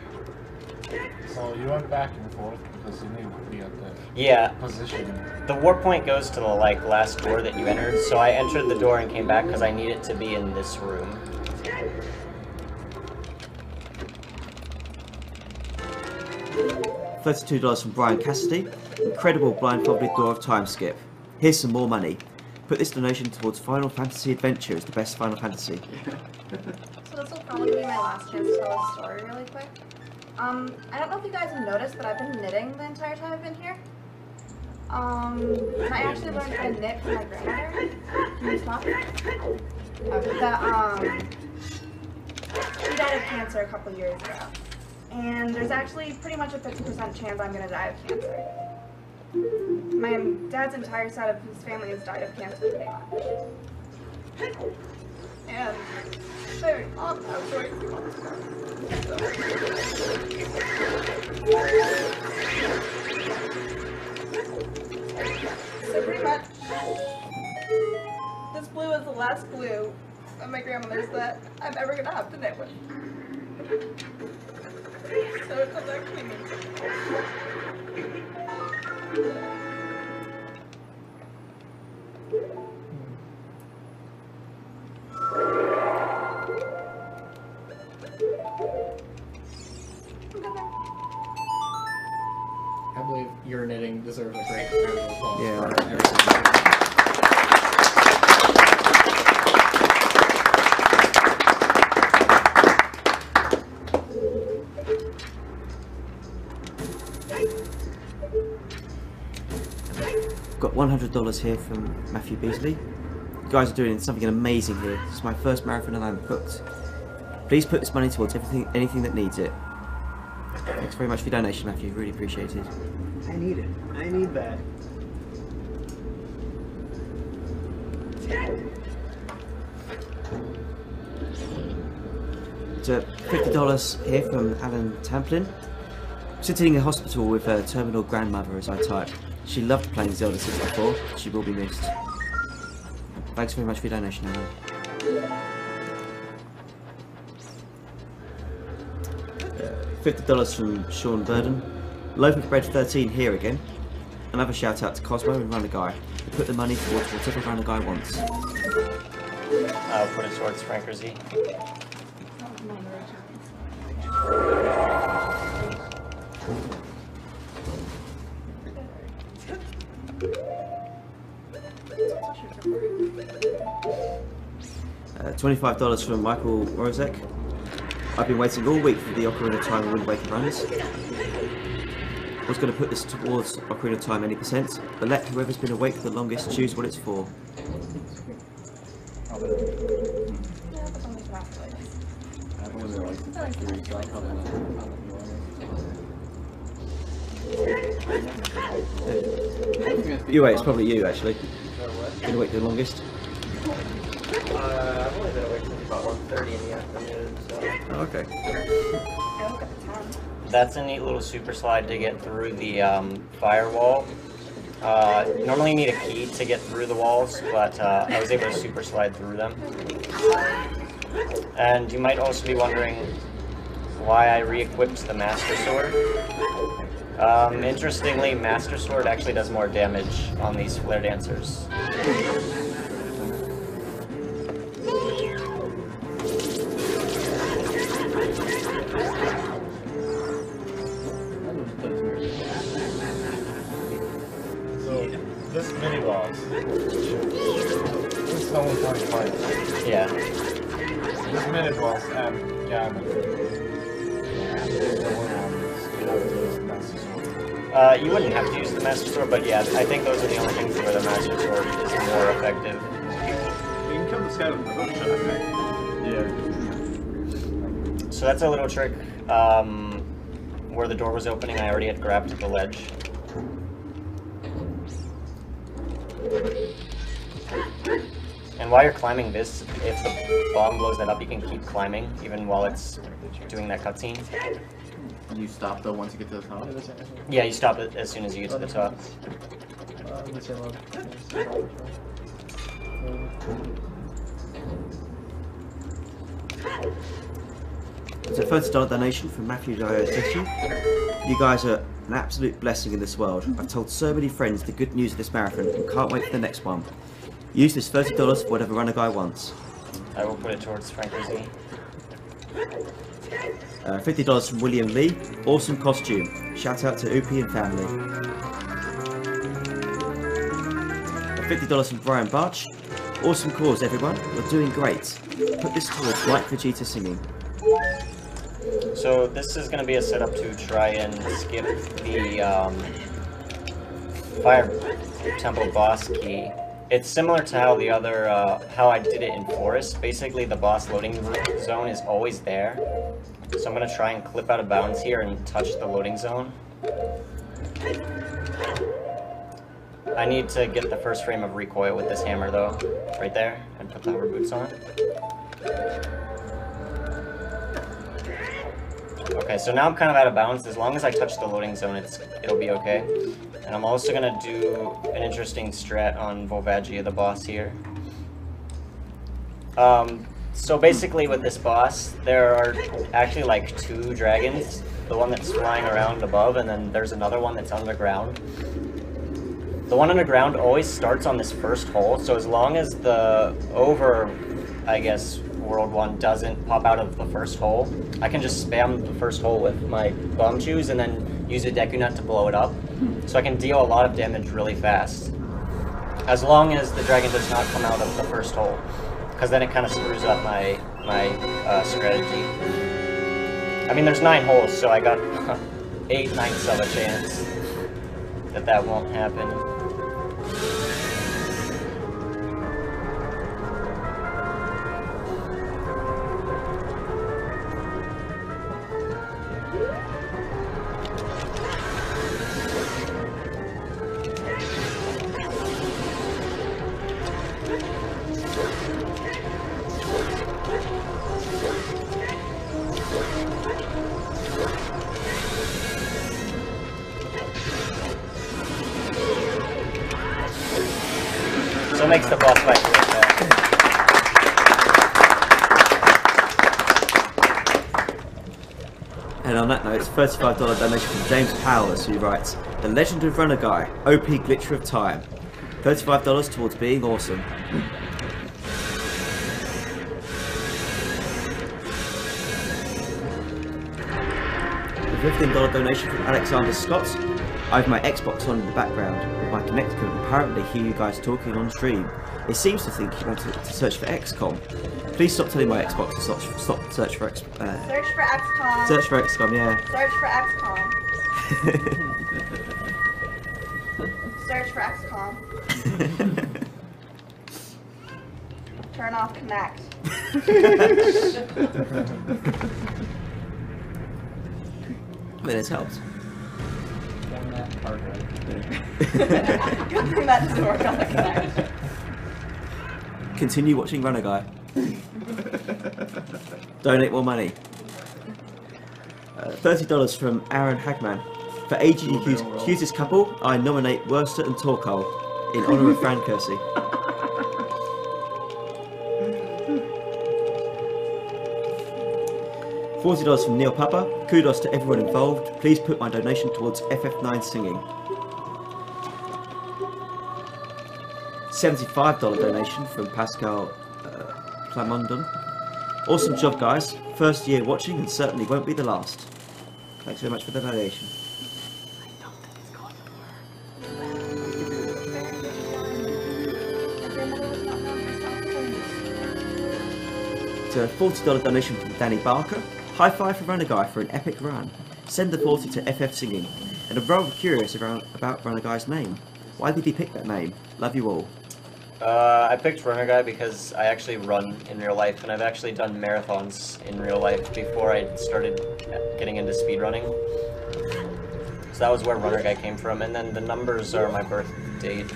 So you went back and forth because you yeah. position. The warp point goes to the like last door that you entered, so I entered the door and came back because I need it to be in this room. Thirty-two dollars from Brian Cassidy. Incredible blindfolded door of time skip. Here's some more money. Put this donation towards Final Fantasy Adventure as the best Final Fantasy. So this will probably be my last chance to tell a story really quick. Um, I don't know if you guys have noticed, but I've been knitting the entire time I've been here. Um, I actually learned how to knit from my grandmother. Can you stop? Okay, that, um, she died of cancer a couple years ago. And there's actually pretty much a 50% chance I'm gonna die of cancer. My dad's entire side of his family has died of cancer pretty much. And um, I'm sorry. So pretty much, this blue is the last blue of my grandmother's that I'm ever gonna have to knit with. So it does actually mean something. I believe your knitting deserves a great round of applause Yeah. Got $100 here from Matthew Beasley. You guys are doing something amazing here. This is my first marathon and I'm booked. Please put this money towards everything, anything that needs it. Thanks very much for your donation, Matthew. Really appreciate it. I need it. I need that. It's uh, $50 here from Alan Tamplin. Sitting in the hospital with her terminal grandmother as I type. She loved playing Zelda 64. She will be missed. Thanks very much for your donation, Alan. $50 from Sean Burden. Loaf of Bread 13 here again. Another shout out to Cosmo and. They put the money towards whatever Guy wants. I'll put it towards Franker Z. Uh, $25 from Michael Rozek. I've been waiting all week for the Ocarina of Time Wind Waker runs. I was going to put this towards Ocarina of Time any percent, but let whoever's been awake the longest choose what it's for. You wait, it's probably you actually. Been awake the longest. Uh, I've only been awake since about 1.30 in the afternoon, so... Okay. That's a neat little super slide to get through the um, firewall. Uh, normally you need a key to get through the walls, but uh, I was able to super slide through them. And you might also be wondering why I re-equipped the Master Sword. Um, interestingly, Master Sword actually does more damage on these Flare Dancers. This mini boss. This is level 45. Yeah. This mini boss and Ganon. The one on this Master Sword. Uh, you wouldn't have to use the Master Sword, but yeah, I think those are the only things where the Master Sword is more effective. You can kill the skeleton with a hookshot, right? Yeah. So that's a little trick. Um, where the door was opening, I already had grabbed the ledge. And while you're climbing this, if the bomb blows that up, you can keep climbing, even while it's doing that cutscene. You stop though once you get to the top. Yeah, you stop it as soon as you get to the top. It's a $30 donation from Matthew Dioteshi. You guys are an absolute blessing in this world. I've told so many friends the good news of this marathon and can't wait for the next one. Use this $30 for whatever Runnerguy wants. I will put it towards Franker Z. Uh, $50 from William Lee. Awesome costume. Shout out to Oopie and family. Uh, $50 from Brian Barch. Awesome cause, everyone. You're doing great. Put this towards Like Vegeta singing. So this is going to be a setup to try and skip the um, Fire Temple boss key. It's similar to how the other, uh, how I did it in Forest. Basically, the boss loading zone is always there. So I'm going to try and clip out of bounds here and touch the loading zone. I need to get the first frame of recoil with this hammer though, right there, and put the hover boots on. Okay, so now I'm kind of out of bounds. As long as I touch the loading zone, it's it'll be okay. And I'm also gonna do an interesting strat on Volvagia, the boss here. Um, so basically with this boss, there are actually like two dragons. The one that's flying around above, and then there's another one that's underground. The one underground always starts on this first hole, so as long as the over, I guess, world one doesn't pop out of the first hole, I can just spam the first hole with my bombchus and then use a Deku Nut to blow it up. So I can deal a lot of damage really fast. As long as the dragon does not come out of the first hole. Because then it kind of screws up my, my uh, strategy. I mean, there's nine holes, so I got eight ninths of a chance that that won't happen. The boss fight. And on that note, it's $35 donation from James Powers, who writes, The Legend of Runnerguy, OP Glitcher of Time. $35 towards being awesome. A $15 donation from Alexander Scott. I have my Xbox on in the background. With my Kinect can apparently hear you guys talking on stream. It seems to think you want to, to search for XCOM. Please stop telling my Xbox to stop, stop search for X, uh, Search for XCOM. search for XCOM, yeah. Search for XCOM. Search for XCOM. Turn off Kinect. I mean, it's helped. Good thing that doesn't work on the Kinect. Continue watching Runnerguy. Donate more money. Uh, $30 from Aaron Hagman. For aging accused, accused couple, I nominate Worcester and Torkow in honour of Franker Z. $40 from Neil Papa. Kudos to everyone involved. Please put my donation towards FF9 singing. $75 donation from Pascal uh, Plamondon. Awesome job, guys. First year watching and certainly won't be the last. Thanks very much for the donation. A $40 donation from Danny Barker. High five for Guy for an epic run. Send the 40 to FF Singing. And I'm rather curious about Runnerguy's name. Why did he pick that name? Love you all. Uh, I picked Runnerguy because I actually run in real life, and I've actually done marathons in real life before I started getting into speedrunning. So that was where Runnerguy came from, and then the numbers are my birth date,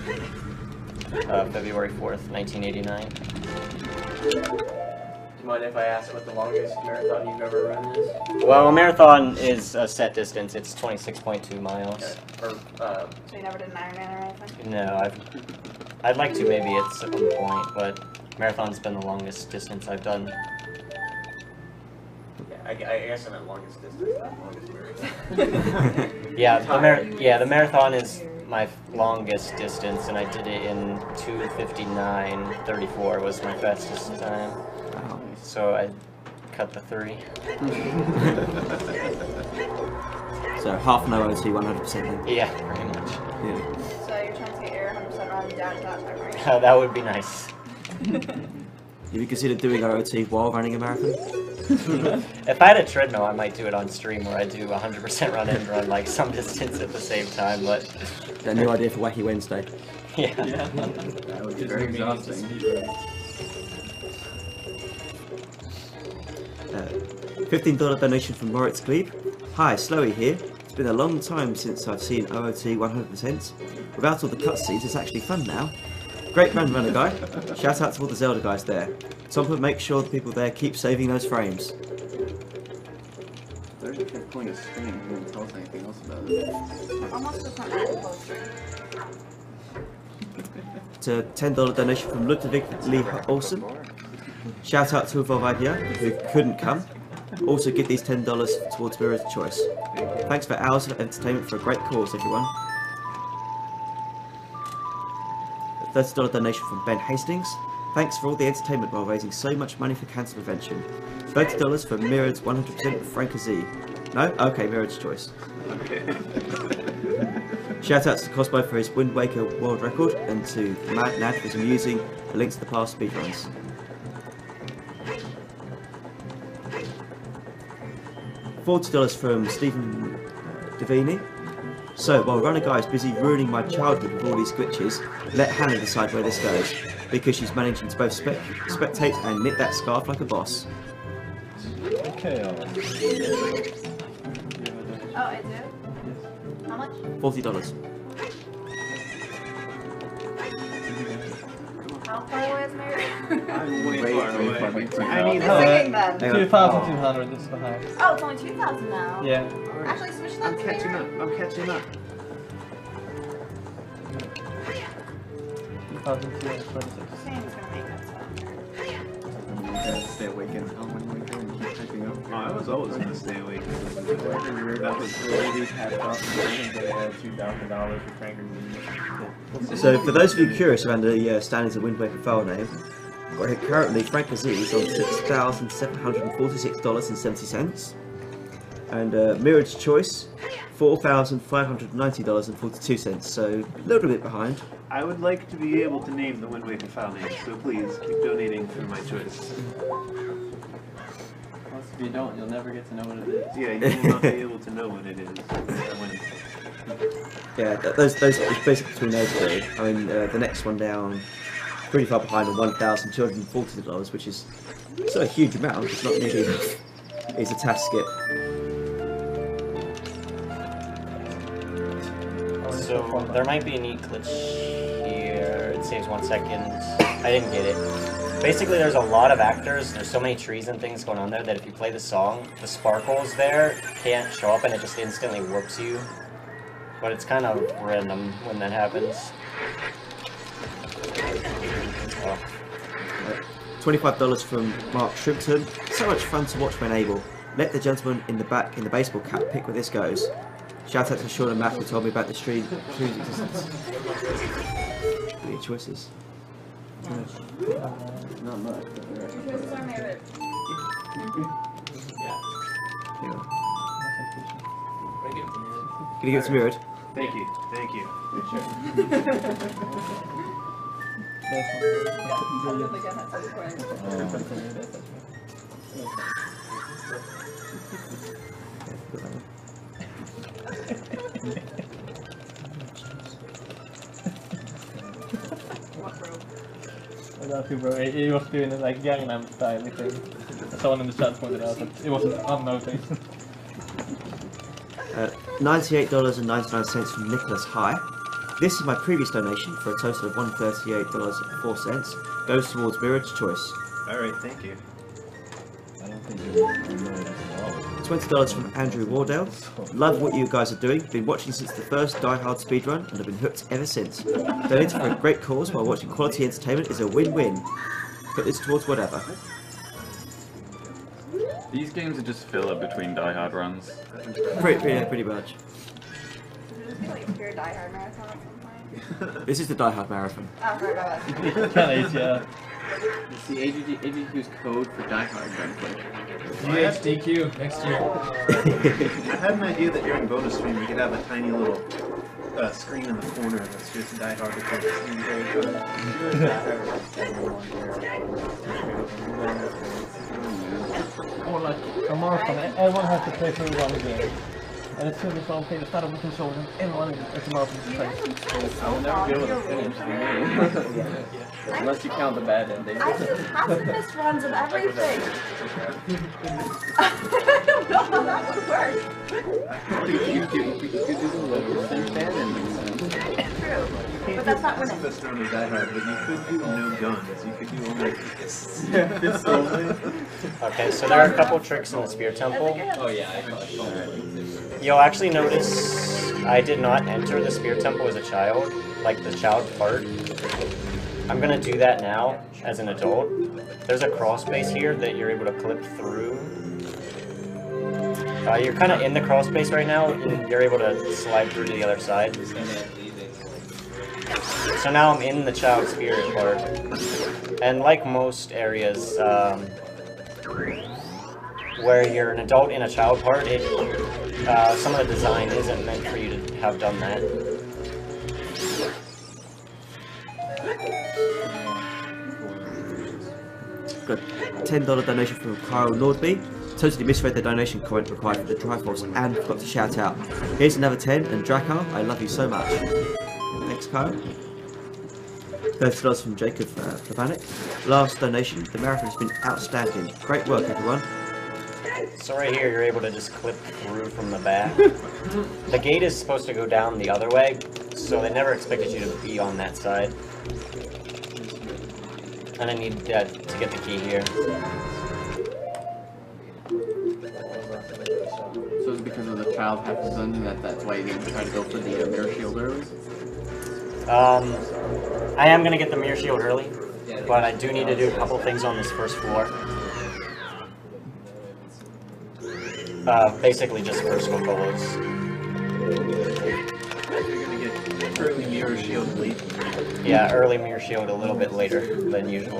uh, February 4th, 1989. Do you mind if I ask what the longest marathon you've ever run is? Well, a marathon is a set distance. It's 26.2 miles. Or, uh, So you never did an Ironman or anything? No, I've, I'd like to maybe at some point, but marathon's been the longest distance I've done. yeah, I, I guess I meant longest distance, not longest marathon. Yeah, the mar- yeah, the marathon is my longest distance, and I did it in 2:59:34 was my fastest time. So I cut the three. So half an OOT, 100% then. Yeah, pretty much. Yeah. So you're trying to get your 100% run down to that time, right? that would be nice. Have you considered doing OOT while running a marathon? if I had a treadmill, I might do it on stream where I do 100% run and run like some distance at the same time, but A new idea for Wacky Wednesday. yeah. That would be very exhausting. Uh, $15 donation from Moritz Glebe. Hi, Slowy here. It's been a long time since I've seen OOT 100%. Without all the cutscenes, it's actually fun now. Great run, Runnerguy. Shout out to all the Zelda guys there. Tompa, make sure the people there keep saving those frames. There's a good point of stream. Who won't tell us anything else about it? Almost just adding poetry. To a $10 donation from Ludwig Lee Olsen. Shout out to Evolve Idea, who couldn't come. Also give these $10 towards Mirrored's Choice. Thanks for hours of entertainment for a great cause, everyone. A $30 donation from Ben Hastings. Thanks for all the entertainment while raising so much money for cancer prevention. $30 for Mirrored's 100% of Franker Z. No? Okay, Mirrored's Choice. Shout out to Cosmo for his Wind Waker world record and to Mad Nad for his amusing A Link to the Past speedruns. $40 from Stephen uh, Davini. So, while Runnerguy is busy ruining my childhood with all these glitches, let Hannah decide where this goes, because she's managing to both spec- spectate and knit that scarf like a boss. Okay. Oh, I do? How much? $40. How far away is Mary? I'm way, far away. I need It's help. singing then. Hang on. 2,200 is the high. Oh, it's only 2,000 now. Yeah. Actually, switch that I'm to catching Mary. up. I'm catching up. 2,226. Sam's gonna make that stuff. You gotta stay awake in Halloween Waker and keep typing up. Oh, I was always gonna stay awake. That was really and they had $2,000 for Frank So, for those of you curious around the uh, standings of Wind Waker file name, got here currently Franker Z on $6,746.70. And uh, Mirrored's Choice, $4,590.42. So, a little bit behind. I would like to be able to name the Wind Waker file name, so please keep donating for my choice. Plus, if you don't, you'll never get to know what it is. Yeah, you will not be able to know what it is. When Yeah, th- those, those it's basically between those two. I mean, uh, the next one down, pretty far behind on $1,240, which is still a huge amount. It's not nearly enough. It's a task skip. So there might be a neat glitch here. It saves one second. I didn't get it. Basically, there's a lot of actors. There's so many trees and things going on there that if you play the song, the sparkles there can't show up and it just instantly whoops you. But it's kind of random when that happens. Oh. $25 from Mark Shrimpton. So much fun to watch when able. Let the gentleman in the back in the baseball cap pick where this goes. Shout out to Sean and Matt who told me about the stream existence. Choices? Not much, but they're Choices are Mary. Hang on. Gonna give it to Mirrored? Thank you, thank you. I'll do it again at some point. I got you, bro. He he was doing it like Gangnam style thing. Someone in the chat pointed out that it wasn't unnoticed. Uh, $98.99 from Nicholas High. This is my previous donation for a total of $138.04. Goes towards Mirrored's choice. Alright, thank you. I don't think you're $20 from Andrew Wardell. Love what you guys are doing. Been watching since the first Die Hard speedrun and have been hooked ever since. Donating for a great cause while watching quality entertainment is a win-win. Put this towards whatever. These games are just filler between Die Hard runs. Pretty, yeah, pretty much. Should this like pure Die Hard marathon at some point? This is the Die Hard marathon. Oh, sorry about that. Yeah. It's the AGD, AGDQ's code for Die Hard gunplay. GHDQ next year. I had an idea that during bonus stream we could have a tiny little uh, screen in the corner that's just Die Hard because it seems very fun. Or like a marathon, everyone has to play through one game. And as soon as someone plays the start of the control, everyone is a marathon to play. I will never be able to finish the game. Unless you count the bad endings. I do pacifist runs of everything. I don't know how that would work. You could, you could, you could do the lowest and bad endings. True. But that's not winning. Pacifist run of Die Hard, but you could do no guns. You could do only fists. Fists. Okay, so there are a couple tricks in the Spirit Temple. Oh yeah, You'll actually notice I did not enter the Spirit Temple as a child, like the child part. I'm gonna do that now as an adult. There's a crawl space here that you're able to clip through. Uh, you're kind of in the crawl space right now, and you're able to slide through to the other side. So now I'm in the child spirit part. And like most areas, um, where you're an adult in a child part, it, uh, some of the design isn't meant for you to have done that. Got $10 donation from Kyle Nordby. totally misread the donation comment required for the Triforce and forgot to shout out. Here's another 10, and Drakkar, I love you so much. Thanks, Kyle. $30 from Jacob uh. Last donation, the marathon has been outstanding. Great work, everyone. So right here, you're able to just clip through from the back. the gate is supposed to go down the other way, so they never expected you to be on that side. And I need uh, to get the key here. So it's because of the child the dungeon that that's why you didn't try to go for the uh, mirror shield early? Um, I am gonna get the mirror shield early, but I do need to do a couple things on this first floor. Uh, basically just first colos. You're gonna get early mirror shield late. Yeah, early mirror shield a little bit later than usual.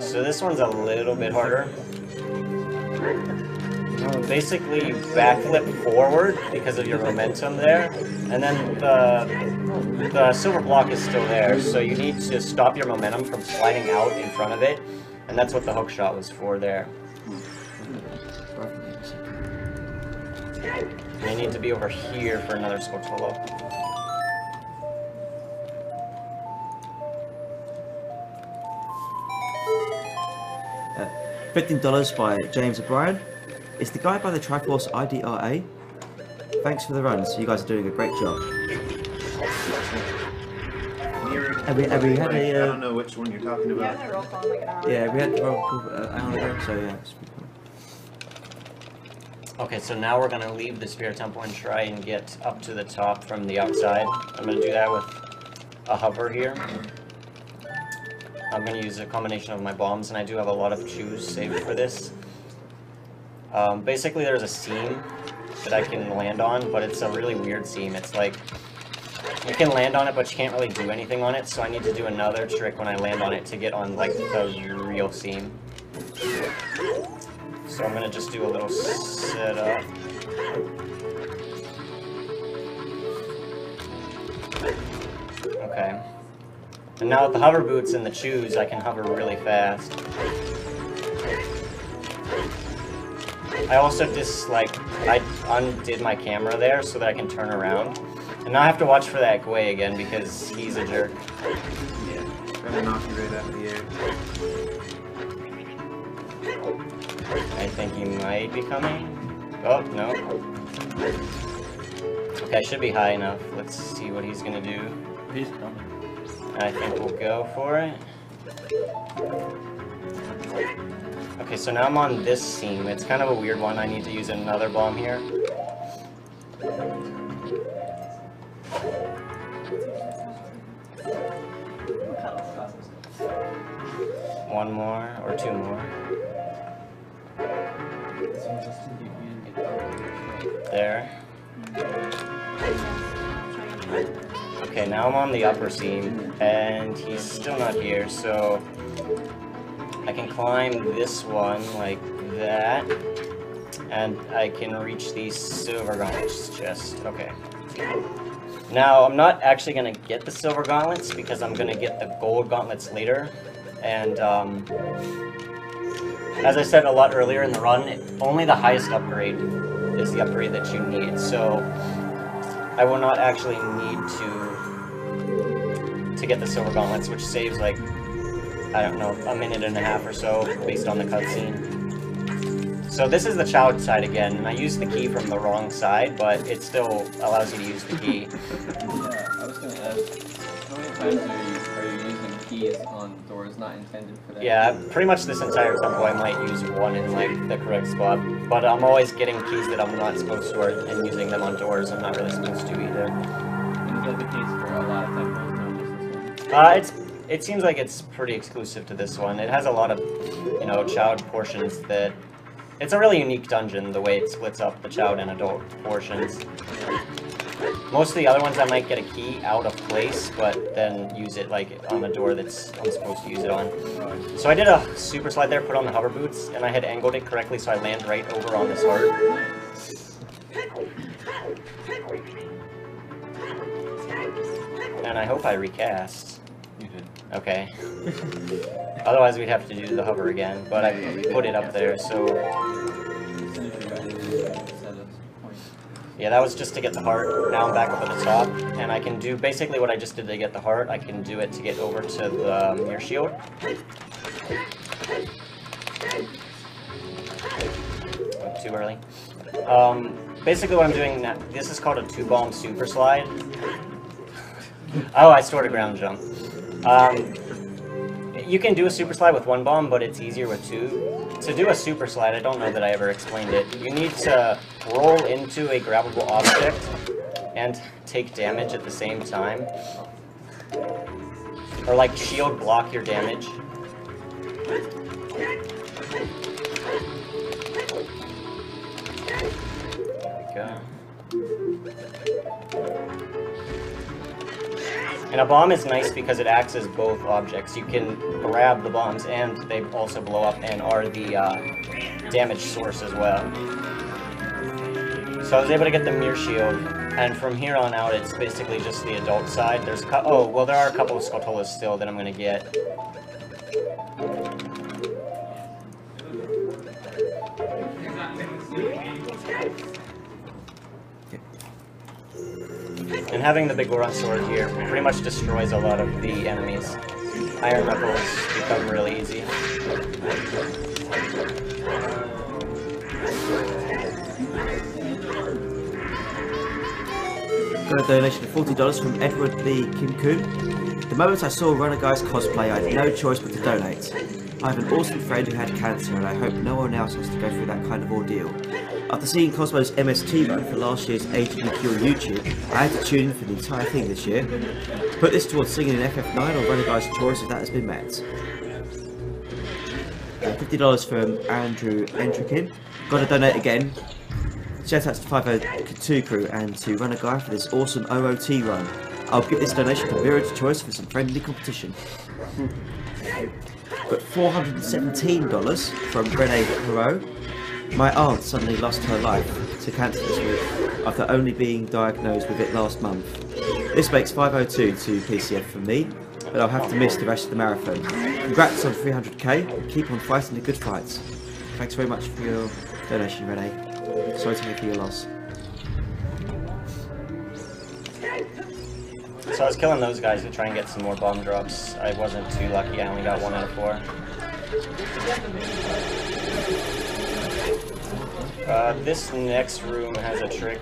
So this one's a little bit harder. Basically, backflip forward because of your momentum there, and then the, the silver block is still there, so you need to stop your momentum from sliding out in front of it, and that's what the hook shot was for there. And you need to be over here for another Skulltula. Uh, $15 by James O'Brien. It's the guy by the Triforce IDRA. Thanks for the runs. You guys are doing a great job. Mirror. Have we, have we had like, a... I Uh, don't know which one you're talking Yeah, about. I roll call in like an hour. yeah, we had the roll call uh, an hour ago, so yeah. Okay, so now we're gonna leave the Spirit Temple and try and get up to the top from the outside. I'm gonna do that with a hover here. I'm gonna use a combination of my bombs, and I do have a lot of chus saved for this. Um, basically, there's a seam that I can land on, but it's a really weird seam. It's like, you can land on it, but you can't really do anything on it, so I need to do another trick when I land on it to get on, like, the real seam. So I'm gonna just do a little setup. Okay. And now with the hover boots and the chus, I can hover really fast. I also just, like, I undid my camera there so that I can turn around. And now I have to watch for that Guay again because he's a jerk. Yeah. Gonna knock you right out of the air. I think he might be coming. Oh, no. Okay, I should be high enough. Let's see what he's gonna do. He's coming. I think we'll go for it. Okay, so now I'm on this seam. It's kind of a weird one. I need to use another bomb here. One more, or two more. There. Okay, now I'm on the upper seam, and he's still not here, so I can climb this one like that, and I can reach these silver gauntlets chest. Okay. Now, I'm not actually going to get the silver gauntlets, because I'm going to get the gold gauntlets later, and um, as I said a lot earlier in the run, only the highest upgrade is the upgrade that you need, so I will not actually need to to get the silver gauntlets, which saves like I don't know a minute and a half or so based on the cutscene. So this is the child side again, and I used the key from the wrong side, but it still allows you to use the key. I was gonna ask, how many times you, are you using keys on doors not intended for that? Yeah, pretty much this entire tempo I might use one in like the correct spot, but I'm always getting keys that I'm not supposed to or, and using them on doors I'm not really supposed to either. And is that the case for a lot of temples, not just this one? Uh, it's it seems like it's pretty exclusive to this one. It has a lot of, you know, child portions that. It's a really unique dungeon, the way it splits up the child and adult portions. Most of the other ones I might get a key out of place, but then use it like on the door that's I'm supposed to use it on. So I did a super slide there, put on the hover boots, and I had angled it correctly so I land right over on this heart. And I hope I recast. You did. Okay. Otherwise, we'd have to do the hover again. But I put it up there, so yeah, that was just to get the heart. Now I'm back up at the top, and I can do basically what I just did to get the heart. I can do it to get over to the um, mirror shield. Oh, too early. Um, basically what I'm doing now, this is called a two bomb super slide. oh, I stored a ground jump. Um, you can do a super slide with one bomb, but it's easier with two. To do a super slide, I don't know that I ever explained it. You need to roll into a grabbable object and take damage at the same time. Or like shield block your damage. There we go. And a bomb is nice because it acts as both objects. You can grab the bombs and they also blow up and are the uh, damage source as well. So I was able to get the mirror shield, and from here on out it's basically just the adult side. There's oh, well there are a couple of Skulltulas still that I'm going to get. And having the Biggoron sword here pretty much destroys a lot of the enemies. Iron Knuckles become really easy. Got a donation of $40 from Edward Lee Kim Kun. The moment I saw Runnerguy's cosplay, I had no choice but to donate. I have an awesome friend who had cancer, and I hope no one else has to go through that kind of ordeal. After seeing Cosmo's MST run for last year's AGDQ on YouTube, I had to tune in for the entire thing this year. Put this towards singing an FF9 or Guy's choice if that has been met. Uh, $50 from Andrew Entrikin. Gotta donate again. Shout out to 502 crew and to Guy for this awesome OOT run. I'll give this donation to Mirrored Choice for some friendly competition. But $417 from Rene Perot. My aunt suddenly lost her life to cancer this week after only being diagnosed with it last month. This makes 502 to PCF for me, but I'll have to miss the rest of the marathon. Congrats on 300k, keep on fighting the good fights. Thanks very much for your donation, Rene. Sorry to hear your loss. So I was killing those guys to try and get some more bomb drops. I wasn't too lucky, I only got one out of four. Uh, this next room has a trick.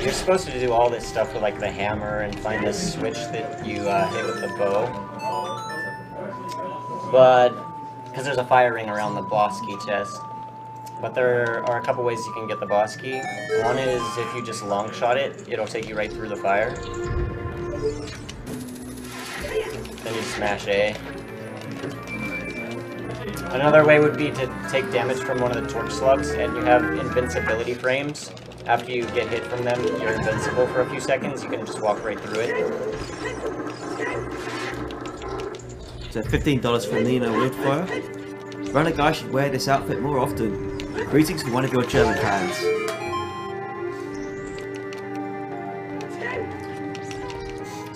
You're supposed to do all this stuff with like the hammer and find this switch that you uh, hit with the bow. But, because there's a fire ring around the boss key chest. But there are a couple ways you can get the boss key. One is if you just long shot it, it'll take you right through the fire. Then you smash A. Another way would be to take damage from one of the torch slugs, and you have invincibility frames. After you get hit from them, you're invincible for a few seconds. You can just walk right through it. So $15 from Nina Woodfire. Runner should wear this outfit more often. Greetings from one of your German fans.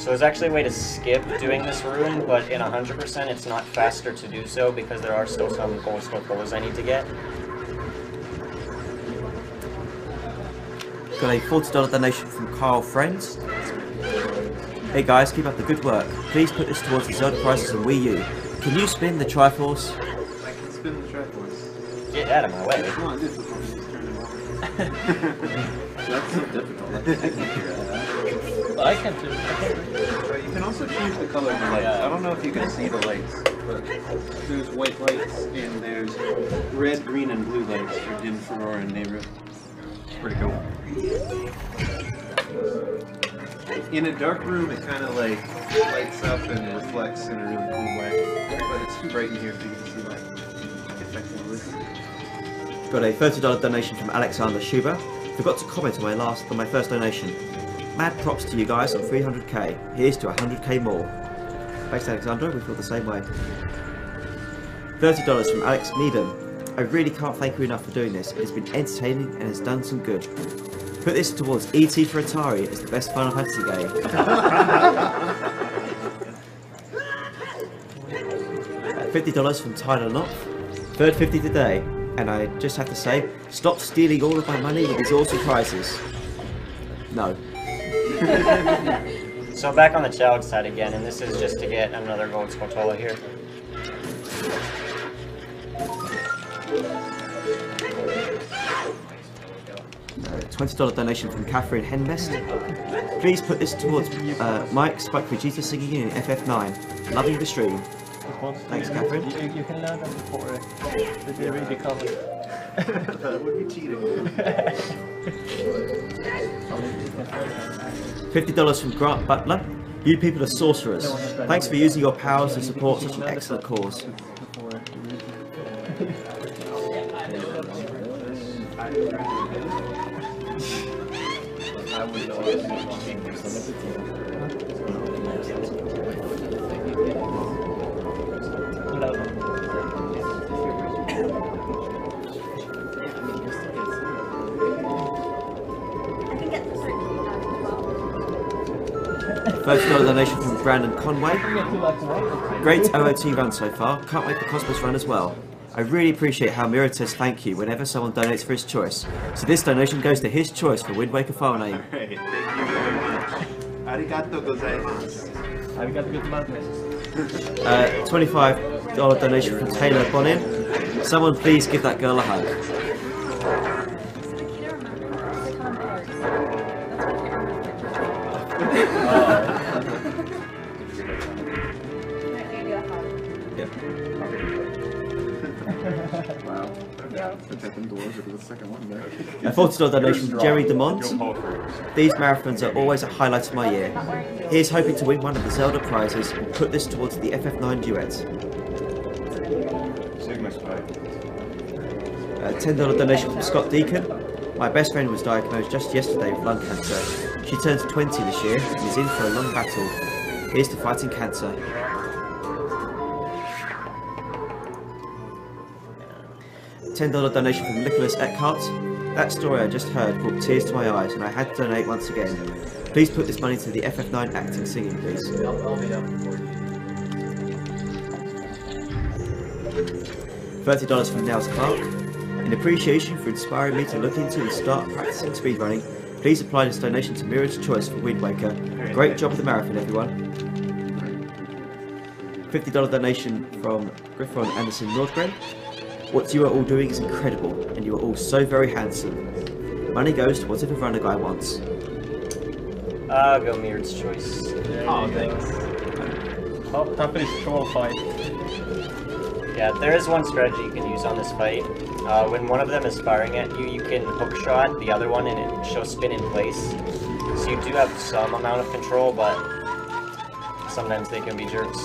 So there's actually a way to skip doing this room, but in 100% it's not faster to do so because there are still some gold Skulltulas I need to get. Got a $40 donation from Carl Friends. Hey guys, keep up the good work. Please put this towards the Zelda prices on Wii U. Can you spin the Triforce? I can spin the Triforce. Get out of my way. Come on, this is just turn it off. That's so difficult. I can't figure that out. I can too. I can But you can also change the color of the lights. I don't know if you can see the lights, but there's white lights and there's red, green, and blue lights for Din Farore and Nayru. Pretty cool. In a dark room, it kind of like lights up and reflects in a really cool way. But it's too bright in here for you to see like effectively. Got a $30 donation from Alexander Schuber. Forgot to comment on my last on my first donation. Mad props to you guys on 300k. Here's to 100k more. Thanks Alexandra, we feel the same way. $30 from Alex Needham. I really can't thank you enough for doing this. It has been entertaining and has done some good. Put this towards ET for Atari as the best Final Fantasy game. $50 from Tyler Knopf. Third 50 today. And I just have to say, stop stealing all of my money with these awesome prizes. No. So back on the challenge side again, and this is just to get another gold Skulltula here. $20 donation from Catherine Henbest. Please put this towards uh, Mike Spike Vegeta singing in FF9. Loving the stream. Thanks, Catherine. You, you can learn them before the they really become. Would be cheating. $50 from Grant Butler. You people are sorcerers. Thanks for using your powers to support such an excellent cause. First dollar donation from Brandon Conway. Great OOT run so far. Can't wait for Cosmos run as well. I really appreciate how Mirror says thank you whenever someone donates for his choice. So this donation goes to his choice for Wind Waker file name. Alright, thank you very much. Arigato gozaimasu. Arigato gozaimasu. Uh, $25 donation from Taylor Bonin. Someone please give that girl a hug. The second one. A $40 donation from Jerry DeMont. These marathons are always a highlight of my year. Here's hoping to win one of the Zelda prizes and put this towards the FF9 duet. A $10 donation from Scott Deacon. My best friend was diagnosed just yesterday with lung cancer. She turns 20 this year and is in for a long battle. Here's to fighting cancer. $10 donation from Nicholas Eckhart. That story I just heard brought tears to my eyes and I had to donate once again. Please put this money to the FF9 acting singing, please. $30 from Nels Clark. In appreciation for inspiring me to look into and start practicing speedrunning, please apply this donation to Mirrored's Choice for Wind Waker. Great job with the marathon, everyone. $50 donation from Griffon Anderson Nordgren. What you are all doing is incredible, and you are all so very handsome. Money goes to whatever Runnerguy wants. Uh, go Mirrored's choice. Oh, thanks. Oh, time for this troll fight. Yeah, there is one strategy you can use on this fight. Uh, when one of them is firing at you, you can hook shot the other one and it show spin in place. So you do have some amount of control, but sometimes they can be jerks.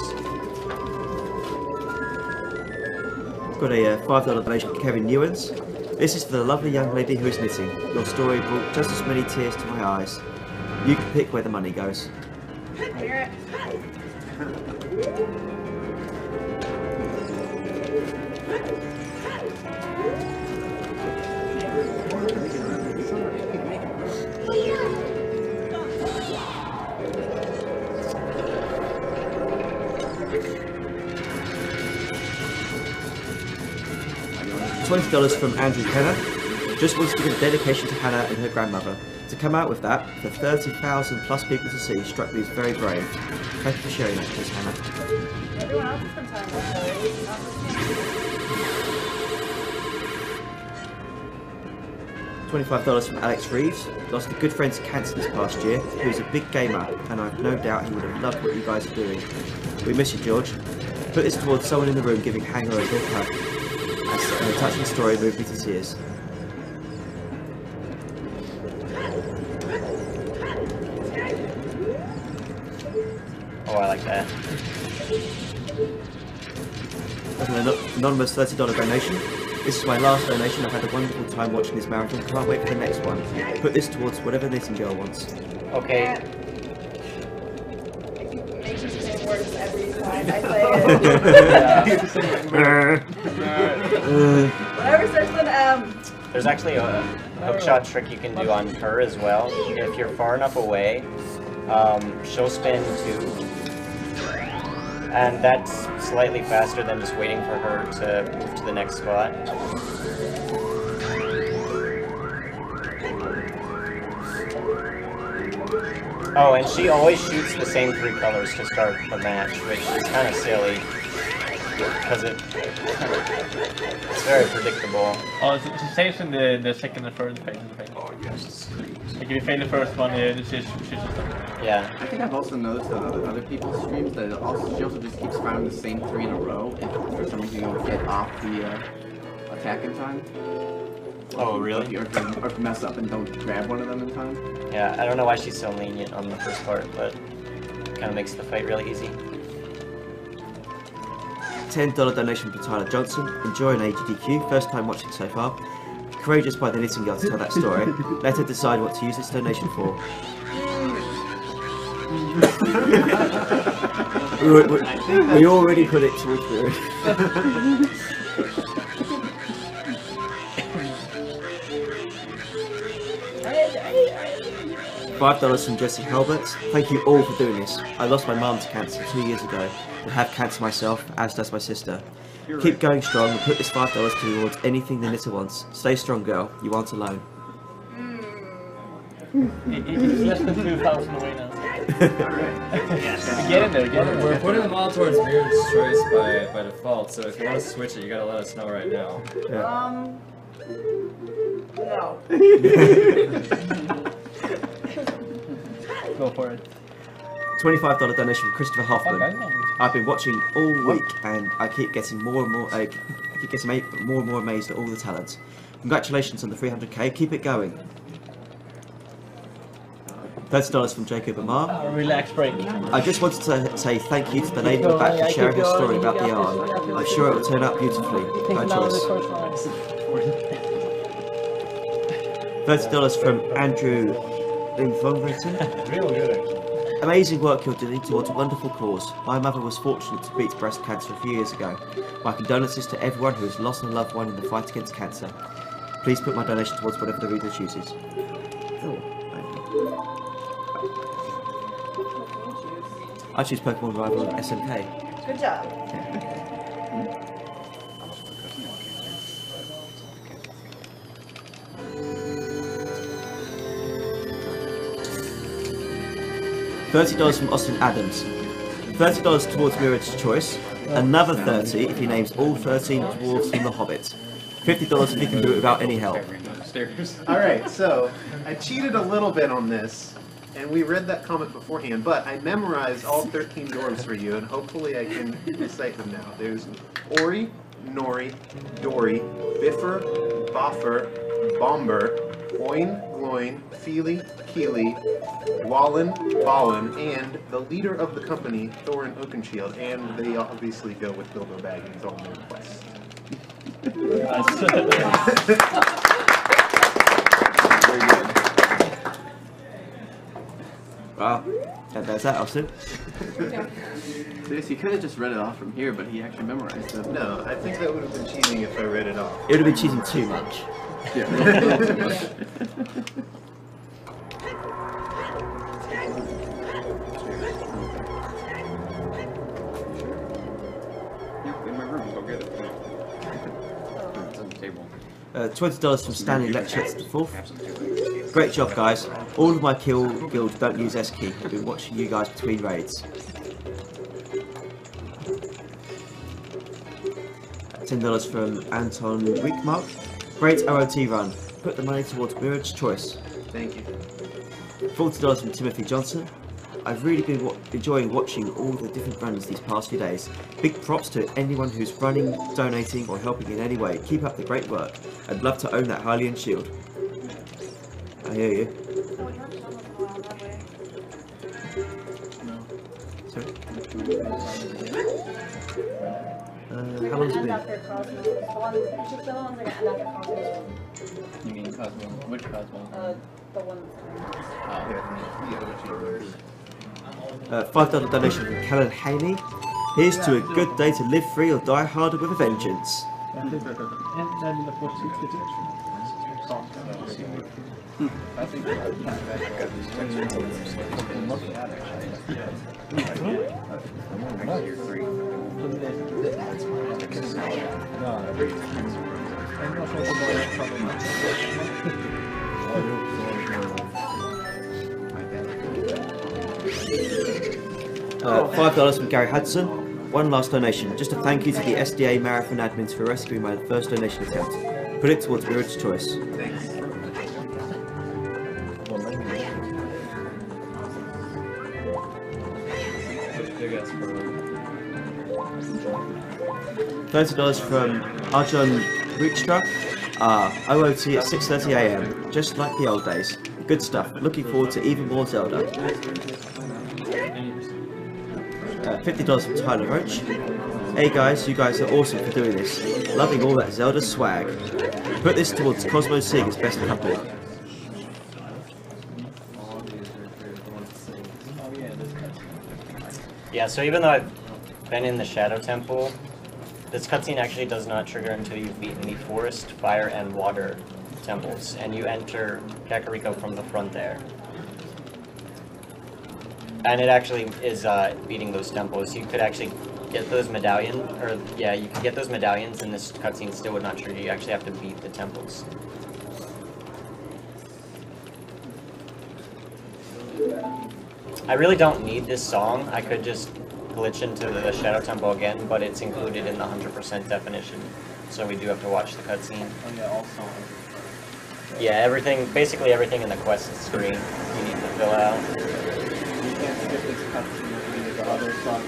Got a uh, $5 donation from Kevin Newens. This is for the lovely young lady who is knitting. Your story brought just as many tears to my eyes. You can pick where the money goes. $20 from Andrew Penner. Just wants to give a dedication to Hannah and her grandmother. To come out with that, for 30,000 plus people to see, struck me as very brave. Thank you for sharing that, Miss Hannah. Everyone else has been time $25 from Alex Reeves. Lost a good friend to cancer this past year, who is a big gamer, and I've no doubt he would have loved what you guys are doing. We miss you, George. Put this towards someone in the room giving Hannah a big hug. A touching story moved me to tears. Oh, I like that. An ano- anonymous $30 donation, this is my last donation. I've had a wonderful time watching this marathon. Can't wait for the next one. Put this towards whatever knitting girl wants. Okay. Time I say it. Whatever starts with M. There's actually a hook shot trick you can do on her as well. If you're far enough away, um, she'll spin to and that's slightly faster than just waiting for her to move to the next spot. Oh, and she always shoots the same three colors to start the match, which is kind of silly. Because it, it's very predictable. Oh, it's, it's the same in the, the second and third phase. I. Oh, yes. Like if you fail the first one, uh, she's, she's just Yeah. I think I've also noticed on other, other people's streams that also, she also just keeps firing the same three in a row, and for some reason you don't get off the uh, attack in time. Oh, really? Or if, you, mess up and don't grab one of them in time. Yeah, I don't know why she's so lenient on the first part, but kind of makes the fight really easy. $10 donation for Tyler Johnson. Enjoying AGDQ, first time watching so far. Courageous by the knitting girl to tell that story. Let her decide what to use this donation for. we, we, we already put it through. $5 from Jesse Helbert. Thank you all for doing this. I lost my mom to cancer two years ago and have cancer myself, as does my sister. Keep going strong and put this $5 towards anything the knitter wants. Stay strong, girl. You aren't alone. it, it, it's less than 2,000 Get in there, get in there. We're putting them all towards Beard's choice by, by default, so if you want to switch it, you gotta let us know right now. Yeah. Um. No. Go for it. Twenty-five dollar donation from Christopher Hoffman. Okay. I've been watching all week, and I keep getting more and more. Uh, I keep getting more and more amazed at all the talent. Congratulations on the 300k. Keep it going. Thirty dollars from Jacob Amar. Uh, relax break. I just wanted to say thank you to the lady in the back for sharing her story about the yarn. I'm sure it will turn out beautifully. No choice. Thirty dollars from Andrew Linfonverton. Real good. Amazing work you're doing towards a wonderful cause. My mother was fortunate to beat breast cancer a few years ago. My condolences to everyone who has lost a loved one in the fight against cancer. Please put my donation towards whatever the reader chooses. Oh, I choose Pokemon Rival SMK. Good job. Thirty dollars from Austin Adams. Thirty dollars towards Mirrored's choice. Another thirty if he names all thirteen dwarves from The Hobbit. Fifty dollars if he can do it without any help. All right, so I cheated a little bit on this, and we read that comment beforehand, but I memorized all 13 dwarves for you, and hopefully I can recite them now. There's Ori, Nori, Dori, Bifur, Bofur, Bombur, Oin, Gloin, Fili, Kili, Wallen, Balin, and the leader of the company, Thorin Oakenshield, and they obviously go with Bilbo Baggins on their quest. Wow. And there's that, Austin. This, he could have just read it off from here, but he actually memorized it. No, I think that would have been cheating if I read it off. It would have been cheating too much. Yeah, Uh, Twenty dollars from Stanley Lecture the fourth. Great job, guys. All of my kill guild don't use S key. I've been watching you guys between raids. Ten dollars from Anton Wickmark. Great ROT run. Put the money towards Mirrored's choice. Thank you. Forty dollars from Timothy Johnson. I've really been wa- enjoying watching all the different runs these past few days. Big props to anyone who's running, donating, or helping in any way. Keep up the great work. I'd love to own that Hylian shield. I hear you. Sorry? Uh, how long's it been? after Cosmos. The one, you should the ones that get end after Cosmos. You mean Cosmo? Which Cosmo? Uh, the one. Uh, uh, $5 donation from Kellen Haney. Here's to a good day to live free or die hard with a vengeance. Uh, Five dollars from Gary Hudson. One last donation. Just a thank you to the SDA Marathon admins for rescuing my first donation attempt. Put it towards Mirrored's choice. Thanks. Big ass Thirty dollars from Arjun Rikstra. Uh, OOT at 6.30am, just like the old days. Good stuff. Looking forward to even more Zelda. Uh, $50 from Tyler Roach. Hey guys, you guys are awesome for doing this. Loving all that Zelda swag. Put this towards Cosmo Sega's best couple. Yeah, so even though I've been in the Shadow Temple, this cutscene actually does not trigger until you've beaten the Forest, Fire, and Water temples, and you enter Kakariko from the front there. And it actually is uh, beating those temples. You could actually get those medallion, or yeah, you can get those medallions, and this cutscene still would not trigger. You actually have to beat the temples. I really don't need this song. I could just glitch into the Shadow Temple again, but it's included in the 100% definition. So we do have to watch the cutscene. Oh. Yeah, everything, basically everything in the quest screen you need to fill out. The other the.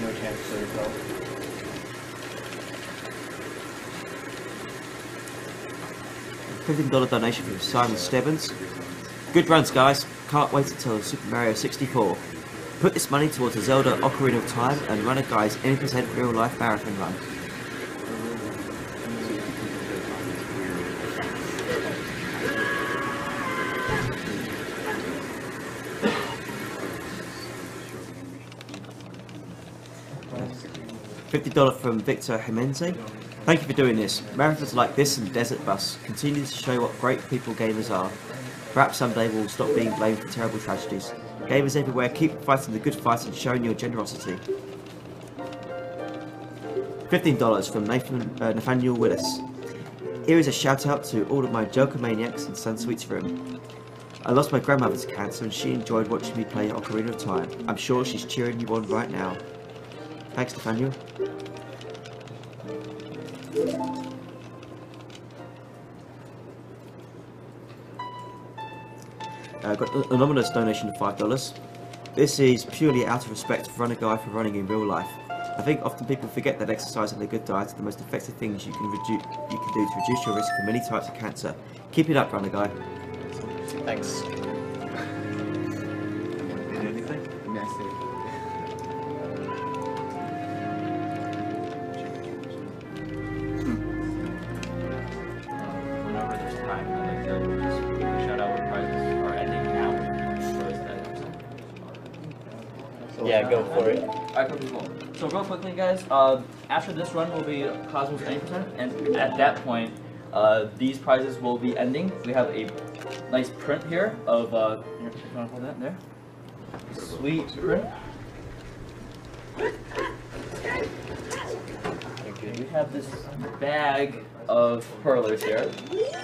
No chance for yourself. $15 donation from Simon Stebbins. Good runs, guys. Can't wait until Super Mario 64. Put this money towards a Zelda Ocarina of Time and Runner Guy's 80% real life marathon run. $50 from Victor Jimenez. Thank you for doing this. Marathons like this and Desert Bus continue to show what great people gamers are. Perhaps someday we'll stop being blamed for terrible tragedies. Gamers everywhere, keep fighting the good fight and showing your generosity. $15 from Nathan, uh, Nathaniel Willis. Here is a shout out to all of my Joker Maniacs in Sunsweet's room. I lost my grandmother to cancer and she enjoyed watching me play Ocarina of Time. I'm sure she's cheering you on right now. Thanks, Nathaniel. Uh, got an anonymous donation of five dollars. This is purely out of respect for Runner Guy for running in real life. I think often people forget that exercise and a good diet are the most effective things you can you can do to reduce your risk for many types of cancer. Keep it up, Runner Guy. Thanks. Guys, uh, after this run will be Cosmos 90%, and at that point, uh, these prizes will be ending. We have a nice print here of, uh, you want to hold that there. Sweet print. We have this bag of perlers here.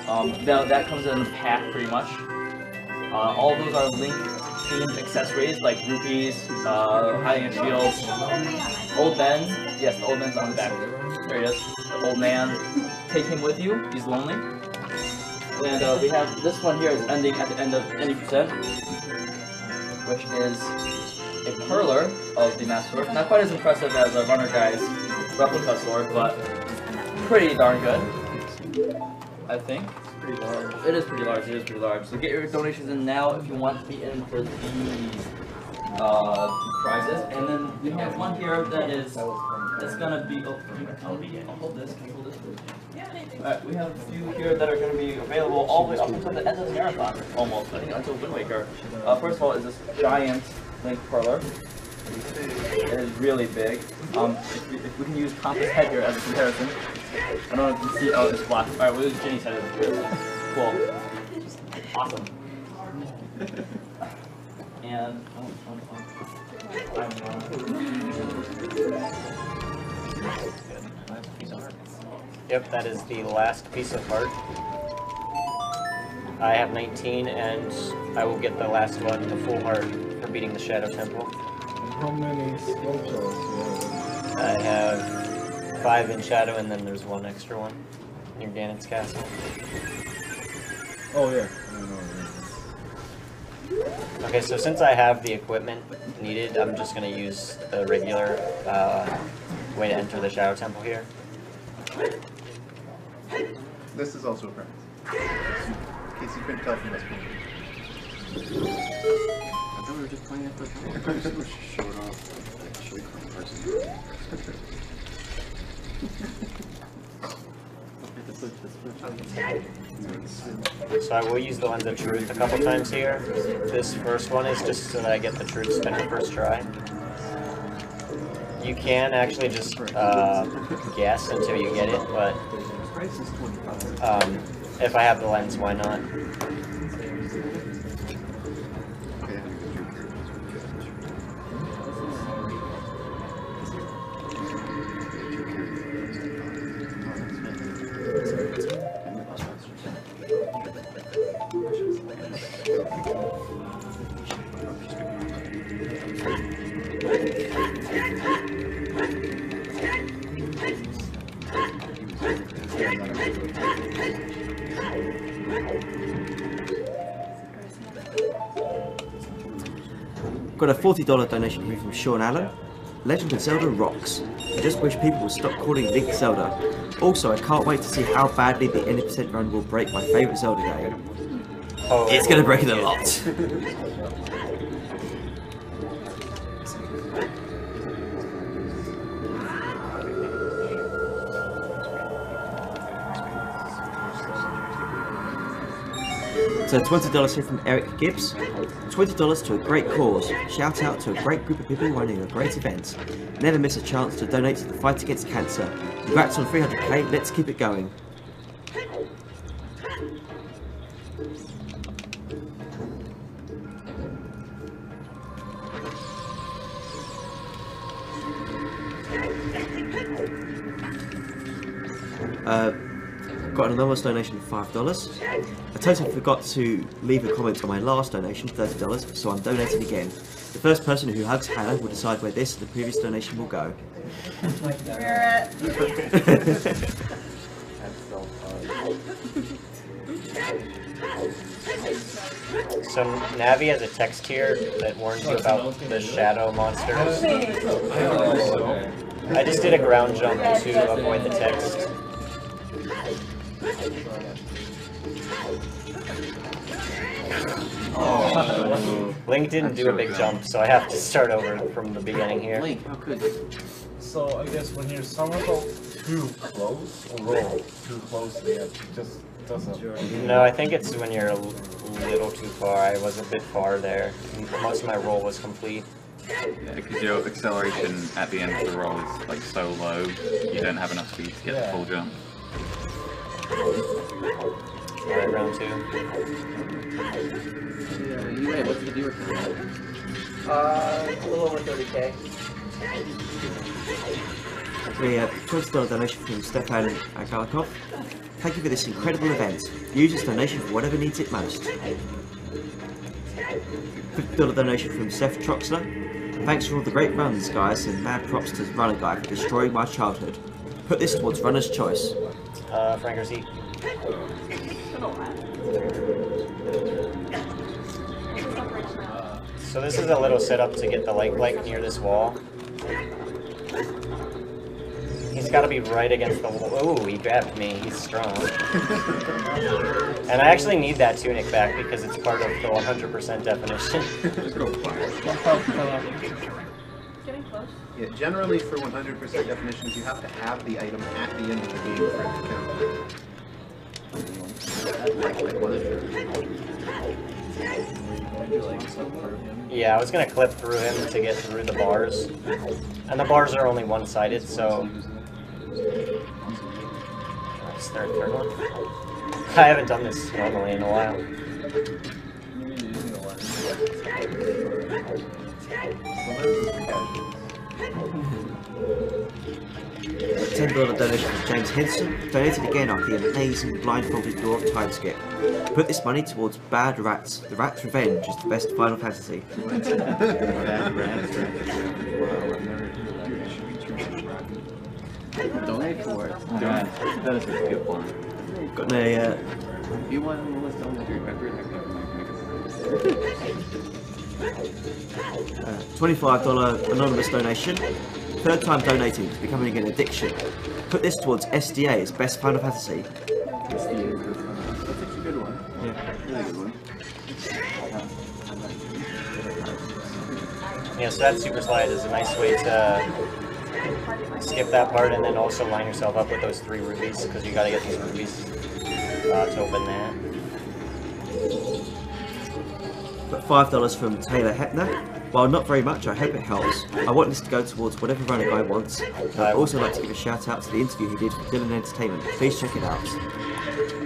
Um, now that comes in a pack pretty much. Uh, all those are link themed accessories like rupees, uh, hiding shields, old men. Yes, the old man's on the back. There he is. The old man. Take him with you. He's lonely. And uh, we have this one here is ending at the end of any percent, which is a perler of the Master. Not quite as impressive as a runner guy's replica sword, but pretty darn good. I think. It's pretty large. It is pretty large. It is pretty large. So get your donations in now if you want to be in for these uh, prizes. And then we have one here that is that's gonna be. Oh, I'll, be, I'll hold this. Can you hold this? Alright, we have a few here that are going to be available all the way up until the end of the marathon, almost. I think until Wind Waker. Uh, first of all, is this giant Link Perler. It is really big. Um, if, we, if we can use Compass Head here as a comparison. I don't know if you can see. Oh, it's black. Alright, we'll use Jenny's head as a comparison. Cool. Awesome. And. Oh, oh, Yep, that is the last piece of heart. I have 19, and I will get the last one, the full heart, for beating the Shadow Temple. How many skull shells do? I have five in Shadow, and then there's one extra one near Ganon's castle. Oh yeah. I know, yeah. Okay, so since I have the equipment needed, I'm just gonna use the regular uh, way to enter the Shadow Temple here. This is also a friend. In case you couldn't tell from this one. I thought we were just playing it for fun. Showed off, like, show from person. So I will use the Lens of Truth a couple times here. This first one is just so that I get the Truth Spinner first try. You can actually just uh, guess until you get it, but um, if I have the lens, why not? Got a $40 donation here from Sean Allen. Legend of Zelda rocks. I just wish people would stop calling Link Zelda. Also, I can't wait to see how badly the 80% run will break my favourite Zelda game. Oh, it's gonna break it a lot. So $20 here from Eric Gibbs. $20 to a great cause. Shout out to a great group of people running a great event. Never miss a chance to donate to the fight against cancer. Congrats on 300k, let's keep it going. Uh, got an anonymous donation of $5. I totally forgot to leave a comment on my last donation, $30, so I'm donating again. The first person who hugs Hannah will decide where this and the previous donation will go. So Navi has a text here that warns you about the shadow monsters. I just did a ground jump to avoid the text. Oh. Link didn't do a big jump, so I have to start over from the beginning here. Link, how could you? So I guess when you're somersault too close or roll too close, closely, it just doesn't. No, I think it's when you're a little too far. I was a bit far there. Most of my roll was complete. Yeah, because your acceleration at the end of the roll is like so low, you don't have enough speed to get the full jump. Alright, round two. Yeah, you made what's the viewer count? Uh, a little over 30k. We have $20 donation from Stefan Agalikov. Thank you for this incredible event. Use this donation for whatever needs it most. $50 donation from Seth Troxler. Thanks for all the great runs, guys, and mad props to Runner Guy for destroying my childhood. Put this towards Runner's Choice. Uh, Frank Garcia. So this is a little setup to get the light light near this wall. He's got to be right against the wall. Oh, he grabbed me. He's strong. and I actually need that tunic back because it's part of the 100% definition. Yeah, generally for 100% definitions, you have to have the item at the end of the game for it to count. Yeah, I was gonna clip through him to get through the bars. And the bars are only one-sided, so... A third one? I haven't done this normally in a while. Ten dollar donation from James Henson, donated again after the amazing blindfolded door of time skip. Put this money towards Bad Rats. The Rat's Revenge is the best Final Fantasy. Bad Rats. Donate for it. Yeah, that is a good one. Got a uh, If you want to list donate your record, uh, twenty-five dollar anonymous donation. Third time donating, it's becoming an addiction. Put this towards SDA's best Final Fantasy. That's a good one. Yeah. Really good one. Yeah, so that super slide is a nice way to skip that part and then also line yourself up with those three rupees because you gotta get these rupees uh, to open that. Five dollars from Taylor Hepner. While not very much, I hope it helps. I want this to go towards whatever runner guy wants. I'd also like to give a shout out to the interview he did for Dylan Entertainment. Please check it out.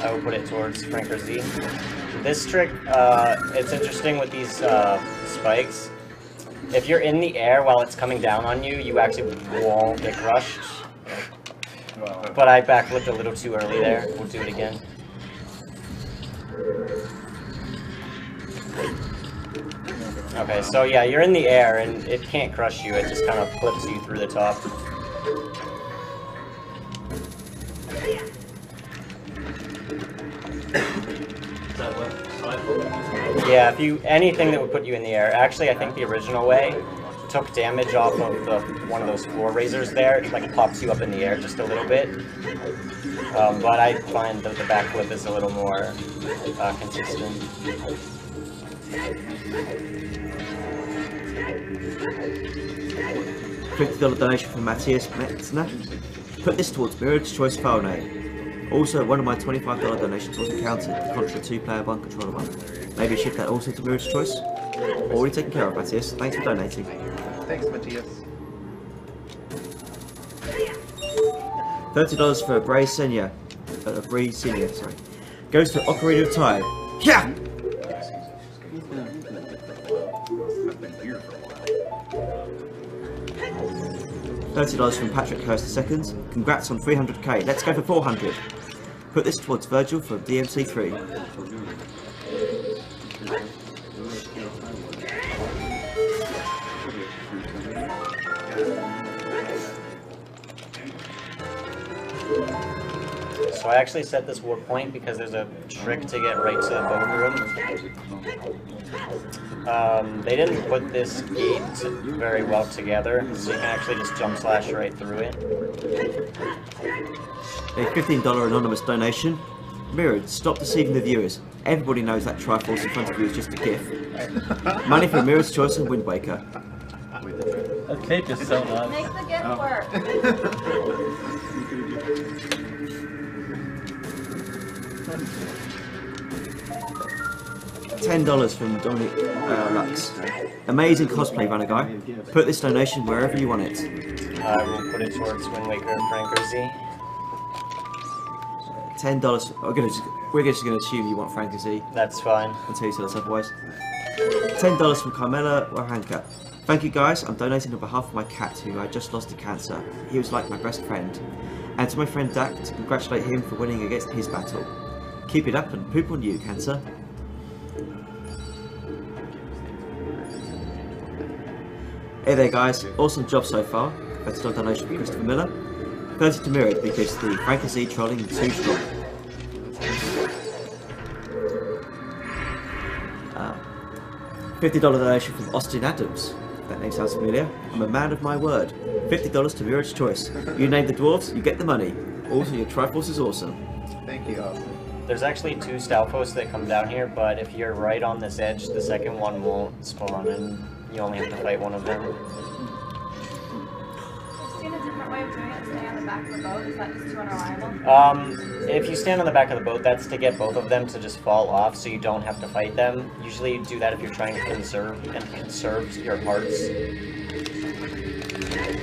I will put it towards Franker Z. This trick, uh, it's interesting with these uh, spikes. If you're in the air while it's coming down on you, you actually won't get crushed. But I backflipped a little too early there. We'll do it again. Okay, so yeah, you're in the air and it can't crush you, it just kind of flips you through the top. Yeah, if you anything that would put you in the air. Actually, I think the original way took damage off of the one of those floor raisers there. It like pops you up in the air just a little bit. Um, but I find that the backflip is a little more uh, consistent. Fifty dollar donation from Matthias Metzner. Put this towards Mirrored's Choice file name. Also, one of my twenty-five dollar donations was encountered the Contra two-player one controller one. Maybe shift that also to Mirrored's Choice. Already taken care of, Matthias. Thanks for donating. Thanks, Matthias. Thirty dollars for a Bray Senior. Uh, Bray Senior, sorry. Goes to Ocarina of Time. Yeah. Thirty dollars from Patrick Hurst II. Congrats on 300k. Let's go for 400. Put this towards Virgil for DMC3. So I actually set this warp point because there's a trick to get right to the bone room. Um, they didn't put this gate very well together, so you can actually just jump slash right through it. A $15 anonymous donation. Mirrored, stop deceiving the viewers. Everybody knows that Triforce in front of you is just a GIF. Money for Mirrored's Choice and Wind Waker. That cape is so nice. Make the gift work. Ten dollars from Dominic uh, Lux. Amazing cosplay runner guy. Put this donation wherever you want it. I will put it towards Wind Waker and Franker Z. Ten dollars. We're gonna just, we're just gonna assume you want Frank Z. That's fine. Until you tell us otherwise. Ten dollars from Carmela Wahanka. Thank you guys. I'm donating on behalf of my cat who I just lost to cancer. He was like my best friend. And to my friend Dak to congratulate him for winning against his battle. Keep it up and poop on you, cancer. Hey there guys, awesome job so far. That's not donation from Christopher Miller. 30 to Mirrored because the Frank Z trolling is too strong. Uh, $50 donation from Austin Adams. That name sounds familiar. I'm a man of my word. $50 to Mirrored's Choice. You name the dwarves, you get the money. Also, your Triforce is awesome. Thank you, Austin. There's actually two Stalfos that come down here, but if you're right on this edge, the second one won't spawn, and you only have to fight one of them. I've seen a different way of doing it. Stay on the back of the boat. Is that just too unreliable? Um, if you stand on the back of the boat, that's to get both of them to just fall off so you don't have to fight them. Usually you do that if you're trying to conserve and conserve your parts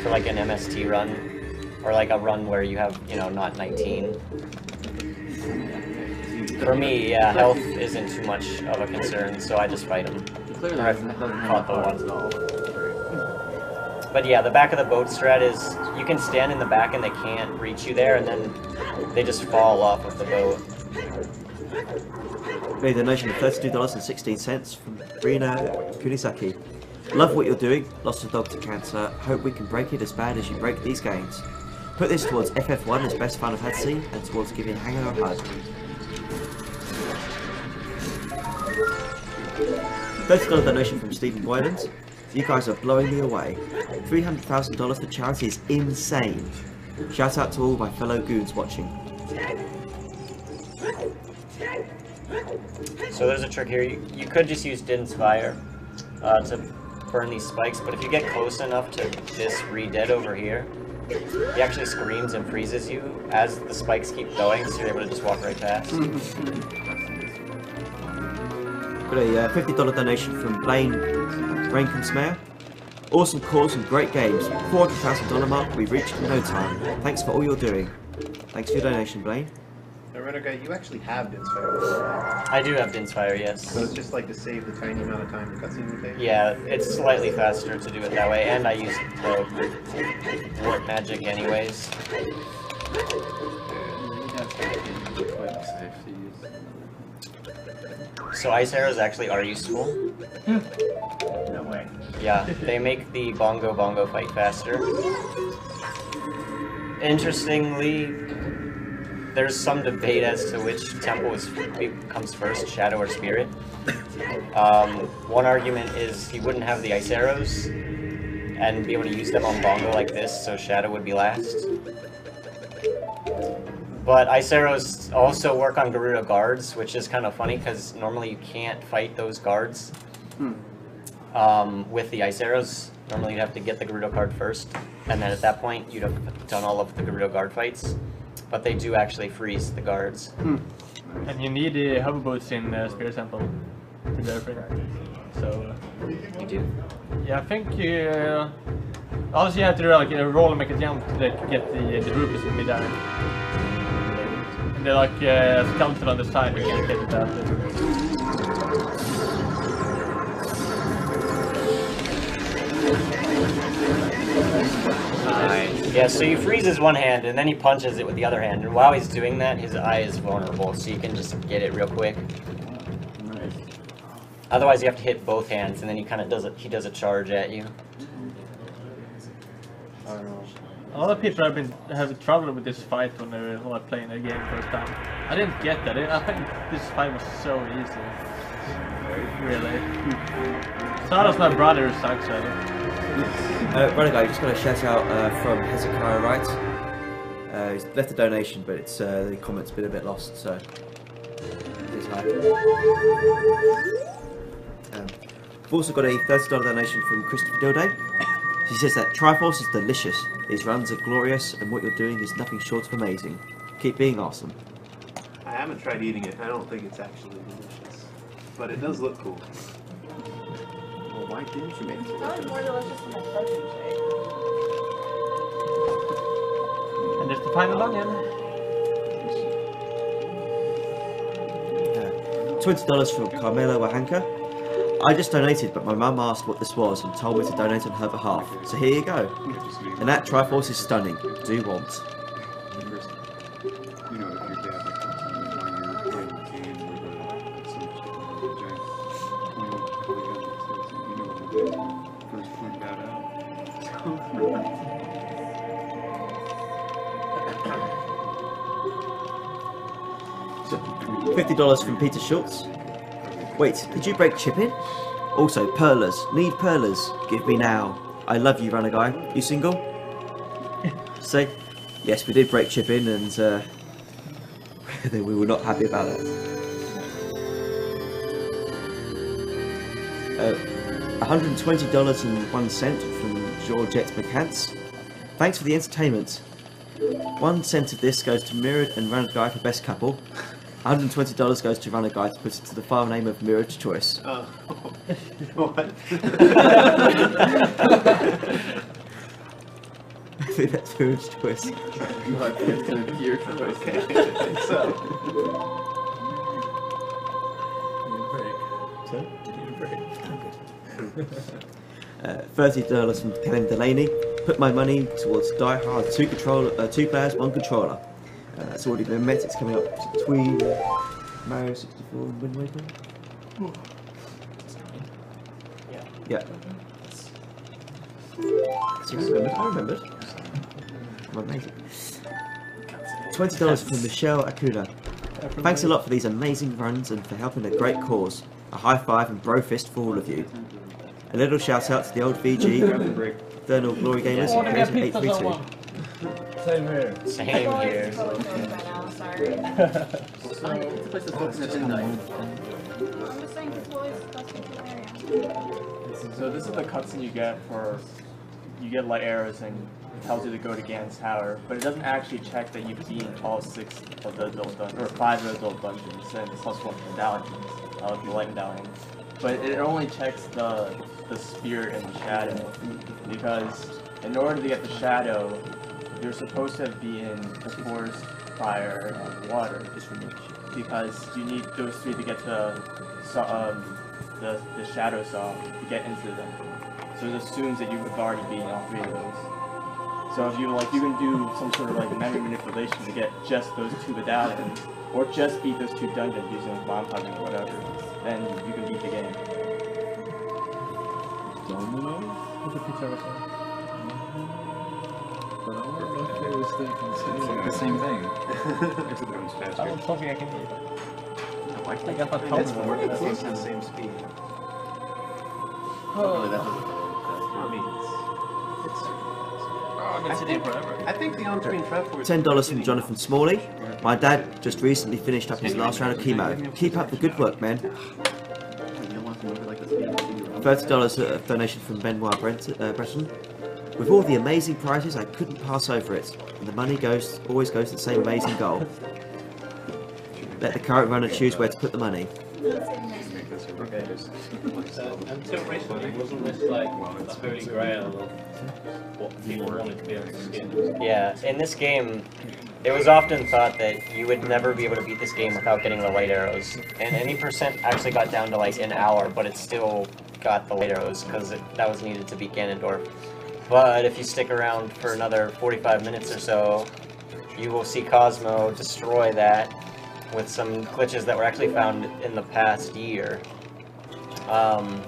for like an MST run or like a run where you have, you know, not 19. For me, yeah, health isn't too much of a concern, so I just fight them. Clearly I've doesn't have fought the parts one. at all. But yeah, the back of the boat strat is you can stand in the back and they can't reach you there, and then they just fall off of the boat. Made a donation of $32.16 from Rina Kunisaki. Love what you're doing. Lost a dog to cancer. Hope we can break it as bad as you break these games. Put this towards FF1 as best fun I've had seen, and towards giving Hannah a hug. $30 donation from Stephen Boyland. You guys are blowing me away. $300,000 for charity is insane. Shout out to all my fellow goons watching. So there's a trick here. You, you could just use Din's Fire uh, to burn these spikes, but if you get close enough to this re-dead over here, he actually screams and freezes you as the spikes keep going, so you're able to just walk right past. Got a uh, $50 donation from Blaine Rankin Smear. Awesome cause and great games. $400,000 mark we've reached in no time. Thanks for all you're doing. Thanks for your donation, Blaine. Now, Runner Guy, you actually have Din's Fire. I do have Din's Fire, yes. So it's just like to save the tiny amount of time the cutscene would take? Yeah, it's slightly faster to do it that way, and I use the warp magic anyways. So ice arrows actually are useful. No way. Yeah, they make the bongo bongo fight faster. Interestingly, there's some debate as to which temple is, comes first, Shadow or Spirit. Um, one argument is he wouldn't have the ice arrows and be able to use them on bongo like this, so Shadow would be last. But ice arrows also work on Gerudo guards, which is kind of funny because normally you can't fight those guards um, with the ice arrows. Normally you'd have to get the Gerudo card first, and then at that point you'd have done all of the Gerudo guard fights. But they do actually freeze the guards. And you need the hover boots in uh, Spirit Temple to do everything. So. Uh, you do? Yeah, I think you. Uh, also, you have to like uh, roll and make a jump to like, get the the rupees in midair. And they're like uh, skeleton on the side. You can't get it out. Yeah, so you freeze his one hand and then he punches it with the other hand. And while he's doing that, his eye is vulnerable, so you can just get it real quick. Otherwise, you have to hit both hands, and then he kind of does it. He does a charge at you. A lot of people have been have trouble with this fight when they were playing the game first time. I didn't get that. I think this fight was so easy. Really. Sarah's my brother who sucks at it. Uh, just got a shout out uh, from Hezekiah Wright. Uh, he's left a donation, but it's uh, the comment's been a bit lost, so. Um, we've also got a $30 donation from Christopher Dilday. He says that Triforce is delicious. His runs are glorious, and what you're doing is nothing short of amazing. Keep being awesome. I haven't tried eating it. I don't think it's actually delicious. But it does look cool. Well, why didn't you make it? That was more delicious than my protein shake. And there's the final onion. $20 from Carmelo Wahanka. I just donated, but my mum asked what this was and told me to donate on her behalf. So here you go. And that Triforce is stunning. Do want. You out. $50 from Peter Schultz. Wait, did you break chip in? Also, perlers. Need perlers. Give me now. I love you, guy. You single? Say, yes, we did break chip in, and uh, we were not happy about it. Uh, $120.01 from Georgette McCants. Thanks for the entertainment. One cent of this goes to Mirrored and Guy for best couple. $120 goes to Runner Guy to put it to the file name of Mirrored Choice. Oh. what? I think that's Mirrored Choice. Your choice. Okay, I think so. Uh, $30 from Kevin Delaney. Put my money towards Die Hard 2 controller, uh, two players, one controller. Uh, it's already been met. It's coming up between Mario 64 and Wind Waker. Yeah. Yeah. See, I remembered. I remembered. I'm amazing. Twenty dollars from Michelle Acuna. Thanks a lot for these amazing runs and for helping a great cause. A high five and bro fist for all of you. A little shout out to the old VG, Eternal Glory Gamers, Oh, let me have Crazy pizza, 832. Same here. Same here. Sorry. It's a place that's focused at midnight. I'm just saying it's always that's the area. So this is the cutscene you get for you get light arrows and it tells you to go to Gan's tower, but it doesn't actually check that you've beaten all six of the adult dungeons, or five of the adult dungeons, and plus one medallions, uh, if you light medallion. But it only checks the the spirit and the shadow, because in order to get the shadow, you're supposed to be in the forest, fire, and water, distribution. because you need those three to get to so, um, the, the shadow saw to get into them. So it assumes that you've already beaten all three of those. So if you like, you can do some sort of like memory manipulation to get just those two medallions, or just beat those two dungeons using like bomb puzzling or whatever. Then you can beat the game. What's the pizza restaurant? It's like the same thing. I want something I can eat. I I got my It's tongue. more than close to the same speed. Really, that doesn't I mean, it's, I've been sitting here forever. I think the on-screen trap was Ten dollars from Jonathan Smalley. My dad just recently finished up his last round of chemo. Keep up the good work, man. Thirty dollars uh, donation from Benoit Brent, uh, Breton. With all the amazing prizes, I couldn't pass over it. And the money goes always goes to the same amazing goal. Let the current runner choose where to put the money. Okay. So, until recently, wasn't this like the holy grail of what people wanted to be able to skin? Yeah, in this game, it was often thought that you would never be able to beat this game without getting the light arrows. And any percent actually got down to like an hour, but it still got the light arrows because that was needed to beat Ganondorf. But if you stick around for another 45 minutes or so, you will see Cosmo destroy that with some glitches that were actually found in the past year. Um,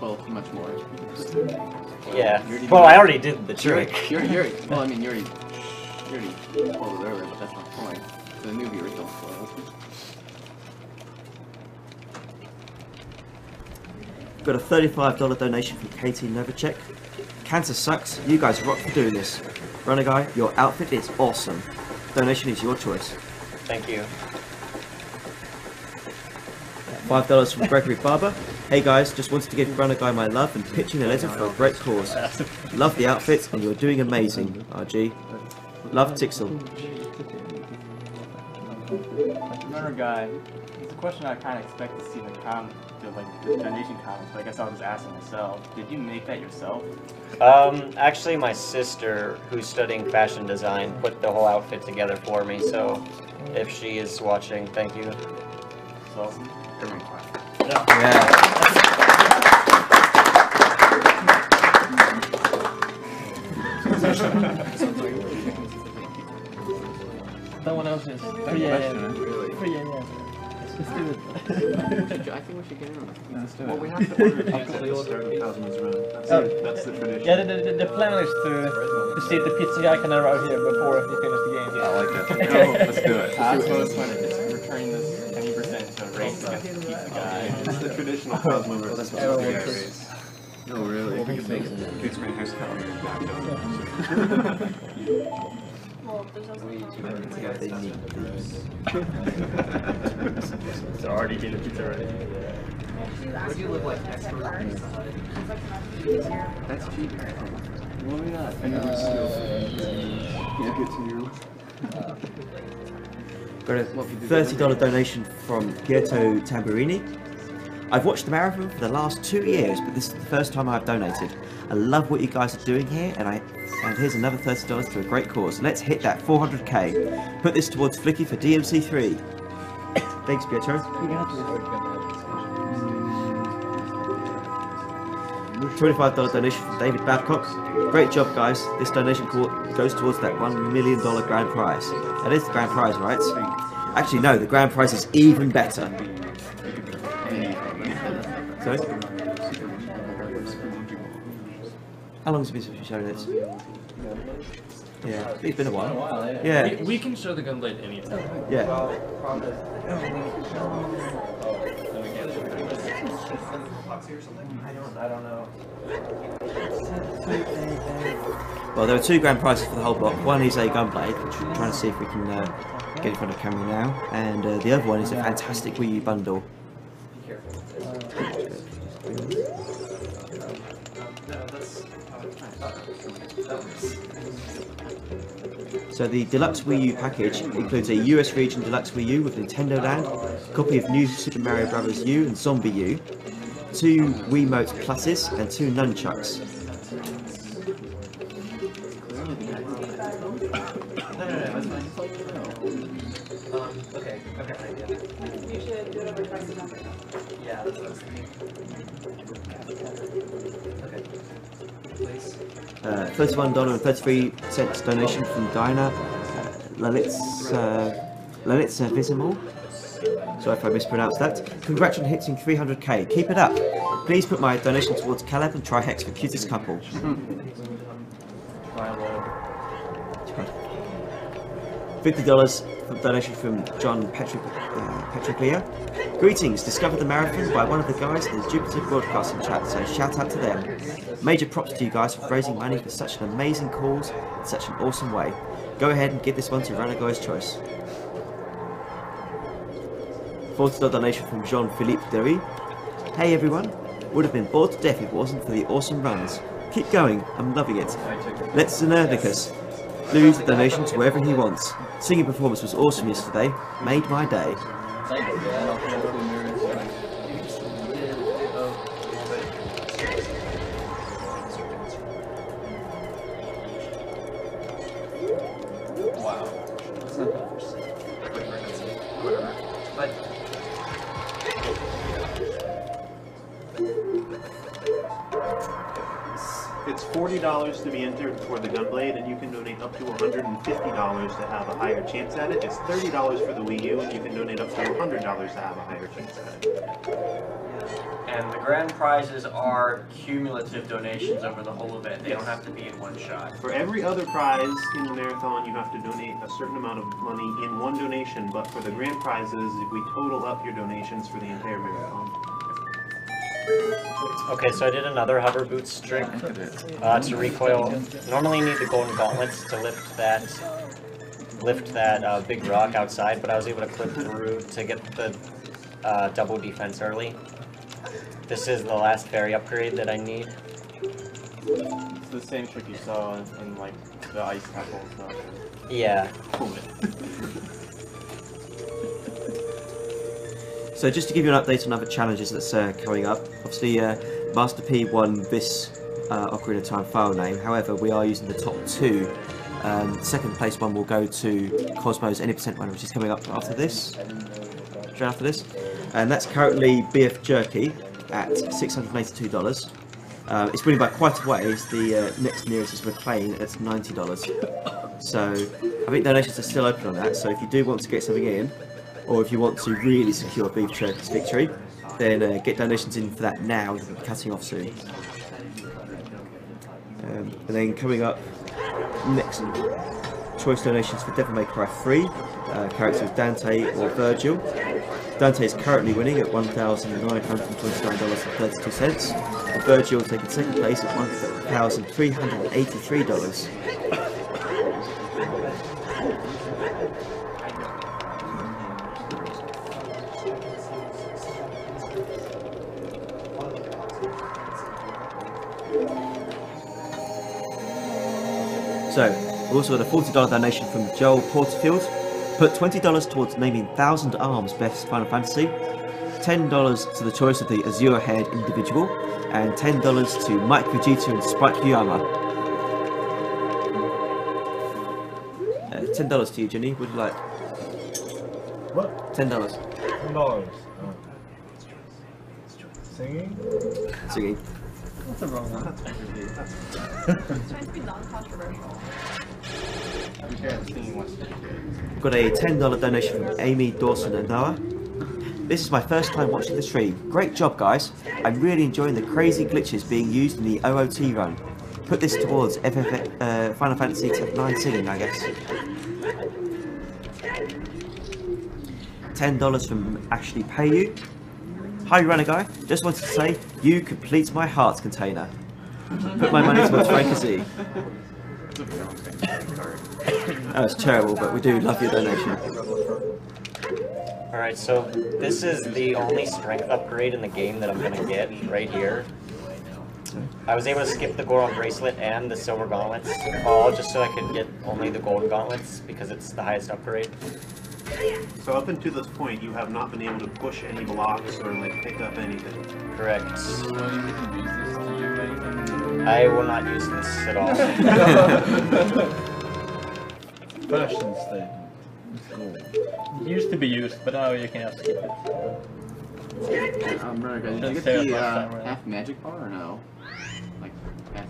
Well, too much more. Yeah. Well, I already did the trick. You're, you're, you're, well, I mean, you already, you already told it earlier, but that's not the point. The new viewers don't spoil. Got a $35 donation from Katie Novacek. Cancer sucks. You guys rock for doing this. Runner guy, your outfit is awesome. Donation is your choice. Thank you. Five dollars from Gregory Barber. Hey guys, just wanted to give Runner Guy my love and pitching a letter for a great cause. Love the outfit and you're doing amazing, RG. Love Tixel. Runner guy. It's a question I kind of expect to see in the com, the, like the donation comments, but I guess I'll just ask myself. Did you make that yourself? Um, actually, my sister, who's studying fashion design, put the whole outfit together for me. So, if she is watching, thank you. It's awesome. Someone else is. Oh, Good yeah, question, yeah. huh? Really? Oh, yeah, yeah. Let's do it. I think we should get in on it. Let's do Well, we have to order these at the start of Cosmo's run. That's, Oh. the, that's the tradition. Yeah, the, the, the plan is to, to see if the pizza guy can arrive here before you finish the game. I like it. No, let's do it. Cosmo's going to just return this 20% to a race against the pizza guy. It's the traditional Cosmo versus Everyone Pizza Guy race. Oh, really? Kids may have to come here and back down. Well, there's also It's already getting the pizza ready. What do you look like next to That's uh, cheap. Well, yeah. And it was still. Yeah, get to you. Got a $30 donation from Pietro Tamburini. I've watched the marathon for the last two years, but this is the first time I've donated. I love what you guys are doing here, and I and here's another $30 to a great cause. Let's hit that 400k. Put this towards Flicky for DMC3. Thanks, Pietro. $25 donation from David Babcock. Great job, guys. This donation goes towards that $1 million grand prize. That is the grand prize, right? Actually, no, the grand prize is even better. Sorry? How long has it been since we showed it? Yeah, it's been a while. Yeah. We, we can show the gunblade anytime. Yeah. I don't know. Well, there are two grand prizes for the whole block. One is a gunblade, which we're trying to see if we can uh, get in front of camera now, and uh, the other one is a fantastic Wii U bundle. So the deluxe Wii U package includes a US region deluxe Wii U with Nintendo Land, a copy of New Super Mario Bros. U and ZombiU, two Wiimote Pluses, and two nunchucks. $31.33 donation from Diana uh, Lalitza Visimal. Sorry if I mispronounced that. Congrats on hitting 300k. Keep it up. Please put my donation towards Caleb and Trihex for cutest couple. $50 donation from John Patrick, uh. Greetings, discovered the marathon by one of the guys in the Jupiter broadcasting chat, so shout out to them. Major props to you guys for raising money for such an amazing cause in such an awesome way. Go ahead and give this one to Runner Guy's Choice. $40 donation from Jean Philippe Derry. Hey everyone, would have been bored to death if it wasn't for the awesome runs. Keep going, I'm loving it. Let's Zenervicus. Lose the donation to wherever he wants. Singing performance was awesome yesterday. Made my day. $50 to have a higher chance at it. It's $30 for the Wii U, and you can donate up to $100 to have a higher chance at it. And the grand prizes are cumulative donations over the whole event. They yes. don't have to be in one shot. For every other prize in the marathon, you have to donate a certain amount of money in one donation, but for the grand prizes, we total up your donations for the entire marathon. Okay, so I did another hover boots trick uh, to recoil. Normally you need the golden gauntlets to lift that lift that uh, big rock outside, but I was able to clip through to get the uh, double defense early. This is the last fairy upgrade that I need. It's the same trick you saw in, in like the ice temple stuff. Yeah. So just to give you an update on other challenges that's uh, coming up, obviously uh, Master P won this uh, Ocarina of Time file name, however we are using the top two. Um, second place one will go to Cosmo's Any Percent one, which is coming up after this, after this, and that's currently BF Jerky at $682. Uh, it's winning by quite a ways, the uh, next nearest is McLean at $90. So I think donations are still open on that, so if you do want to get something in, or if you want to really secure Beef victory, then uh, get donations in for that now, cutting off soon. Um, and then coming up next, choice donations for Devil May Cry 3, uh, characters Dante or Virgil. Dante is currently winning at $1,929.32, and Virgil taking second place at $1,383. So, we also got a $40 donation from Joel Porterfield. Put $20 towards naming Thousand Arms Best Final Fantasy, $10 to the choice of the Azure Haired individual, and $10 to Mike Vegeta and Spike Yama. Uh, $10 to you, Jenny. Would you like? What? $10. Ten dollars. Singing? Singing. Nothing wrong with It's trying to be non-controversial. Got a $10 donation from Amy, Dawson, and Noah. This is my first time watching the stream. Great job, guys. I'm really enjoying the crazy glitches being used in the OOT run. Put this towards FF, uh, Final Fantasy IX singing, I guess. $10 from Ashley Payu. Hi, Guy. Just wanted to say, you complete my heart container. Put my money towards Frankie That was terrible, but we do love your donation. Alright, so this is the only strength upgrade in the game that I'm gonna get right here. I was able to skip the Goron bracelet and the silver gauntlets, all just so I could get only the golden gauntlets because it's the highest upgrade. So up until this point, you have not been able to push any blocks or like pick up anything. Correct. I will not use this at all. Fashion statement. It used to be used, but now you can just skip it. Um, Runner Guy, did you Doesn't get the uh, half magic bar or no?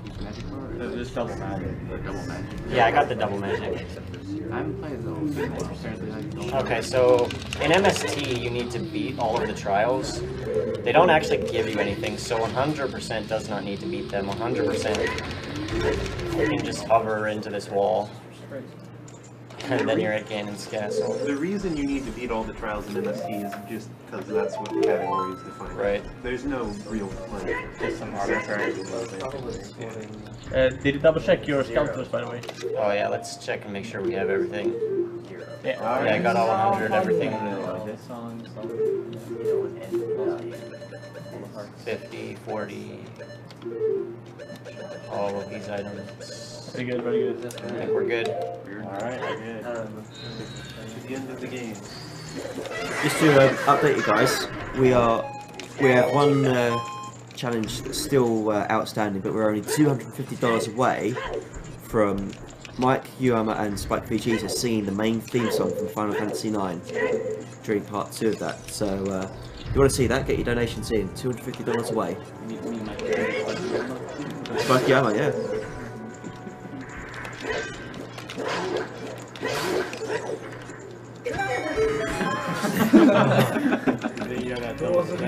Each magic? Or double magic. Or double magic? Yeah, I got the double magic. I haven't played those. Apparently, I don't Okay, so in MST you need to beat all of the trials. They don't actually give you anything, so 100% does not need to beat them. 100% you can just hover into this wall. And then you're at Ganon's castle. The reason you need to beat all the trials in MST is just because that's what the category is defined. Right. There's no real like Just some arbitrary Uh, did you double check your Skulltulas, by the way? Oh yeah, let's check and make sure we have everything. Yeah. Yeah, I got all 100 everything. This song, 50, 40, all of these items. Very good, very good. I think we're good. Alright, good. the end of the game. Just to um, update you guys, we are we have one uh, challenge that's still uh, outstanding, but we're only two hundred and fifty dollars away from Mike Uyama and SpikeVegeta singing the main theme song from Final Fantasy IX during part two of that. So uh, if you want to see that, get your donations in. Two hundred fifty dollars away. Spike Uama, yeah. It wasn't.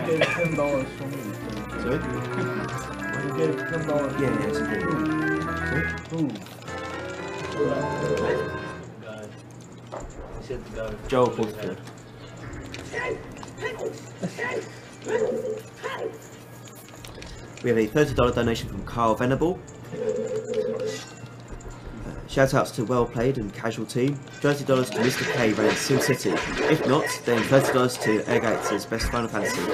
We have a $30 donation from Carl Venable. Shout outs to Well Played and Casual Team. $30 to Mr. K running Sim City. If not, then $30 to Ergates' Best Final Fantasy.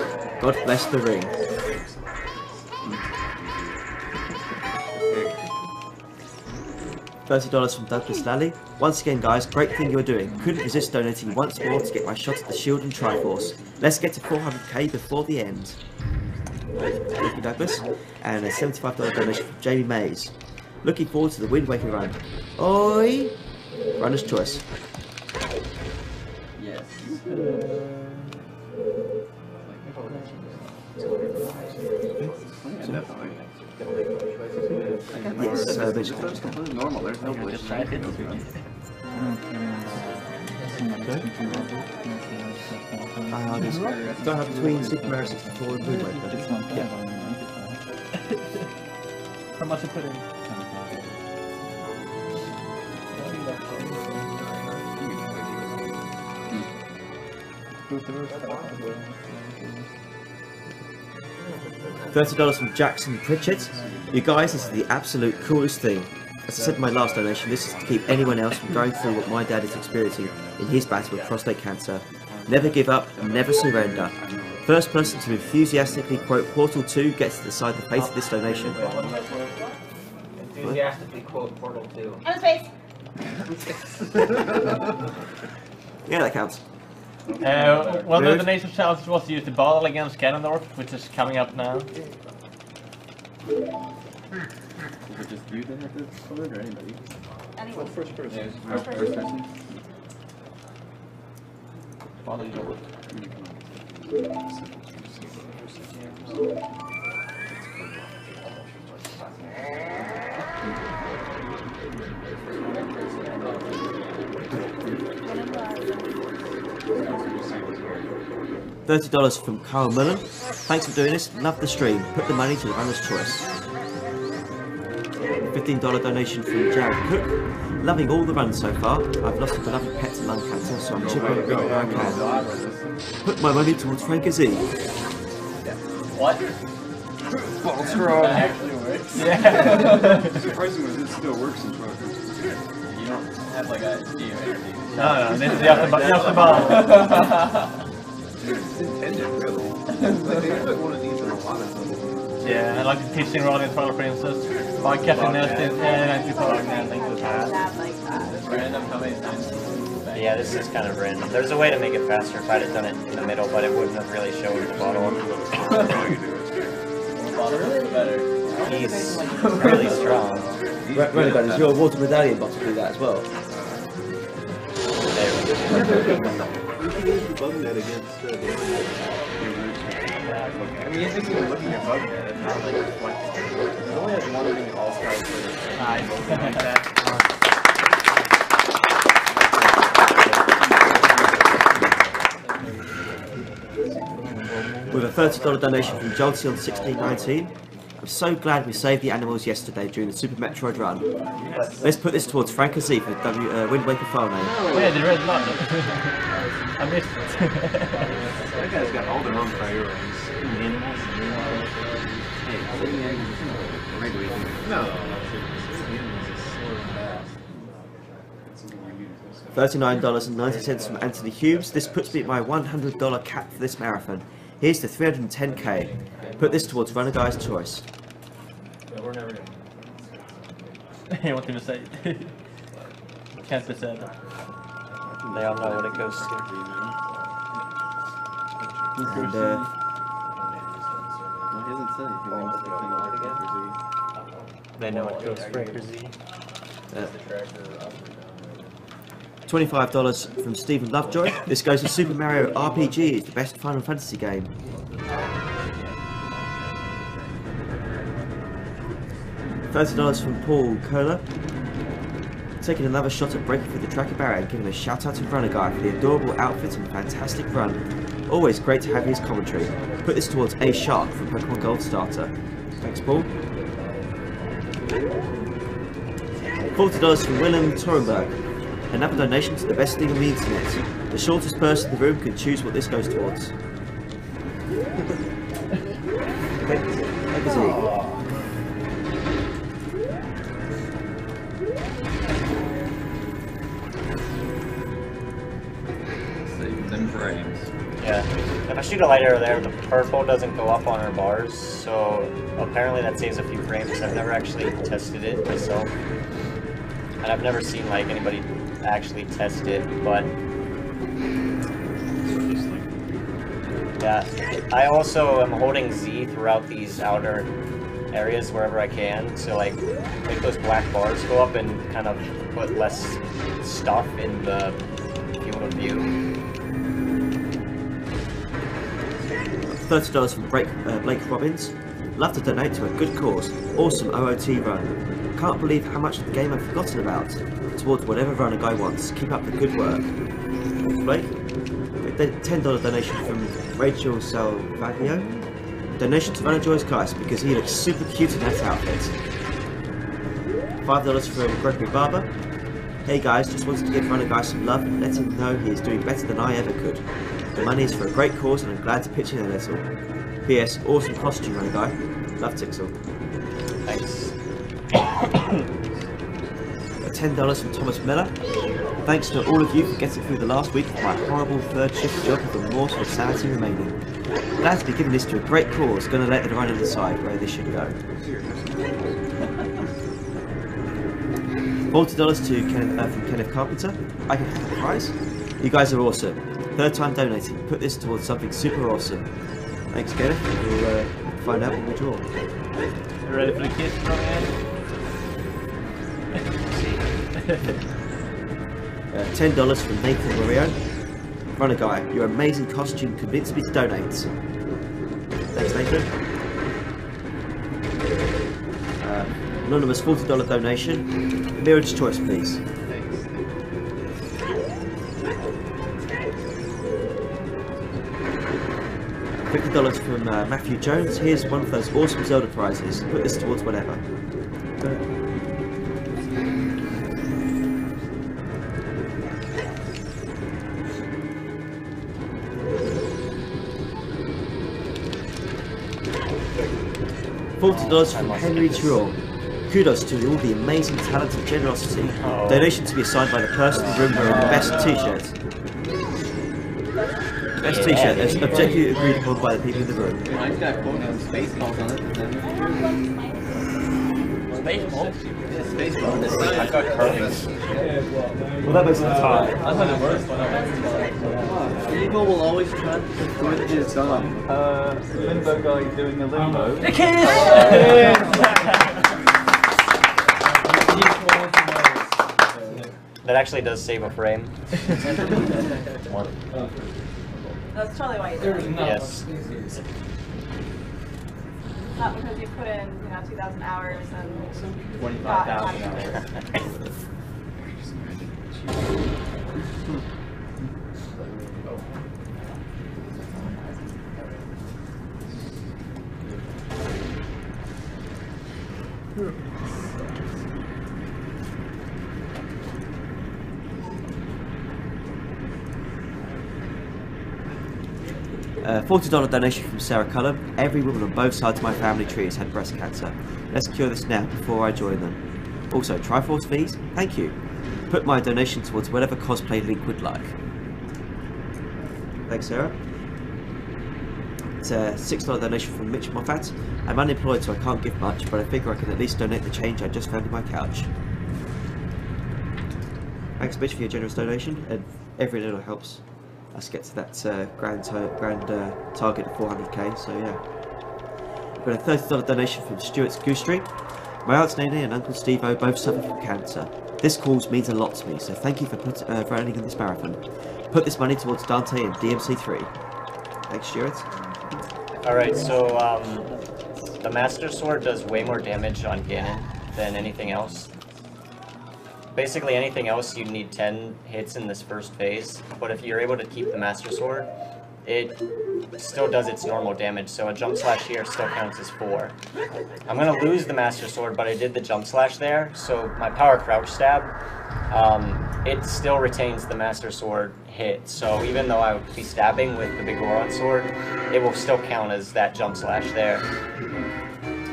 God bless the ring. $30 from Douglas Lally. Once again, guys, great thing you're doing. Couldn't resist donating once more to get my shot at the Shield and Triforce. Let's get to 400k before the end. Thank you, Douglas. And a $75 donation from Jamie Mays. Looking forward to the Wind Waker run. Oi! Runner's choice. Yes. Yeah, definitely. Yes, uh, This basically. is normal. There's no glitch. Uh, there's don't have between Super Mario 64 and Wind Waker. Yeah. How much you put in? Thirty dollars from Jackson Pritchett. You guys, this is the absolute coolest thing. As I said in my last donation, this is to keep anyone else from going through what my dad is experiencing in his battle with prostate cancer. Never give up, never surrender. First person to enthusiastically quote Portal 2 gets to decide the fate of this donation. Enthusiastically quote Portal 2. On space. Yeah, that counts. Uh, well, the, the nation's challenge was use to battle against Ganondorf, which is coming up now. You that or anybody? Anyone. Well, first person. Yeah, first, first, first person. work. $30 from Carl Mullen. Thanks for doing this. Love the stream. Put the money to the runner's choice. $15 donation from Jared Cook. Loving all the runs so far. I've lost a beloved pet to lung cancer, so I'm chipping in where I can. Put my money towards Franker Z. What? Ball throw. That actually works. Yeah. Surprisingly, this still works in front You don't have like a DM energy. No, no, this is the off the, off. It's intended, really. Like, they put one of these in a lot of things. Yeah, and like the teaching rod in Twilight Princess. By Captain Nestin and anti and things like that. Random, how many times? Yeah, this is kind of random. There's a way to make it faster if I'd have done it in the middle, but it wouldn't have really showed the bottle. Really better. He's really strong. Re- Renegade, does your water medallion bottle do that as well? Can use the bug net against uh, the net. With a $30 donation from Jolty on 1619. I'm so glad we saved the animals yesterday during the Super Metroid run. Let's put this towards Franker Z for W uh, Wind Waker file name. Yeah, the red light. I missed it. That guy's got all the wrong priorities. Animals, No. $39.90 from Anthony Hughes. This puts me at my $100 cap for this marathon. Here's the 310k. Put this towards Runnerguy's choice. Yeah, we're never what did you say? Can't be said. They all know what it goes to. And, uh, Well, he hasn't said anything. He wants to find out Franker Z. They know it goes Franker Z. uh, $25 from Stephen Lovejoy. This goes to Super Mario RPG. It's the best Final Fantasy game. $30 from Paul Kohler. Taking another shot at breaking through the tracker barrier and giving a shout out to Guy for the adorable outfit and fantastic run. Always great to have his commentary. Put this towards A Shark from Pokemon Gold Starter. Thanks, Paul. $40 from Willem Torenberg. Another donation to the best thing on the internet. The shortest person in the room can choose what this goes towards. Shoot a light arrow there, the purple doesn't go up on our bars, so apparently that saves a few frames. I've never actually tested it myself. And I've never seen like anybody actually test it, but yeah. I also am holding Z throughout these outer areas wherever I can to like make those black bars go up and kind of put less stuff in the field of view. $30 from Blake, uh, Blake Robbins. Love to donate to a good cause. Awesome OOT run. Can't believe how much of the game I've forgotten about. Towards whatever Runnerguy wants. Keep up the good work. Blake? A $10 donation from Rachel Salvaglio. Donation to Runner Joy's Geist because he looks super cute in that outfit. $5 from Gregory Barber. Hey guys, just wanted to give Runnerguy some love and let him know he is doing better than I ever could. The money is for a great cause and I'm glad to pitch in a little. P.S. Awesome costume, Runnerguy. Love Tixel. Thanks. $10 from Thomas Miller. Thanks to all of you for getting through the last week of my horrible third shift job with a morsel of sanity remaining. Glad to be giving this to a great cause, gonna let the runner decide where this should go. $40 to Kenneth, uh, from Kenneth Carpenter. I can have the prize. You guys are awesome. Third time donating. Put this towards something super awesome. Thanks, Gareth. We'll uh, find out when we draw. You ready for the kiss uh, $10 from Nathan Mario. Runnerguy, your amazing costume convinced me to donate. Thanks, Nathan. Uh, anonymous $40 donation. Mirrored's choice, please. Fifty dollars from uh, Matthew Jones. Here's one of those awesome Zelda prizes. Put this towards whatever. Forty dollars from Henry Truel. Kudos to all the amazing talent and generosity. Donation to be assigned by the person in the room wearing the best t-shirt. Best t-shirt is objectively agreed upon by the people in the room. Mine's got quote on Spaceballs on it. Spaceballs? Yeah, Spaceballs. I got curling. Well, that makes it a tie. I thought it worked. Eagle will always try to with his gun. Uh, limbo guy doing a limbo. The That actually does save a frame. One. That's totally why you did it. Yes. Not because you put in, you know, 2,000 hours and. 25,000 got- hours. $40 donation from Sarah Cullum. Every woman on both sides of my family tree has had breast cancer. Let's cure this now before I join them. Also, Triforce fees? Thank you. Put my donation towards whatever cosplay Link would like. Thanks, Sarah. It's a $6 donation from Mitch Moffat. I'm unemployed so I can't give much, but I figure I can at least donate the change I just found in my couch. Thanks, Mitch, for your generous donation, and every little helps us get to that uh, grand, grand uh, target of 400k. So yeah, we've got a $30 donation from Stuart's Goose Street. My aunt Nene and Uncle Steve O both suffer from cancer. This cause means a lot to me, so thank you for put, uh, for running in this marathon. Put this money towards Dante and DMC3. Thanks, Stuart. Alright, so um, the Master Sword does way more damage on Ganon than anything else. Basically anything else you need 10 hits in this first phase, but if you're able to keep the Master Sword, it still does its normal damage, so a jump slash here still counts as 4. I'm gonna lose the Master Sword, but I did the jump slash there, so my power crouch stab, um, it still retains the Master Sword hit, so even though I would be stabbing with the Biggoron Sword, it will still count as that jump slash there.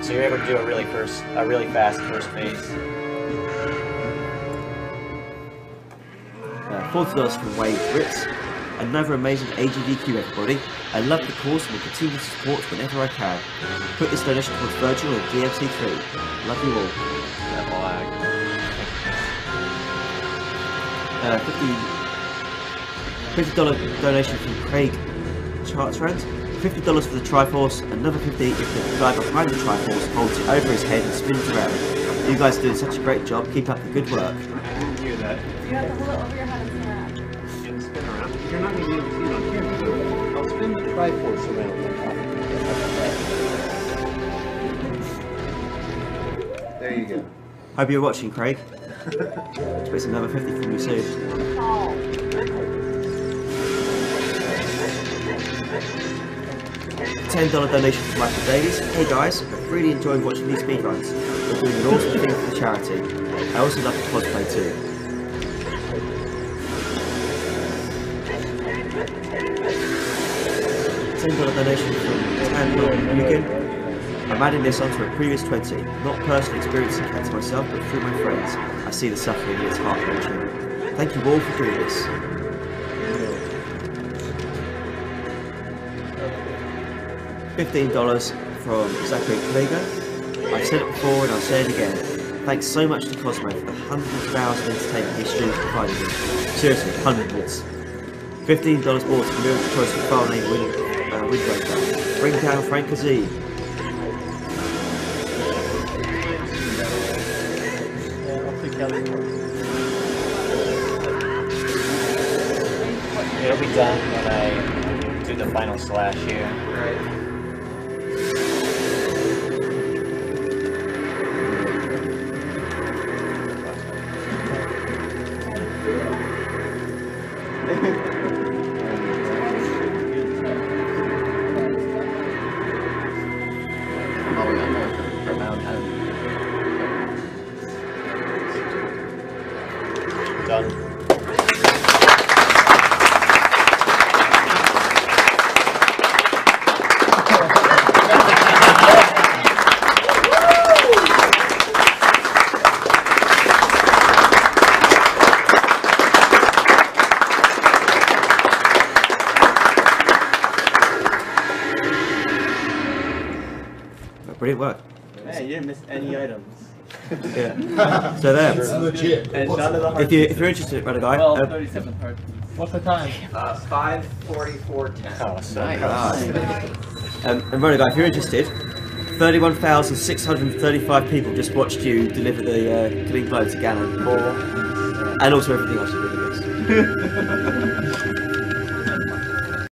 So you're able to do a really first, a really fast first phase. Uh, $40 from Wade Ritz. Another amazing AGDQ, everybody. I love the course and will continue to support whenever I can. Put this donation towards Virgil and DMC3. Love you all. Uh, 50 $50 donation from Craig Chartrand. $50 for the Triforce, another 50 if the guy behind the Triforce holds it over his head and spins around. You guys are doing such a great job, keep up the good work. hear that. You have to hold it over your head You're not going to be able to see it on camera. I'll spin the Triforce around on top. There you go. Hope you're watching, Craig. Expect another 50 from you soon. $10 donation from Michael Davies. Hey guys, I've really enjoyed watching these speedruns. You're doing an awesome thing for the charity. I also love the cosplay too. $10 donation from Tan Yugen. I'm adding this onto a previous 20. Not personally experiencing cancer myself, but through my friends. I see the suffering and it's heart-wrenching. Thank you all for doing this. $15 from Zachary Klinger. I've said it before and I'll say it again. Thanks so much to Cosmo for the hundreds of entertainment his streams provided me. Seriously, hundreds. $15 more to Miracle Choice for file name Wind, Bring down Franker Z. It'll be done when I do the final slash here. So there. It's legit. And none of the hard If you if you're interested, right, guy. Well, um, 37 hard. What's the time? Uh, 544.10. Oh, so Nice. Um, and Ronan, if you're interested, 31,635 people just watched you deliver the uh, clean blow to Ganon. And also everything else you really missed.